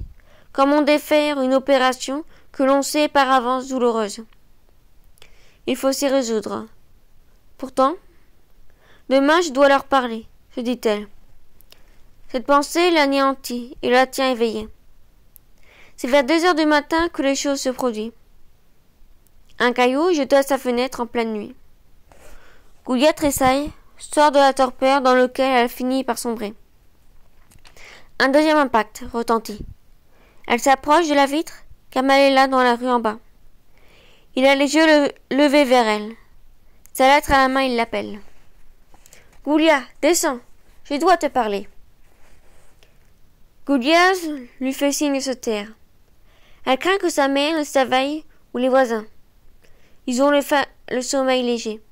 comme on défaire une opération que l'on sait par avance douloureuse. Il faut s'y résoudre. Pourtant, demain je dois leur parler, se dit-elle. Cette pensée l'anéantit et la tient éveillée. C'est vers deux heures du matin que les choses se produisent. Un caillou jeté à sa fenêtre en pleine nuit. Goulia tressaille, sort de la torpeur dans lequel elle finit par sombrer. Un deuxième impact retentit. Elle s'approche de la vitre, elle est là dans la rue en bas. Il a les yeux levés vers elle. Sa lettre à la main, il l'appelle. Goulia, descends, je dois te parler. Goulia lui fait signe de se taire. Elle craint que sa mère ne s'éveille ou les voisins. Ils ont le, le sommeil léger.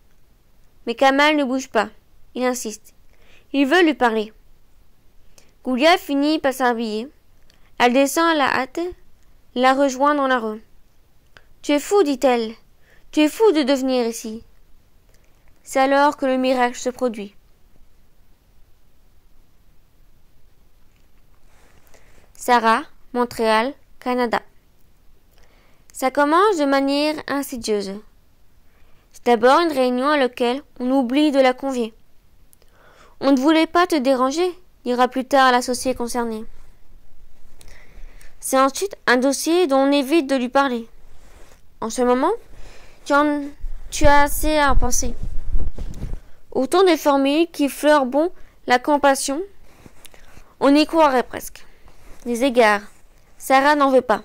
Mais Kamal ne bouge pas. Il insiste. Il veut lui parler. Goulia finit par s'habiller. Elle descend à la hâte, la rejoint dans la rue. Tu es fou, dit-elle. Tu es fou de devenir ici. C'est alors que le miracle se produit. Sarah, Montréal, Canada. Ça commence de manière insidieuse. C'est d'abord une réunion à laquelle on oublie de la convier. On ne voulait pas te déranger, dira plus tard l'associé concerné. C'est ensuite un dossier dont on évite de lui parler. En ce moment, tu, as assez à en penser. Autant de formules qui fleurent bon la compassion. On y croirait presque. Les égards. Sarah n'en veut pas.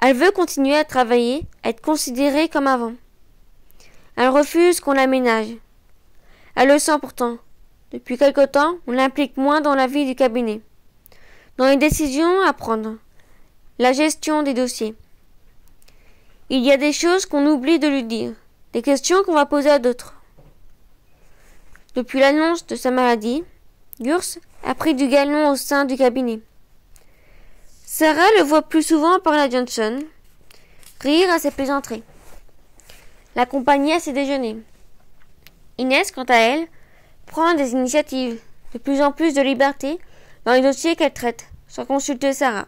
Elle veut continuer à travailler, à être considérée comme avant. Elle refuse qu'on l'aménage. Elle le sent pourtant. Depuis quelque temps, on l'implique moins dans la vie du cabinet, dans les décisions à prendre, la gestion des dossiers. Il y a des choses qu'on oublie de lui dire, des questions qu'on va poser à d'autres. Depuis l'annonce de sa maladie, Gurs a pris du galon au sein du cabinet. Sarah le voit plus souvent par la Johnson, rire à ses plaisanteries, l'accompagner à ses déjeuners. Inès, quant à elle, prend des initiatives, de plus en plus de liberté dans les dossiers qu'elle traite, sans consulter Sarah.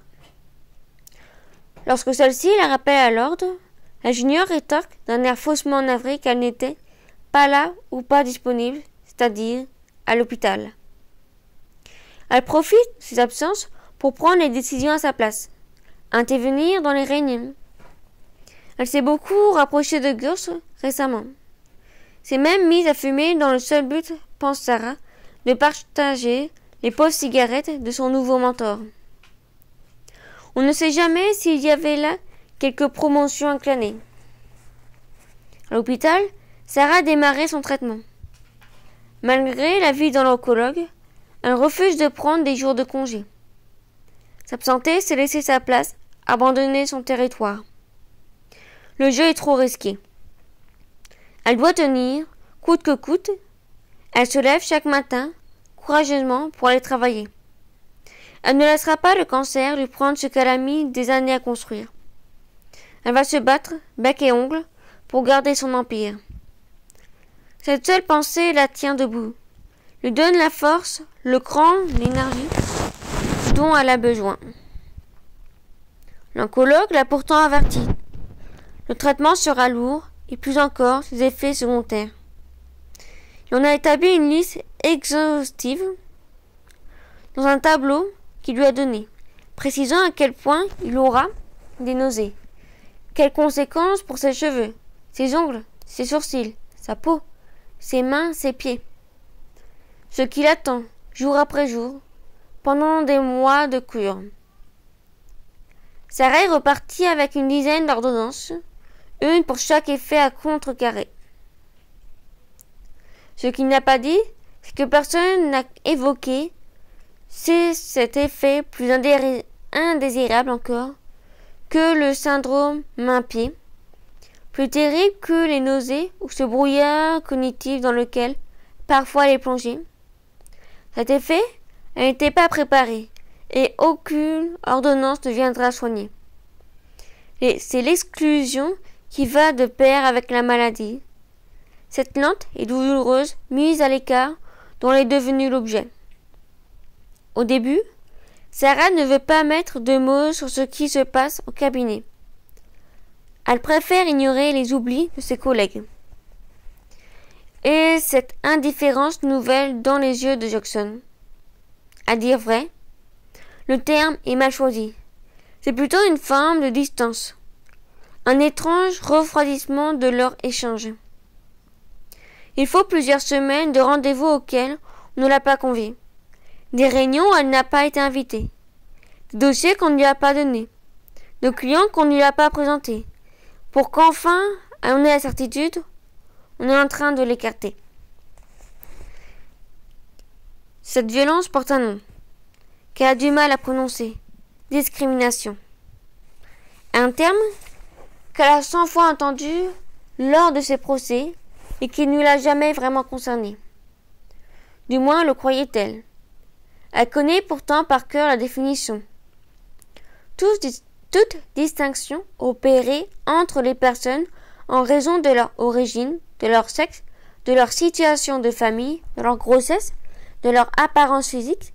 Lorsque celle-ci la rappelle à l'ordre, junior rétorque d'un air faussement navré qu'elle n'était pas là ou pas disponible, c'est-à-dire à, l'hôpital. Elle profite de ses absences pour prendre les décisions à sa place, intervenir dans les réunions. Elle s'est beaucoup rapprochée de Gurs récemment. S'est même mise à fumer dans le seul but pense Sarah, de partager les pauvres cigarettes de son nouveau mentor. On ne sait jamais s'il y avait là quelques promotions inclinées. À l'hôpital, Sarah a démarré son traitement. Malgré la vie dans l'oncologue, elle refuse de prendre des jours de congé. S'absenter, c'est laisser sa place, abandonner son territoire. Le jeu est trop risqué. Elle doit tenir, coûte que coûte, elle se lève chaque matin, courageusement, pour aller travailler. Elle ne laissera pas le cancer lui prendre ce qu'elle a mis des années à construire. Elle va se battre, bec et ongles, pour garder son empire. Cette seule pensée la tient debout, lui donne la force, le cran, l'énergie dont elle a besoin. L'oncologue l'a pourtant averti. Le traitement sera lourd et plus encore ses effets secondaires on a établi une liste exhaustive dans un tableau qu'il lui a donné, précisant à quel point il aura des nausées, quelles conséquences pour ses cheveux, ses ongles, ses sourcils, sa peau, ses mains, ses pieds? Ce qu'il attend, jour après jour, pendant des mois de cure. Sarah est repartie avec une dizaine d'ordonnances, une pour chaque effet à contrecarrer. Ce qu'il n'a pas dit, c'est que personne n'a évoqué c'est cet effet plus indésirable encore que le syndrome main-pied, plus terrible que les nausées ou ce brouillard cognitif dans lequel parfois les plonger. Cet effet n'était pas préparé et aucune ordonnance ne viendra soigner. C'est l'exclusion qui va de pair avec la maladie. Cette lente et douloureuse mise à l'écart dont elle est devenue l'objet. Au début, Sarah ne veut pas mettre de mots sur ce qui se passe au cabinet. Elle préfère ignorer les oublis de ses collègues. Et cette indifférence nouvelle dans les yeux de Jackson. À dire vrai, le terme est mal choisi. C'est plutôt une forme de distance, un étrange refroidissement de leur échange. Il faut plusieurs semaines de rendez-vous auxquels on ne l'a pas convié, des réunions où elle n'a pas été invitée, des dossiers qu'on ne lui a pas donnés, de clients qu'on ne lui a pas présentés, pour qu'enfin on ait la certitude, on est en train de l'écarter. Cette violence porte un nom, qu'elle a du mal à prononcer. Discrimination. Un terme qu'elle a cent fois entendu lors de ses procès et qui ne l'a jamais vraiment concerné. Du moins le croyait-elle. Elle connaît pourtant par cœur la définition. toute distinction opérée entre les personnes en raison de leur origine, de leur sexe, de leur situation de famille, de leur grossesse, de leur apparence physique,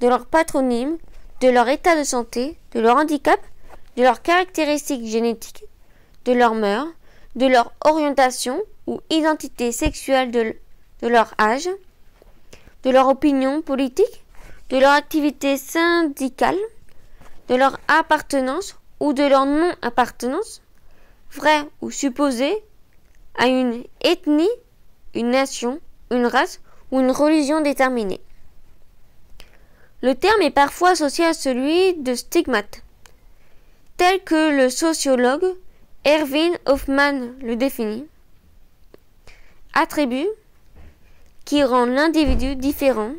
de leur patronyme, de leur état de santé, de leur handicap, de leurs caractéristiques génétiques, de leur mœurs, de leur orientation ou identité sexuelle de, leur âge, de leur opinion politique, de leur activité syndicale, de leur appartenance ou de leur non-appartenance, vraie ou supposée, à une ethnie, une nation, une race ou une religion déterminée. Le terme est parfois associé à celui de stigmate, tel que le sociologue Erwin Hoffman le définit. Attribut qui rend l'individu différent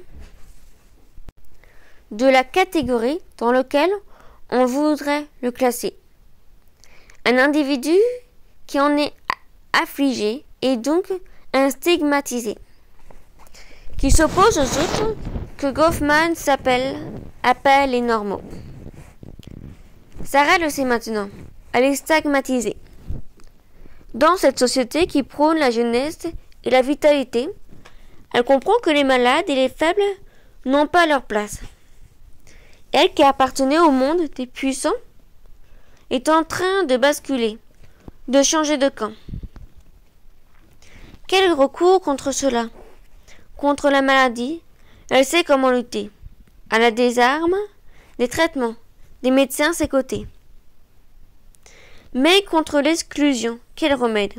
de la catégorie dans laquelle on voudrait le classer. Un individu qui en est affligé et donc un stigmatisé qui s'oppose aux autres que Goffman s'appelle appelle les normaux. Sarah le sait maintenant. Elle est stigmatisée. Dans cette société qui prône la jeunesse et la vitalité, elle comprend que les malades et les faibles n'ont pas leur place. Elle qui appartenait au monde des puissants est en train de basculer, de changer de camp. Quel recours contre cela? Contre la maladie, elle sait comment lutter. Elle a des armes, des traitements, des médecins à ses côtés. Mais contre l'exclusion, quel remède?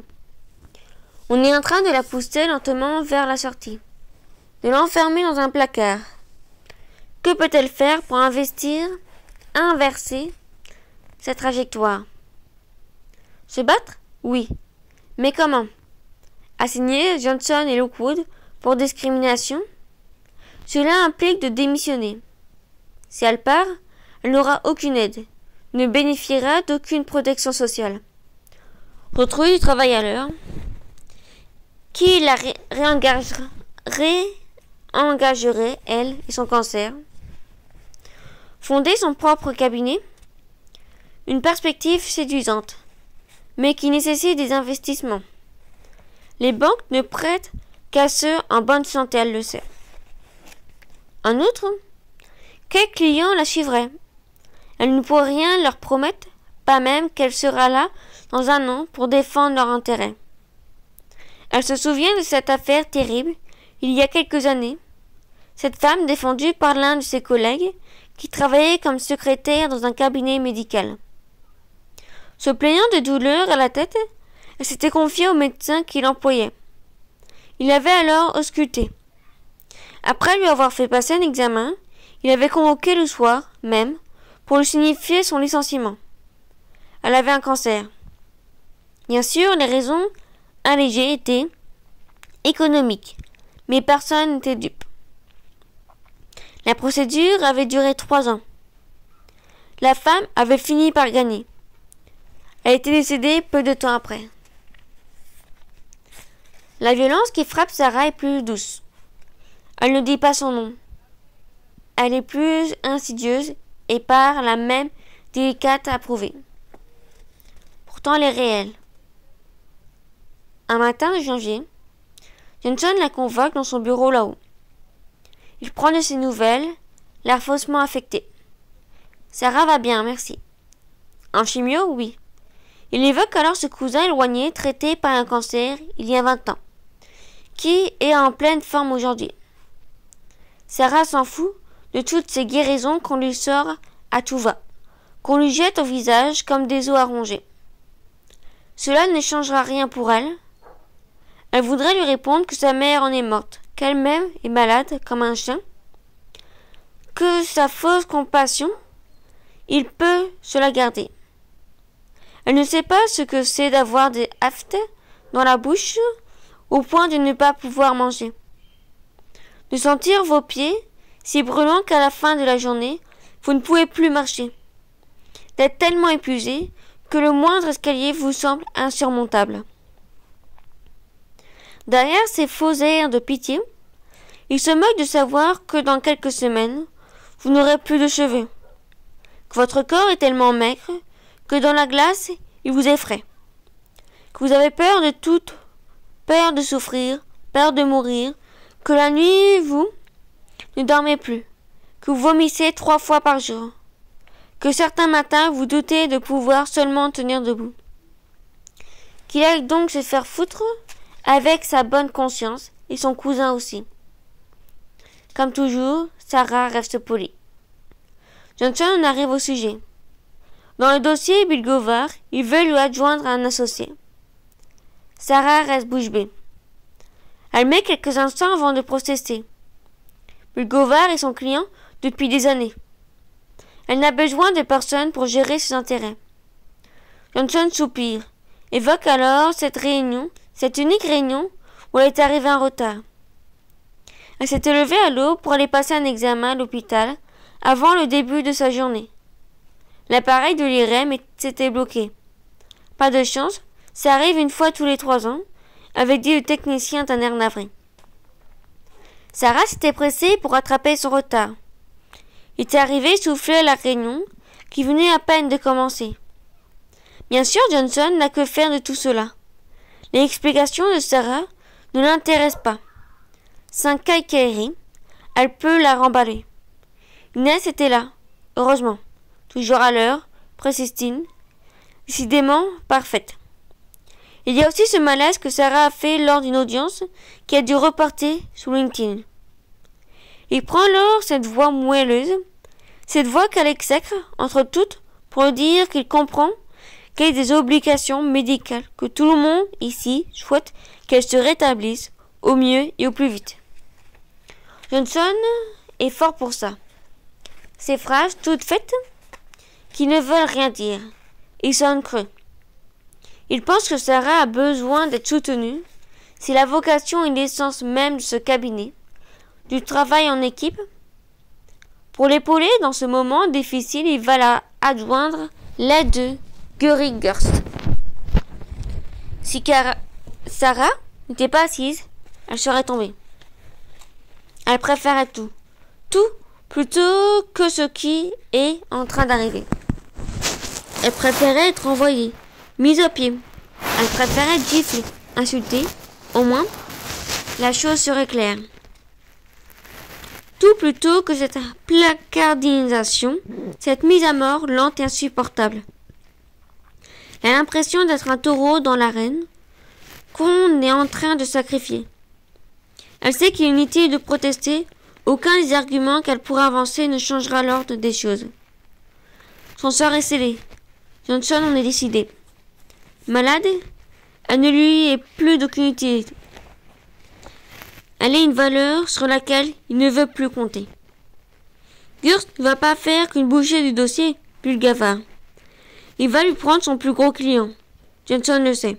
On est en train de la pousser lentement vers la sortie, de l'enfermer dans un placard. Que peut-elle faire pour investir, inverser sa trajectoire? Se battre? Oui. Mais comment? Assigner Johnson et Lockwood pour discrimination, cela implique de démissionner. Si elle part, elle n'aura aucune aide, ne bénéficiera d'aucune protection sociale. Retrouver du travail à l'heure, qui la réengagerait, elle et son cancer? Fonder son propre cabinet, une perspective séduisante, mais qui nécessite des investissements. Les banques ne prêtent qu'à ceux en bonne santé, elle le sait. En outre, quel client la suivrait? Elle ne pourrait rien leur promettre, pas même qu'elle sera là dans un an pour défendre leur intérêt. Elle se souvient de cette affaire terrible, il y a quelques années. Cette femme défendue par l'un de ses collègues qui travaillait comme secrétaire dans un cabinet médical. Se plaignant de douleurs à la tête, elle s'était confiée au médecin qui l'employait. Il avait alors ausculté. Après lui avoir fait passer un examen, Il avait convoqué le soir même pour lui signifier son licenciement. Elle avait un cancer. Bien sûr, les raisons allégées étaient économiques, mais personne n'était dupe. La procédure avait duré trois ans. La femme avait fini par gagner. Elle était décédée peu de temps après. La violence qui frappe Sarah est plus douce. Elle ne dit pas son nom. Elle est plus insidieuse et par la même délicate à prouver. Pourtant, elle est réelle. Un matin de janvier, Johnson la convoque dans son bureau là-haut. Il prend de ses nouvelles, l'air faussement affecté. Sarah va bien, merci. En chimio, oui. Il évoque alors ce cousin éloigné traité par un cancer il y a vingt ans, qui est en pleine forme aujourd'hui. Sarah s'en fout de toutes ces guérisons qu'on lui sort à tout va, qu'on lui jette au visage comme des os à ronger. Cela ne changera rien pour elle. Elle voudrait lui répondre que sa mère en est morte, qu'elle-même est malade comme un chien, que sa fausse compassion, il peut se la garder. Elle ne sait pas ce que c'est d'avoir des haftes dans la bouche au point de ne pas pouvoir manger. De sentir vos pieds si brûlants qu'à la fin de la journée, vous ne pouvez plus marcher. D'être tellement épuisé que le moindre escalier vous semble insurmontable. Derrière ces faux airs de pitié, il se moque de savoir que dans quelques semaines, vous n'aurez plus de cheveux, que votre corps est tellement maigre que dans la glace, il vous effraie, que vous avez peur de tout, peur de souffrir, peur de mourir, que la nuit, vous ne dormez plus, que vous vomissez trois fois par jour, que certains matins vous doutez de pouvoir seulement tenir debout. Qu'il aille donc se faire foutre avec sa bonne conscience et son cousin aussi. Comme toujours, Sarah reste polie. Johnson en arrive au sujet. Dans le dossier Bill Govard, il veut lui adjoindre un associé. Sarah reste bouche bée. Elle met quelques instants avant de protester. Bill Govard est son client depuis des années. Elle n'a besoin de personne pour gérer ses intérêts. Johnson soupire, évoque alors cette réunion, cette unique réunion où elle est arrivée en retard. Elle s'était levée à l'eau pour aller passer un examen à l'hôpital avant le début de sa journée. L'appareil de l'IREM s'était bloqué. Pas de chance, ça arrive une fois tous les trois ans, avait dit le technicien d'un air navré. Sarah s'était pressée pour rattraper son retard. Il était arrivé souffler à la réunion, qui venait à peine de commencer. Bien sûr, Johnson n'a que faire de tout cela. Les explications de Sarah ne l'intéressent pas. Sans caillerie, elle peut la remballer. Inès était là, heureusement, toujours à l'heure, précistine, décidément parfaite. Il y a aussi ce malaise que Sarah a fait lors d'une audience qui a dû reporter sous LinkedIn. Il prend alors cette voix moelleuse, cette voix qu'elle exècre entre toutes pour dire qu'il comprend a des obligations médicales, que tout le monde ici souhaite qu'elle se rétablisse au mieux et au plus vite. Johnson est fort pour ça. Ces phrases toutes faites qui ne veulent rien dire. Ils sonnent creux. Il pense que Sarah a besoin d'être soutenue. C'est la vocation et l'essence même de ce cabinet, du travail en équipe. Pour l'épauler dans ce moment difficile, il va la adjoindre l'aide Si Sarah n'était pas assise, elle serait tombée. Elle préférait tout. Tout plutôt que ce qui est en train d'arriver. Elle préférait être envoyée, mise au pied. Elle préférait être giflée, insultée. Au moins, la chose serait claire. Tout plutôt que cette placardisation, cette mise à mort lente et insupportable. Elle a l'impression d'être un taureau dans l'arène qu'on est en train de sacrifier. Elle sait qu'il est inutile de protester, aucun des arguments qu'elle pourra avancer ne changera l'ordre des choses. Son sort est scellé. Johnson en est décidé. Malade, elle ne lui est plus d'aucune utilité. Elle est une valeur sur laquelle il ne veut plus compter. Gurst ne va pas faire qu'une bouchée du dossier, Bulgavard. Il va lui prendre son plus gros client. Johnson le sait.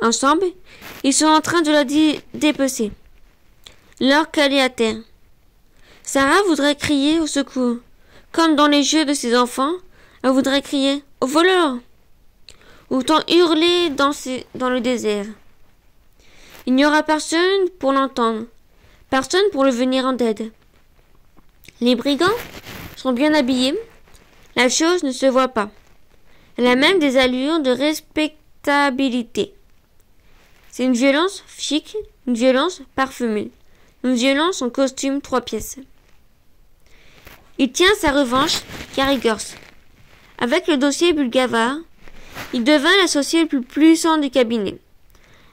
Ensemble, ils sont en train de la dépecer. Leur calée à terre. Sarah voudrait crier au secours. Comme dans les jeux de ses enfants, elle voudrait crier au voleur. Autant hurler dans, dans le désert. Il n'y aura personne pour l'entendre, personne pour le venir en aide. Les brigands sont bien habillés, la chose ne se voit pas. Elle a même des allures de respectabilité. C'est une violence chic, une violence parfumée, une violence en costume trois pièces. Il tient sa revanche, Gary Avec le dossier Bulgavard, il devint l'associé le plus puissant du cabinet.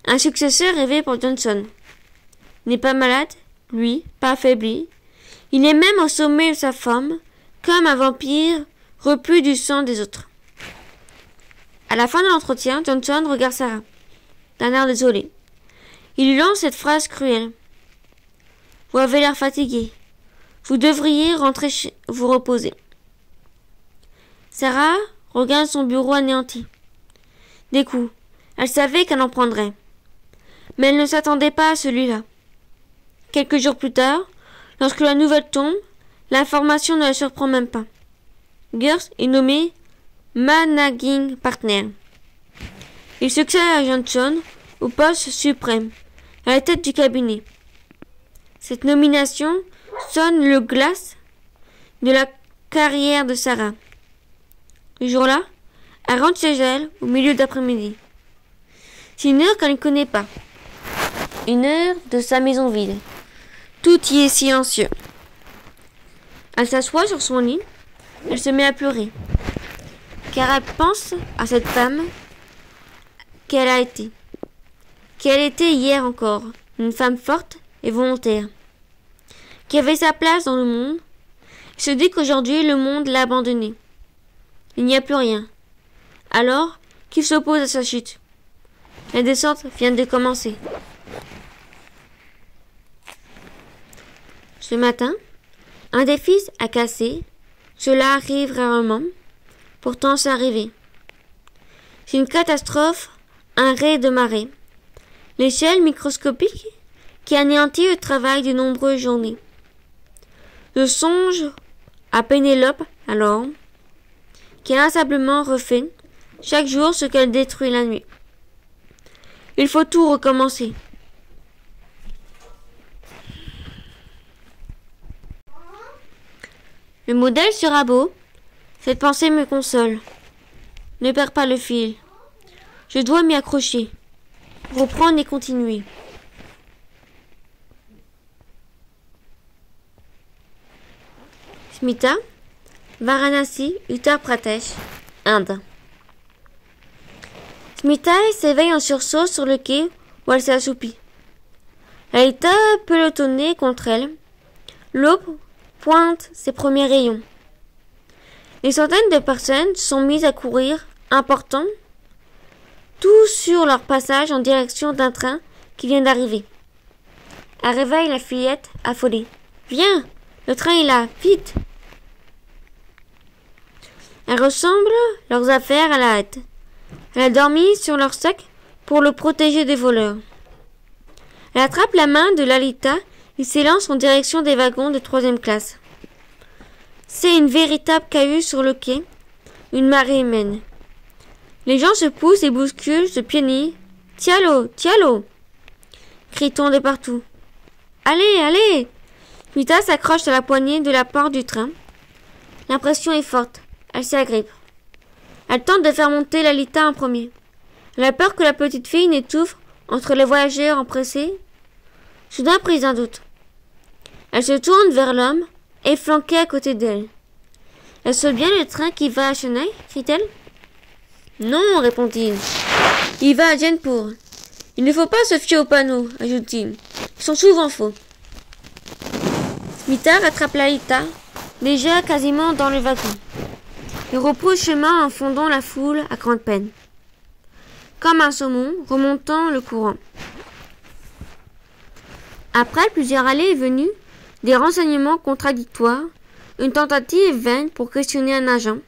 Un successeur rêvé pour Johnson. N'est pas malade, lui, pas affaibli. Il est même au sommet de sa forme, comme un vampire repu du sang des autres. À la fin de l'entretien, Johnson regarde Sarah, d'un air désolé. Il lui lance cette phrase cruelle. Vous avez l'air fatigué. Vous devriez rentrer chez vous reposer. Sarah regarde son bureau anéanti. Des coups. Elle savait qu'elle en prendrait. Mais elle ne s'attendait pas à celui-là. Quelques jours plus tard, lorsque la nouvelle tombe, l'information ne la surprend même pas. Gers est nommé managing partner. Il succède à Johnson au poste suprême, à la tête du cabinet. Cette nomination sonne le glace de la carrière de Sarah. Le jour-là, elle rentre chez elle au milieu d'après-midi. C'est une heure qu'elle ne connaît pas. Une heure de sa maison vide. Tout y est silencieux. Elle s'assoit sur son lit. Elle se met à pleurer. Car elle pense à cette femme qu'elle a été. Qu'elle était hier encore. Une femme forte et volontaire. Qui avait sa place dans le monde. Se dit qu'aujourd'hui le monde l'a abandonnée. Il n'y a plus rien. Alors, qui s'oppose à sa chute La descente vient de commencer. Ce matin, un des fils a cassé. Cela arrive rarement. Pourtant, c'est arrivé. C'est une catastrophe, un ray de marée. L'échelle microscopique qui anéantit le travail de nombreuses journées. Je songe à Pénélope, alors, qui inlassablement refait chaque jour ce qu'elle détruit la nuit. Il faut tout recommencer. Le modèle sera beau. Cette pensée me console. Ne perds pas le fil. Je dois m'y accrocher. Reprendre et continuer. Smita, Varanasi, Uttar Pradesh, Inde. Smita s'éveille en sursaut sur le quai où elle s'assoupit. Elle est pelotonnée contre elle. L'aube pointe ses premiers rayons. Des centaines de personnes sont mises à courir, importants, tous sur leur passage en direction d'un train qui vient d'arriver. Elle réveille la fillette affolée. Viens, le train est là, vite. Elles ressemblent leurs affaires à la hâte. Elle a dormi sur leur sac pour le protéger des voleurs. Elle attrape la main de Lalita et s'élance en direction des wagons de troisième classe. C'est une véritable cahue sur le quai, une marée humaine. Les gens se poussent et bousculent, se piénient. Tialo, tialo crie-t-on de partout. Allez, allez Mita s'accroche à la poignée de la porte du train. L'impression est forte. Elle s'agrippe. Elle tente de faire monter Lalita en premier. Elle a peur que la petite fille n'étouffe entre les voyageurs empressés. Soudain prise d'un doute. Elle se tourne vers l'homme, et flanquée à côté d'elle. Est-ce bien le train qui va à Chennai crie-t-elle. Non, répond-il. Il va à Jenpur. Il ne faut pas se fier aux panneaux, ajoute-t-il. Ils sont souvent faux. Smita rattrape Lalita, déjà quasiment dans le wagon et repousse chemin en fondant la foule à grande peine. Comme un saumon remontant le courant. Après plusieurs allées et venues, des renseignements contradictoires, Une tentative vaine pour questionner un agent.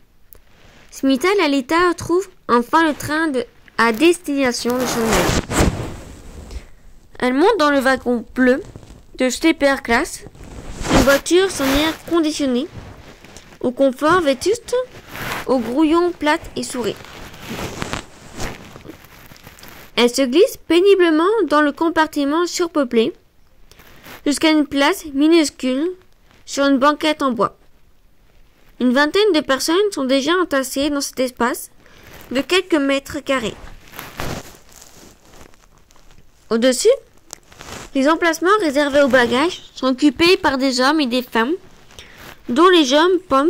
Smita et Lalita trouvent enfin le train à destination de Shanghai. Elle monte dans le wagon bleu de Sleeper Class, une voiture sans air conditionné, au confort vétuste, au grouillon plate et souris. Elle se glisse péniblement dans le compartiment surpeuplé, jusqu'à une place minuscule sur une banquette en bois. Une vingtaine de personnes sont déjà entassées dans cet espace de quelques mètres carrés. Au-dessus, les emplacements réservés aux bagages sont occupés par des hommes et des femmes, dont les jambes pommes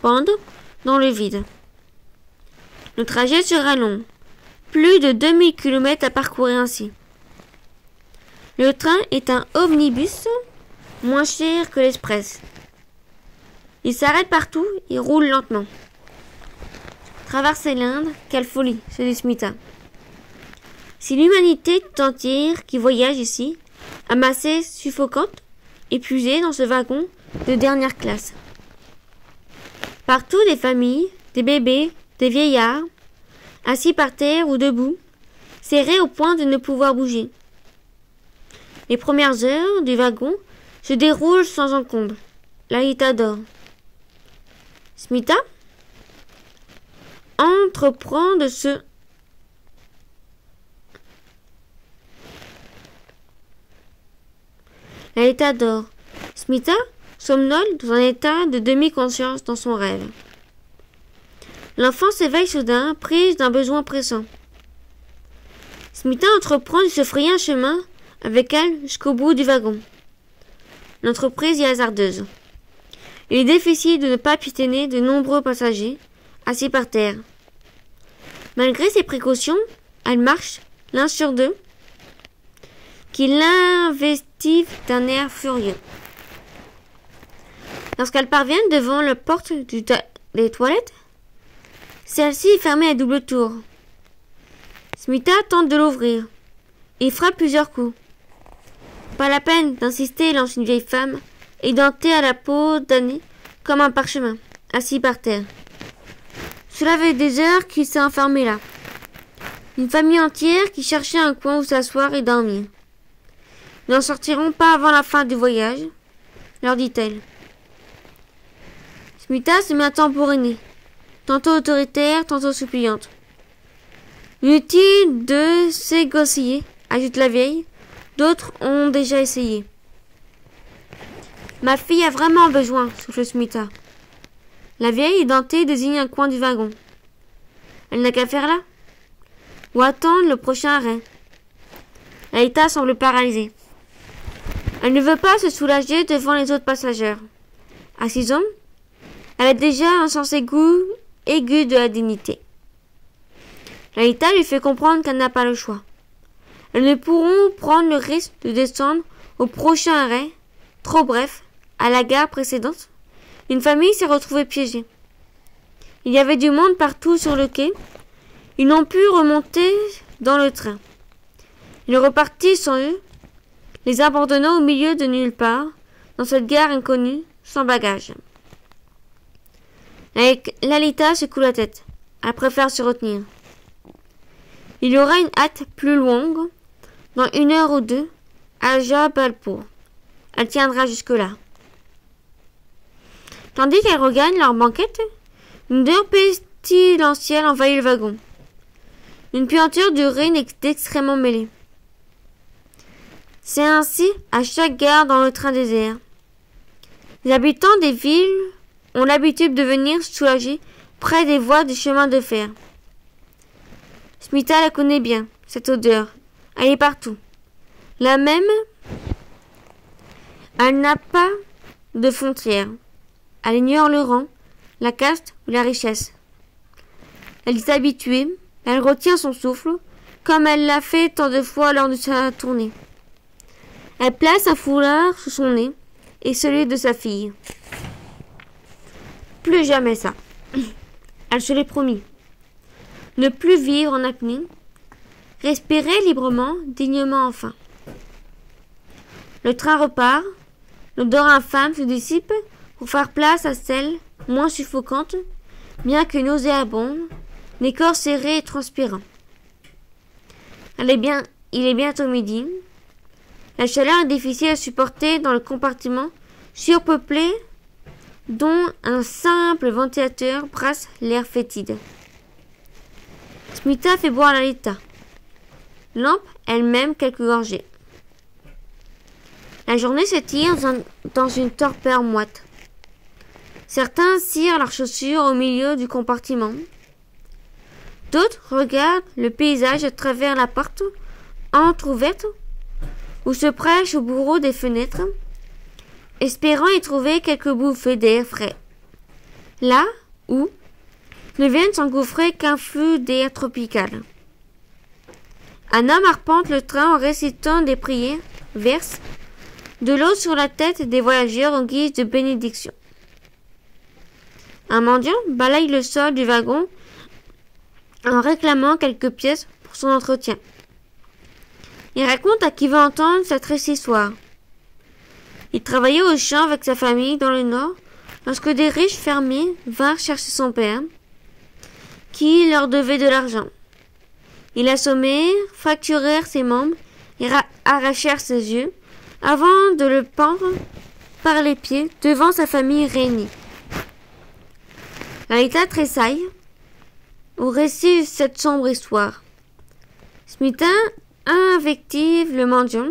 pendent dans le vide. Le trajet sera long, plus de 2000 km à parcourir ainsi. Le train est un omnibus moins cher que l'express. Il s'arrête partout et roule lentement. Traverser l'Inde, quelle folie, se dit Smita. Si l'humanité entière qui voyage ici, amassée, suffocante, épuisée dans ce wagon de dernière classe. Partout des familles, des bébés, des vieillards, assis par terre ou debout, serrés au point de ne pouvoir bouger. Les premières heures du wagon se déroulent sans encombre. Laïta dort. Smita entreprend de se Laïta dort. Smita somnole dans un état de demi-conscience dans son rêve. L'enfant s'éveille soudain, prise d'un besoin pressant. Smita entreprend de se frayer un chemin avec elle jusqu'au bout du wagon. L'entreprise est hasardeuse. Il est difficile de ne pas piétiner de nombreux passagers assis par terre. Malgré ces précautions, elle marche, l'un sur deux, qui l'investit d'un air furieux. Lorsqu'elle parvient devant la porte des toilettes, celle-ci est fermée à double tour. Smita tente de l'ouvrir. Il frappe plusieurs coups. Pas la peine d'insister, lance une vieille femme, édentée à la peau damnée comme un parchemin, assis par terre. Cela fait des heures qu'il s'est enfermé là. Une famille entière qui cherchait un coin où s'asseoir et dormir. Ils n'en sortiront pas avant la fin du voyage, leur dit-elle. Smita se met à tambouriner, tantôt autoritaire, tantôt suppliante. Inutile de s'égosiller, ajoute la vieille. D'autres ont déjà essayé. Ma fille a vraiment besoin, souffle Smita. La vieille dentée désigne un coin du wagon. Elle n'a qu'à faire là. Ou attendre le prochain arrêt. Laïta semble paralysée. Elle ne veut pas se soulager devant les autres passagers. À six ans, elle a déjà un sens aigu, aigu de la dignité. Laïta lui fait comprendre qu'elle n'a pas le choix. Elles ne pourront prendre le risque de descendre au prochain arrêt, trop bref, à la gare précédente. Une famille s'est retrouvée piégée. Il y avait du monde partout sur le quai. Ils n'ont pu remonter dans le train. Ils repartit sans eux, les abandonnant au milieu de nulle part, dans cette gare inconnue, sans bagages. Lalita secoue la tête. Elle préfère se retenir. Il y aura une hâte plus longue, dans une heure ou deux, à Jabalpur. Elle tiendra jusque-là. Tandis qu'elles regagnent leur banquette, une odeur pestilentielle envahit le wagon. Une puanture d'urine est extrêmement mêlée. C'est ainsi à chaque gare dans le train désert. Les habitants des villes ont l'habitude de venir soulager près des voies du chemin de fer. Smita la connaît bien, cette odeur. Elle est partout. La même, elle n'a pas de frontières. Elle ignore le rang, la caste ou la richesse. Elle est habituée, elle retient son souffle, comme elle l'a fait tant de fois lors de sa tournée. Elle place un foulard sous son nez et celui de sa fille. Plus jamais ça. Elle se l'est promis. Ne plus vivre en apnée. Respirer librement, dignement enfin. Le train repart. L'odeur infâme se dissipe pour faire place à celle, moins suffocante, bien que nauséabonde, les corps serrés et transpirants. Elle bien, il est bientôt midi. La chaleur est difficile à supporter dans le compartiment surpeuplé dont un simple ventilateur brasse l'air fétide. Smita fait boire Lalita. Lampe elle-même quelques gorgées. La journée s'étire dans une torpeur moite. Certains cirent leurs chaussures au milieu du compartiment. D'autres regardent le paysage à travers la porte entr'ouverte ou se prêchent au bourreau des fenêtres, espérant y trouver quelques bouffées d'air frais. Là où ne viennent s'engouffrer qu'un flux d'air tropical. Un homme arpente le train en récitant des prières, verse de l'eau sur la tête des voyageurs en guise de bénédiction. Un mendiant balaye le sol du wagon en réclamant quelques pièces pour son entretien. Il raconte à qui veut entendre sa triste histoire. Il travaillait au champ avec sa famille dans le nord lorsque des riches fermiers vinrent chercher son père, qui leur devait de l'argent. Ils l'assommèrent, fracturèrent ses membres et arrachèrent ses yeux, avant de le pendre par les pieds devant sa famille réunie. Laïta tressaille au récit de cette sombre histoire. Smitha invective le mendiant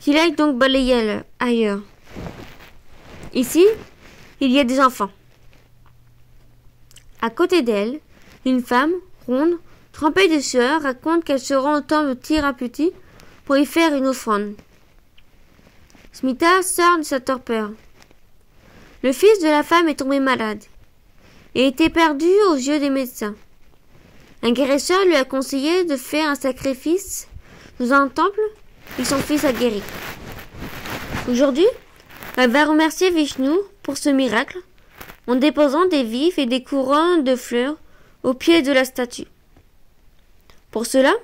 qu'il aille donc balayer ailleurs. Ici, il y a des enfants. À côté d'elle, une femme, ronde, trempée de sueur, raconte qu'elle se rend au temple de Tiraputi pour y faire une offrande. Smita sort de sa torpeur. Le fils de la femme est tombé malade et était perdu aux yeux des médecins. Un guérisseur lui a conseillé de faire un sacrifice dans un temple et son fils a guéri. Aujourd'hui, elle va remercier Vishnu pour ce miracle en déposant des vifs et des couronnes de fleurs au pied de la statue. Pour cela,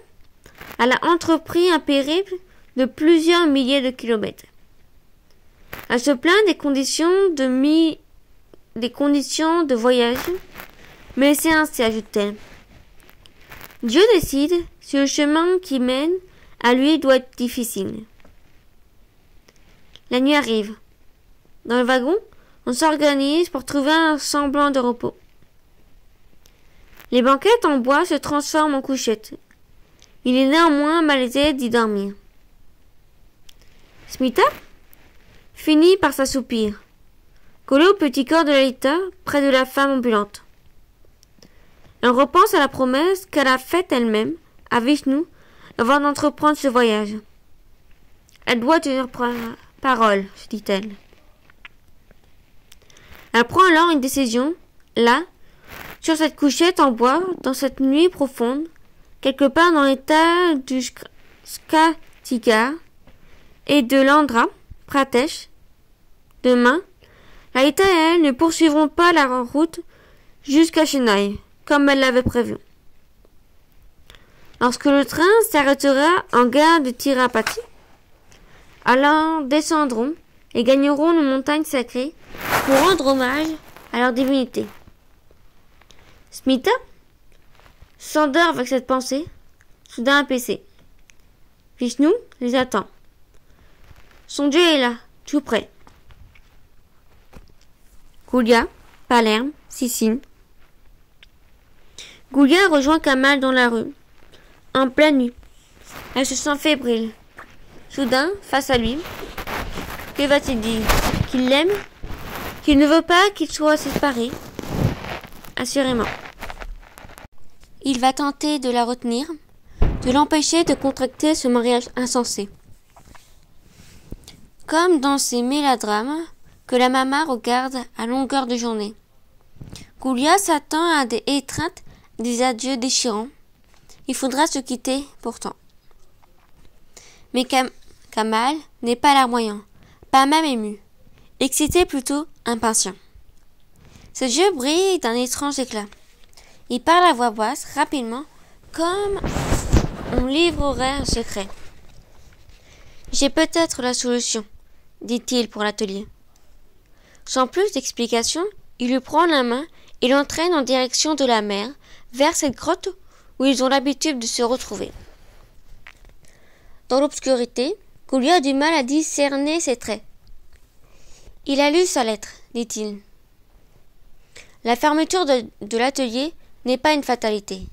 elle a entrepris un périple de plusieurs milliers de kilomètres. Elle se plaint des conditions de mi des conditions de voyage, mais c'est ainsi, ajoute-t-elle. Dieu décide si le chemin qui mène à lui doit être difficile. La nuit arrive. Dans le wagon, on s'organise pour trouver un semblant de repos. Les banquettes en bois se transforment en couchettes. Il est néanmoins malaisé d'y dormir. Smita finit par s'assoupir, collé au petit corps de Lalita, près de la femme ambulante. Elle repense à la promesse qu'elle a faite elle-même, à Vishnu, avant d'entreprendre ce voyage. Elle doit tenir parole, se dit-elle. Elle prend alors une décision, là, sur cette couchette en bois, dans cette nuit profonde, quelque part dans l'état du Skatika et de l'Andhra Pradesh, Demain, Laïta et elle ne poursuivront pas la route jusqu'à Chennai, comme elle l'avait prévu. Lorsque le train s'arrêtera en gare de Tirapati, alors descendront et gagneront une montagne sacrée pour rendre hommage à leur divinité. Smita s'endort avec cette pensée, soudain apaisé. Vishnu les attend. Son Dieu est là, tout près. Goulia, Palerme, Sicile. Goulia rejoint Kamal dans la rue, en pleine nuit. Elle se sent fébrile. Soudain, face à lui, que va-t-il dire? Qu'il l'aime? Qu'il ne veut pas qu'il soit séparé? Assurément. Il va tenter de la retenir, de l'empêcher de contracter ce mariage insensé. Comme dans ces mélodrames, que la maman regarde à longueur de journée. Goulia s'attend à des étreintes, des adieux déchirants. Il faudra se quitter pourtant. Mais Kamal n'est pas larmoyant, pas même ému, excité plutôt impatient. Ses yeux brillent d'un étrange éclat. Il parle à voix basse, rapidement, comme on livrerait un secret. J'ai peut-être la solution, dit-il pour l'atelier. Sans plus d'explications, il lui prend la main et l'entraîne en direction de la mer, vers cette grotte où ils ont l'habitude de se retrouver. Dans l'obscurité, Goulia a du mal à discerner ses traits. Il a lu sa lettre, dit-il. La fermeture de, l'atelier n'est pas une fatalité.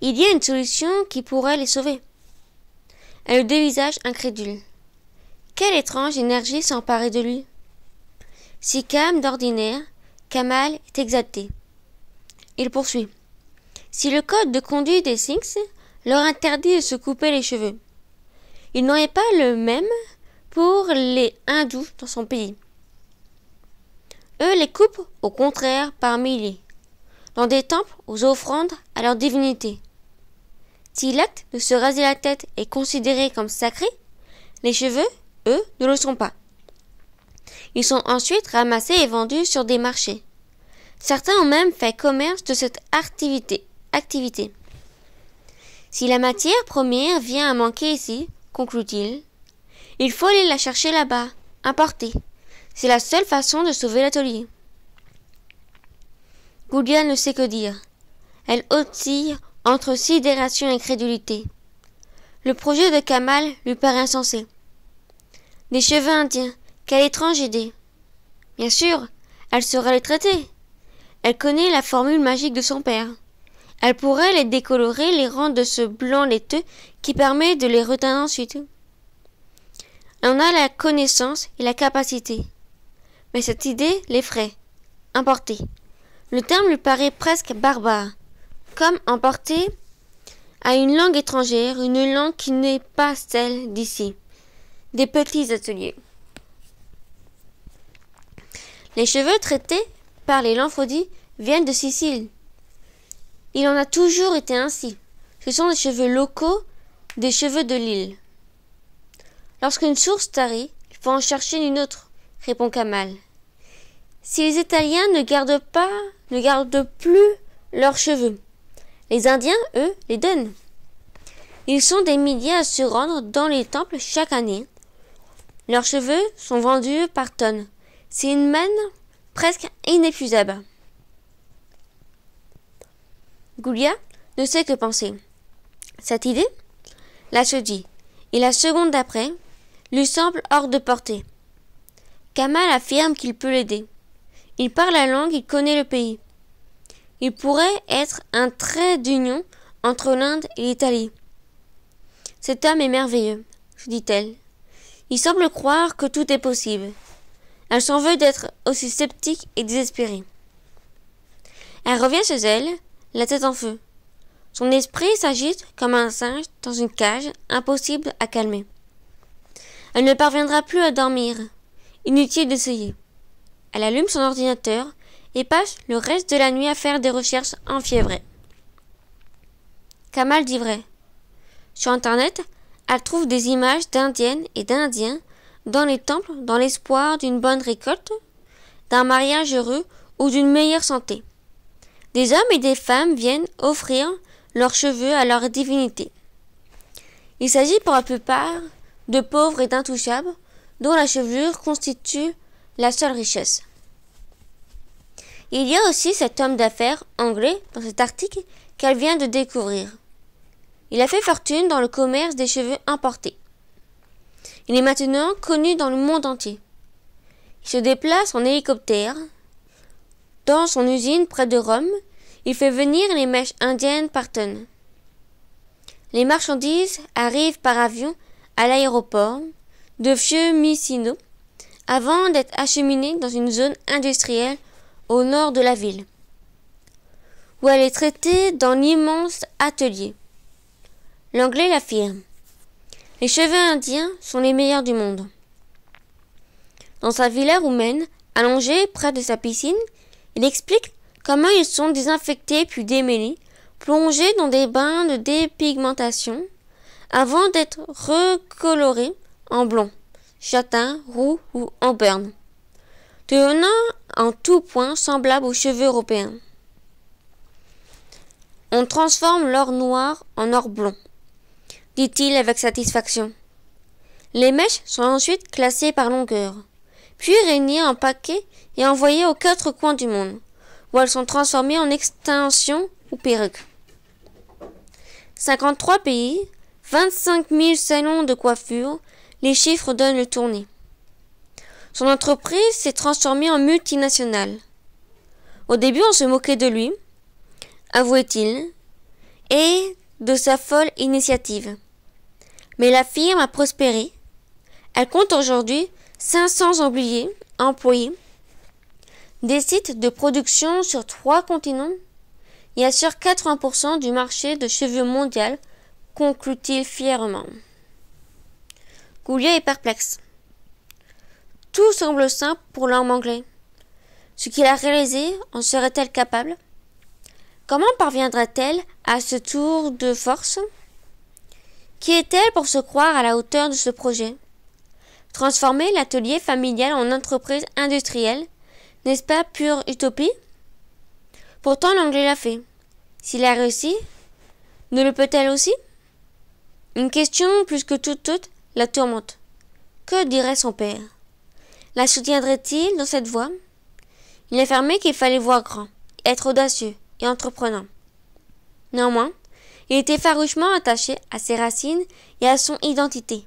Il y a une solution qui pourrait les sauver. Elle le dévisage incrédule. Quelle étrange énergie s'emparait de lui. Si calme d'ordinaire, Kamal est exalté. Il poursuit. Si le code de conduite des Sphinx leur interdit de se couper les cheveux, il n'en est pas le même pour les hindous dans son pays. Eux les coupent au contraire par milliers, dans des temples aux offrandes à leur divinité. Si l'acte de se raser la tête est considéré comme sacré, les cheveux, eux, ne le sont pas. Ils sont ensuite ramassés et vendus sur des marchés. Certains ont même fait commerce de cette activité. activité. Si la matière première vient à manquer ici, conclut-il, il faut aller la chercher là-bas, importer. C'est la seule façon de sauver l'atelier. Goulia ne sait que dire. Elle oscille entre sidération et crédulité. Le projet de Kamal lui paraît insensé. Des cheveux indiens, quelle étrange idée. Bien sûr, elle saurait les traiter. Elle connaît la formule magique de son père. Elle pourrait les décolorer, les rendre de ce blanc laiteux qui permet de les reteindre ensuite. Elle en a la connaissance et la capacité. Mais cette idée l'effraie. Importer. Le terme lui paraît presque barbare comme emporter à une langue étrangère, une langue qui n'est pas celle d'ici. Des petits ateliers. Les cheveux traités par les Lamphodies viennent de Sicile. Il en a toujours été ainsi. Ce sont des cheveux locaux, des cheveux de l'île. Lorsqu'une source tarit, il faut en chercher une autre, répond Kamal. Si les Italiens ne gardent pas, ne gardent plus leurs cheveux, les Indiens, eux, les donnent. Ils sont des milliers à se rendre dans les temples chaque année. Leurs cheveux sont vendus par tonnes. C'est une manne presque inépuisable. Goulia ne sait que penser. Cette idée la se dit, et la seconde d'après lui semble hors de portée. Kamal affirme qu'il peut l'aider. Il parle la langue, il connaît le pays. Il pourrait être un trait d'union entre l'Inde et l'Italie. Cet homme est merveilleux, dit-elle. Il semble croire que tout est possible. Elle s'en veut d'être aussi sceptique et désespérée. Elle revient chez elle, la tête en feu. Son esprit s'agite comme un singe dans une cage, impossible à calmer. Elle ne parviendra plus à dormir. Inutile d'essayer. Elle allume son ordinateur et passe le reste de la nuit à faire des recherches enfiévrées. Kamal dit vrai. Sur Internet, elle trouve des images d'Indiennes et d'Indiens dans les temples dans l'espoir d'une bonne récolte, d'un mariage heureux ou d'une meilleure santé. Des hommes et des femmes viennent offrir leurs cheveux à leur divinité. Il s'agit pour la plupart de pauvres et d'intouchables dont la chevelure constitue la seule richesse. Il y a aussi cet homme d'affaires anglais dans cet article qu'elle vient de découvrir. Il a fait fortune dans le commerce des cheveux importés. Il est maintenant connu dans le monde entier. Il se déplace en hélicoptère. Dans son usine près de Rome, il fait venir les mèches indiennes par tonnes. Les marchandises arrivent par avion à l'aéroport de Fiumicino avant d'être acheminées dans une zone industrielle au nord de la ville, où elle est traitée dans l'immense atelier. L'anglais l'affirme. Les cheveux indiens sont les meilleurs du monde. Dans sa villa roumaine, allongée près de sa piscine, il explique comment ils sont désinfectés puis démêlés, plongés dans des bains de dépigmentation, avant d'être recolorés en blond, châtain, roux ou en berne devenant en tout point semblable aux cheveux européens. On transforme l'or noir en or blond, dit-il avec satisfaction. Les mèches sont ensuite classées par longueur, puis réunies en paquets et envoyées aux quatre coins du monde, où elles sont transformées en extensions ou perruques. 53 pays, 25 000 salons de coiffure, les chiffres donnent le tournis. Son entreprise s'est transformée en multinationale. Au début, on se moquait de lui, avouait-il, et de sa folle initiative. Mais la firme a prospéré. Elle compte aujourd'hui 500 employés, employés, des sites de production sur trois continents et assure 80% du marché de cheveux mondial, conclut-il fièrement. Goulier est perplexe. Tout semble simple pour l'homme anglais. Ce qu'il a réalisé, en serait-elle capable? Comment parviendrait-elle à ce tour de force? Qui est-elle pour se croire à la hauteur de ce projet? Transformer l'atelier familial en entreprise industrielle, n'est-ce pas pure utopie? Pourtant l'anglais l'a fait. S'il a réussi, ne le peut-elle aussi? Une question plus que toute toute la tourmente. Que dirait son père? La soutiendrait-il dans cette voie? Il affirmait qu'il fallait voir grand, être audacieux et entreprenant. Néanmoins, il était farouchement attaché à ses racines et à son identité.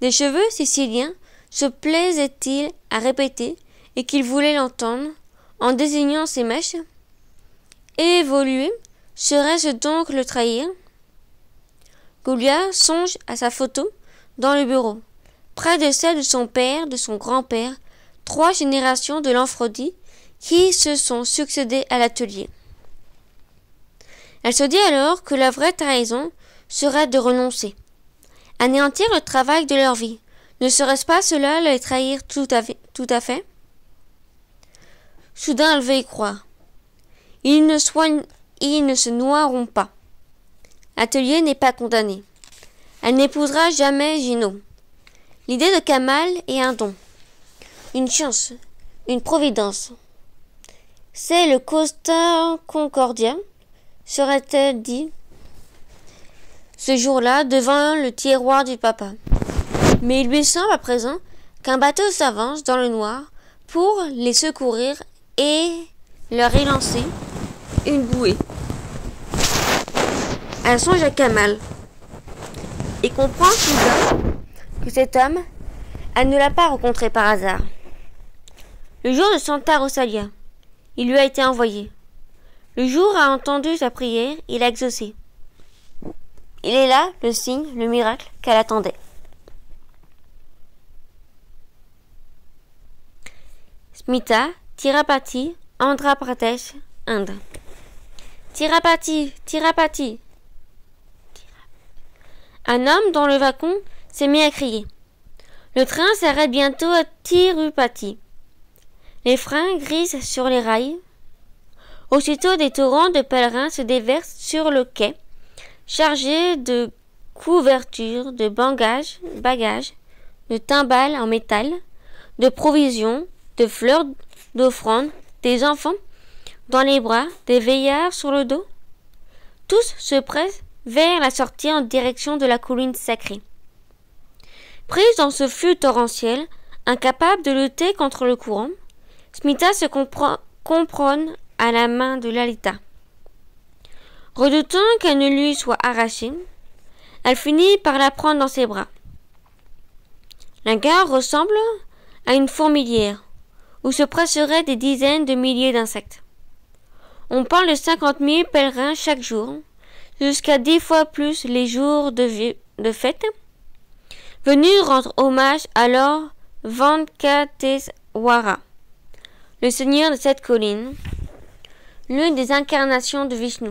Des cheveux siciliens se plaisait-il à répéter et qu'il voulait l'entendre en désignant ses mèches? Évoluer, serait-ce donc le trahir? Goulia songe à sa photo dans le bureau, près de celle de son père, de son grand-père, trois générations de l'Amphrodi qui se sont succédés à l'atelier. Elle se dit alors que la vraie trahison serait de renoncer. Anéantir le travail de leur vie. Ne serait-ce pas cela les trahir tout à fait, tout à fait? Soudain elle veut y croire. Ils ne, soignent, ils ne se noieront pas. L'atelier n'est pas condamné. Elle n'épousera jamais Gino. L'idée de Kamal est un don. Une chance. Une providence. C'est le Costa Concordia, serait-elle dit, ce jour-là devant le tiroir du papa. Mais il lui semble à présent qu'un bateau s'avance dans le noir pour les secourir et leur élancer une bouée. Elle songe à Kamal et comprend soudain que cet homme, elle ne l'a pas rencontré par hasard. Le jour de Santa Rosalia, il lui a été envoyé. Le jour a entendu sa prière, il a exaucé. Il est là, le signe, le miracle qu'elle attendait. Smita, Tirapati, Andhra Inde. Tirapati, Tirapati. Un homme dans le wagon s'est mis à crier. Le train s'arrête bientôt à Tirupati. Les freins grisent sur les rails. Aussitôt des torrents de pèlerins se déversent sur le quai, chargés de couvertures, de bagages, bagages, de timbales en métal, de provisions, de fleurs d'offrandes, des enfants dans les bras, des veillards sur le dos. Tous se pressent vers la sortie en direction de la colline sacrée. Prise dans ce flux torrentiel, incapable de lutter contre le courant, Smita se comprend à la main de Lalita. Redoutant qu'elle ne lui soit arrachée, elle finit par la prendre dans ses bras. La gare ressemble à une fourmilière, où se presseraient des dizaines de milliers d'insectes. On parle de cinquante mille pèlerins chaque jour, jusqu'à dix fois plus les jours de, fête, venus rendre hommage à Venkateswara, le seigneur de cette colline, l'une des incarnations de Vishnu.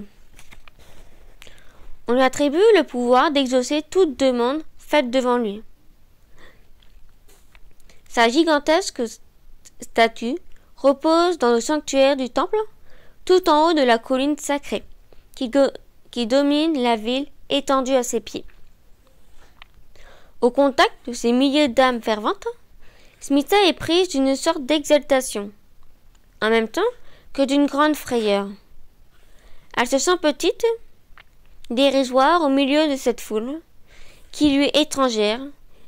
On lui attribue le pouvoir d'exaucer toute demande faite devant lui. Sa gigantesque statue repose dans le sanctuaire du temple, tout en haut de la colline sacrée, qui, qui domine la ville étendue à ses pieds. Au contact de ces milliers d'âmes ferventes, Smita est prise d'une sorte d'exaltation, en même temps que d'une grande frayeur. Elle se sent petite, dérisoire au milieu de cette foule, qui lui est étrangère,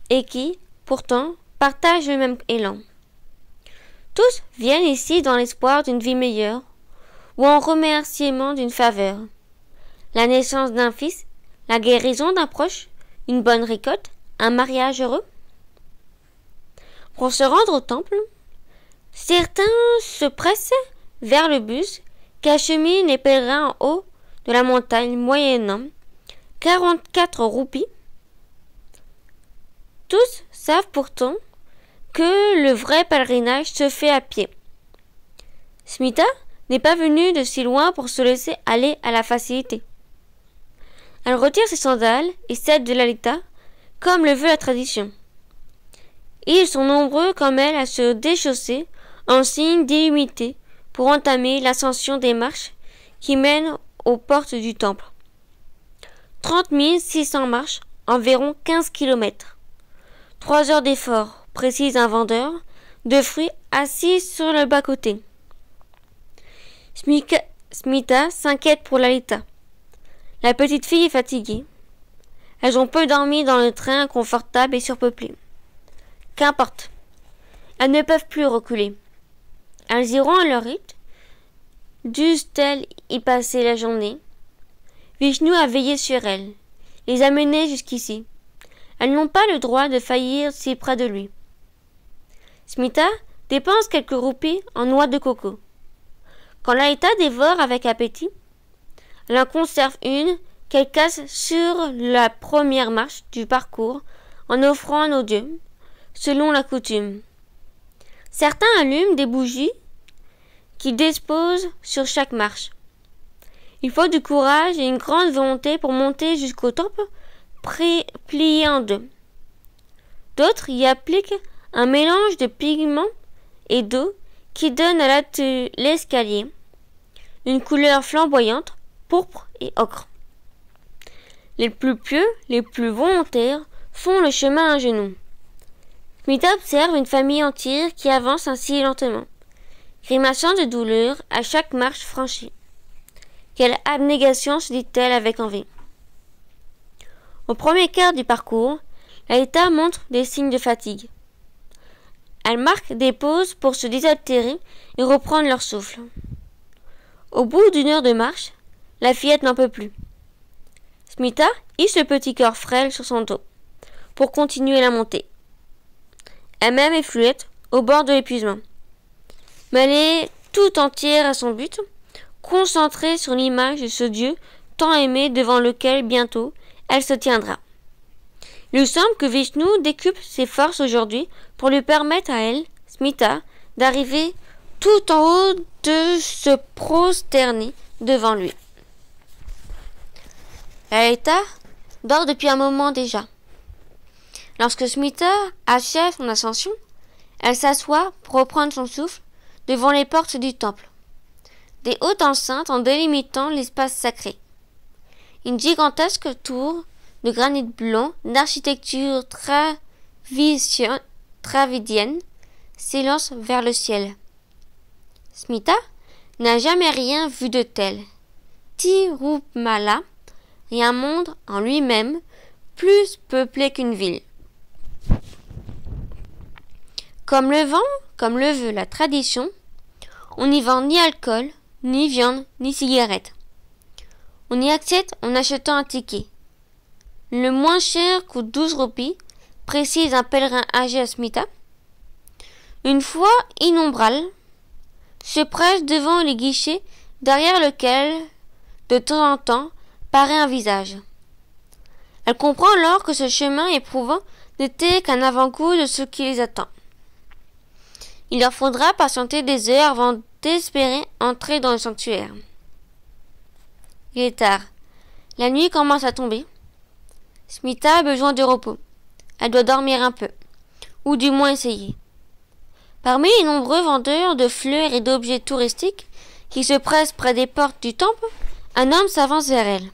et qui, pourtant, partagent le même élan. Tous viennent ici dans l'espoir d'une vie meilleure ou en remerciement d'une faveur. La naissance d'un fils, la guérison d'un proche, une bonne récolte, un mariage heureux. Pour se rendre au temple, certains se pressent vers le bus qu'acheminent les pèlerins en haut de la montagne moyennant 44 roupies. Tous savent pourtant que le vrai pèlerinage se fait à pied. Smita n'est pas venue de si loin pour se laisser aller à la facilité. Elle retire ses sandales et celles de Lalita, comme le veut la tradition. Ils sont nombreux comme elle à se déchausser en signe d'illimité pour entamer l'ascension des marches qui mènent aux portes du temple. 30 600 marches, environ 15 kilomètres. Trois heures d'effort, précise un vendeur de fruits assis sur le bas-côté. Smita s'inquiète pour Lalita. La petite fille est fatiguée. Elles ont peu dormi dans le train confortable et surpeuplé. Qu'importe. Elles ne peuvent plus reculer. Elles iront à leur rythme. Dussent-elles y passer la journée? Vishnu a veillé sur elles, les a menées jusqu'ici. Elles n'ont pas le droit de faillir si près de lui. Smita dépense quelques roupies en noix de coco. Quand Laïta dévore avec appétit, elle en conserve une qu'elle casse sur la première marche du parcours en offrant aux dieux, selon la coutume. Certains allument des bougies qui disposent sur chaque marche. Il faut du courage et une grande volonté pour monter jusqu'au temple plié en deux. D'autres y appliquent un mélange de pigments et d'eau qui donne à l'escalier une couleur flamboyante, pourpre et ocre. Les plus pieux, les plus volontaires, font le chemin à genoux. Smith observe une famille entière qui avance ainsi lentement, grimaçant de douleur à chaque marche franchie. Quelle abnégation se dit-elle avec envie. Au premier quart du parcours, Laïta montre des signes de fatigue. Elle marque des pauses pour se désaltérer et reprendre leur souffle. Au bout d'une heure de marche, la fillette n'en peut plus. Smita hisse le petit cœur frêle sur son dos pour continuer la montée. Elle-même est fluette au bord de l'épuisement. Mais elle est tout entière à son but, concentrée sur l'image de ce Dieu tant aimé devant lequel bientôt elle se tiendra. Il semble que Vishnu décupe ses forces aujourd'hui pour lui permettre à elle, Smita, d'arriver tout en haut de se prosterner devant lui. Lalita dort depuis un moment déjà. Lorsque Smita achève son ascension, elle s'assoit pour reprendre son souffle devant les portes du temple. Des hautes enceintes en délimitant l'espace sacré. Une gigantesque tour de granit blanc d'architecture travidienne s'élance vers le ciel. Smita n'a jamais rien vu de tel. Tirupmala est un monde en lui-même plus peuplé qu'une ville. Comme le vent, comme le veut la tradition, on n'y vend ni alcool, ni viande, ni cigarette. On y accède en achetant un ticket. Le moins cher coûte 12 roupies, précise un pèlerin âgé à Smita. Une fois innombrable, se presse devant les guichets derrière lequel, de temps en temps, paraît un visage. Elle comprend alors que ce chemin éprouvant n'était qu'un avant-goût de ce qui les attend. Il leur faudra patienter des heures avant d'espérer entrer dans le sanctuaire. Il est tard. La nuit commence à tomber. Smita a besoin de repos. Elle doit dormir un peu, ou du moins essayer. Parmi les nombreux vendeurs de fleurs et d'objets touristiques qui se pressent près des portes du temple, un homme s'avance vers elle.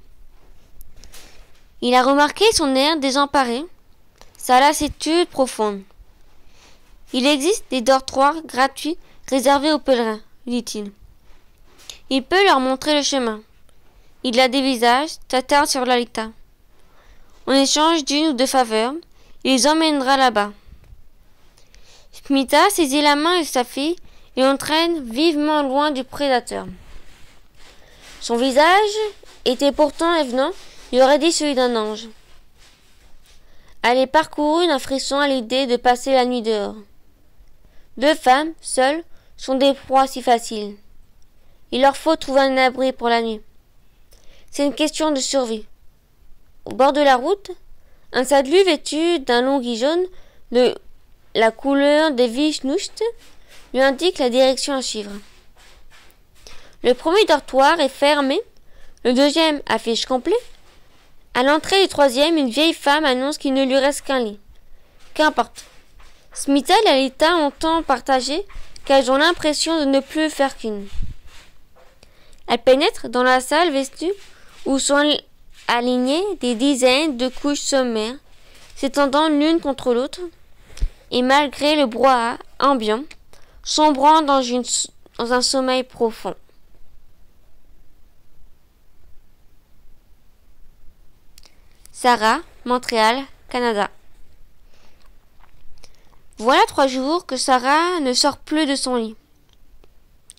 Il a remarqué son air désemparé, sa lassitude profonde. Il existe des dortoirs gratuits réservés aux pèlerins, dit-il. Il peut leur montrer le chemin. Il a des visages, t'attarde sur l'alita. En échange d'une ou deux faveurs, il les emmènera là-bas. Smita saisit la main de sa fille et l'entraîne vivement loin du prédateur. Son visage était pourtant évenant, il aurait dit celui d'un ange. Elle est parcourue d'un frisson à l'idée de passer la nuit dehors. Deux femmes, seules, sont des proies si faciles. Il leur faut trouver un abri pour la nuit. C'est une question de survie. Au bord de la route, un sadlu vêtu d'un long jaune de la couleur des Vishnust lui indique la direction à suivre. Le premier dortoir est fermé, le deuxième affiche complet. À l'entrée du troisième, une vieille femme annonce qu'il ne lui reste qu'un lit. Qu'importe. Smita et Alita ont tant partagé qu'elles ont l'impression de ne plus faire qu'une. Elles pénètrent dans la salle vestue où sont alignées des dizaines de couches sommaires, s'étendant l'une contre l'autre, et malgré le brouhaha ambiant, sombrant dans un sommeil profond. Sarah, Montréal, Canada. Voilà trois jours que Sarah ne sort plus de son lit.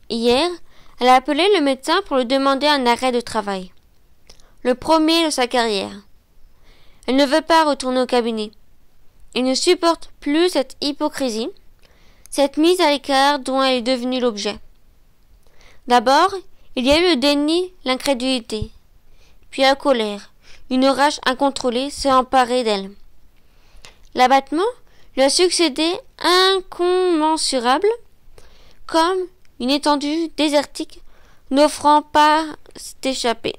Hier, elle a appelé le médecin pour lui demander un arrêt de travail. Le premier de sa carrière. Elle ne veut pas retourner au cabinet. Elle ne supporte plus cette hypocrisie, cette mise à l'écart dont elle est devenue l'objet. D'abord, il y a eu le déni, l'incrédulité, puis la colère, une rage incontrôlée s'est emparée d'elle. L'abattement lui a succédé incommensurable, comme une étendue désertique n'offrant pas d'échapper.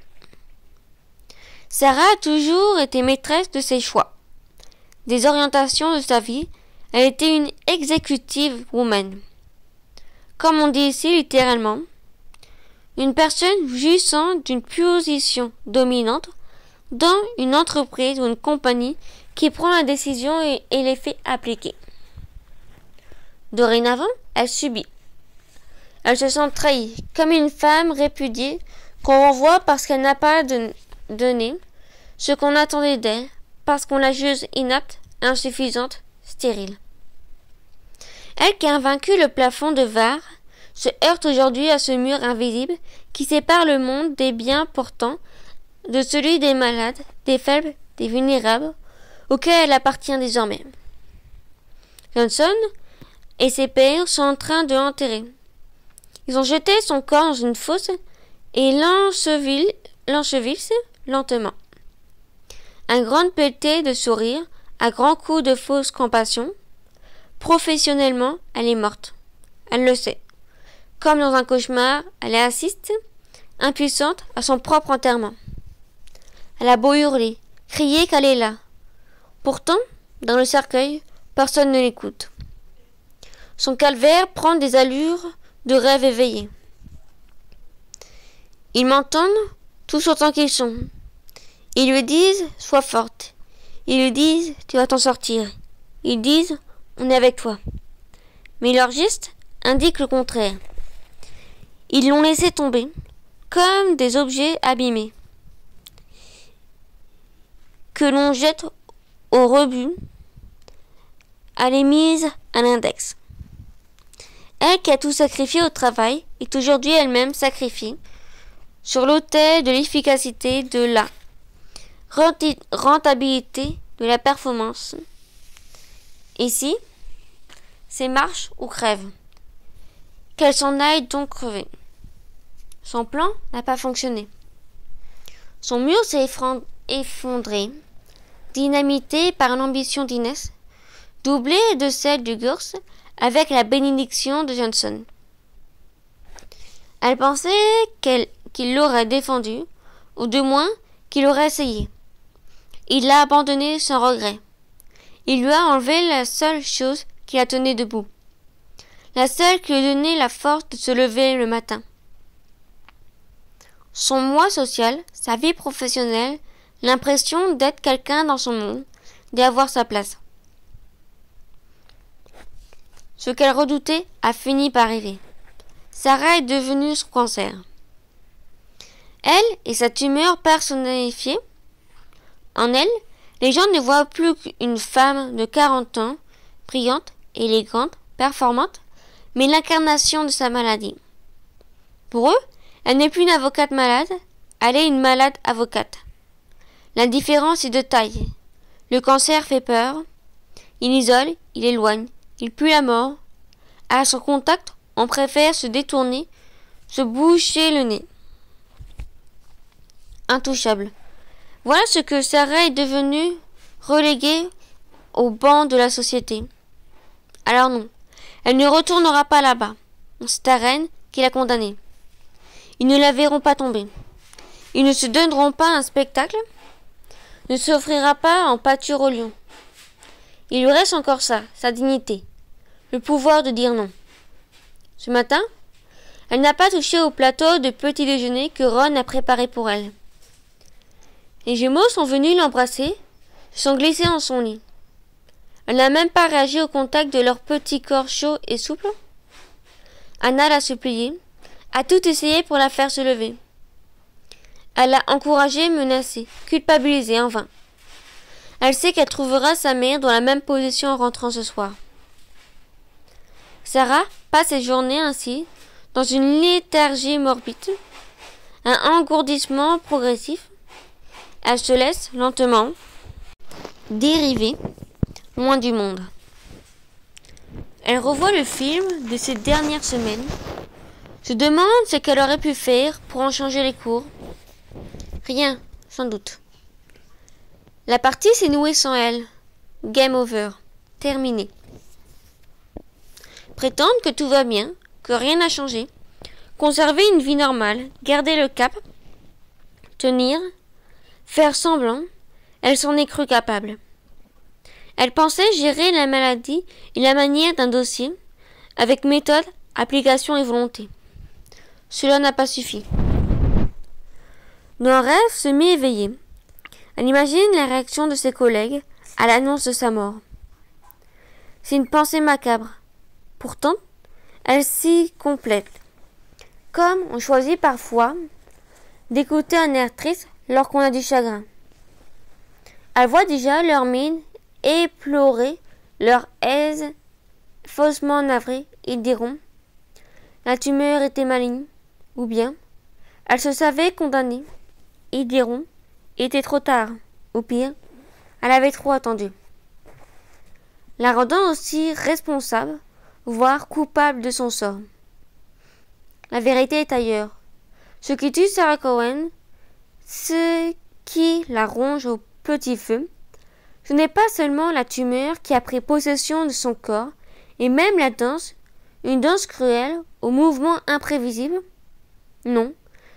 Sarah a toujours été maîtresse de ses choix, des orientations de sa vie. Elle était une exécutive woman. Comme on dit ici littéralement, une personne jouissant d'une position dominante dans une entreprise ou une compagnie qui prend la décision et, les fait appliquer. Dorénavant, elle subit. Elle se sent trahie, comme une femme répudiée qu'on renvoie parce qu'elle n'a pas donné ce qu'on attendait d'elle, parce qu'on la juge inapte, insuffisante, stérile. Elle qui a vaincu le plafond de Var se heurte aujourd'hui à ce mur invisible qui sépare le monde des biens portants de celui des malades, des faibles, des vulnérables, auxquels elle appartient désormais. Johnson et ses pères sont en train de l'enterrer. Ils ont jeté son corps dans une fosse et l'enchevillent lentement. Un grand pelleté de sourire, à grands coups de fausse compassion. Professionnellement, elle est morte. Elle le sait. Comme dans un cauchemar, elle assiste, impuissante, à son propre enterrement. Elle a beau hurler, crier qu'elle est là. Pourtant, dans le cercueil, personne ne l'écoute. Son calvaire prend des allures de rêve éveillé. Ils m'entendent tous autant qu'ils sont. Ils lui disent Sois forte. Ils lui disent Tu vas t'en sortir. Ils disent On est avec toi. Mais leur geste indique le contraire. Ils l'ont laissé tomber, comme des objets abîmés que l'on jette au rebut, elle est mise à l'index. Elle qui a tout sacrifié au travail est aujourd'hui elle-même sacrifiée sur l'autel de l'efficacité de la rentabilité de la performance. Ici, c'est marche ou crève. Qu'elle s'en aille donc crever. Son plan n'a pas fonctionné. Son mur s'est effondré dynamitée par l'ambition d'Inès, doublée de celle du Gurs, avec la bénédiction de Johnson. Elle pensait qu'il l'aurait défendu, ou du moins qu'il aurait essayé. Il l'a abandonné sans regret. Il lui a enlevé la seule chose qui la tenait debout, la seule qui lui donnait la force de se lever le matin. Son moi social, sa vie professionnelle, l'impression d'être quelqu'un dans son monde, d'avoir sa place. Ce qu'elle redoutait a fini par arriver. Sarah est devenue son cancer. Elle et sa tumeur personnifiée. En elle, les gens ne voient plus qu'une femme de 40 ans, brillante, élégante, performante, mais l'incarnation de sa maladie. Pour eux, elle n'est plus une avocate malade, elle est une malade avocate. L'indifférence est de taille. Le cancer fait peur. Il isole, il éloigne, il pue la mort. À son contact, on préfère se détourner, se boucher le nez. Intouchable. Voilà ce que Sarah est devenue reléguée au banc de la société. Alors non, elle ne retournera pas là-bas. C'est ta reine qui l'a condamnée. Ils ne la verront pas tomber. Ils ne se donneront pas un spectacle, ne s'offrira pas en pâture au lion. Il lui reste encore ça, sa dignité, le pouvoir de dire non. Ce matin, elle n'a pas touché au plateau de petit déjeuner que Ron a préparé pour elle. Les Gémeaux sont venus l'embrasser, se sont glissés dans son lit. Elle n'a même pas réagi au contact de leur petit corps chaud et souple. Anna l'a supplié, a tout essayé pour la faire se lever. Elle l'a encouragée, menacée, culpabilisée en vain. Elle sait qu'elle trouvera sa mère dans la même position en rentrant ce soir. Sarah passe ses journées ainsi, dans une léthargie morbide, un engourdissement progressif. Elle se laisse lentement dériver loin du monde. Elle revoit le film de ces dernières semaines, se demande ce qu'elle aurait pu faire pour en changer les cours. Rien, sans doute. La partie s'est nouée sans elle. Game over. Terminé. Prétendre que tout va bien, que rien n'a changé, conserver une vie normale, garder le cap, tenir, faire semblant, elle s'en est crue capable. Elle pensait gérer la maladie et la manière d'un dossier, avec méthode, application et volonté. Cela n'a pas suffi. Dans rêve semi-éveillé, elle imagine la réaction de ses collègues à l'annonce de sa mort. C'est une pensée macabre. Pourtant, elle s'y complète. Comme on choisit parfois d'écouter un air triste lorsqu'on a du chagrin. Elle voit déjà leur mine éplorer, leur aise faussement navrée. Ils diront La tumeur était maligne, ou bien Elle se savait condamnée. Ils était trop tard, ou pire, elle avait trop attendu. La rendant aussi responsable, voire coupable de son sort. La vérité est ailleurs. Ce qui tue Sarah Cohen, ce qui la ronge au petit feu, ce n'est pas seulement la tumeur qui a pris possession de son corps, et même la danse, une danse cruelle, aux mouvements imprévisibles. Non,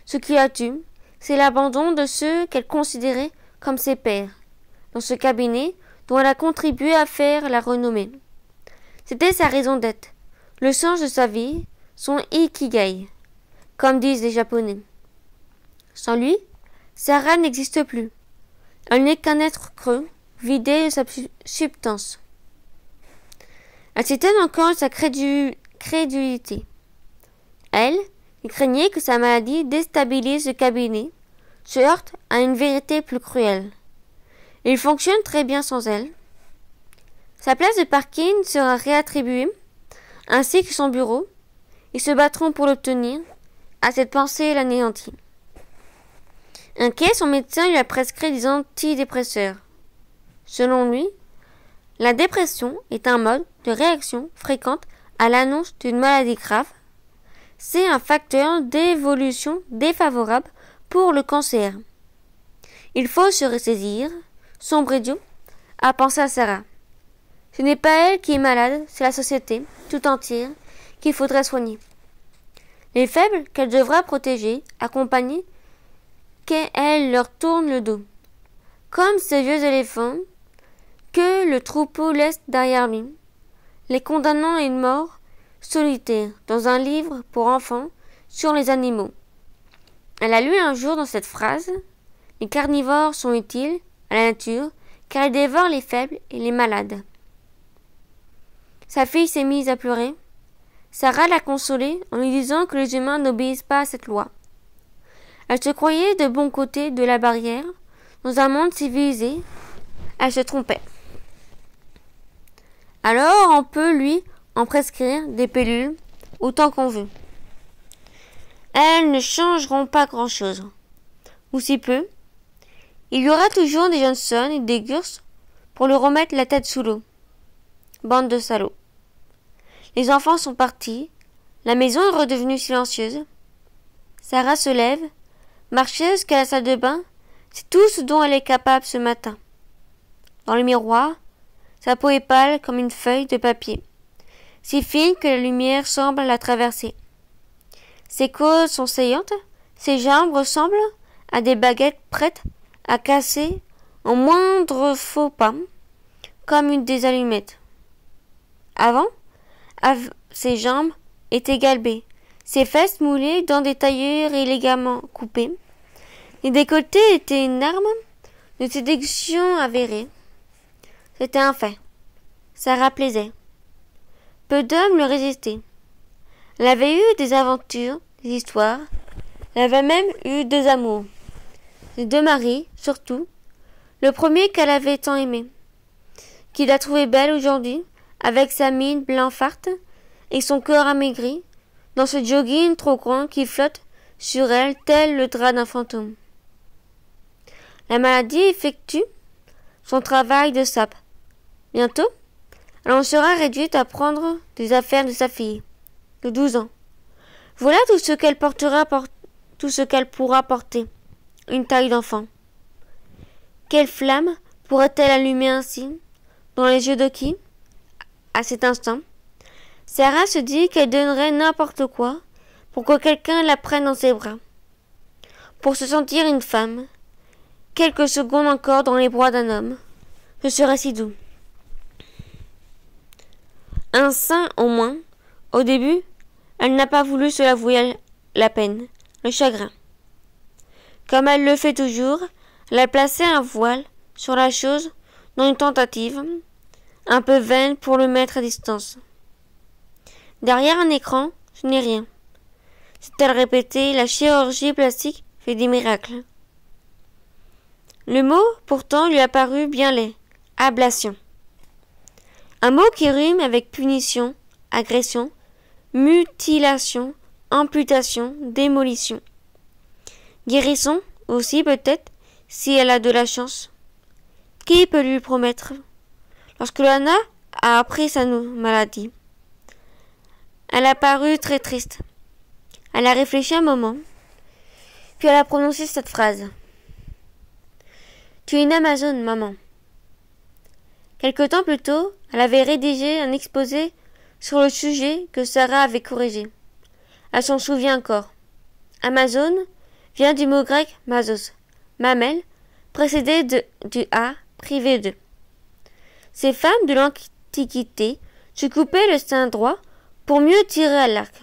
ce qui la tue, c'est l'abandon de ceux qu'elle considérait comme ses pères, dans ce cabinet dont elle a contribué à faire la renommée. C'était sa raison d'être, le sens de sa vie, son ikigai, comme disent les Japonais. Sans lui, Sarah n'existe plus. Elle n'est qu'un être creux, vidé de sa substance. Elle s'étonne encore de sa crédulité. Elle, il craignait que sa maladie déstabilise le cabinet, se heurte à une vérité plus cruelle. Il fonctionne très bien sans elle. Sa place de parking sera réattribuée, ainsi que son bureau. Ils se battront pour l'obtenir. À cette pensée l'anéantit. Inquiet, son médecin lui a prescrit des antidépresseurs. Selon lui, la dépression est un mode de réaction fréquente à l'annonce d'une maladie grave. C'est un facteur d'évolution défavorable pour le cancer. Il faut se ressaisir, sombre idiot, a pensé à Sarah. Ce n'est pas elle qui est malade, c'est la société, tout entière, qu'il faudrait soigner. Les faibles qu'elle devra protéger, accompagner, qu'elle leur tourne le dos. Comme ces vieux éléphants que le troupeau laisse derrière lui, les condamnant à une mort solitaire dans un livre pour enfants sur les animaux. Elle a lu un jour dans cette phrase Les carnivores sont utiles à la nature car ils dévorent les faibles et les malades. Sa fille s'est mise à pleurer. Sarah l'a consolée en lui disant que les humains n'obéissent pas à cette loi. Elle se croyait de bon côté de la barrière, dans un monde civilisé. Elle se trompait. Alors on peut lui en prescrire des pellules autant qu'on veut. Elles ne changeront pas grand-chose, ou si peu. Il y aura toujours des Johnson et des Gurs pour lui remettre la tête sous l'eau. Bande de salauds. Les enfants sont partis, la maison est redevenue silencieuse. Sarah se lève, marche jusqu'à la salle de bain, c'est tout ce dont elle est capable ce matin. Dans le miroir, sa peau est pâle comme une feuille de papier, si fine que la lumière semble la traverser. Ses côtes sont saillantes, ses jambes ressemblent à des baguettes prêtes à casser en moindre faux pas, comme une des allumettes. Avant, ses jambes étaient galbées, ses fesses moulées dans des tailleurs élégamment coupées. Les décolletés étaient une arme de séduction avérée. C'était un fait. Sarah plaisait. Peu d'hommes le résistaient. Elle avait eu des aventures, des histoires. Elle avait même eu deux amours. deux maris, surtout. Le premier qu'elle avait tant aimé. Qu'il a trouvé belle aujourd'hui, avec sa mine blanc-farte et son cœur amaigri, dans ce jogging trop grand qui flotte sur elle tel le drap d'un fantôme. La maladie effectue son travail de sape. Bientôt, elle en sera réduite à prendre des affaires de sa fille de douze ans. Voilà tout ce qu'elle portera, tout ce qu'elle pourra porter. Une taille d'enfant. Quelle flamme pourrait-elle allumer ainsi, dans les yeux de qui? À cet instant, Sarah se dit qu'elle donnerait n'importe quoi pour que quelqu'un la prenne dans ses bras. Pour se sentir une femme, quelques secondes encore dans les bras d'un homme, ce serait si doux. Un sein au moins, au début, elle n'a pas voulu se l'avouer la peine, le chagrin. Comme elle le fait toujours, elle a placé un voile sur la chose dans une tentative, un peu vaine pour le mettre à distance. Derrière un écran, ce n'est rien. C'est-elle répété, la chirurgie plastique fait des miracles. Le mot, pourtant, lui a paru bien laid. Ablation. Un mot qui rime avec punition, agression, mutilation, amputation, démolition. Guérison aussi peut-être, si elle a de la chance. Qui peut lui promettre? Lorsque Lana a appris sa maladie, elle a paru très triste. Elle a réfléchi un moment, puis elle a prononcé cette phrase. Tu es une Amazone, maman. Quelque temps plus tôt, elle avait rédigé un exposé sur le sujet que Sarah avait corrigé. Elle s'en souvient encore. Amazon vient du mot grec mazos, mamelle, précédé du A, privé de. Ces femmes de l'Antiquité se coupaient le sein droit pour mieux tirer à l'arc.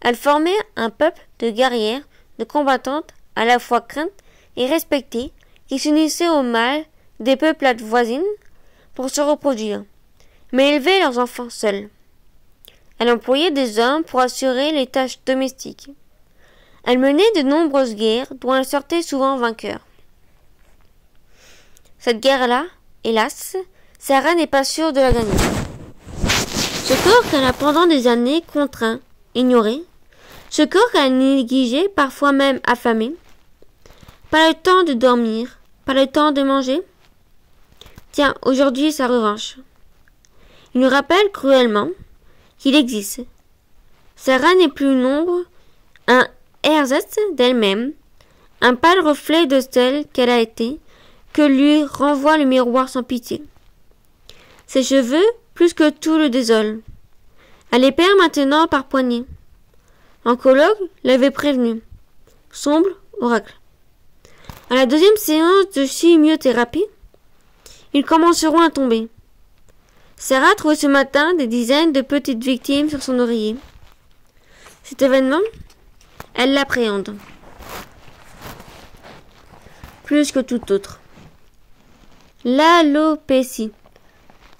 Elles formaient un peuple de guerrières, de combattantes, à la fois craintes et respectées, qui s'unissaient au mal des peuplades voisines pour se reproduire mais élevaient leurs enfants seuls. Elle employait des hommes pour assurer les tâches domestiques. Elle menait de nombreuses guerres dont elle sortait souvent vainqueur. Cette guerre-là, hélas, Sarah n'est pas sûre de la gagner. Ce corps qu'elle a pendant des années contraint, ignoré, ce corps qu'elle a négligé, parfois même affamé, pas le temps de dormir, pas le temps de manger. Tiens, aujourd'hui sa revanche. Il nous rappelle cruellement qu'il existe. Sarah n'est plus une ombre, un ersatz d'elle-même, un pâle reflet de celle qu'elle a été, que lui renvoie le miroir sans pitié. Ses cheveux, plus que tout, le désolent. Elle les perd maintenant par poignée. L'oncologue l'avait prévenu. Sombre oracle. À la deuxième séance de chimiothérapie, ils commenceront à tomber. Sarah trouve ce matin des dizaines de petites victimes sur son oreiller. Cet événement, elle l'appréhende. Plus que tout autre. L'alopécie.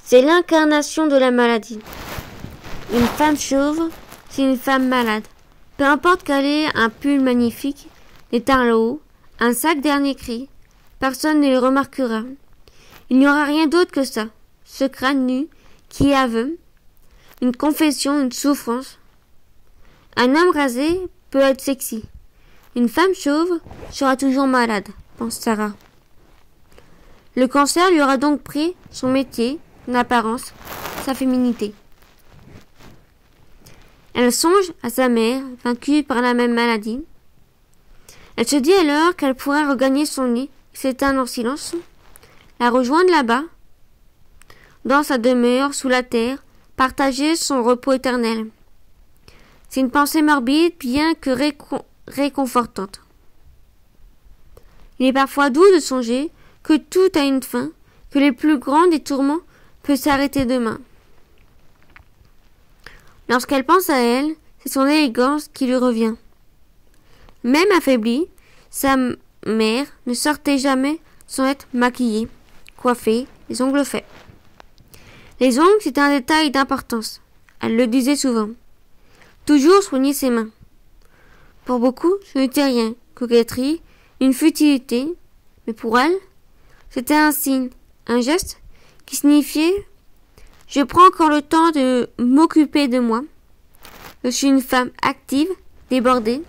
C'est l'incarnation de la maladie. Une femme chauve, c'est une femme malade. Peu importe qu'elle ait un pull magnifique, des hauts, un sac dernier cri, personne ne le remarquera. Il n'y aura rien d'autre que ça ce crâne nu, qui aveu, une confession, une souffrance. Un homme rasé peut être sexy. Une femme chauve sera toujours malade, pense Sarah. Le cancer lui aura donc pris son métier, son apparence, sa féminité. Elle songe à sa mère, vaincue par la même maladie. Elle se dit alors qu'elle pourrait regagner son lit, s'éteindre en silence, la rejoindre là-bas, dans sa demeure sous la terre, partager son repos éternel. C'est une pensée morbide, bien que réconfortante. Il est parfois doux de songer que tout a une fin, que les plus grands des tourments peuvent s'arrêter demain. Lorsqu'elle pense à elle, c'est son élégance qui lui revient. Même affaiblie, sa mère ne sortait jamais sans être maquillée, coiffée, les ongles faits. Les ongles, c'est un détail d'importance. Elle le disait souvent. Toujours soigner ses mains. Pour beaucoup, ce n'était rien, coquetterie, une futilité, mais pour elle, c'était un signe, un geste qui signifiait je prends encore le temps de m'occuper de moi. Je suis une femme active, débordée.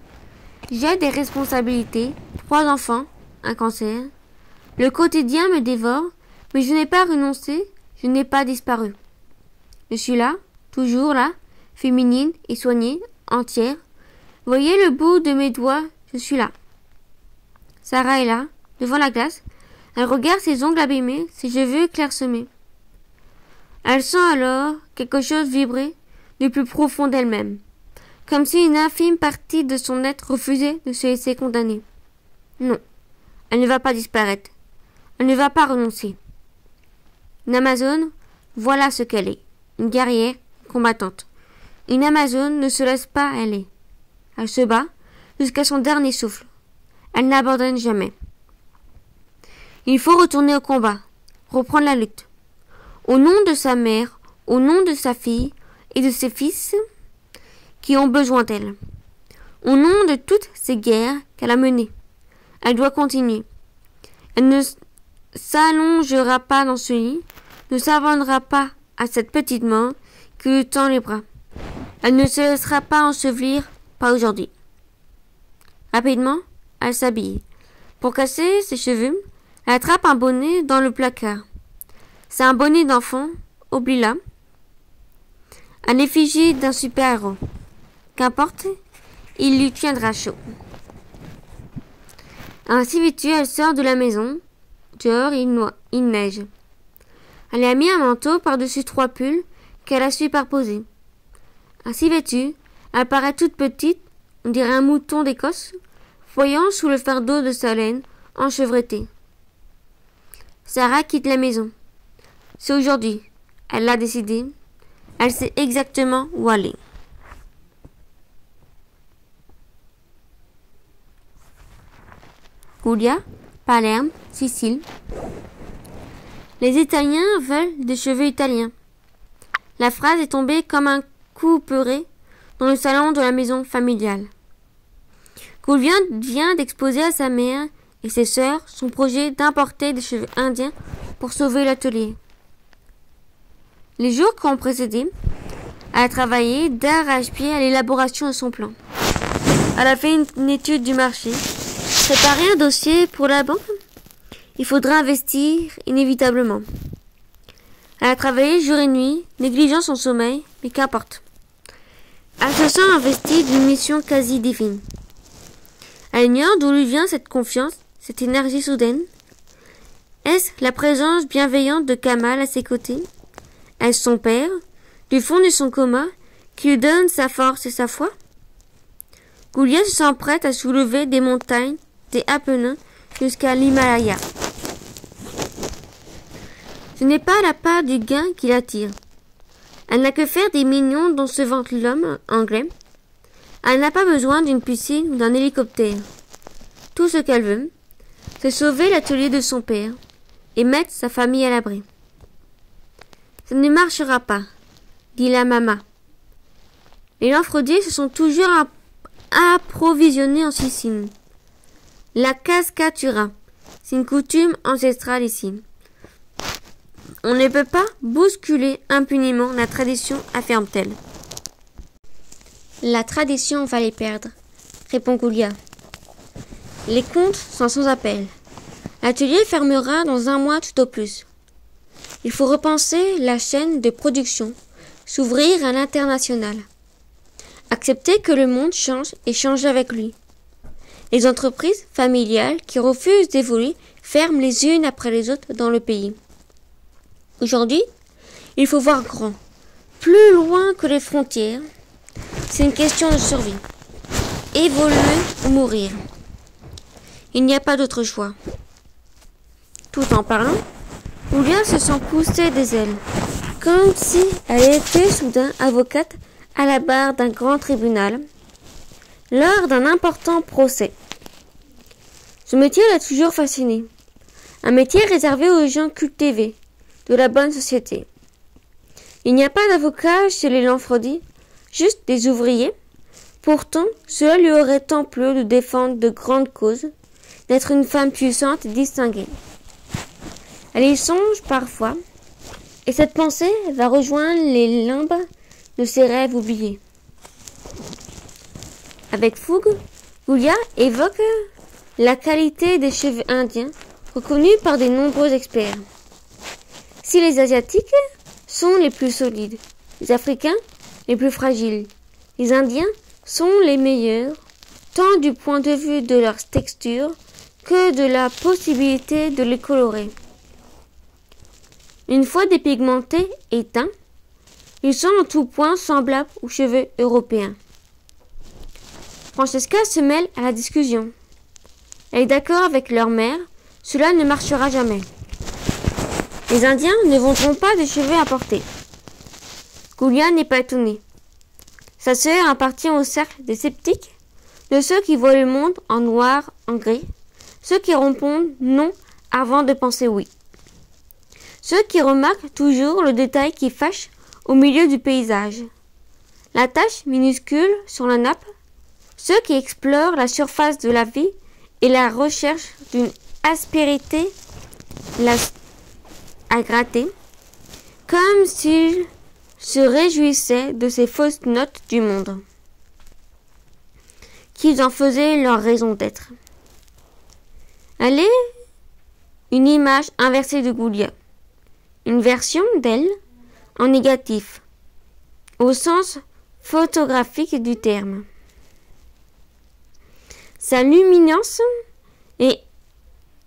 J'ai des responsabilités, trois enfants, un cancer. Le quotidien me dévore, mais je n'ai pas renoncé, je n'ai pas disparu. Je suis là, toujours là, féminine et soignée, entière. Voyez le bout de mes doigts, je suis là. Sarah est là, devant la glace. Elle regarde ses ongles abîmés, ses cheveux clairsemés. Elle sent alors quelque chose vibrer du plus profond d'elle-même, comme si une infime partie de son être refusait de se laisser condamner. Non, elle ne va pas disparaître. Elle ne va pas renoncer. Une Amazone, voilà ce qu'elle est. Une guerrière, combattante. Une Amazone ne se laisse pas aller. Elle se bat jusqu'à son dernier souffle. Elle n'abandonne jamais. Il faut retourner au combat, reprendre la lutte au nom de sa mère, au nom de sa fille et de ses fils qui ont besoin d'elle, au nom de toutes ces guerres qu'elle a menées. Elle doit continuer. Elle ne s'allongera pas dans ce lit, ne s'abandonnera pas à cette petite main qui lui tend les bras. Elle ne se laissera pas ensevelir, pas aujourd'hui. Rapidement, elle s'habille. Pour casser ses cheveux, elle attrape un bonnet dans le placard. C'est un bonnet d'enfant, oublie-la. Un effigie d'un super-héros. Qu'importe, il lui tiendra chaud. Ainsi vêtue, elle sort de la maison. Dehors, il, il neige. Elle a mis un manteau par-dessus trois pulls qu'elle a superposés. Ainsi vêtue, elle paraît toute petite, on dirait un mouton d'Écosse, voyant sous le fardeau de sa laine enchevêtrée. Sarah quitte la maison. C'est aujourd'hui. Elle l'a décidé. Elle sait exactement où aller. Julia, Palerme, Sicile. Les Italiens veulent des cheveux italiens. La phrase est tombée comme un coup peuré dans le salon de la maison familiale. Julia vient d'exposer à sa mère et ses sœurs son projet d'importer des cheveux indiens pour sauver l'atelier. Les jours qui ont précédé, elle a travaillé d'arrache-pied à l'élaboration de son plan. Elle a fait une, étude du marché, préparé un dossier pour la banque. Il faudra investir inévitablement. Elle a travaillé jour et nuit, négligeant son sommeil, mais qu'importe. Elle se sent investie d'une mission quasi divine. Elle ignore d'où lui vient cette confiance, cette énergie soudaine? Est-ce la présence bienveillante de Kamal à ses côtés? Est-ce son père, du fond de son coma, qui lui donne sa force et sa foi? Goulia se sent prête à soulever des montagnes, des Apennins, jusqu'à l'Himalaya. Ce n'est pas la part du gain qui l'attire. Elle n'a que faire des mignons dont se vante l'homme anglais. Elle n'a pas besoin d'une piscine ou d'un hélicoptère. Tout ce qu'elle veut, c'est sauver l'atelier de son père et mettre sa famille à l'abri. Ça ne marchera pas, dit la maman. Les Lanfrediers se sont toujours approvisionnés en Sicile. La cascatura, c'est une coutume ancestrale ici. On ne peut pas bousculer impunément la tradition, affirme-t-elle. La tradition va les perdre, répond Goulia. Les comptes sont sans appel. L'atelier fermera dans un mois tout au plus. Il faut repenser la chaîne de production, s'ouvrir à l'international. Accepter que le monde change et change avec lui. Les entreprises familiales qui refusent d'évoluer ferment les unes après les autres dans le pays. Aujourd'hui, il faut voir grand, plus loin que les frontières. C'est une question de survie. Évoluer ou mourir. Il n'y a pas d'autre choix. Tout en parlant, Julia se sent pousser des ailes, comme si elle était soudain avocate à la barre d'un grand tribunal, lors d'un important procès. Ce métier l'a toujours fasciné. Un métier réservé aux gens cultivés, de la bonne société. Il n'y a pas d'avocat chez les Lanfredi, juste des ouvriers. Pourtant, cela lui aurait tant plu de défendre de grandes causes, d'être une femme puissante et distinguée. Elle y songe parfois, et cette pensée va rejoindre les limbes de ses rêves oubliés. Avec fougue, Julia évoque la qualité des cheveux indiens reconnus par de nombreux experts. Si les Asiatiques sont les plus solides, les Africains les plus fragiles, les Indiens sont les meilleurs, tant du point de vue de leur texture que de la possibilité de les colorer. Une fois dépigmentés et teints, ils sont en tout point semblables aux cheveux européens. Francesca se mêle à la discussion. Elle est d'accord avec leur mère, cela ne marchera jamais. Les Indiens ne vendront pas de cheveux à porter. Goulia n'est pas étonné. Sa sœur appartient au cercle des sceptiques, de ceux qui voient le monde en noir, en gris, ceux qui répondent non avant de penser oui. Ceux qui remarquent toujours le détail qui fâche au milieu du paysage. La tache minuscule sur la nappe, ceux qui explorent la surface de la vie et la recherche d'une aspérité à gratter, comme s'ils se réjouissaient de ces fausses notes du monde, qu'ils en faisaient leur raison d'être. Elle est une image inversée de Goulia une version d'elle en négatif, au sens photographique du terme. Sa luminance est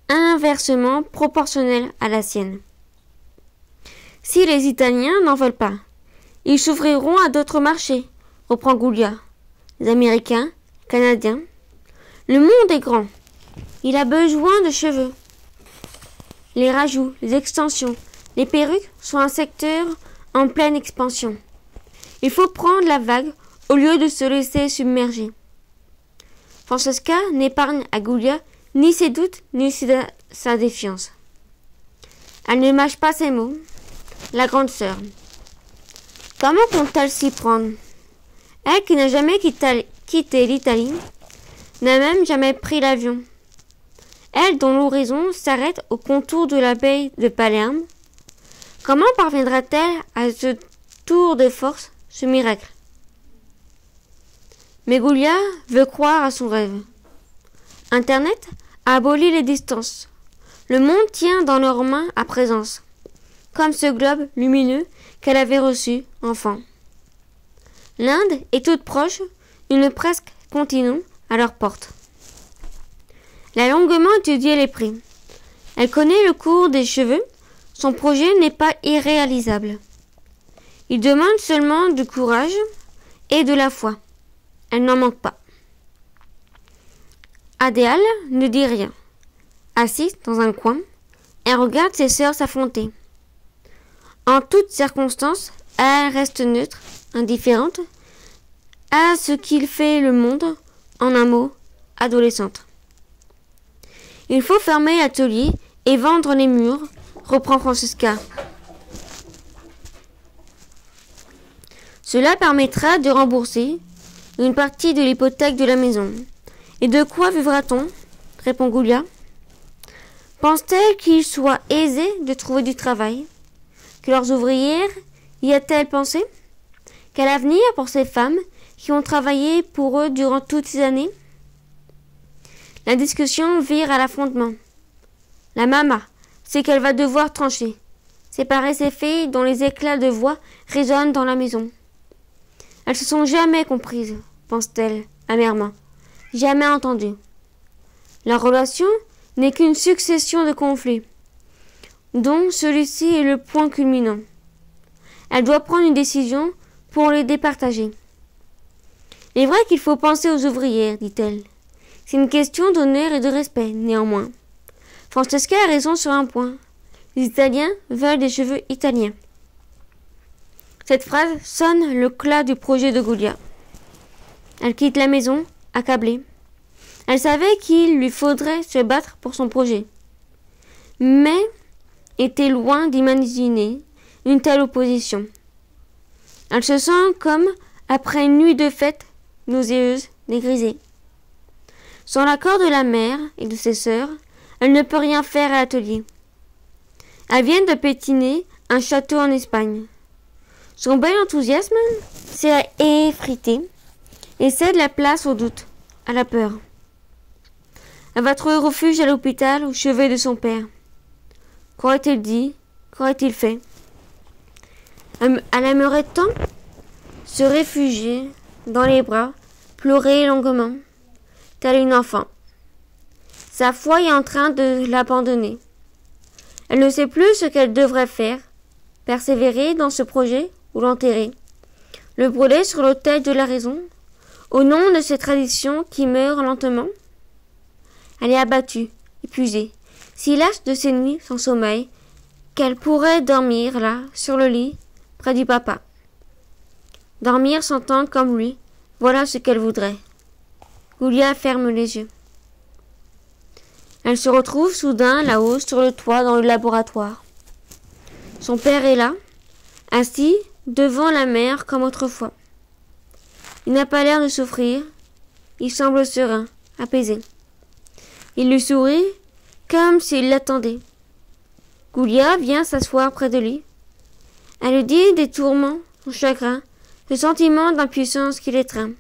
inversement proportionnelle à la sienne. Si les Italiens n'en veulent pas, ils s'ouvriront à d'autres marchés, reprend Goulia. Les Américains, Canadiens. Le monde est grand. Il a besoin de cheveux. Les rajouts, les extensions, les perruques sont un secteur en pleine expansion. Il faut prendre la vague au lieu de se laisser submerger. Francesca n'épargne à Goulia ni ses doutes ni sa défiance. Elle ne mâche pas ses mots. La grande sœur. Comment compte-t-elle s'y prendre? Elle qui n'a jamais quitté l'Italie, n'a même jamais pris l'avion. Elle dont l'horizon s'arrête au contour de la baie de Palerme, Comment parviendra-t-elle à ce tour de force, ce miracle? Mais Goulia veut croire à son rêve. Internet a aboli les distances. Le monde tient dans leurs mains à présence, comme ce globe lumineux qu'elle avait reçu enfant. L'Inde est toute proche, une presque continent à leur porte. Elle a longuement étudié les prix. Elle connaît le cours des cheveux son projet n'est pas irréalisable. Il demande seulement du courage et de la foi. Elle n'en manque pas. Adéal ne dit rien. Assise dans un coin, elle regarde ses sœurs s'affronter. En toutes circonstances, elle reste neutre, indifférente à ce qu'il fait le monde, en un mot, adolescente. Il faut fermer l'atelier et vendre les murs reprend Francesca. Cela permettra de rembourser une partie de l'hypothèque de la maison. Et de quoi vivra-t-on? répond Goulia. Pense-t-elle qu'il soit aisé de trouver du travail? Leurs ouvrières y a-t-elle pensé? Quel avenir pour ces femmes qui ont travaillé pour eux durant toutes ces années? La discussion vire à l'affrontement. La mama, c'est qu'elle va devoir trancher, séparer ses filles dont les éclats de voix résonnent dans la maison. Elles se sont jamais comprises, pense-t-elle amèrement, jamais entendues. Leur relation n'est qu'une succession de conflits, dont celui-ci est le point culminant. Elle doit prendre une décision pour les départager. Il est vrai qu'il faut penser aux ouvrières, dit-elle. C'est une question d'honneur et de respect, néanmoins. Francesca a raison sur un point. Les Italiens veulent des cheveux italiens. Cette phrase sonne le clat du projet de Goulia. Elle quitte la maison, accablée. Elle savait qu'il lui faudrait se battre pour son projet. Mais était loin d'imaginer une telle opposition. Elle se sent comme après une nuit de fête nauséeuse, dégrisée. Sans l'accord de la mère et de ses sœurs, elle ne peut rien faire à l'atelier. Elle vient de pétiner un château en Espagne. Son bel enthousiasme s'est effrité et cède la place au doute, à la peur. Elle va trouver refuge à l'hôpital au chevet de son père. Qu'aurait-il dit? Qu'aurait-il fait? Elle aimerait tant se réfugier dans les bras, pleurer longuement, telle une enfant. Sa foi est en train de l'abandonner. Elle ne sait plus ce qu'elle devrait faire, persévérer dans ce projet ou l'enterrer, le brûler sur l'autel de la raison, au nom de ces traditions qui meurent lentement. Elle est abattue, épuisée, si lasse de ses nuits sans sommeil, qu'elle pourrait dormir là, sur le lit, près du papa. Dormir s'entendre comme lui, voilà ce qu'elle voudrait. Julia ferme les yeux. Elle se retrouve soudain là-haut sur le toit dans le laboratoire. Son père est là, assis devant la mer comme autrefois. Il n'a pas l'air de souffrir, il semble serein, apaisé. Il lui sourit comme s'il l'attendait. Goulia vient s'asseoir près de lui. Elle lui dit des tourments, son chagrin, le sentiment d'impuissance qui l'étreint.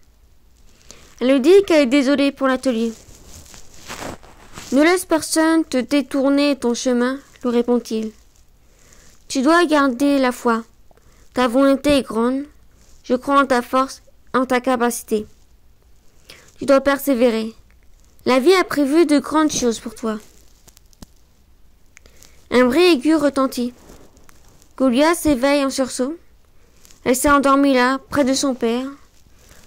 Elle lui dit qu'elle est désolée pour l'atelier. Ne laisse personne te détourner ton chemin, lui répond-il. Tu dois garder la foi. Ta volonté est grande. Je crois en ta force, en ta capacité. Tu dois persévérer. La vie a prévu de grandes choses pour toi. Un bruit aigu retentit. Goulia s'éveille en sursaut. Elle s'est endormie là, près de son père,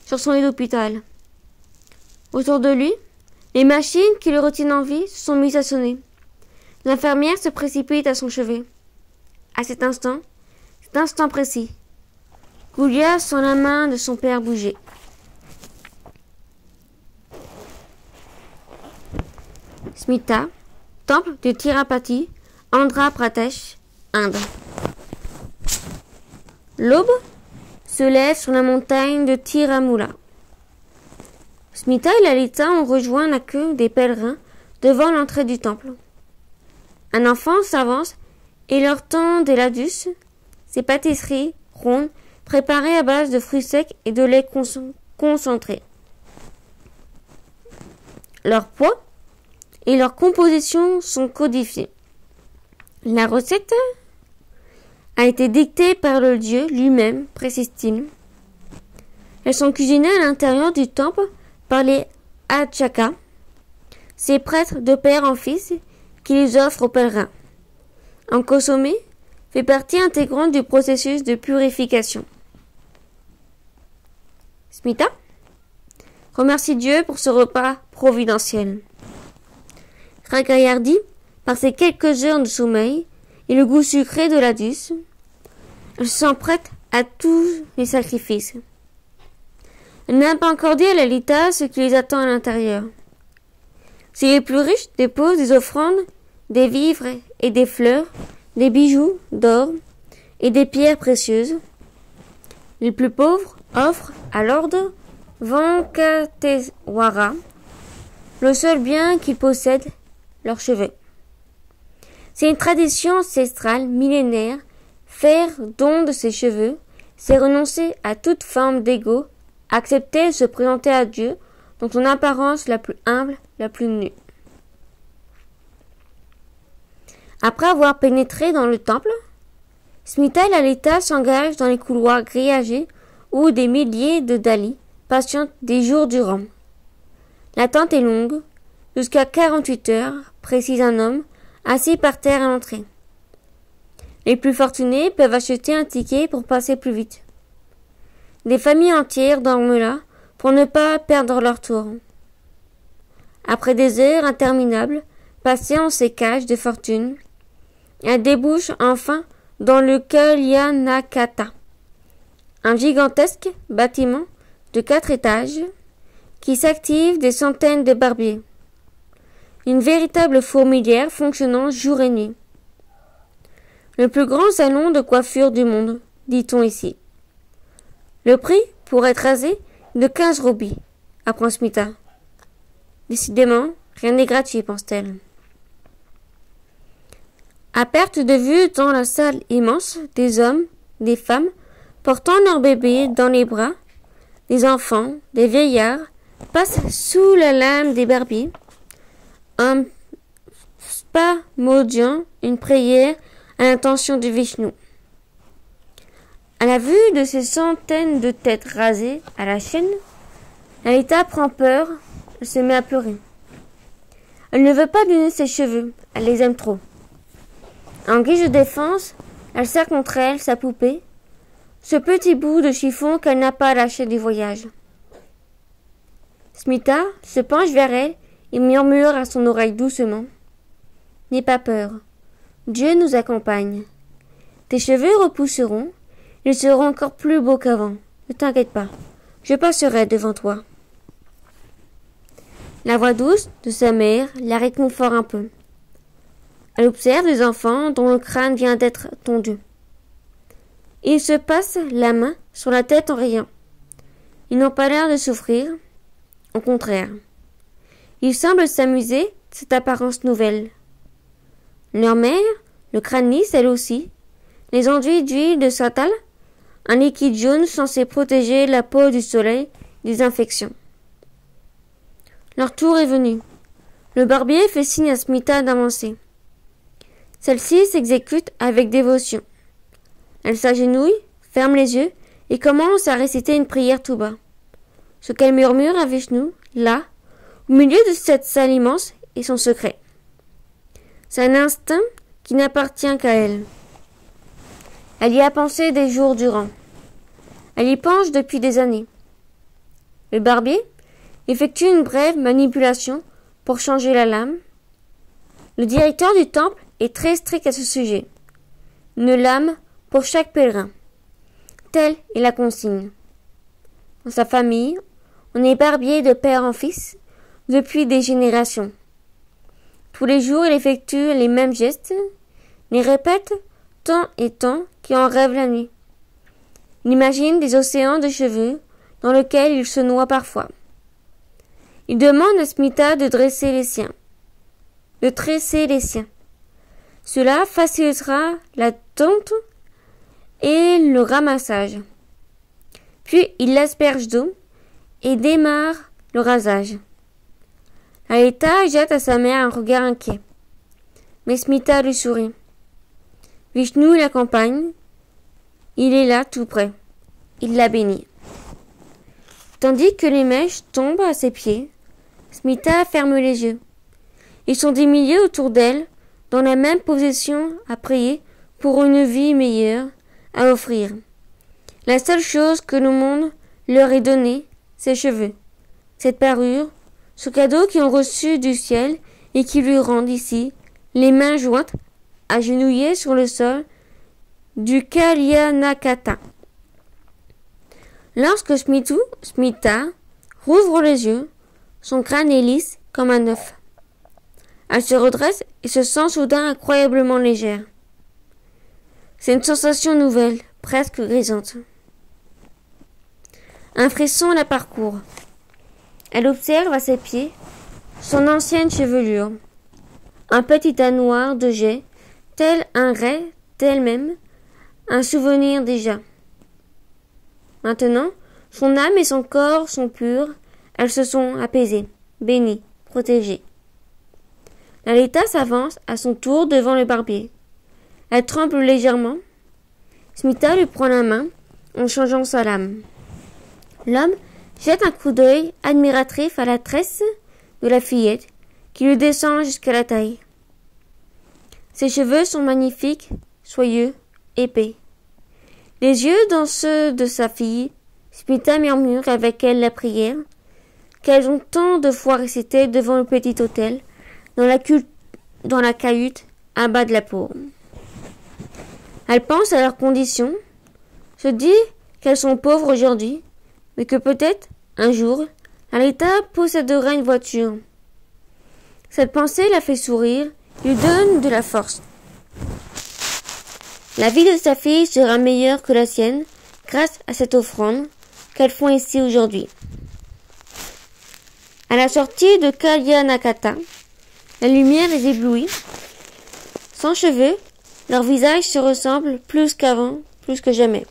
sur son lit d'hôpital. Autour de lui, les machines qui le retiennent en vie se sont mises à sonner. L'infirmière se précipite à son chevet. À cet instant, cet instant précis, Goulia sent la main de son père bouger. Smita, temple de Tirapati, Andhra Pradesh, Inde. L'aube se lève sur la montagne de Tiramula. Smita et Lalita ont rejoint la queue des pèlerins devant l'entrée du temple. Un enfant s'avance et leur tend des ladus, ces pâtisseries rondes préparées à base de fruits secs et de lait concentré. Leur poids et leur composition sont codifiés. La recette a été dictée par le dieu lui-même, précise-t-il. Elles sont cuisinées à l'intérieur du temple par les Achaka, ces prêtres de père en fils qui les offrent aux pèlerins. En consommer fait partie intégrante du processus de purification. Smita remercie Dieu pour ce repas providentiel. Ragaillardi par ces quelques heures de sommeil et le goût sucré de la douce, elle se à tous les sacrifices. Elle n'a pas encore dit à Lalita ce qui les attend à l'intérieur. Si les plus riches déposent des offrandes, des vivres et des fleurs, des bijoux d'or et des pierres précieuses, les plus pauvres offrent à l'ordre Vankateswara le seul bien qu'ils possèdent, leurs cheveux. C'est une tradition ancestrale millénaire Faire don de ses cheveux, c'est renoncer à toute forme d'ego, accepter de se présenter à Dieu dans son apparence la plus humble, la plus nue. Après avoir pénétré dans le temple, Smita et Lalita s'engagent dans les couloirs grillagés où des milliers de Dali patientent des jours durant. L'attente est longue, jusqu'à quarante-huit heures, précise un homme, assis par terre à l'entrée. Les plus fortunés peuvent acheter un ticket pour passer plus vite. Des familles entières dorment là pour ne pas perdre leur tour. Après des heures interminables, passées en ces cages de fortune, elle débouche enfin dans le Kalyanakata, un gigantesque bâtiment de quatre étages qui s'active des centaines de barbiers. Une véritable fourmilière fonctionnant jour et nuit. Le plus grand salon de coiffure du monde, dit-on ici. Le prix, pour être rasé, de quinze roupies, apprend Smita. Décidément, rien n'est gratuit, pense-t-elle. À perte de vue dans la salle immense, des hommes, des femmes, portant leurs bébés dans les bras, des enfants, des vieillards, passent sous la lame des barbiers, un spamodiant, une prière à l'intention de Vishnu. À la vue de ces centaines de têtes rasées à la chaîne, Alita prend peur, elle se met à pleurer. Elle ne veut pas donner ses cheveux, elle les aime trop. En guise de défense, elle serre contre elle sa poupée, ce petit bout de chiffon qu'elle n'a pas lâché du voyage. Smita se penche vers elle et murmure à son oreille doucement. N'aie pas peur. Dieu nous accompagne. Tes cheveux repousseront, ils seront encore plus beaux qu'avant. Ne t'inquiète pas, je passerai devant toi. La voix douce de sa mère la réconforte un peu. Elle observe les enfants dont le crâne vient d'être tondu. Ils se passent la main sur la tête en riant. Ils n'ont pas l'air de souffrir, au contraire. Ils semblent s'amuser de cette apparence nouvelle. Leur mère, le crâne lisse elle aussi, les enduits d'huile de satal, un liquide jaune censé protéger la peau du soleil des infections. Leur tour est venu. Le barbier fait signe à Smita d'avancer. Celle-ci s'exécute avec dévotion. Elle s'agenouille, ferme les yeux et commence à réciter une prière tout bas. Ce qu'elle murmure à Vishnu, là, au milieu de cette salle immense, est son secret. C'est un instinct qui n'appartient qu'à elle. Elle y a pensé des jours durant. Elle y penche depuis des années. Le barbier effectue une brève manipulation pour changer la lame. Le directeur du temple est très strict à ce sujet. Une lame pour chaque pèlerin. Telle est la consigne. Dans sa famille, on est barbier de père en fils depuis des générations. Tous les jours, il effectue les mêmes gestes, les répète tant et tant qu'il en rêve la nuit. Il imagine des océans de cheveux dans lesquels il se noie parfois. Il demande à Smita de dresser les siens, de tresser les siens. Cela facilitera la tonte et le ramassage. Puis il l'asperge d'eau et démarre le rasage. Aïta jette à sa mère un regard inquiet. Mais Smita lui sourit. Vishnu l'accompagne. Il est là tout près. Il la bénit. Tandis que les mèches tombent à ses pieds, Smita ferme les yeux. Ils sont des milliers autour d'elle, dans la même position à prier pour une vie meilleure à offrir. La seule chose que le monde leur ait donnée, ses cheveux, cette parure, ce cadeau qu'ils ont reçu du ciel et qui lui rendent ici, les mains jointes, agenouillées sur le sol du Kalyanakata. Lorsque Smitu, Smita rouvre les yeux, son crâne est lisse comme un œuf. Elle se redresse et se sent soudain incroyablement légère. C'est une sensation nouvelle, presque grisante. Un frisson la parcourt. Elle observe à ses pieds son ancienne chevelure, un petit tas noir de jet, tel un ray, tel même un souvenir déjà. Maintenant, son âme et son corps sont purs, elles se sont apaisées, bénies, protégées. Lalita s'avance à son tour devant le barbier. Elle tremble légèrement. Smita lui prend la main en changeant sa lame. L'homme jette un coup d'œil admiratif à la tresse de la fillette qui lui descend jusqu'à la taille. Ses cheveux sont magnifiques, soyeux, épais. Les yeux dans ceux de sa fille, Smita murmure avec elle la prière qu'elles ont tant de fois récité devant le petit hôtel, dans la, dans la cahute, à bas de la peau. Elle pense à leurs conditions, se dit qu'elles sont pauvres aujourd'hui, mais que peut-être, un jour, Alita possédera une voiture. Cette pensée la fait sourire, lui donne de la force. La vie de sa fille sera meilleure que la sienne grâce à cette offrande qu'elles font ici aujourd'hui. À la sortie de Kalyanakata, la lumière les éblouit. Sans cheveux, leurs visages se ressemblent plus qu'avant, plus que jamais.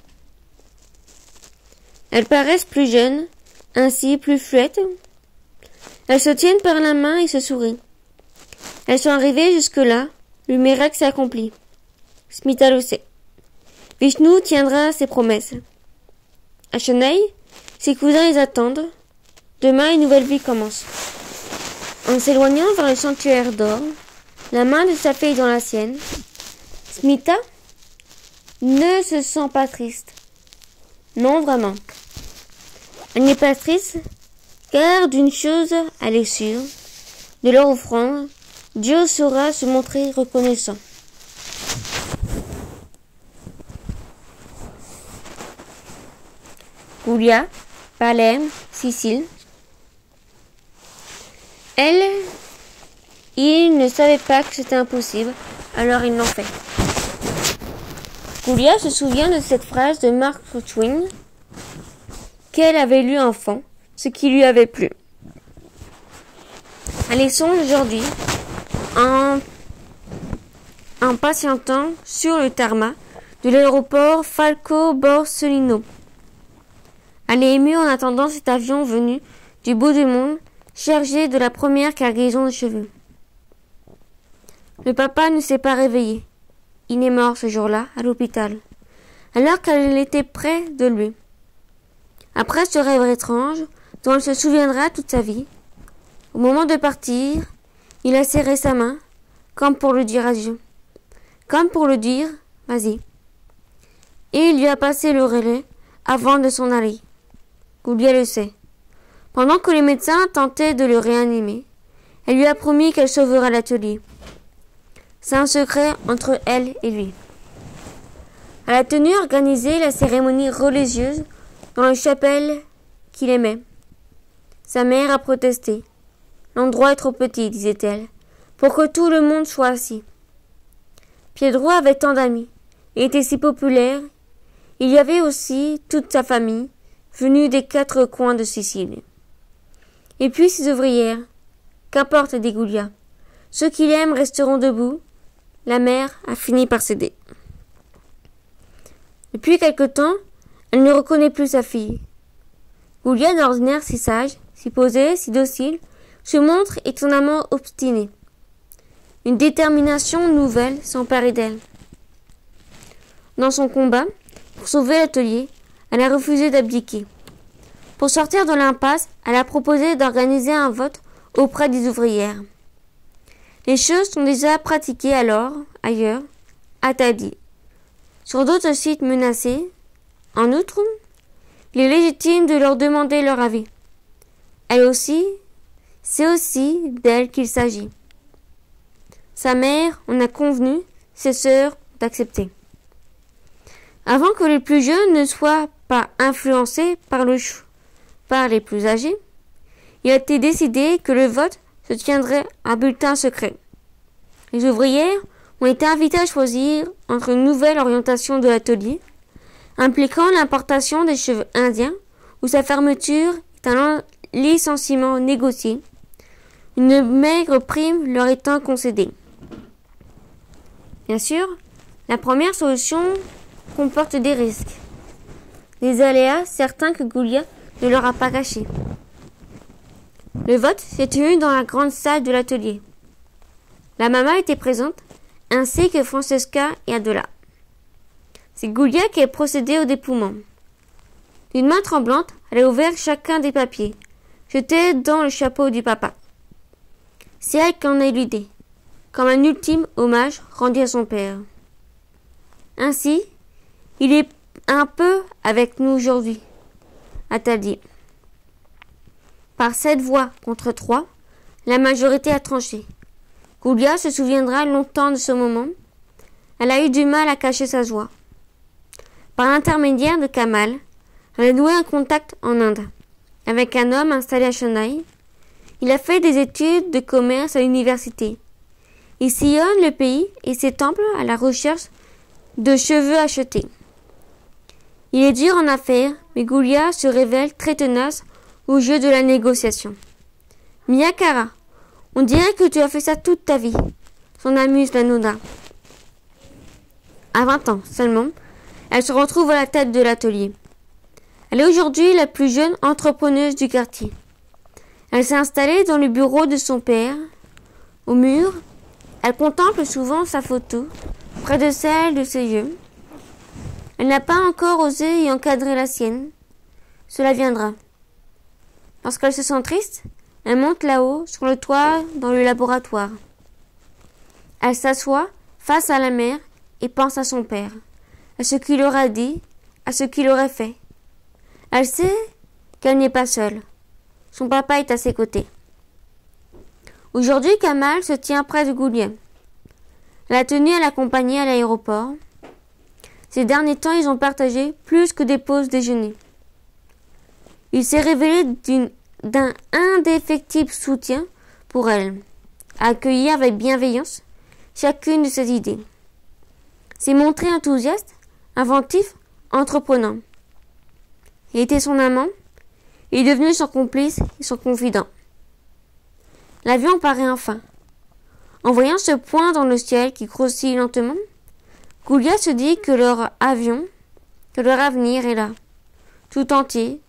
Elles paraissent plus jeunes, ainsi plus fluettes. Elles se tiennent par la main et se sourient. Elles sont arrivées jusque-là, le miracle s'accomplit. Smita le sait. Vishnu tiendra ses promesses. À Chennai, ses cousins les attendent. Demain, une nouvelle vie commence. En s'éloignant vers le sanctuaire d'or, la main de sa fille dans la sienne, Smita ne se sent pas triste. Non, vraiment. Elle n'est pas triste, car d'une chose, elle est sûre, de leur offrande, Dieu saura se montrer reconnaissant. Julia, Palem, Sicile. Elle, il ne savait pas que c'était impossible, alors ils l'ont fait. Julia se souvient de cette phrase de Mark Twain qu'elle avait lu enfant, ce qui lui avait plu. Elle y songe aujourd'hui en, en patientant sur le tarmac de l'aéroport Falco Borsellino. Elle est émue en attendant cet avion venu du bout du monde, chargé de la première cargaison de cheveux. Le papa ne s'est pas réveillé. Il est mort ce jour-là, à l'hôpital, alors qu'elle était près de lui. Après ce rêve étrange, dont elle se souviendra toute sa vie, au moment de partir, il a serré sa main, comme pour le dire adieu. Comme pour le dire, vas-y. Et il lui a passé le relais avant de s'en aller. Goulia le sait. Pendant que les médecins tentaient de le réanimer, elle lui a promis qu'elle sauvera l'atelier. C'est un secret entre elle et lui. Elle a tenu à organiser la cérémonie religieuse dans la chapelle qu'il aimait. Sa mère a protesté. L'endroit est trop petit, disait-elle, pour que tout le monde soit assis. Piedro avait tant d'amis, et était si populaire. Il y avait aussi toute sa famille, venue des quatre coins de Sicile. Et puis ses ouvrières. Qu'importe, dit Goulia. Ceux qui l'aiment resteront debout. La mère a fini par céder. Depuis quelque temps, elle ne reconnaît plus sa fille. Goulia, d'ordinaire si sage, si posée, si docile, se montre étonnamment obstinée. Une détermination nouvelle s'emparait d'elle. Dans son combat, pour sauver l'atelier, elle a refusé d'abdiquer. Pour sortir de l'impasse, elle a proposé d'organiser un vote auprès des ouvrières. Les choses sont déjà pratiquées alors, ailleurs, à Tadi. Sur d'autres sites menacés, en outre, il est légitime de leur demander leur avis. Elle aussi c'est aussi d'elle qu'il s'agit. Sa mère en a convenu, ses sœurs d'accepter. Avant que les plus jeunes ne soient pas influencés par le par les plus âgés, il a été décidé que le vote se tiendrait à bulletin secret. Les ouvrières ont été invitées à choisir entre une nouvelle orientation de l'atelier, impliquant l'importation des cheveux indiens, ou sa fermeture est un licenciement négocié, une maigre prime leur étant concédée. Bien sûr, la première solution comporte des risques. Des aléas certains que Goulia ne leur a pas cachés. Le vote s'est tenu dans la grande salle de l'atelier. La maman était présente, ainsi que Francesca et Adola. C'est Goulia qui a procédé au dépouillement. D'une main tremblante, elle a ouvert chacun des papiers, jetés dans le chapeau du papa. C'est elle qui en a l'idée, comme un ultime hommage rendu à son père. Ainsi, il est un peu avec nous aujourd'hui, a-t-elle dit. Par sept voix contre trois, la majorité a tranché. Goulia se souviendra longtemps de ce moment. Elle a eu du mal à cacher sa joie. Par l'intermédiaire de Kamal, elle a noué un contact en Inde avec un homme installé à Chennai. Il a fait des études de commerce à l'université. Il sillonne le pays et ses temples à la recherche de cheveux achetés. Il est dur en affaires, mais Goulia se révèle très tenace au jeu de la négociation. Miyakara, on dirait que tu as fait ça toute ta vie. S'en amuse la Nona. À 20 ans seulement, elle se retrouve à la tête de l'atelier. Elle est aujourd'hui la plus jeune entrepreneuse du quartier. Elle s'est installée dans le bureau de son père. Au mur, elle contemple souvent sa photo, près de celle de ses yeux. Elle n'a pas encore osé y encadrer la sienne. Cela viendra. Lorsqu'elle se sent triste, elle monte là-haut, sur le toit, dans le laboratoire. Elle s'assoit face à la mère et pense à son père, à ce qu'il aurait dit, à ce qu'il aurait fait. Elle sait qu'elle n'est pas seule. Son papa est à ses côtés. Aujourd'hui, Kamal se tient près de Goulien. Elle a tenu à l'accompagner à l'aéroport. Ces derniers temps, ils ont partagé plus que des pauses déjeuner. Il s'est révélé d'un indéfectible soutien pour elle, accueillir avec bienveillance chacune de ses idées. S'est montré enthousiaste, inventif, entreprenant. Il était son amant, il est devenu son complice et son confident. L'avion paraît enfin. En voyant ce point dans le ciel qui grossit lentement, Goulia se dit que leur avion, que leur avenir est là, tout entier,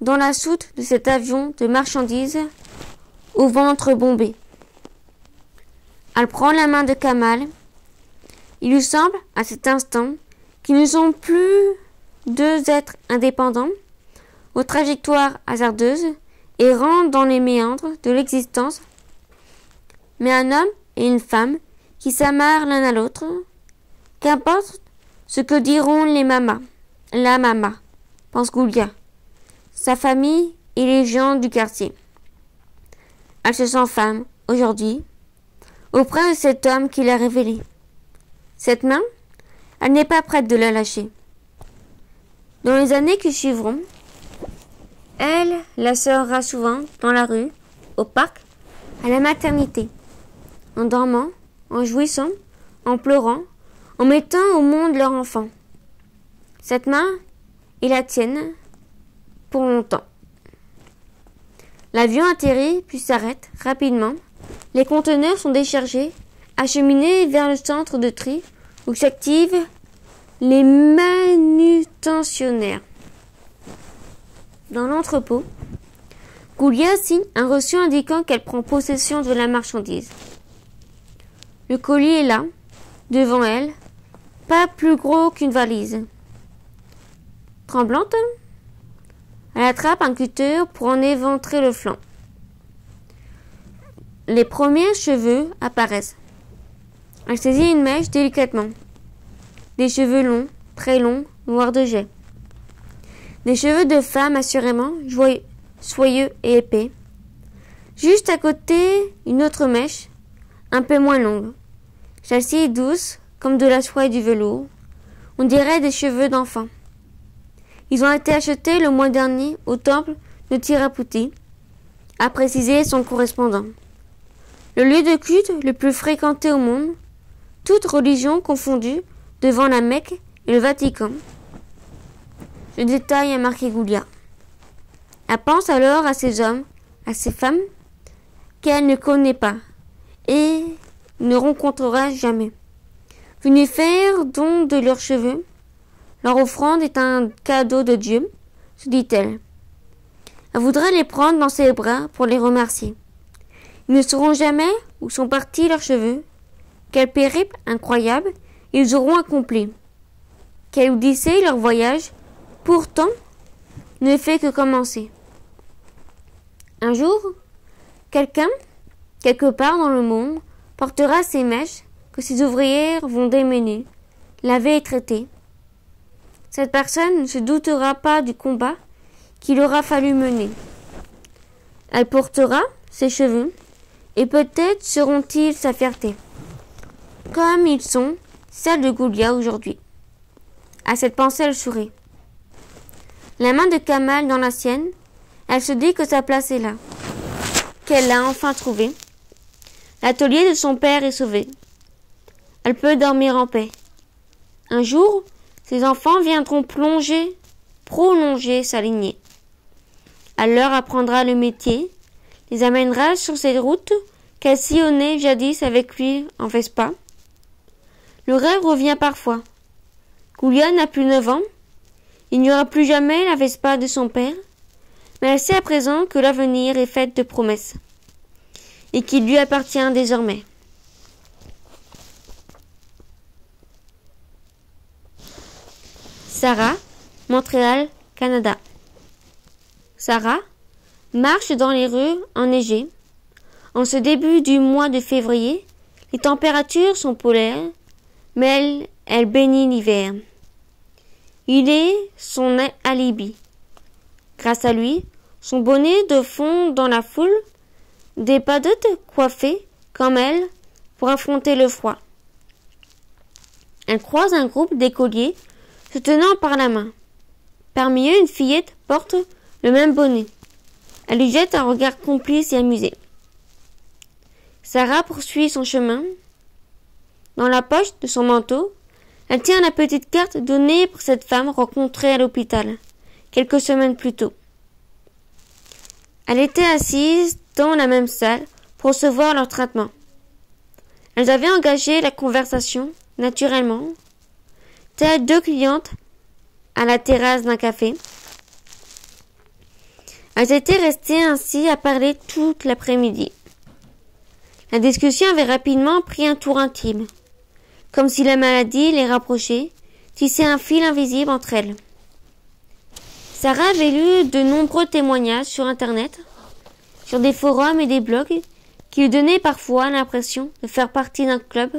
dans la soute de cet avion de marchandises au ventre bombé. Elle prend la main de Kamal. Il lui semble, à cet instant, qu'ils ne sont plus deux êtres indépendants, aux trajectoires hasardeuses, errant dans les méandres de l'existence, mais un homme et une femme qui s'amarrent l'un à l'autre. Qu'importe ce que diront les mamas, la mama, pense Goulia sa famille et les gens du quartier. Elle se sent femme, aujourd'hui, auprès de cet homme qui l'a révélé. Cette main, elle n'est pas prête de la lâcher. Dans les années qui suivront, elle la sera souvent dans la rue, au parc, à la maternité, en dormant, en jouissant, en pleurant, en mettant au monde leur enfant. Cette main est la tienne, pour longtemps. L'avion atterrit puis s'arrête rapidement. Les conteneurs sont déchargés, acheminés vers le centre de tri où s'activent les manutentionnaires. Dans l'entrepôt, Goulia signe un reçu indiquant qu'elle prend possession de la marchandise. Le colis est là, devant elle, pas plus gros qu'une valise. Tremblante, elle attrape un cutter pour en éventrer le flanc. Les premiers cheveux apparaissent. Elle saisit une mèche délicatement. Des cheveux longs, très longs, noirs de jet. Des cheveux de femme assurément soyeux et épais. Juste à côté, une autre mèche, un peu moins longue. Celle-ci est douce, comme de la soie et du velours. On dirait des cheveux d'enfant. Ils ont été achetés le mois dernier au temple de Tirapati, a précisé son correspondant. Le lieu de culte le plus fréquenté au monde, toute religion confondue, devant la Mecque et le Vatican. Le détail a marqué Goulia. Elle pense alors à ces hommes, à ces femmes qu'elle ne connaît pas et ne rencontrera jamais. Venus faire don de leurs cheveux, Leur offrande est un cadeau de Dieu, se dit-elle. Elle voudrait les prendre dans ses bras pour les remercier. Ils ne sauront jamais où sont partis leurs cheveux, quel périple incroyable ils auront accompli. Quelle odyssée leur voyage, pourtant, ne fait que commencer. Un jour, quelqu'un, quelque part dans le monde, portera ces mèches que ses ouvrières vont démener, laver et traiter. Cette personne ne se doutera pas du combat qu'il aura fallu mener. Elle portera ses cheveux, et peut-être seront-ils sa fierté, comme ils sont celle de Goulia aujourd'hui. À cette pensée, elle sourit. La main de Kamal dans la sienne, elle se dit que sa place est là, qu'elle l'a enfin trouvée. L'atelier de son père est sauvé. Elle peut dormir en paix. Un jour, ses enfants viendront plonger, prolonger sa lignée. Elle leur apprendra le métier, les amènera sur ces routes qu'elle sillonnait jadis avec lui en Vespa. Le rêve revient parfois. Goulia n'a plus neuf ans. Il n'y aura plus jamais la Vespa de son père, mais elle sait à présent que l'avenir est fait de promesses et qu'il lui appartient désormais. Sarah, Montréal, Canada. Sarah marche dans les rues enneigées. En ce début du mois de février, les températures sont polaires, mais elle, elle bénit l'hiver. Il est son alibi. Grâce à lui, son bonnet de fond dans la foule, des padottes coiffées comme elle pour affronter le froid. Elle croise un groupe d'écoliers se tenant par la main. Parmi eux, une fillette porte le même bonnet. Elle lui jette un regard complice et amusé. Sarah poursuit son chemin. Dans la poche de son manteau, elle tient la petite carte donnée pour cette femme rencontrée à l'hôpital, quelques semaines plus tôt. Elle était assise dans la même salle pour recevoir leur traitement. Elles avaient engagé la conversation, naturellement, telles deux clientes à la terrasse d'un café. Elles étaient restées ainsi à parler toute l'après-midi. La discussion avait rapidement pris un tour intime, comme si la maladie les rapprochait, tissait un fil invisible entre elles. Sarah avait lu de nombreux témoignages sur Internet, sur des forums et des blogs qui lui donnaient parfois l'impression de faire partie d'un club,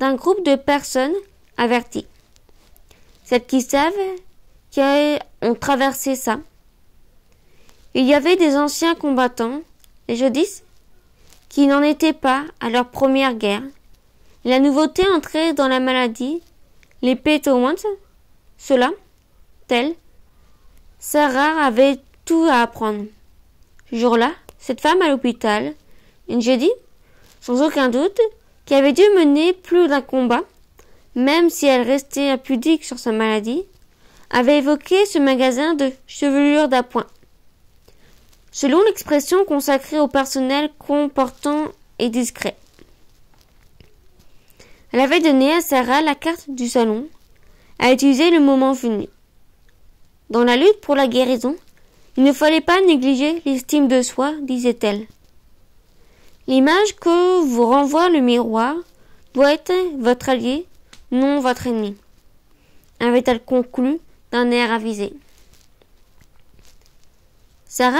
d'un groupe de personnes averties. Celles qui savent, qui ont traversé ça. Il y avait des anciens combattants, les jadis, qui n'en étaient pas à leur première guerre. La nouveauté entrait dans la maladie, les pétowants, cela, tel. Sarah avait tout à apprendre. Ce jour-là, cette femme à l'hôpital, une jeudi, sans aucun doute, qui avait dû mener plus d'un combat, même si elle restait impudique sur sa maladie, avait évoqué ce magasin de chevelure d'appoint. Selon l'expression consacrée au personnel comportant et discret. Elle avait donné à Sarah la carte du salon, à utiliser le moment venu. Dans la lutte pour la guérison, il ne fallait pas négliger l'estime de soi, disait-elle. L'image que vous renvoie le miroir doit être votre allié non votre ennemi, avait-elle conclu d'un air avisé. Sarah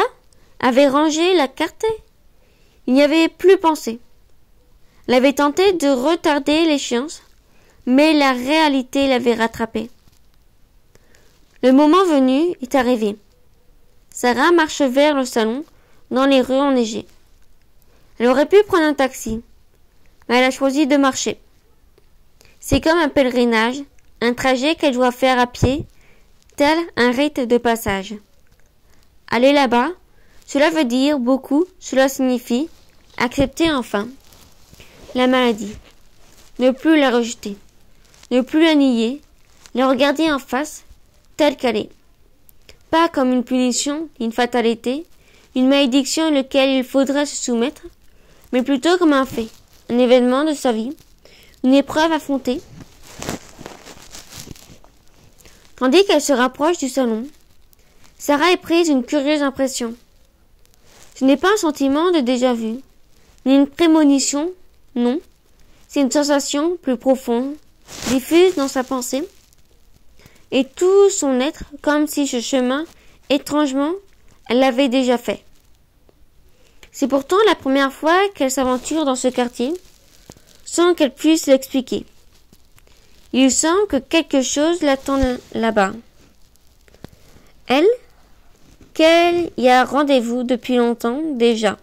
avait rangé la carte. Il n'y avait plus pensé. Elle avait tenté de retarder l'échéance, mais la réalité l'avait rattrapée. Le moment venu est arrivé. Sarah marche vers le salon, dans les rues enneigées. Elle aurait pu prendre un taxi, mais elle a choisi de marcher. C'est comme un pèlerinage, un trajet qu'elle doit faire à pied, tel un rite de passage. Aller là-bas, cela veut dire beaucoup, cela signifie accepter enfin la maladie, ne plus la rejeter, ne plus la nier, la regarder en face telle qu'elle est. Pas comme une punition, une fatalité, une malédiction à laquelle il faudra se soumettre, mais plutôt comme un fait, un événement de sa vie, une épreuve affrontée. Tandis qu'elle se rapproche du salon, Sarah est prise curieuse impression. Ce n'est pas un sentiment de déjà-vu, ni une prémonition, non. C'est une sensation plus profonde, diffuse dans sa pensée, et tout son être, comme si ce chemin, étrangement, l'avait déjà fait. C'est pourtant la première fois qu'elle s'aventure dans ce quartier, sans qu'elle puisse l'expliquer. Il semble que quelque chose l'attend là-bas. Elle, qu'elle y a rendez-vous depuis longtemps déjà.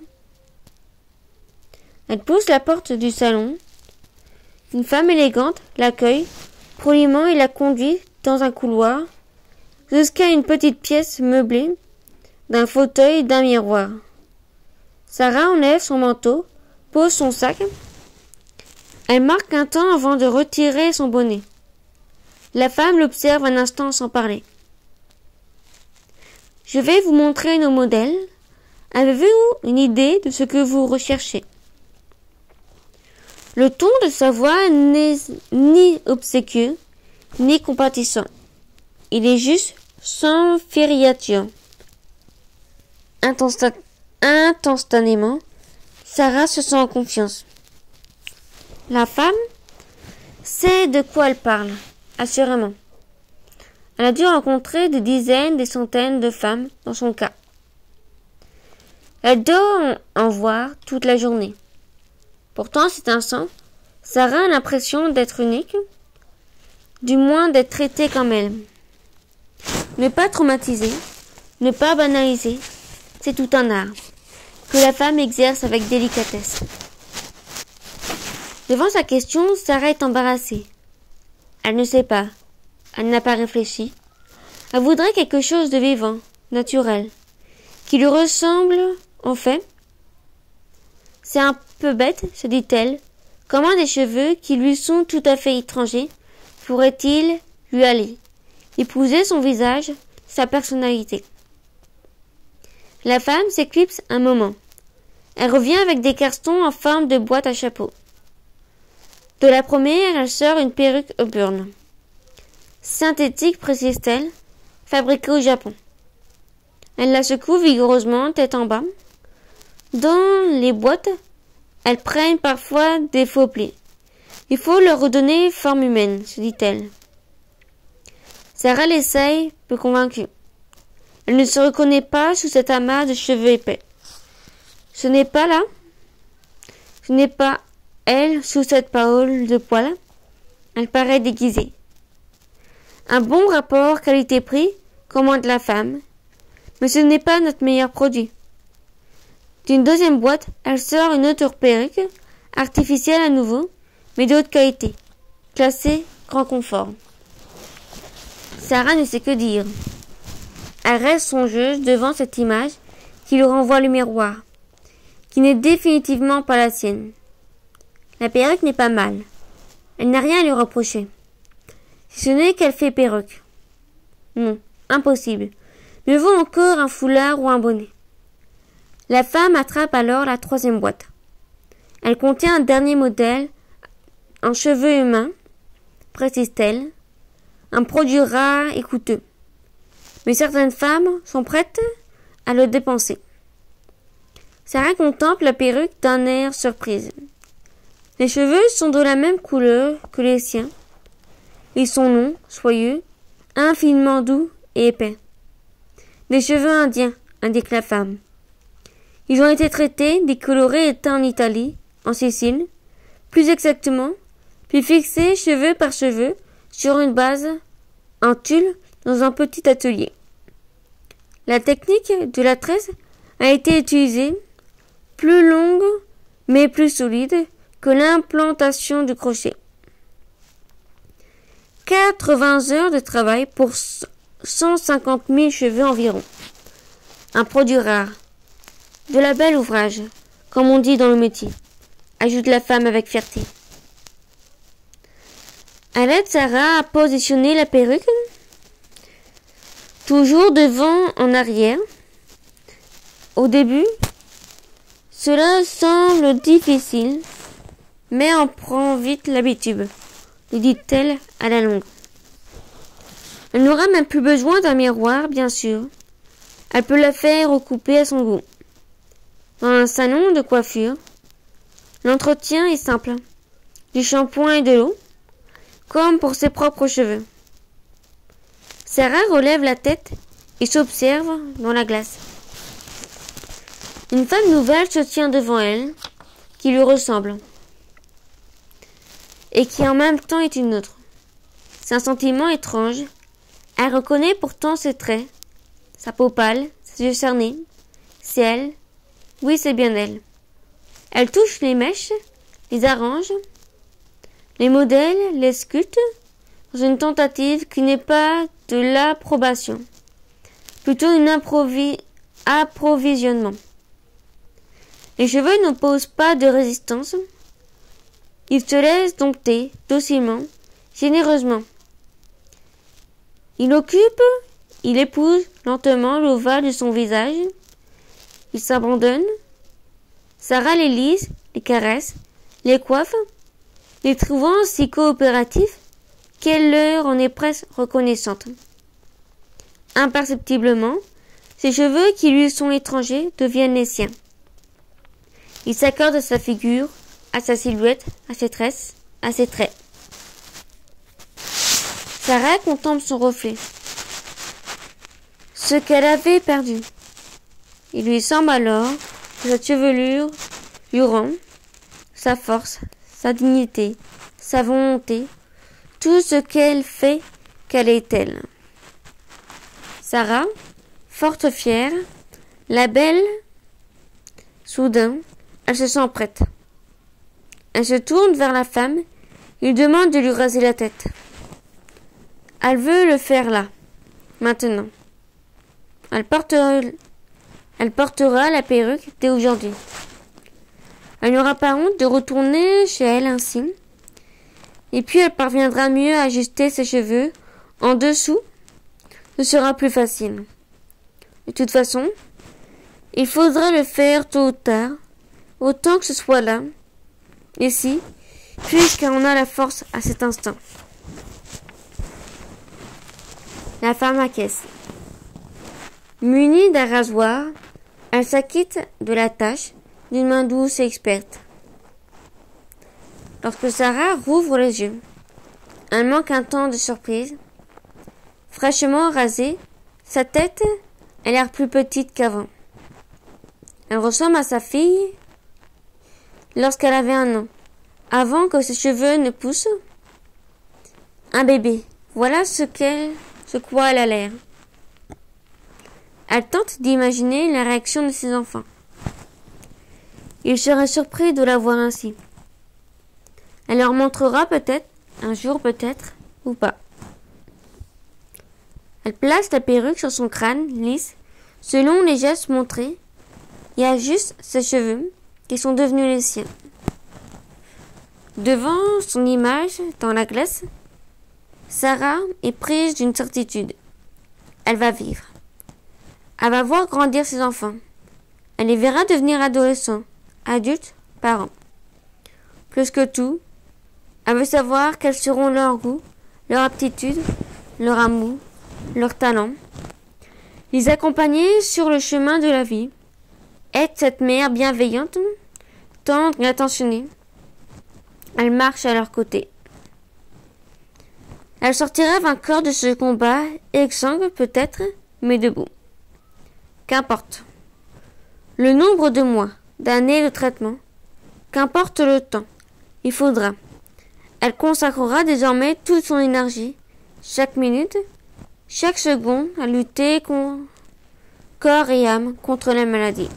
Elle pousse la porte du salon. Une femme élégante l'accueille poliment et la conduit dans un couloir jusqu'à une petite pièce meublée d'un fauteuil et d'un miroir. Sarah enlève son manteau, pose son sac. Elle marque un temps avant de retirer son bonnet. La femme l'observe un instant sans parler. Je vais vous montrer nos modèles. Avez-vous une idée de ce que vous recherchez? Le ton de sa voix n'est ni obséquieux, ni compatissant. Il est juste sans fériature. Instantanément, Sarah se sent en confiance. La femme sait de quoi elle parle, assurément. Elle a dû rencontrer des dizaines, des centaines de femmes dans son cas. Elle doit en voir toute la journée. Pourtant, cet instant, Sarah a l'impression d'être unique, du moins d'être traitée comme elle. Ne pas traumatiser, ne pas banaliser, c'est tout un art que la femme exerce avec délicatesse. Devant sa question, Sarah est embarrassée. Elle ne sait pas. Elle n'a pas réfléchi. Elle voudrait quelque chose de vivant, naturel, qui lui ressemble en fait. C'est un peu bête, se dit-elle. Comment des cheveux qui lui sont tout à fait étrangers pourraient-ils lui aller? Épouser son visage, sa personnalité La femme s'éclipse un moment. Elle revient avec des cartons en forme de boîte à chapeau. De la première, elle sort une perruque Auburn. Synthétique, précise-t-elle, fabriquée au Japon. Elle la secoue vigoureusement, tête en bas. Dans les boîtes, elles prennent parfois des faux plis. Il faut leur redonner forme humaine, se dit-elle. Sarah l'essaye, peu convaincue. Elle ne se reconnaît pas sous cet amas de cheveux épais. Ce n'est pas là. Ce n'est pas elle sous cette parole de poils. Elle paraît déguisée. Un bon rapport qualité-prix commande la femme, mais ce n'est pas notre meilleur produit. D'une deuxième boîte, elle sort une autre perruque, artificielle à nouveau, mais de haute qualité, classée grand confort. Sarah ne sait que dire. Elle reste songeuse devant cette image qui lui renvoie le miroir, qui n'est définitivement pas la sienne. La perruque n'est pas mal. Elle n'a rien à lui reprocher. Si ce n'est qu'elle fait perruque. Non, impossible. Mieux vaut encore un foulard ou un bonnet. La femme attrape alors la troisième boîte. Elle contient un dernier modèle en cheveux humains, précise-t-elle, un produit rare et coûteux. Mais certaines femmes sont prêtes à le dépenser. Sarah contemple la perruque d'un air surprise. Les cheveux sont de la même couleur que les siens. Ils sont longs, soyeux, infiniment doux et épais. Des cheveux indiens, indique la femme. Ils ont été traités, décolorés et teints en Italie, en Sicile, plus exactement, puis fixés cheveux par cheveux sur une base en tulle dans un petit atelier. La technique de la tresse a été utilisée, plus longue mais plus solide que l'implantation du crochet. 80 heures de travail pour 150 000 cheveux environ. Un produit rare. De la belle ouvrage, comme on dit dans le métier, ajoute la femme avec fierté. Aide Sarah à positionner la perruque, toujours devant en arrière. Au début, cela semble difficile, mais on prend vite l'habitude, lui dit-elle à la longue. Elle n'aura même plus besoin d'un miroir, bien sûr. Elle peut la faire recouper à son goût. Dans un salon de coiffure, l'entretien est simple. Du shampoing et de l'eau, comme pour ses propres cheveux. Sarah relève la tête et s'observe dans la glace. Une femme nouvelle se tient devant elle, qui lui ressemble, et qui en même temps est une autre. C'est un sentiment étrange. Elle reconnaît pourtant ses traits, sa peau pâle, ses yeux cernés. C'est elle. Oui, c'est bien elle. Elle touche les mèches, les arrange, les modèles, les sculpte, dans une tentative qui n'est pas de l'approbation, plutôt un approvisionnement. Les cheveux n'opposent pas de résistance. Ils se laissent dompter docilement, généreusement. Il occupe, il épouse lentement l'ovale de son visage. Il s'abandonne. Sarah les lise, les caresse, les coiffe, les trouvant si coopératifs qu'elle leur en est presque reconnaissante. Imperceptiblement, ses cheveux qui lui sont étrangers deviennent les siens. Il s'accorde à sa figure, à sa silhouette, à ses tresses, à ses traits. Sarah contemple son reflet. Ce qu'elle avait perdu. Il lui semble alors que sa chevelure lui rend sa force, sa dignité, sa volonté, tout ce qu'elle fait qu'elle est elle. Sarah, forte fière, la belle, soudain, elle se sent prête. Elle se tourne vers la femme. Il demande de lui raser la tête. Elle veut le faire là, maintenant. Elle portera, elle portera la perruque dès aujourd'hui. Elle n'aura pas honte de retourner chez elle ainsi. Et puis elle parviendra mieux à ajuster ses cheveux en dessous. Ce sera plus facile. De toute façon, il faudra le faire tôt ou tard autant que ce soit là, ici, puisqu'on a la force à cet instant. La femme à caisse. Munie d'un rasoir, elle s'acquitte de la tâche d'une main douce et experte. Lorsque Sarah rouvre les yeux, elle manque un temps de surprise. Fraîchement rasée, sa tête a l'air plus petite qu'avant. Elle ressemble à sa fille lorsqu'elle avait un an, avant que ses cheveux ne poussent. Un bébé, voilà ce qu'elle, ce quoi elle a l'air. Elle tente d'imaginer la réaction de ses enfants. Ils seraient surpris de la voir ainsi. Elle leur montrera peut-être, un jour peut-être, ou pas. Elle place la perruque sur son crâne lisse, selon les gestes montrés, et ajuste ses cheveux, qui sont devenus les siens. Devant son image dans la glace, Sarah est prise d'une certitude. Elle va vivre. Elle va voir grandir ses enfants. Elle les verra devenir adolescents, adultes, parents. Plus que tout, elle veut savoir quels seront leurs goûts, leurs aptitudes, leur amour, leurs talents. Les accompagner sur le chemin de la vie, être cette mère bienveillante, tendre et attentionnée. Elle marche à leur côté. Elle sortira vainqueur de ce combat, exsangue peut-être, mais debout. Qu'importe. Le nombre de mois, d'années de traitement, qu'importe le temps, il faudra. Elle consacrera désormais toute son énergie, chaque minute, chaque seconde, à lutter corps et âme contre la maladie.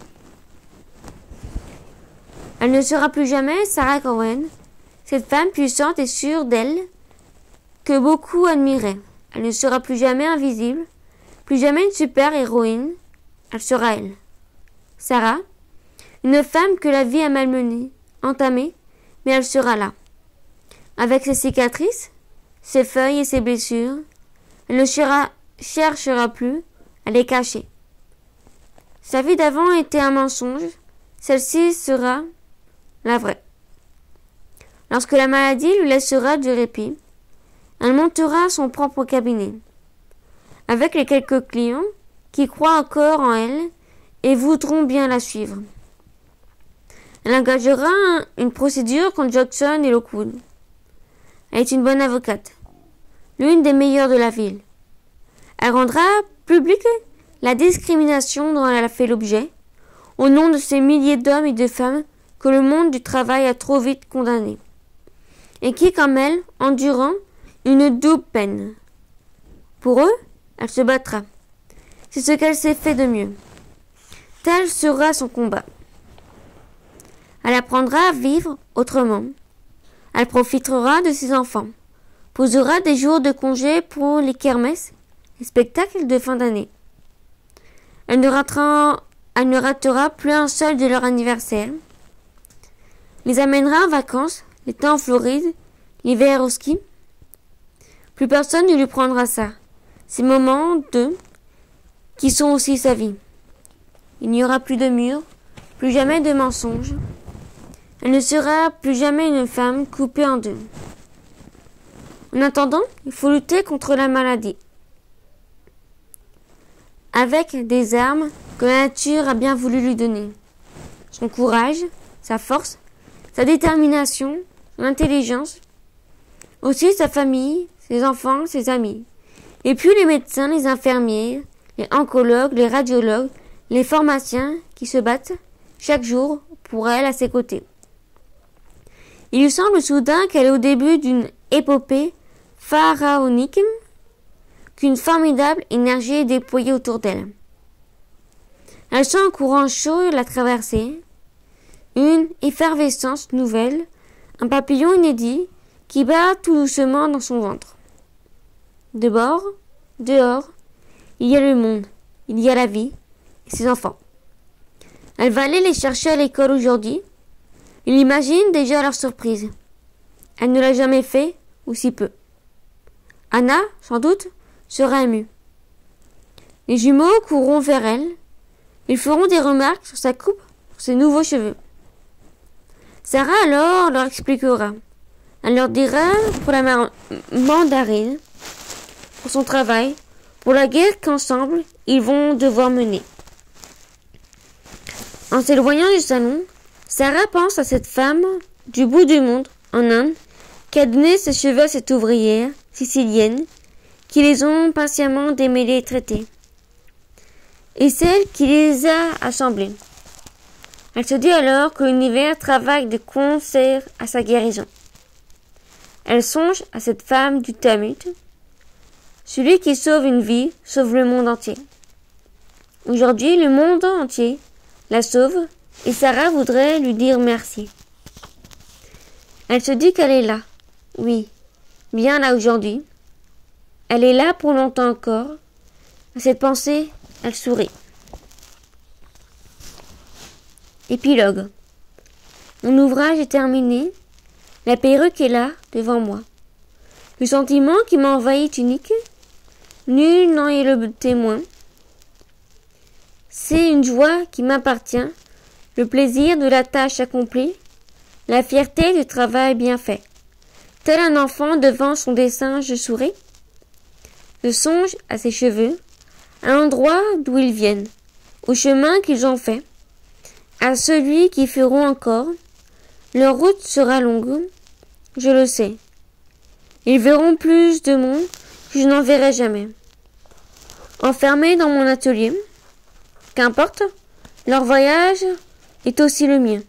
Elle ne sera plus jamais Sarah Cohen, cette femme puissante et sûre d'elle que beaucoup admiraient. Elle ne sera plus jamais invisible, plus jamais une super héroïne. Elle sera elle. Sarah, une femme que la vie a malmenée, entamée, mais elle sera là. Avec ses cicatrices, ses feuilles et ses blessures, elle ne cherchera plus à les cacher. Sa vie d'avant était un mensonge, celle-ci sera la vraie. Lorsque la maladie lui laissera du répit, elle montera son propre cabinet. avec les quelques clients qui croient encore en elle et voudront bien la suivre. Elle engagera une procédure contre Jackson et Lockwood. Elle est une bonne avocate, l'une des meilleures de la ville. Elle rendra publique la discrimination dont elle a fait l'objet, au nom de ces milliers d'hommes et de femmes que le monde du travail a trop vite condamnés, et qui, comme elle, endurant une double peine. Pour eux, elle se battra. C'est ce qu'elle s'est fait de mieux. Tel sera son combat. Elle apprendra à vivre autrement. Elle profitera de ses enfants, posera des jours de congé pour les kermesses, les spectacles de fin d'année. Elle ne, ratera, plus un seul de leur anniversaire. Les amènera en vacances, l'été en Floride, l'hiver au ski. Plus personne ne lui prendra ça. Ces moments de qui sont aussi sa vie. Il n'y aura plus de murs, plus jamais de mensonges. Elle ne sera plus jamais une femme coupée en deux. En attendant, il faut lutter contre la maladie. Avec des armes que la nature a bien voulu lui donner. Son courage, sa force, sa détermination, son intelligence, aussi sa famille, ses enfants, ses amis, et puis les médecins, les infirmières, les oncologues, les radiologues, les pharmaciens qui se battent chaque jour pour elle à ses côtés. Il lui semble soudain qu'elle est au début d'une épopée pharaonique, qu'une formidable énergie est déployée autour d'elle. Elle sent courant chaud la traverser, une effervescence nouvelle, un papillon inédit qui bat tout doucement dans son ventre. De bord, dehors, il y a le monde, il y a la vie ses enfants. Elle va aller les chercher à l'école aujourd'hui, il imagine déjà leur surprise. Elle ne l'a jamais fait, ou si peu. Anna, sans doute, sera émue. Les jumeaux courront vers elle. Ils feront des remarques sur sa coupe, sur ses nouveaux cheveux. Sarah alors leur expliquera. Elle leur dira pour la mandarine, pour son travail, pour la guerre qu'ensemble ils vont devoir mener. En s'éloignant du salon, Sarah pense à cette femme du bout du monde, en Inde, qui a donné ses cheveux à cette ouvrière sicilienne, qui les ont patiemment démêlés et traités, et celle qui les a assemblés. Elle se dit alors que l'univers travaille de concert à sa guérison. Elle songe à cette femme du Talmud. Celui qui sauve une vie sauve le monde entier. Aujourd'hui, le monde entier la sauve et Sarah voudrait lui dire merci. Elle se dit qu'elle est là. Oui, bien là aujourd'hui. Elle est là pour longtemps encore. À cette pensée, elle sourit. Épilogue. Mon ouvrage est terminé. La perruque est là, devant moi. Le sentiment qui m'a envahi est unique. Nul n'en est le témoin. C'est une joie qui m'appartient le plaisir de la tâche accomplie, la fierté du travail bien fait. Tel un enfant devant son dessin, je souris. Je songe à ses cheveux, à l'endroit d'où ils viennent, au chemin qu'ils ont fait, à celui qui feront encore. Leur route sera longue, je le sais. Ils verront plus de monde je n'en verrai jamais. Enfermés dans mon atelier, qu'importe, leur voyage est aussi le mien.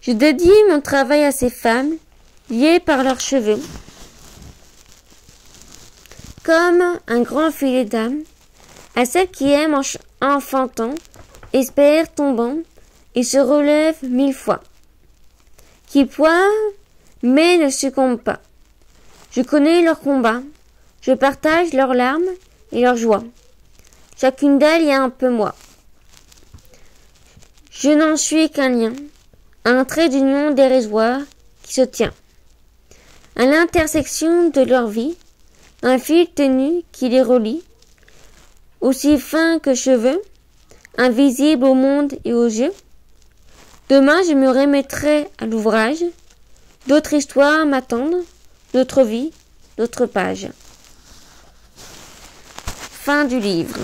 Je dédie mon travail à ces femmes, liées par leurs cheveux, comme un grand filet d'âme, à celles qui aiment en enfantant, espèrent tombant, et se relèvent mille fois, qui poivent, mais ne succombent pas. Je connais leurs combats, je partage leurs larmes et leurs joies. Chacune d'elles y a un peu moi. Je n'en suis qu'un lien, un trait d'union dérisoire qui se tient. À l'intersection de leur vie, un fil tenu qui les relie, aussi fin que cheveux, invisible au monde et aux yeux. Demain, je me remettrai à l'ouvrage. D'autres histoires m'attendent, notre vie, notre page. Fin du livre.